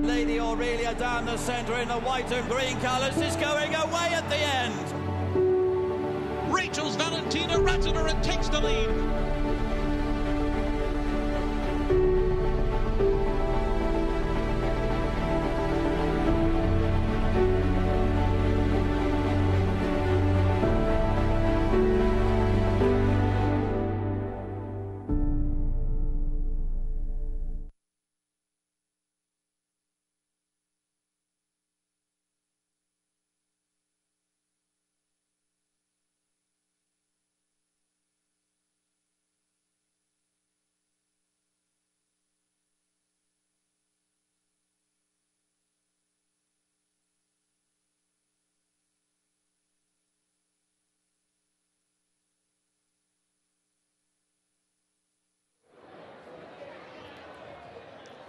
Lady Aurelia down the centre in the white and green colours is going away at the end. Rachel's Valentina Ratzener and takes the lead.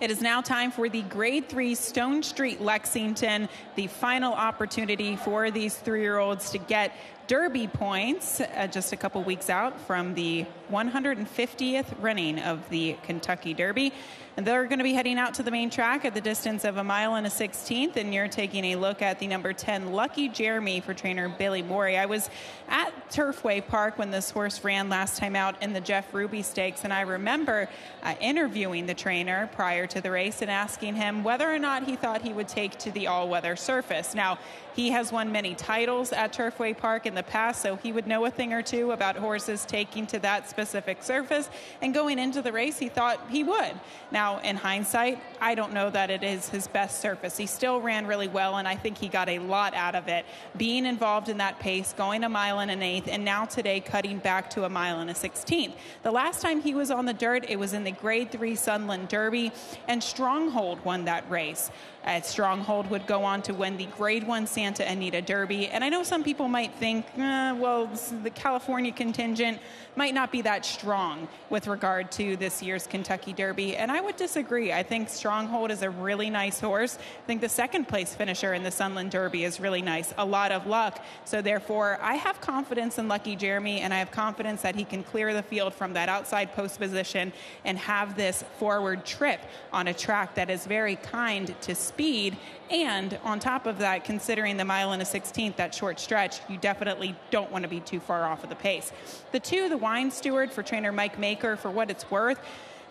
It is now time for the Grade 3 Stonestreet Lexington, the final opportunity for these three year olds to get Derby points uh, just a couple weeks out from the 150th running of the Kentucky Derby. And they're going to be heading out to the main track at the distance of a mile and a 16th. And you're taking a look at the number 10, Lucky Jeremy, for trainer Billy Morey. I was at Turfway Park when this horse ran last time out in the Jeff Ruby Stakes. And I remember uh, interviewing the trainer prior to the race and asking him whether or not he thought he would take to the all weather surface. Now, he has won many titles at Turfway Park in the past, so he would know a thing or two about horses taking to that specific surface. And going into the race, he thought he would. Now, in hindsight, I don't know that it is his best surface. He still ran really well, and I think he got a lot out of it. Being involved in that pace, going a mile and an eighth, and now today cutting back to a mile and a 16th. The last time he was on the dirt, it was in the Grade 3 Sunland Derby, and Stronghold won that race. Uh, Stronghold would go on to win the Grade 1 Santa Anita Derby. And I know some people might think, uh, well, the California contingent might not be that strong with regard to this year's Kentucky Derby. And I would disagree. I think Stronghold is a really nice horse. I think the second place finisher in the Sunland Derby is really nice. A lot of luck. So therefore, I have confidence in Lucky Jeremy, and I have confidence that he can clear the field from that outside post position and have this forward trip on a track that is very kind to speed. And on top of that, considering the mile and a 16th, that short stretch, you definitely don't want to be too far off of the pace. The two, the wine steward for trainer Mike Maker, for what it's worth,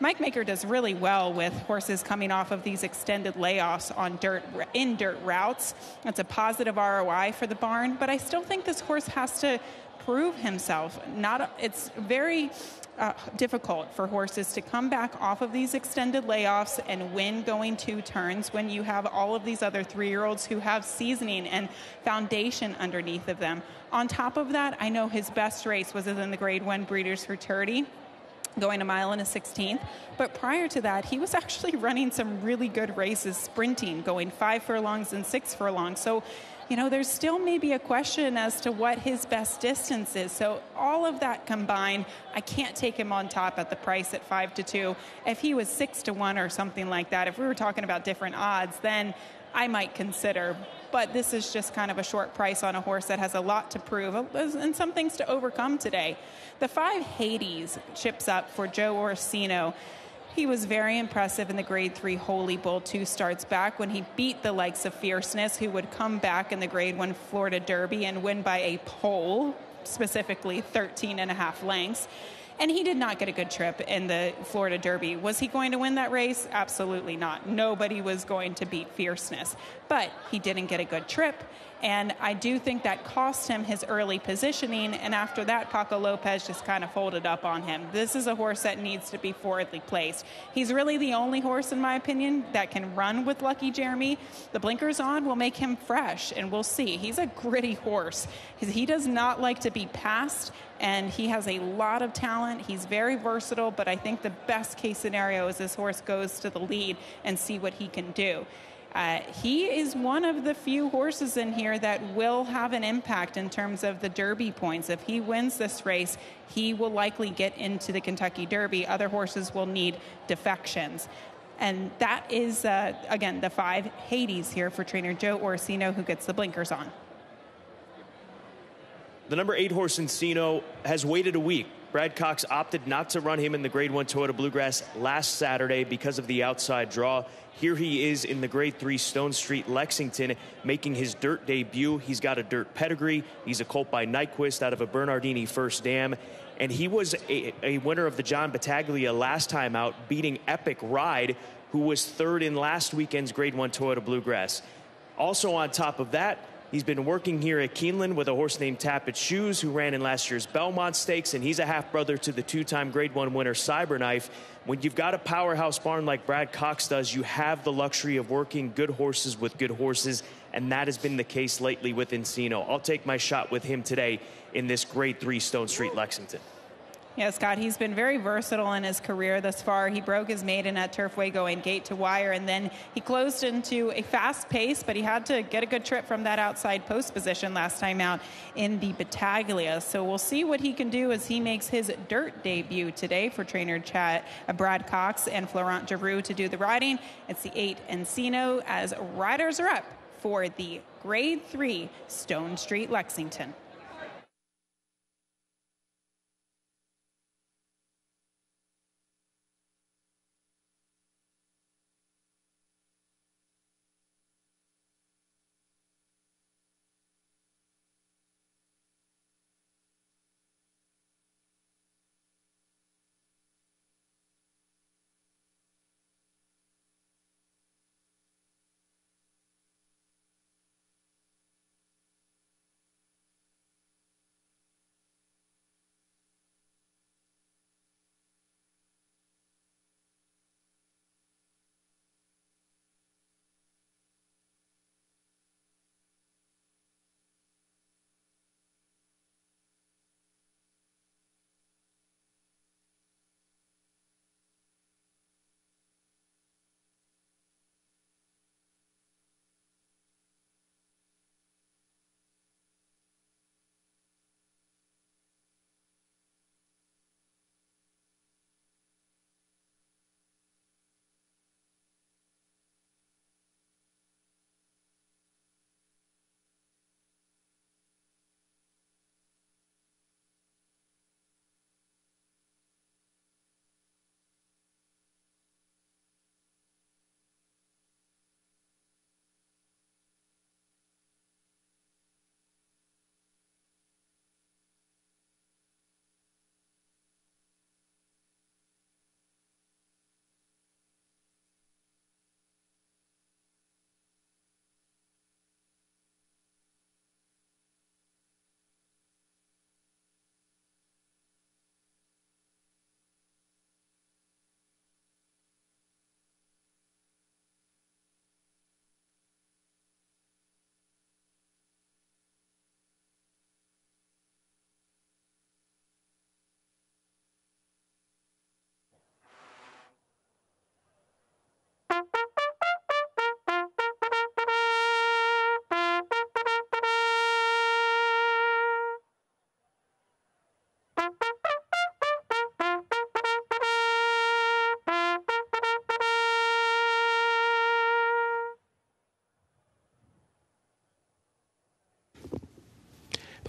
Mike Maker does really well with horses coming off of these extended layoffs on dirt in dirt routes. That's a positive ROI for the barn, but I still think this horse has to prove himself. Not it's very uh, difficult for horses to come back off of these extended layoffs and win going two turns when you have all of these other three year olds who have seasoning and foundation underneath of them. On top of that, I know his best race was in the grade one Breeders' Futurity going a mile and a 16th. But prior to that, he was actually running some really good races, sprinting, going five furlongs and six furlongs. So you know, there's still maybe a question as to what his best distance is. So all of that combined, I can't take him on top at the price at five to two. If he was six to one or something like that, if we were talking about different odds, then I might consider. But this is just kind of a short price on a horse that has a lot to prove and some things to overcome today. The five Hades chips up for Joe Orseno. He was very impressive in the Grade 3 Holy Bull two starts back when he beat the likes of Fierceness, who would come back in the Grade 1 Florida Derby and win by a pole, specifically 13 and a half lengths. And he did not get a good trip in the Florida Derby. Was he going to win that race? Absolutely not. Nobody was going to beat Fierceness. But he didn't get a good trip. And I do think that cost him his early positioning. And after that, Paco Lopez just kind of folded up on him. This is a horse that needs to be forwardly placed. He's really the only horse, in my opinion, that can run with Lucky Jeremy. The blinkers on will make him fresh, and we'll see. He's a gritty horse. He does not like to be passed, and he has a lot of talent. He's very versatile, but I think the best case scenario is this horse goes to the lead and see what he can do. Uh, he is one of the few horses in here that will have an impact in terms of the Derby points. If he wins this race, he will likely get into the Kentucky Derby. Other horses will need defections. And that is, uh, again, the five Hades here for trainer Joe Orseno, who gets the blinkers on. The number eight horse Encino has waited a week Brad Cox opted not to run him in the Grade 1 Toyota Bluegrass last Saturday because of the outside draw. Here he is in the Grade 3 Stonestreet Lexington making his dirt debut. He's got a dirt pedigree. He's a colt by Nyquist out of a Bernardini First Dam. And he was a, a winner of the John Battaglia last time out, beating Epic Ride, who was third in last weekend's Grade 1 Toyota Bluegrass. Also, on top of that, He's been working here at Keeneland with a horse named Tapit Shoes, who ran in last year's Belmont Stakes, and he's a half brother to the two time Grade 1 winner Cyberknife. When you've got a powerhouse barn like Brad Cox does, you have the luxury of working good horses with good horses, and that has been the case lately with Encino. I'll take my shot with him today in this Grade 3 Stonestreet Lexington. Yeah, Scott, he's been very versatile in his career thus far. He broke his maiden at Turfway going gate to wire, and then he closed into a fast pace, but he had to get a good trip from that outside post position last time out in the Battaglia. So we'll see what he can do as he makes his dirt debut today for trainer Chad, uh, Brad Cox and Florent Geroux to do the riding. It's the eight Encino as riders are up for the Grade 3 Stonestreet Lexington.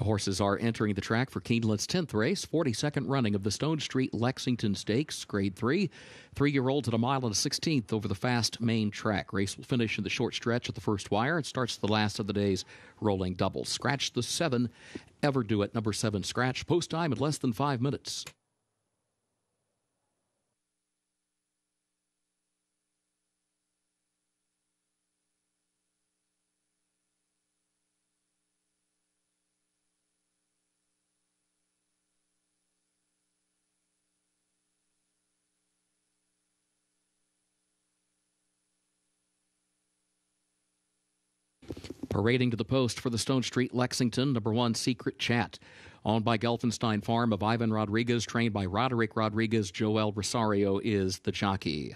Horses are entering the track for Keeneland's 10th race, 42nd running of the Stonestreet Lexington Stakes, Grade 3. Three year olds at a mile and a 16th over the fast main track. Race will finish in the short stretch at the first wire and starts the last of the day's rolling double. Scratch the seven, ever do it. Number seven, scratch. Post time in less than five minutes. Parading to the post for the Stonestreet Lexington, number one, Secret Chat. Owned by Gelfenstein Farm of Ivan Rodriguez, trained by Roderick Rodriguez, Joel Rosario is the jockey.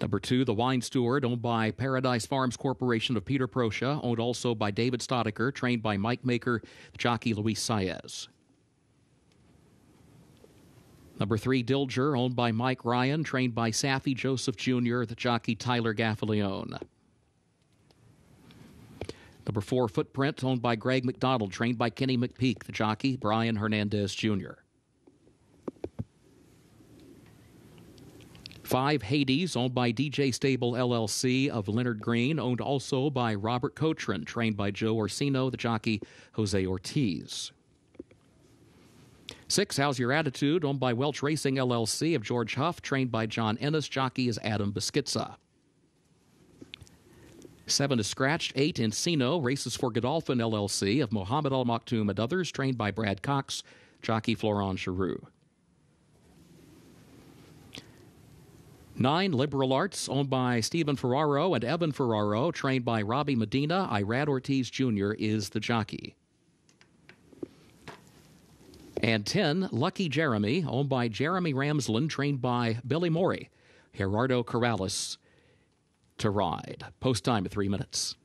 Number two, the Wine Steward, owned by Paradise Farms Corporation of Peter Proscia, owned also by David Staudacher, trained by Mike Maker, jockey Luis Saez. Number three, Dilger, owned by Mike Ryan, trained by Saffie Joseph Jr., the jockey Tyler Gaffalione. Number four, Footprint, owned by Greg McDonald, trained by Kenny McPeek, the jockey, Brian Hernandez Jr. Five, Hades, owned by DJ Stable LLC of Leonard Green, owned also by Robert Cochran, trained by Joe Orseno, the jockey, Jose Ortiz. Six, How's Your Attitude, owned by Welch Racing LLC of George Huff, trained by John Ennis, jockey is Adam Beschizza. Seven is Scratched. Eight, Encino, races for Godolphin LLC of Mohammed Al Maktoum and others, trained by Brad Cox, jockey Florent Geroux. Nine, Liberal Arts, owned by Stephen Ferraro and Evan Ferraro, trained by Robbie Medina. Irad Ortiz Jr. is the jockey. And 10, Lucky Jeremy, owned by Jeremy Ramsland, trained by Billy Morey. Gerardo Corrales to ride. Post time at three minutes.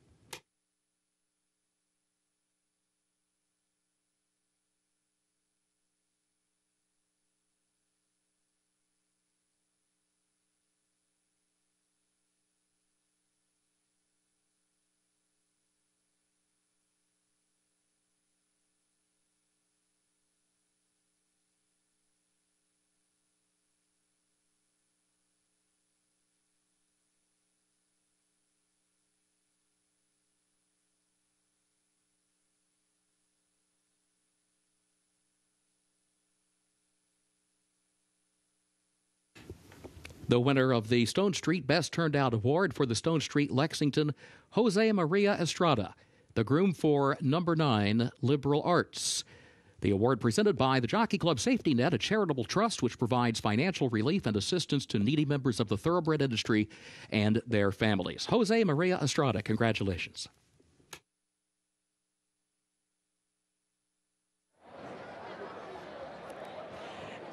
The winner of the Stonestreet Best Turned Out Award for the Stonestreet Lexington, Jose Maria Estrada, the groom for number nine, Liberal Arts. The award presented by the Jockey Club Safety Net, a charitable trust which provides financial relief and assistance to needy members of the thoroughbred industry and their families. Jose Maria Estrada, congratulations.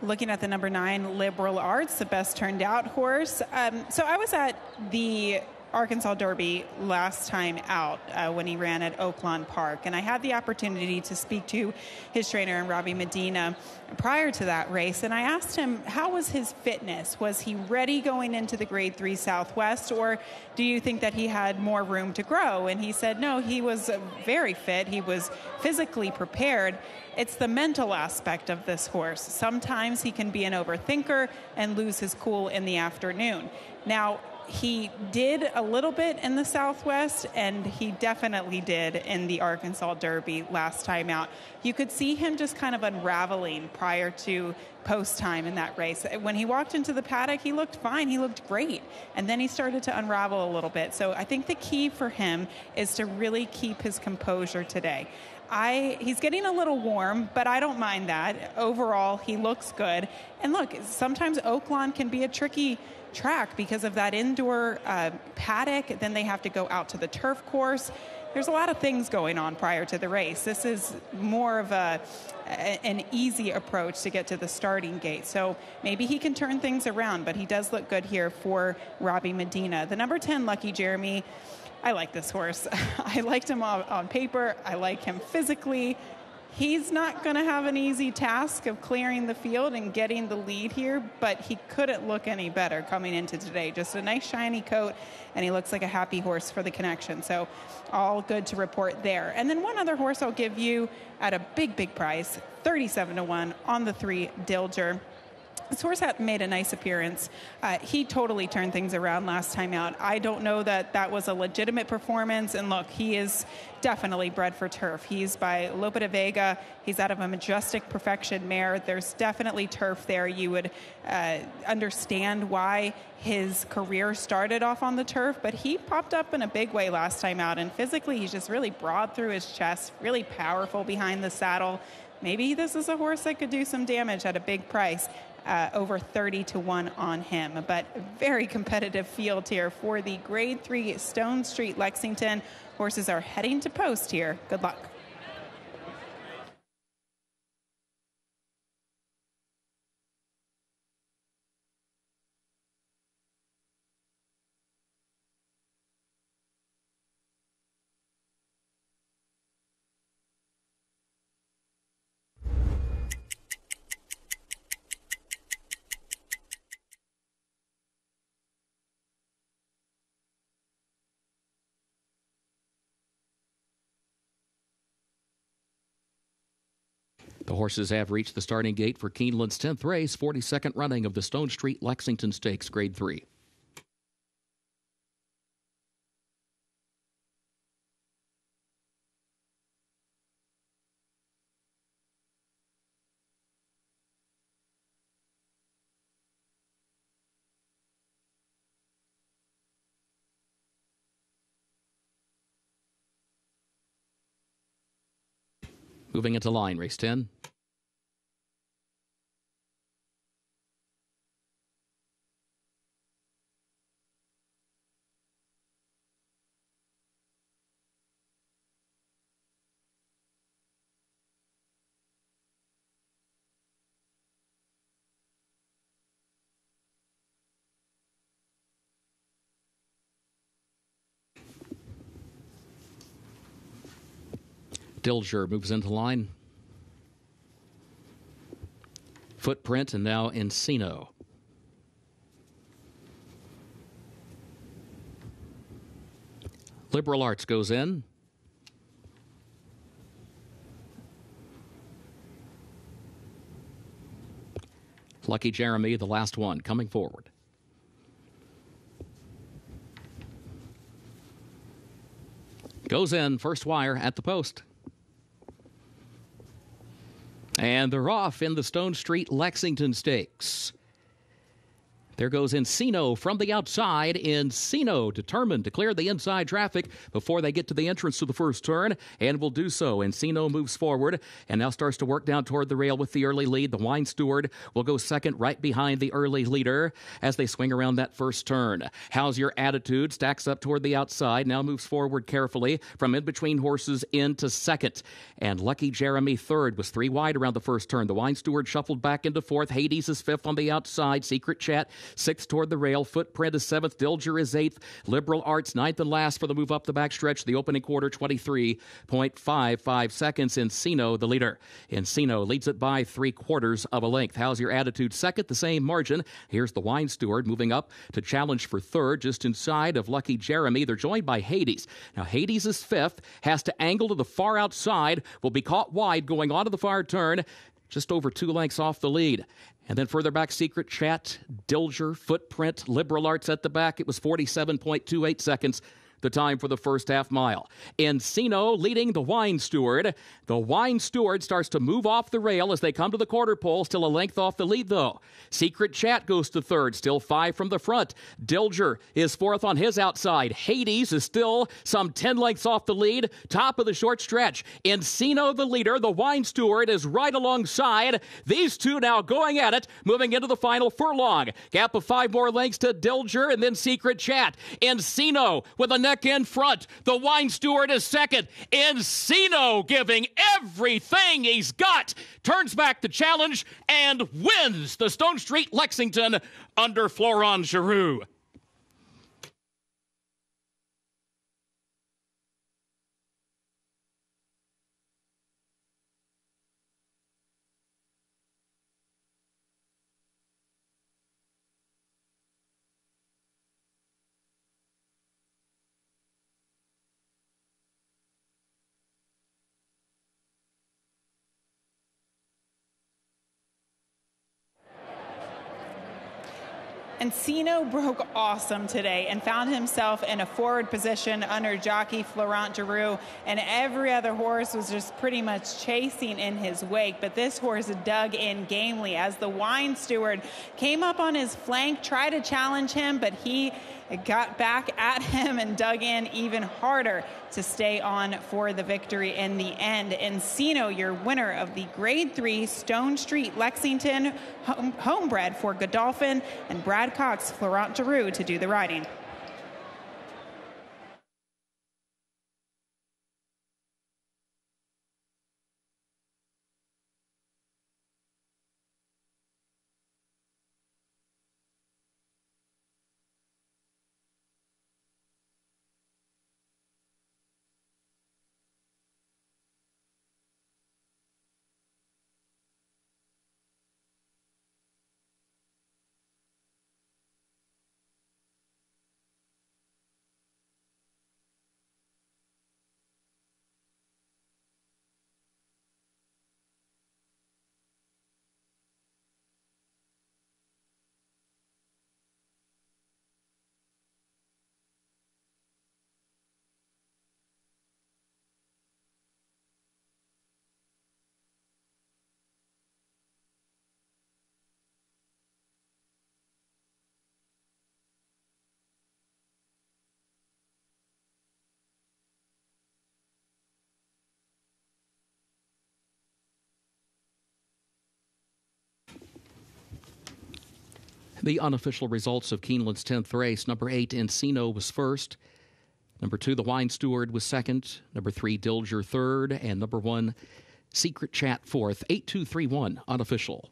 Looking at the number nine liberal arts the best turned out horse. Um, so i was at the Arkansas Derby last time out uh, when he ran at Oaklawn Park. And I had the opportunity to speak to his trainer, Robbie Medina, prior to that race. And I asked him, how was his fitness? Was he ready going into the Grade 3 Southwest, or do you think that he had more room to grow? And he said, no, he was very fit. He was physically prepared. It's the mental aspect of this horse. Sometimes he can be an overthinker and lose his cool in the afternoon. Now, he did a little bit in the Southwest, and he definitely did in the Arkansas Derby last time out. You could see him just kind of unraveling prior to post time in that race. When he walked into the paddock, he looked fine. He looked great. And then he started to unravel a little bit. So I think the key for him is to really keep his composure today. I he's getting a little warm, but I don't mind that. Overall, he looks good. And look, sometimes Oaklawn can be a tricky track because of that indoor uh, paddock. Then they have to go out to the turf course. There's a lot of things going on prior to the race. This is more of a, a, an easy approach to get to the starting gate. So maybe he can turn things around, but he does look good here for Robbie Medina. The number 10, Lucky Jeremy. I like this horse. I liked him on, on paper. I like him physically he's not going to have an easy task of clearing the field and getting the lead here, but he couldn't look any better coming into today. Just a nice shiny coat, and he looks like a happy horse for the connection. So, all good to report there. And then one other horse I'll give you at a big, big price 37 to 1 on the three Dilger. This horse had made a nice appearance. Uh, he totally turned things around last time out. I don't know that that was a legitimate performance. And look, he is definitely bred for turf. He's by Lope de Vega. He's out of a majestic perfection mare. There's definitely turf there. You would uh, understand why his career started off on the turf, but he popped up in a big way last time out. And physically, he's just really broad through his chest, really powerful behind the saddle. Maybe this is a horse that could do some damage at a big price uh, over 30 to 1 on him. But very competitive field here for the grade 3 Stonestreet Lexington. Horses are heading to post here. Good luck. The horses have reached the starting gate for Keeneland's 10th race, 42nd running of the Stonestreet Lexington Stakes, Grade 3. Moving into line, race 10. Dilger moves into line. Footprint and now Encino. Liberal Arts goes in. Lucky Jeremy, the last one, coming forward. Goes in, first wire at the post. And they're off in the Stonestreet Lexington Stakes. There goes Encino from the outside. Encino determined to clear the inside traffic before they get to the entrance to the first turn, and will do so. Encino moves forward and now starts to work down toward the rail with the early lead. The Wine Steward will go second right behind the early leader as they swing around that first turn. How's your attitude? Stacks up toward the outside, now moves forward carefully from in between horses into second. And Lucky Jeremy third was three wide around the first turn. The Wine Steward shuffled back into fourth. Hades is fifth on the outside. Secret Chat Sixth toward the rail. Footprint is seventh. Dilger is eighth. Liberal Arts ninth and last for the move up the backstretch. The opening quarter, 23.55 seconds. Encino, the leader. Encino leads it by three quarters of a length. How's your attitude? Second, the same margin. Here's the Wine Steward moving up to challenge for third, just inside of Lucky Jeremy. They're joined by Hades. Now, Hades is fifth, has to angle to the far outside, will be caught wide going onto the far turn just over two lengths off the lead. And then further back, Secret Chat, Dilger, Footprint, Liberal Arts at the back. It was 47.28 seconds the time for the first half mile. Encino leading the wine steward. The wine steward starts to move off the rail as they come to the quarter pole, still a length off the lead though. Secret Chat goes to third, still five from the front. Dilger is fourth on his outside. Hades is still some 10 lengths off the lead, top of the short stretch. Encino, the leader, the wine steward, is right alongside. These two now going at it, moving into the final furlong. Gap of five more lengths to Dilger and then Secret Chat. Encino with a neck in front. The wine steward is second. Encino giving everything he's got. Turns back the challenge and wins the Stonestreet Lexington under Florent Geroux. Encino broke awesome today and found himself in a forward position under jockey Florent Geroux, and every other horse was just pretty much chasing in his wake. But this horse dug in gamely as the wine steward came up on his flank, tried to challenge him, but he got back at him and dug in even harder to stay on for the victory in the end. Encino, your winner of the Grade 3 Stonestreet Lexington home, homebred for Godolphin and Brad Cox, Florent Geroux to do the riding. The unofficial results of Keeneland's 10th race number eight, Encino, was first. Number two, the Wine Steward was second. Number three, Dilger third. And number one, Secret Chat fourth. 8231 unofficial.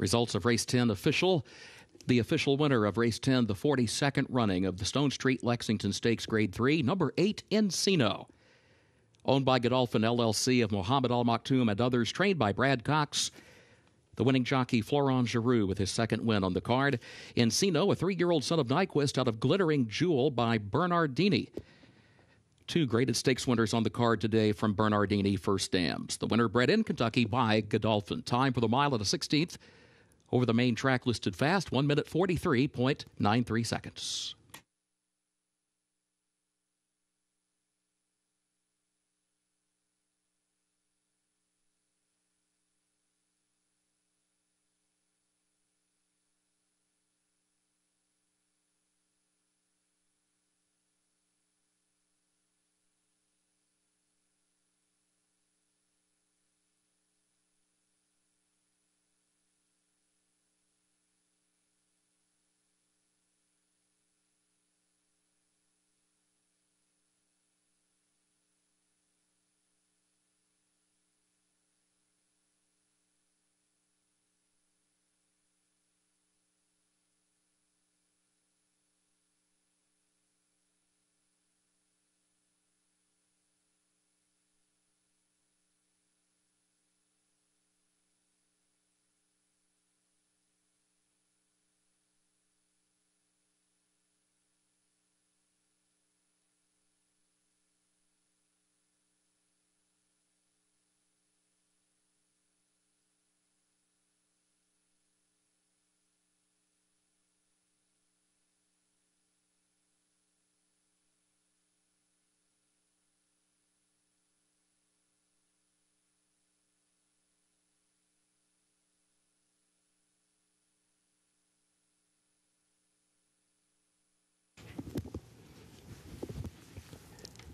Results of race 10 official. The official winner of race 10, the 42nd running of the Stonestreet Lexington Stakes Grade 3, number 8, Encino. Owned by Godolphin LLC of Mohammed Al Maktoum and others, trained by Brad Cox. The winning jockey Florent Geroux with his second win on the card. Encino, a three year old son of Nyquist out of Glittering Jewel by Bernardini. Two graded stakes winners on the card today from Bernardini First Dams. The winner bred in Kentucky by Godolphin. Time for the mile at a 16th over the main track listed fast, 1 minute 43.93 seconds.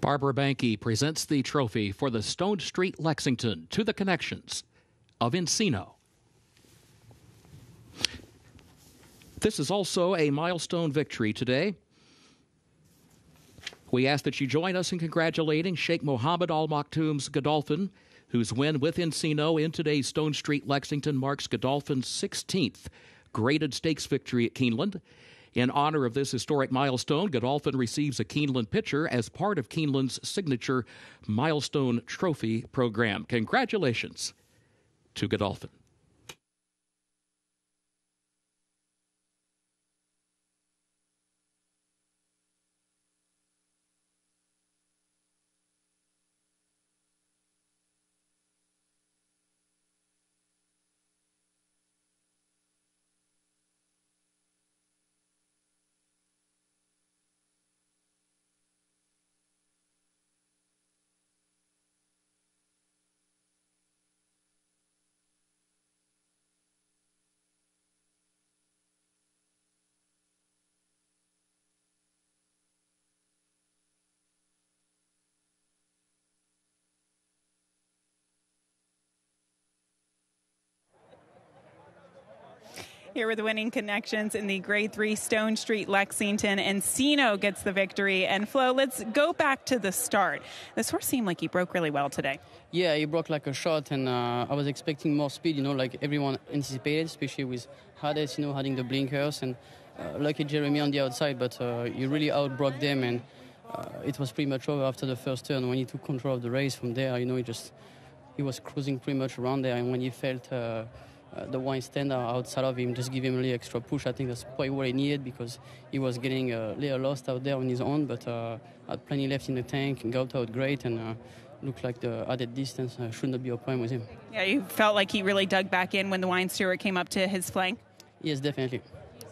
Barbara Banke presents the trophy for the Stonestreet Lexington to the connections of Encino. This is also a milestone victory today. We ask that you join us in congratulating Sheikh Mohammed Al Maktoum's Godolphin, whose win with Encino in today's Stonestreet Lexington marks Godolphin's 16th graded stakes victory at Keeneland. In honor of this historic milestone, Godolphin receives a Keeneland pitcher as part of Keeneland's signature Milestone Trophy program. Congratulations to Godolphin. Here with the winning connections in the Grade 3 Stonestreet Lexington. Encino gets the victory. And Flo, let's go back to the start. This horse seemed like he broke really well today. Yeah, he broke like a shot, and uh, I was expecting more speed, you know, like everyone anticipated, especially with Hades, you know, having the blinkers, and uh, lucky Jeremy on the outside, but uh, he really outbroke them, and uh, it was pretty much over after the first turn when he took control of the race. From there, you know, he just he was cruising pretty much around there, and when he felt uh, uh, the wine stand outside of him, just give him a little extra push. I think that's probably what he needed because he was getting a little lost out there on his own, but uh, had plenty left in the tank and got out great and. Uh, looked like the added distance uh, shouldn't be a problem with him. Yeah, you felt like he really dug back in when the wine steward came up to his flank. Yes, definitely.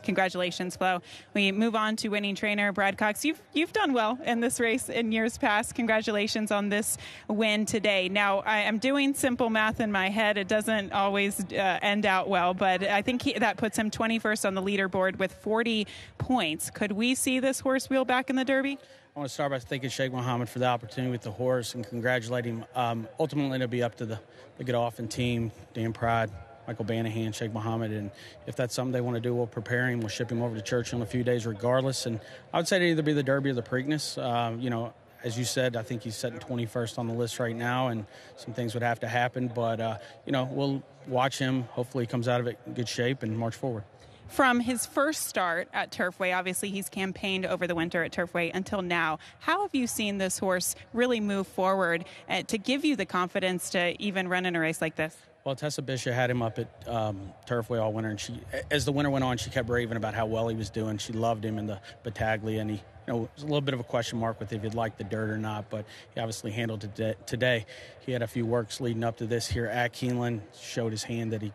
Congratulations, Flo. We move on to winning trainer Brad Cox. You've you've done well in this race in years past. Congratulations on this win today. Now I am doing simple math in my head. It doesn't always uh, end out well, but I think he, that puts him 21st on the leaderboard with 40 points. Could we see this horse wheel back in the Derby? I want to start by thanking Sheikh Mohammed for the opportunity with the horse and congratulate him. Um, ultimately, it'll be up to the, the Godolphin team, Dan Pride, Michael Banahan, Sheikh Mohammed, and if that's something they want to do, we'll prepare him. We'll ship him over to Churchill in a few days, regardless. And I would say to either be the Derby or the Preakness. Uh, you know, as you said, I think he's sitting 21st on the list right now, and some things would have to happen. But uh, you know, we'll watch him. Hopefully, he comes out of it in good shape and march forward from his first start at Turfway, obviously he's campaigned over the winter at Turfway until now. How have you seen this horse really move forward uh, to give you the confidence to even run in a race like this? Well, Tessa Bishop had him up at um, Turfway all winter, and she, as the winter went on, she kept raving about how well he was doing. She loved him in the Battaglia, and he, you know, it was a little bit of a question mark with if he'd like the dirt or not, but he obviously handled it today. He had a few works leading up to this here at Keeneland, showed his hand that he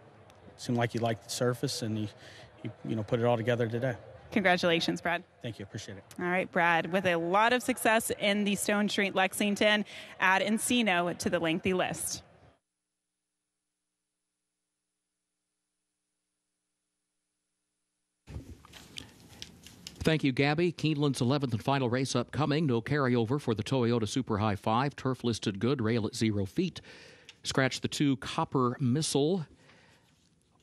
seemed like he liked the surface, and he he, you know, put it all together today. Congratulations, Brad. Thank you. Appreciate it. All right, Brad, with a lot of success in the Stonestreet Lexington, add Encino to the lengthy list. Thank you, Gabby. Keeneland's 11th and final race upcoming. No carryover for the Toyota Super High 5. Turf listed good, rail at zero feet. Scratch the two Copper Missile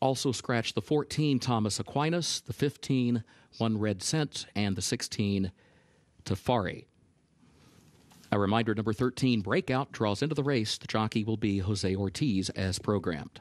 also scratched the 14 Thomas Aquinas, the 15 One Red Cent, and the 16 Tafari. A reminder number 13 Breakout draws into the race. The jockey will be Jose Ortiz as programmed.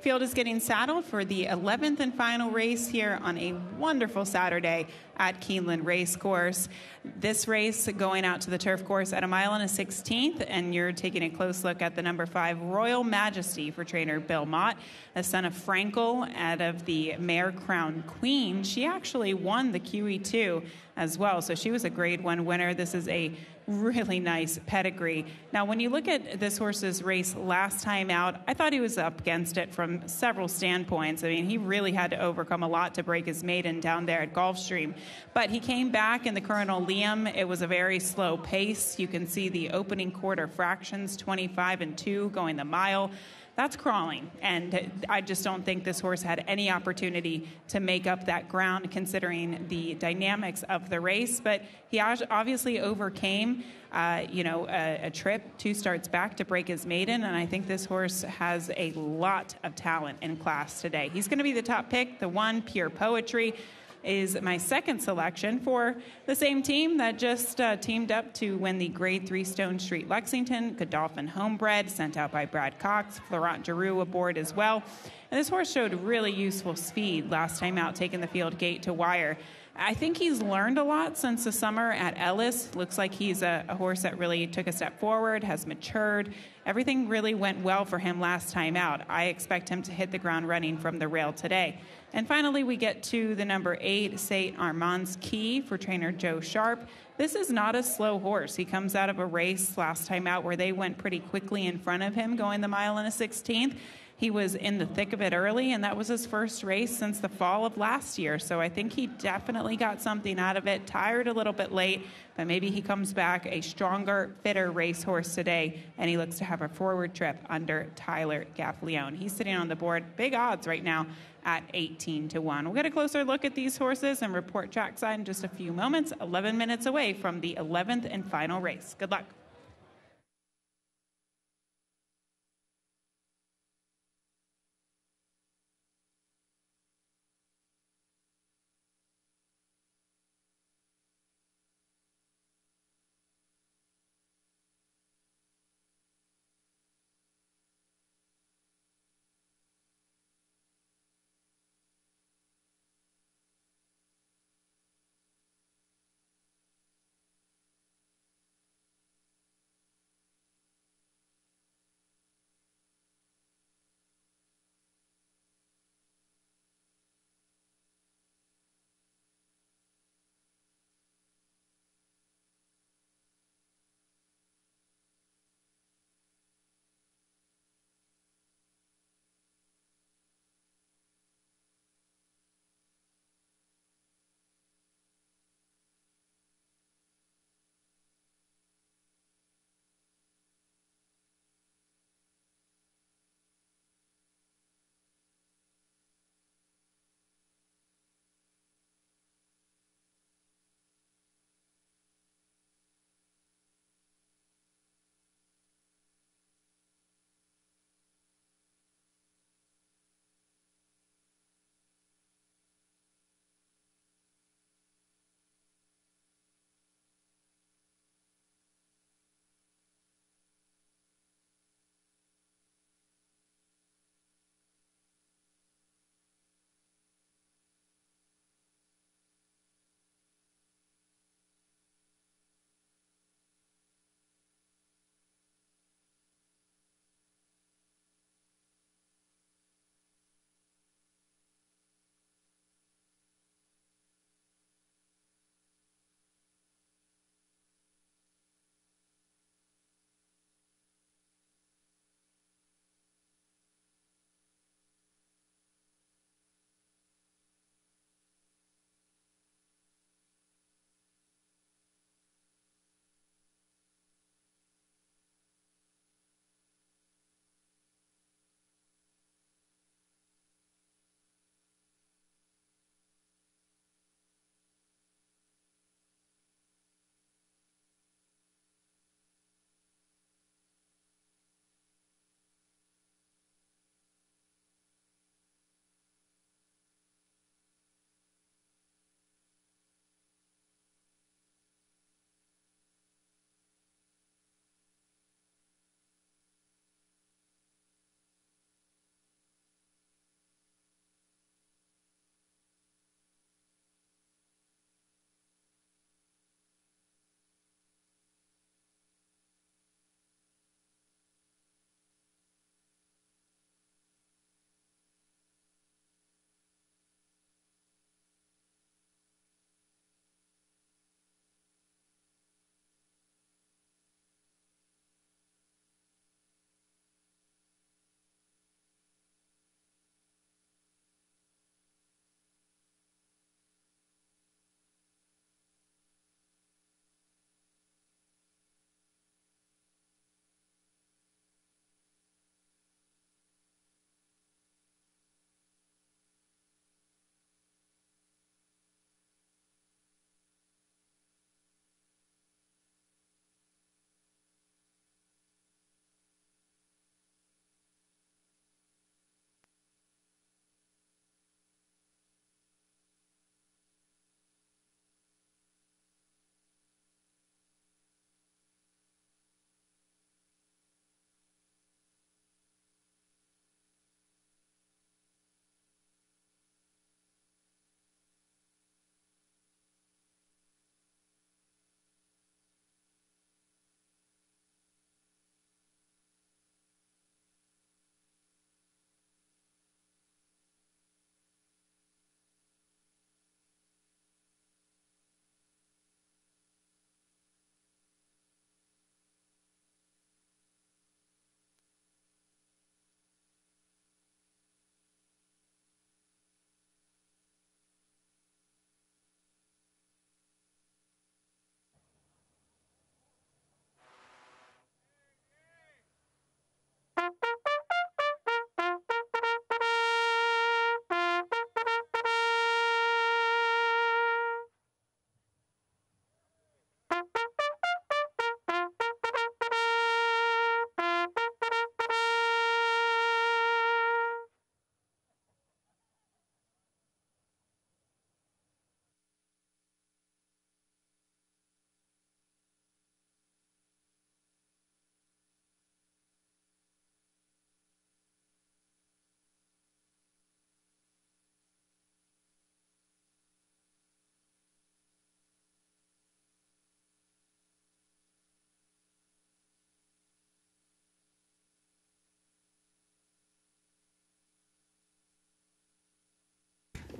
Field is getting saddled for the 11th and final race here on a wonderful Saturday at Keeneland Racecourse. This race going out to the turf course at a mile and a 16th, and you're taking a close look at the number five Royal Majesty for trainer Bill Mott, a son of Frankel out of the Mare Crown Queen. She actually won the QE2 as well, so she was a grade one winner. This is a really nice pedigree. Now, when you look at this horse's race last time out, I thought he was up against it from several standpoints. I mean, he really had to overcome a lot to break his maiden down there at Gulfstream. But he came back in the Colonel Liam. It was a very slow pace. You can see the opening quarter fractions 25 and 2 going the mile that's crawling. And I just don't think this horse had any opportunity to make up that ground considering the dynamics of the race. But he obviously overcame, uh, you know, a, a, trip, two starts back to break his maiden. And I think this horse has a lot of talent in class today. He's going to be the top pick, the one, pure poetry is my second selection for the same team that just uh, teamed up to win the Grade 3 Stonestreet Lexington, Godolphin Homebred, sent out by Brad Cox, Florent Geroux aboard as well. And this horse showed really useful speed last time out, taking the field gate to wire. I think he's learned a lot since the summer at Ellis. Looks like he's a, a, horse that really took a step forward, has matured. Everything really went well for him last time out. I expect him to hit the ground running from the rail today. And finally, we get to the number eight, St. Armand's Key for trainer Joe Sharp. This is not a slow horse. He comes out of a race last time out where they went pretty quickly in front of him, going the mile and a 16th. He was in the thick of it early, and that was his first race since the fall of last year. So I think he definitely got something out of it. Tired a little bit late, but maybe he comes back a stronger, fitter racehorse today, and he looks to have a forward trip under Tyler Gaffalione. He's sitting on the board, big odds right now at 18 to 1. We'll get a closer look at these horses and report trackside in just a few moments, 11 minutes away from the 11th and final race. Good luck.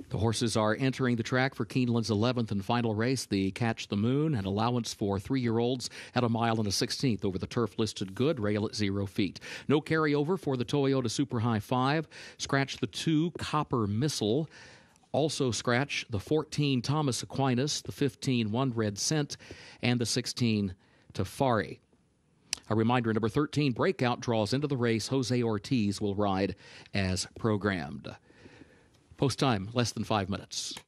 The horses are entering the track for Keeneland's 11th and final race, the Catch the Moon, an allowance for three year olds at a mile and a 16th over the turf listed good, rail at zero feet. No carryover for the Toyota Super High 5. Scratch the 2 Copper Missile. Also scratch the 14 Thomas Aquinas, the 15 One Red Cent, and the 16 Tafari. A reminder number 13 breakout draws into the race. Jose Ortiz will ride as programmed. Post time, less than five minutes.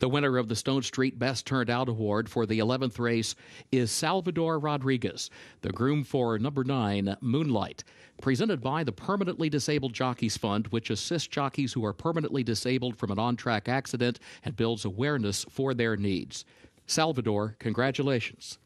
The winner of the Stonestreet Best Turned Out Award for the 11th race is Salvador Rodriguez, the groom for number 9, Moonlight, presented by the Permanently Disabled Jockeys Fund, which assists jockeys who are permanently disabled from an on track accident and builds awareness for their needs. Salvador, congratulations.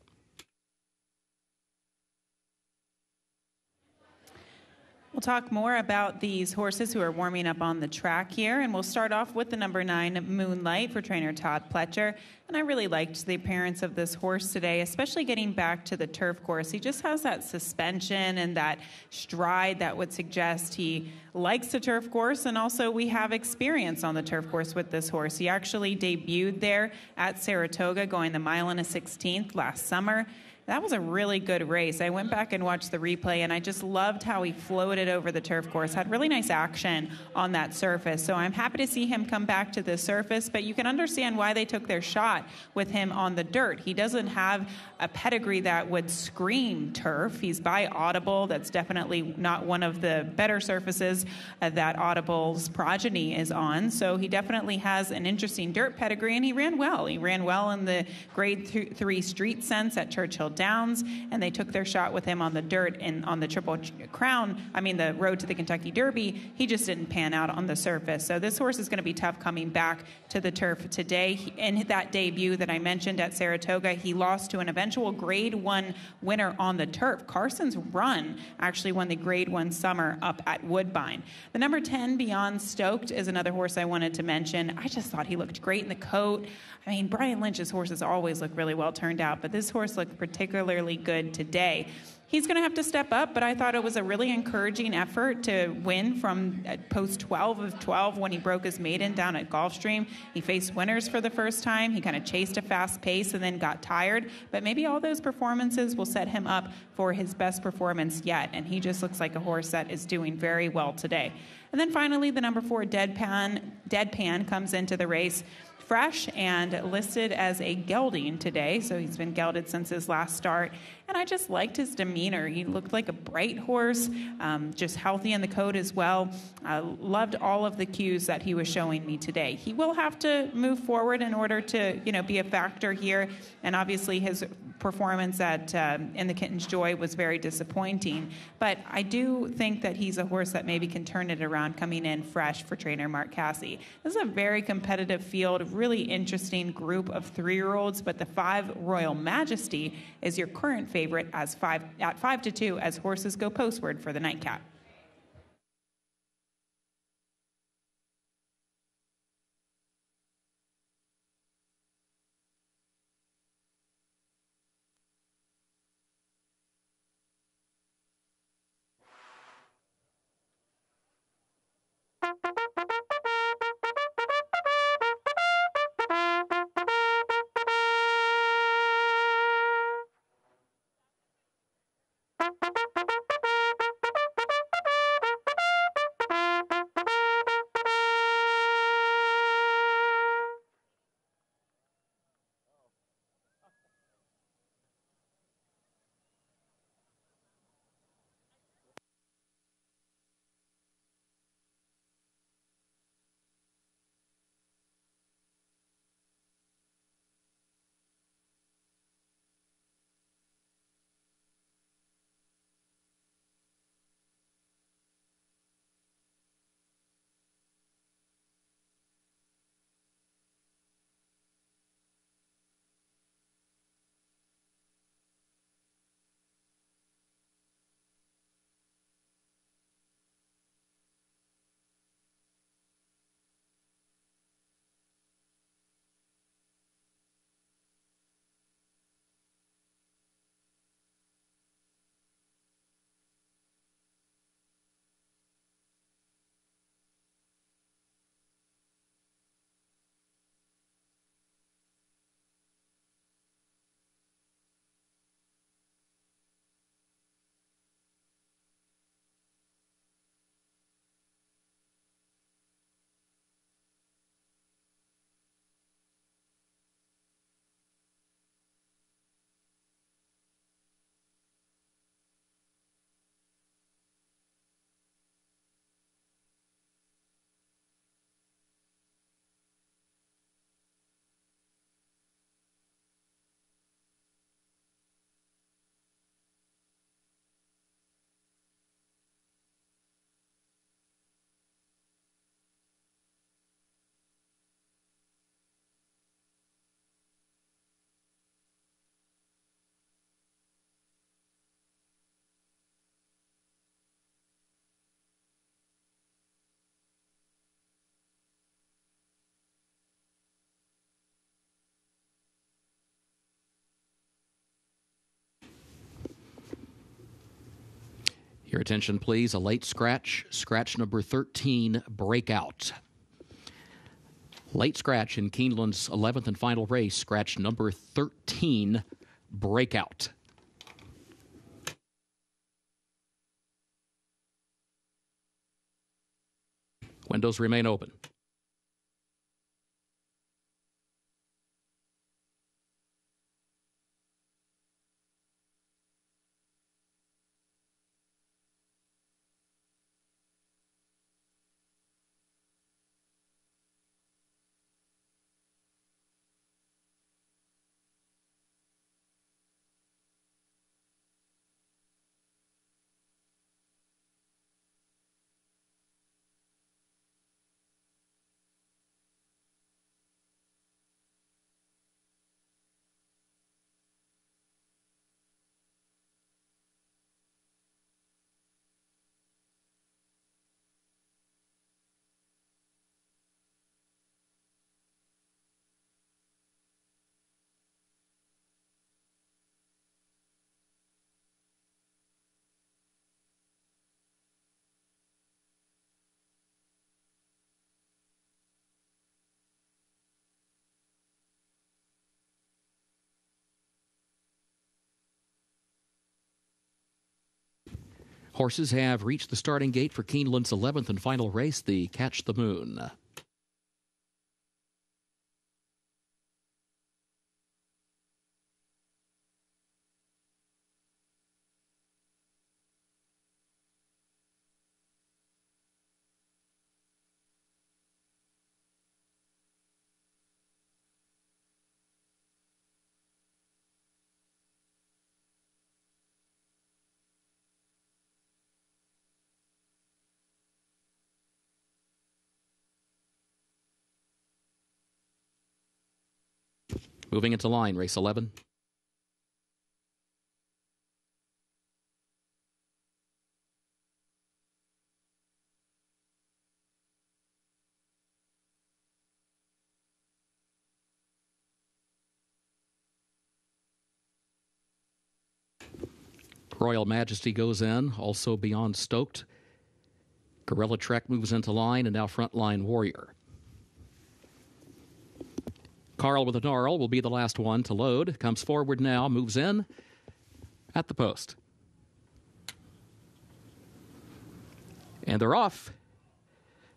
We'll talk more about these horses who are warming up on the track here, and we'll start off with the number nine, Moonlight, for trainer Todd Pletcher. And I really liked the appearance of this horse today, especially getting back to the turf course. He just has that suspension and that stride that would suggest he likes the turf course, and also we have experience on the turf course with this horse. He actually debuted there at Saratoga, going the mile and a 16th last summer. That was a really good race. I went back and watched the replay, and I just loved how he floated over the turf course. Had really nice action on that surface. So I'm happy to see him come back to the surface, but you can understand why they took their shot with him on the dirt. He doesn't have a pedigree that would scream turf. He's by Audible. That's definitely not one of the better surfaces uh, that Audible's progeny is on. So he definitely has an interesting dirt pedigree, and he ran well. He ran well in the grade th- three street sense at Churchill Downs, and they took their shot with him on the dirt and on the Triple Crown. I mean, the road to the Kentucky Derby. He just didn't pan out on the surface. So this horse is going to be tough coming back to the turf today. In that debut that I mentioned at Saratoga, he lost to an eventual Grade One winner on the turf. Carson's Run actually won the Grade One Summer up at Woodbine. The number 10, Beyond Stoked, is another horse I wanted to mention. I just thought he looked great in the coat. I mean, Brian Lynch's horses always look really well turned out, but this horse looked particularly particularly good today. He's going to have to step up, but I thought it was a really encouraging effort to win from uh, post 12 of 12 when he broke his maiden down at Gulfstream. He faced winners for the first time. He kind of chased a fast pace and then got tired, but maybe all those performances will set him up for his best performance yet. And he just looks like a horse that is doing very well today. And then finally, the number four, Deadpan, Deadpan comes into the race fresh and listed as a gelding today. So he's been gelded since his last start. And I just liked his demeanor. He looked like a bright horse, um, just healthy in the coat as well. I loved all of the cues that he was showing me today. He will have to move forward in order to, you know, be a factor here. And obviously his performance at um, in the Kitten's Joy was very disappointing. But I do think that he's a horse that maybe can turn it around coming in fresh for trainer Mark Casse. This is a very competitive field, really interesting group of three-year-olds. But the five Royal Majesty is your current favorite as five at five to two as horses go postward for the nightcap. Your attention, please. A late scratch, scratch number 13, breakout. Late scratch in Keeneland's 11th and final race, scratch number 13, breakout. Windows remain open. Horses have reached the starting gate for Keeneland's 11th and final race, the Catch the Moon. Moving into line, race 11. Royal Majesty goes in, also beyond stoked. Gorilla Trek moves into line, and now Frontline Warrior. Carl with a gnarl will be the last one to load. Comes forward now, moves in at the post. And they're off.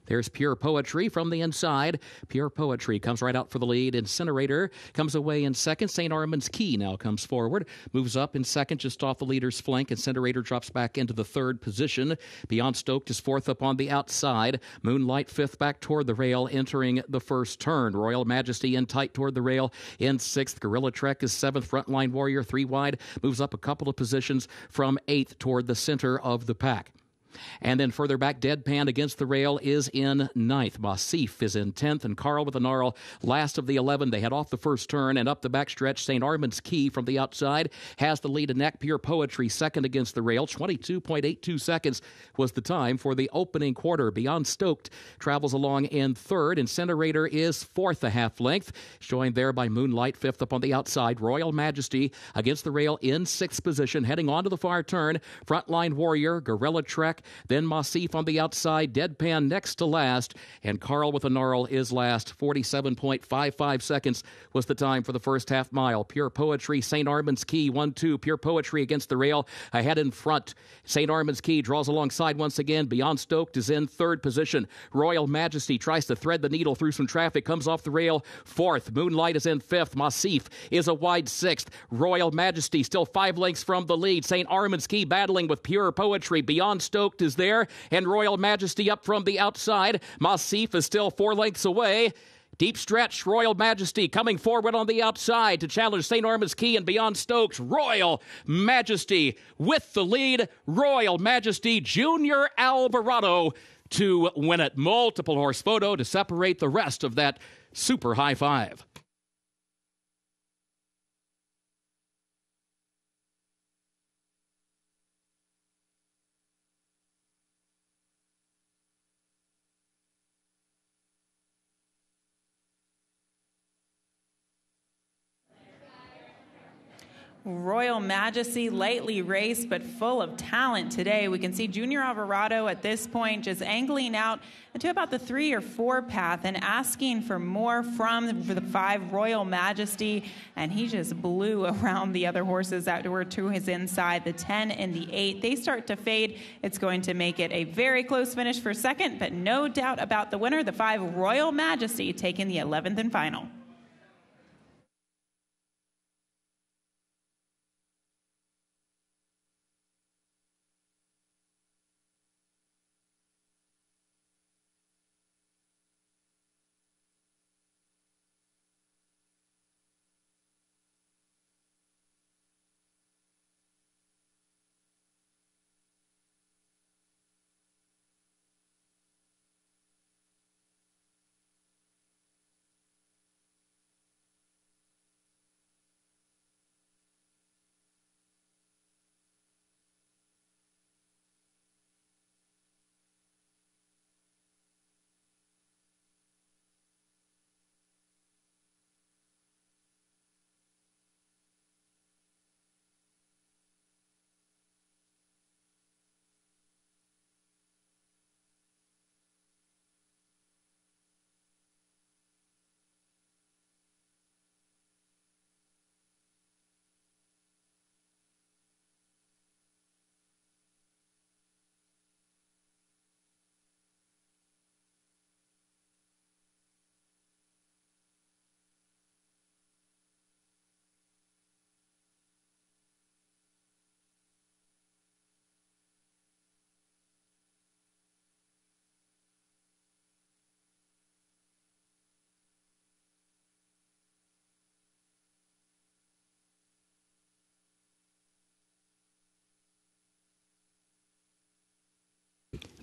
There's Pure Poetry from the inside. Pure Poetry comes right out for the lead. Incinerator comes away in second. St. Armand's Key now comes forward, moves up in second, just off the leader's flank. Incinerator drops back into the third position. Beyond Stoked is fourth up on the outside. Moonlight fifth back toward the rail, entering the first turn. Royal Majesty in tight toward the rail in sixth. Gorilla Trek is seventh. Frontline Warrior three wide moves up a couple of positions from eighth toward the center of the pack. And then further back, Deadpan against the rail is in ninth. Massif is in 10th, and Carl with a gnarl last of the 11. They head off the first turn and up the backstretch. St. Armand's Key from the outside has the lead in neck. Pure Poetry second against the rail. 22.82 seconds was the time for the opening quarter. Beyond Stoked travels along in third. Incinerator is fourth, a half length, joined there by Moonlight, fifth up on the outside. Royal Majesty against the rail in sixth position, heading on to the far turn. Frontline Warrior, Gorilla Trek, then Massif on the outside, Deadpan next to last, and Carl with a gnarl is last. 47.55 seconds was the time for the first half mile. Pure Poetry, St. Armand's Key, 1 2. Pure Poetry against the rail, ahead in front. St. Armand's Key draws alongside once again. Beyond Stoked is in third position. Royal Majesty tries to thread the needle through some traffic, comes off the rail fourth. Moonlight is in fifth. Massif is a wide sixth. Royal Majesty still five lengths from the lead. St. Armand's Key battling with Pure Poetry. Beyond Stoked is there, and Royal Majesty up from the outside. Massif is still four lengths away. Deep stretch, Royal Majesty coming forward on the outside to challenge St. Armand's Key and beyond Stoked. Royal Majesty with the lead. Royal Majesty Junior Alvarado to win it. Multiple horse photo to separate the rest of that super high five. Royal Majesty, lightly raced but full of talent today. We can see Junior Alvarado at this point just angling out to about the three or four path and asking for more from the five Royal Majesty. And he just blew around the other horses that were to his inside, the 10 and the 8. They start to fade. It's going to make it a very close finish for second, but no doubt about the winner, the five Royal Majesty, taking the 11th and final.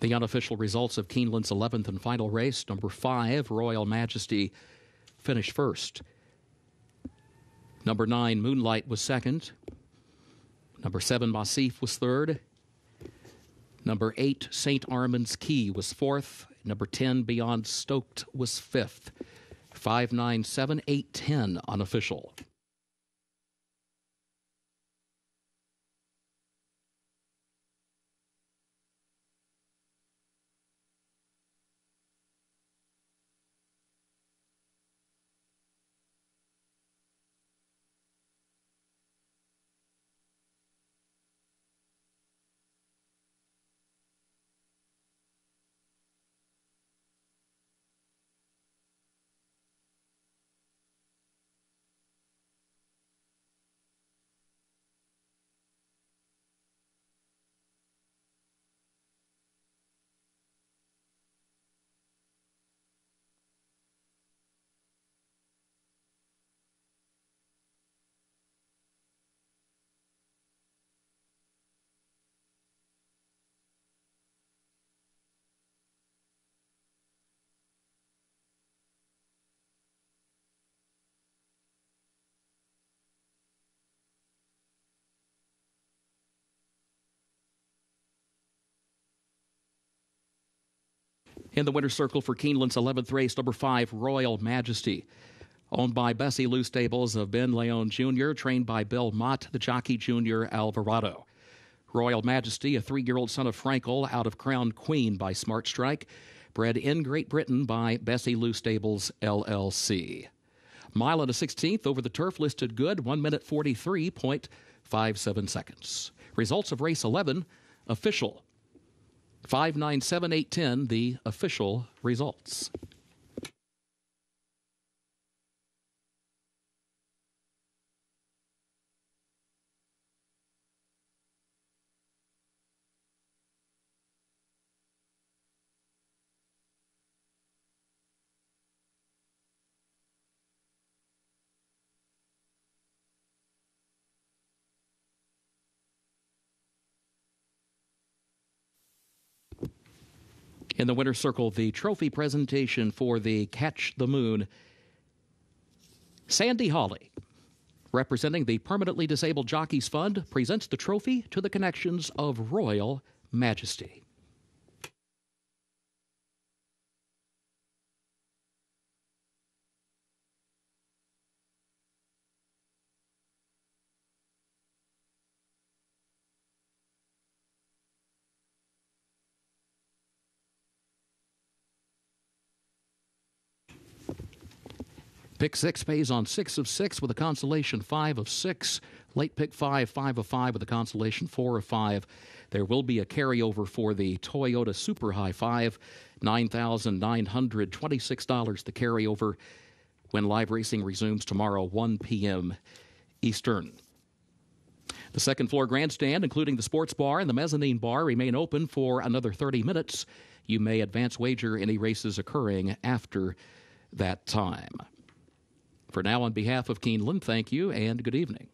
The unofficial results of Keeneland's 11th and final race, number five, Royal Majesty, finished first. Number nine, Moonlight, was second. Number seven, Massif, was third. Number eight, St. Armand's Key, was fourth. Number 10, Beyond Stoked, was fifth. 597 810 unofficial. In the winner's circle for Keeneland's 11th race, number five, Royal Majesty. Owned by Besilu Stables of Ben Leon Jr., trained by Bill Mott, the jockey Junior Alvarado. Royal Majesty, a three year old son of Frankel out of Crown Queen by Smart Strike, bred in Great Britain by Besilu Stables LLC. Mile and a 16th over the turf listed good, 1 minute 43.57 seconds. Results of race 11 official 597 810, the official results. In the winner's circle, the trophy presentation for the Catch the Moon. Sandy Hawley, representing the Permanently Disabled Jockeys Fund, presents the trophy to the connections of Royal Majesty. Pick six pays on six of six with a consolation five of six. Late pick five, five of five with a consolation four of five. There will be a carryover for the Toyota Super High Five, $9,926 the carryover when live racing resumes tomorrow, 1 p.m. Eastern. The second floor grandstand, including the sports bar and the mezzanine bar, remain open for another 30 minutes. You may advance wager any races occurring after that time. For now, on behalf of Keeneland, thank you and good evening.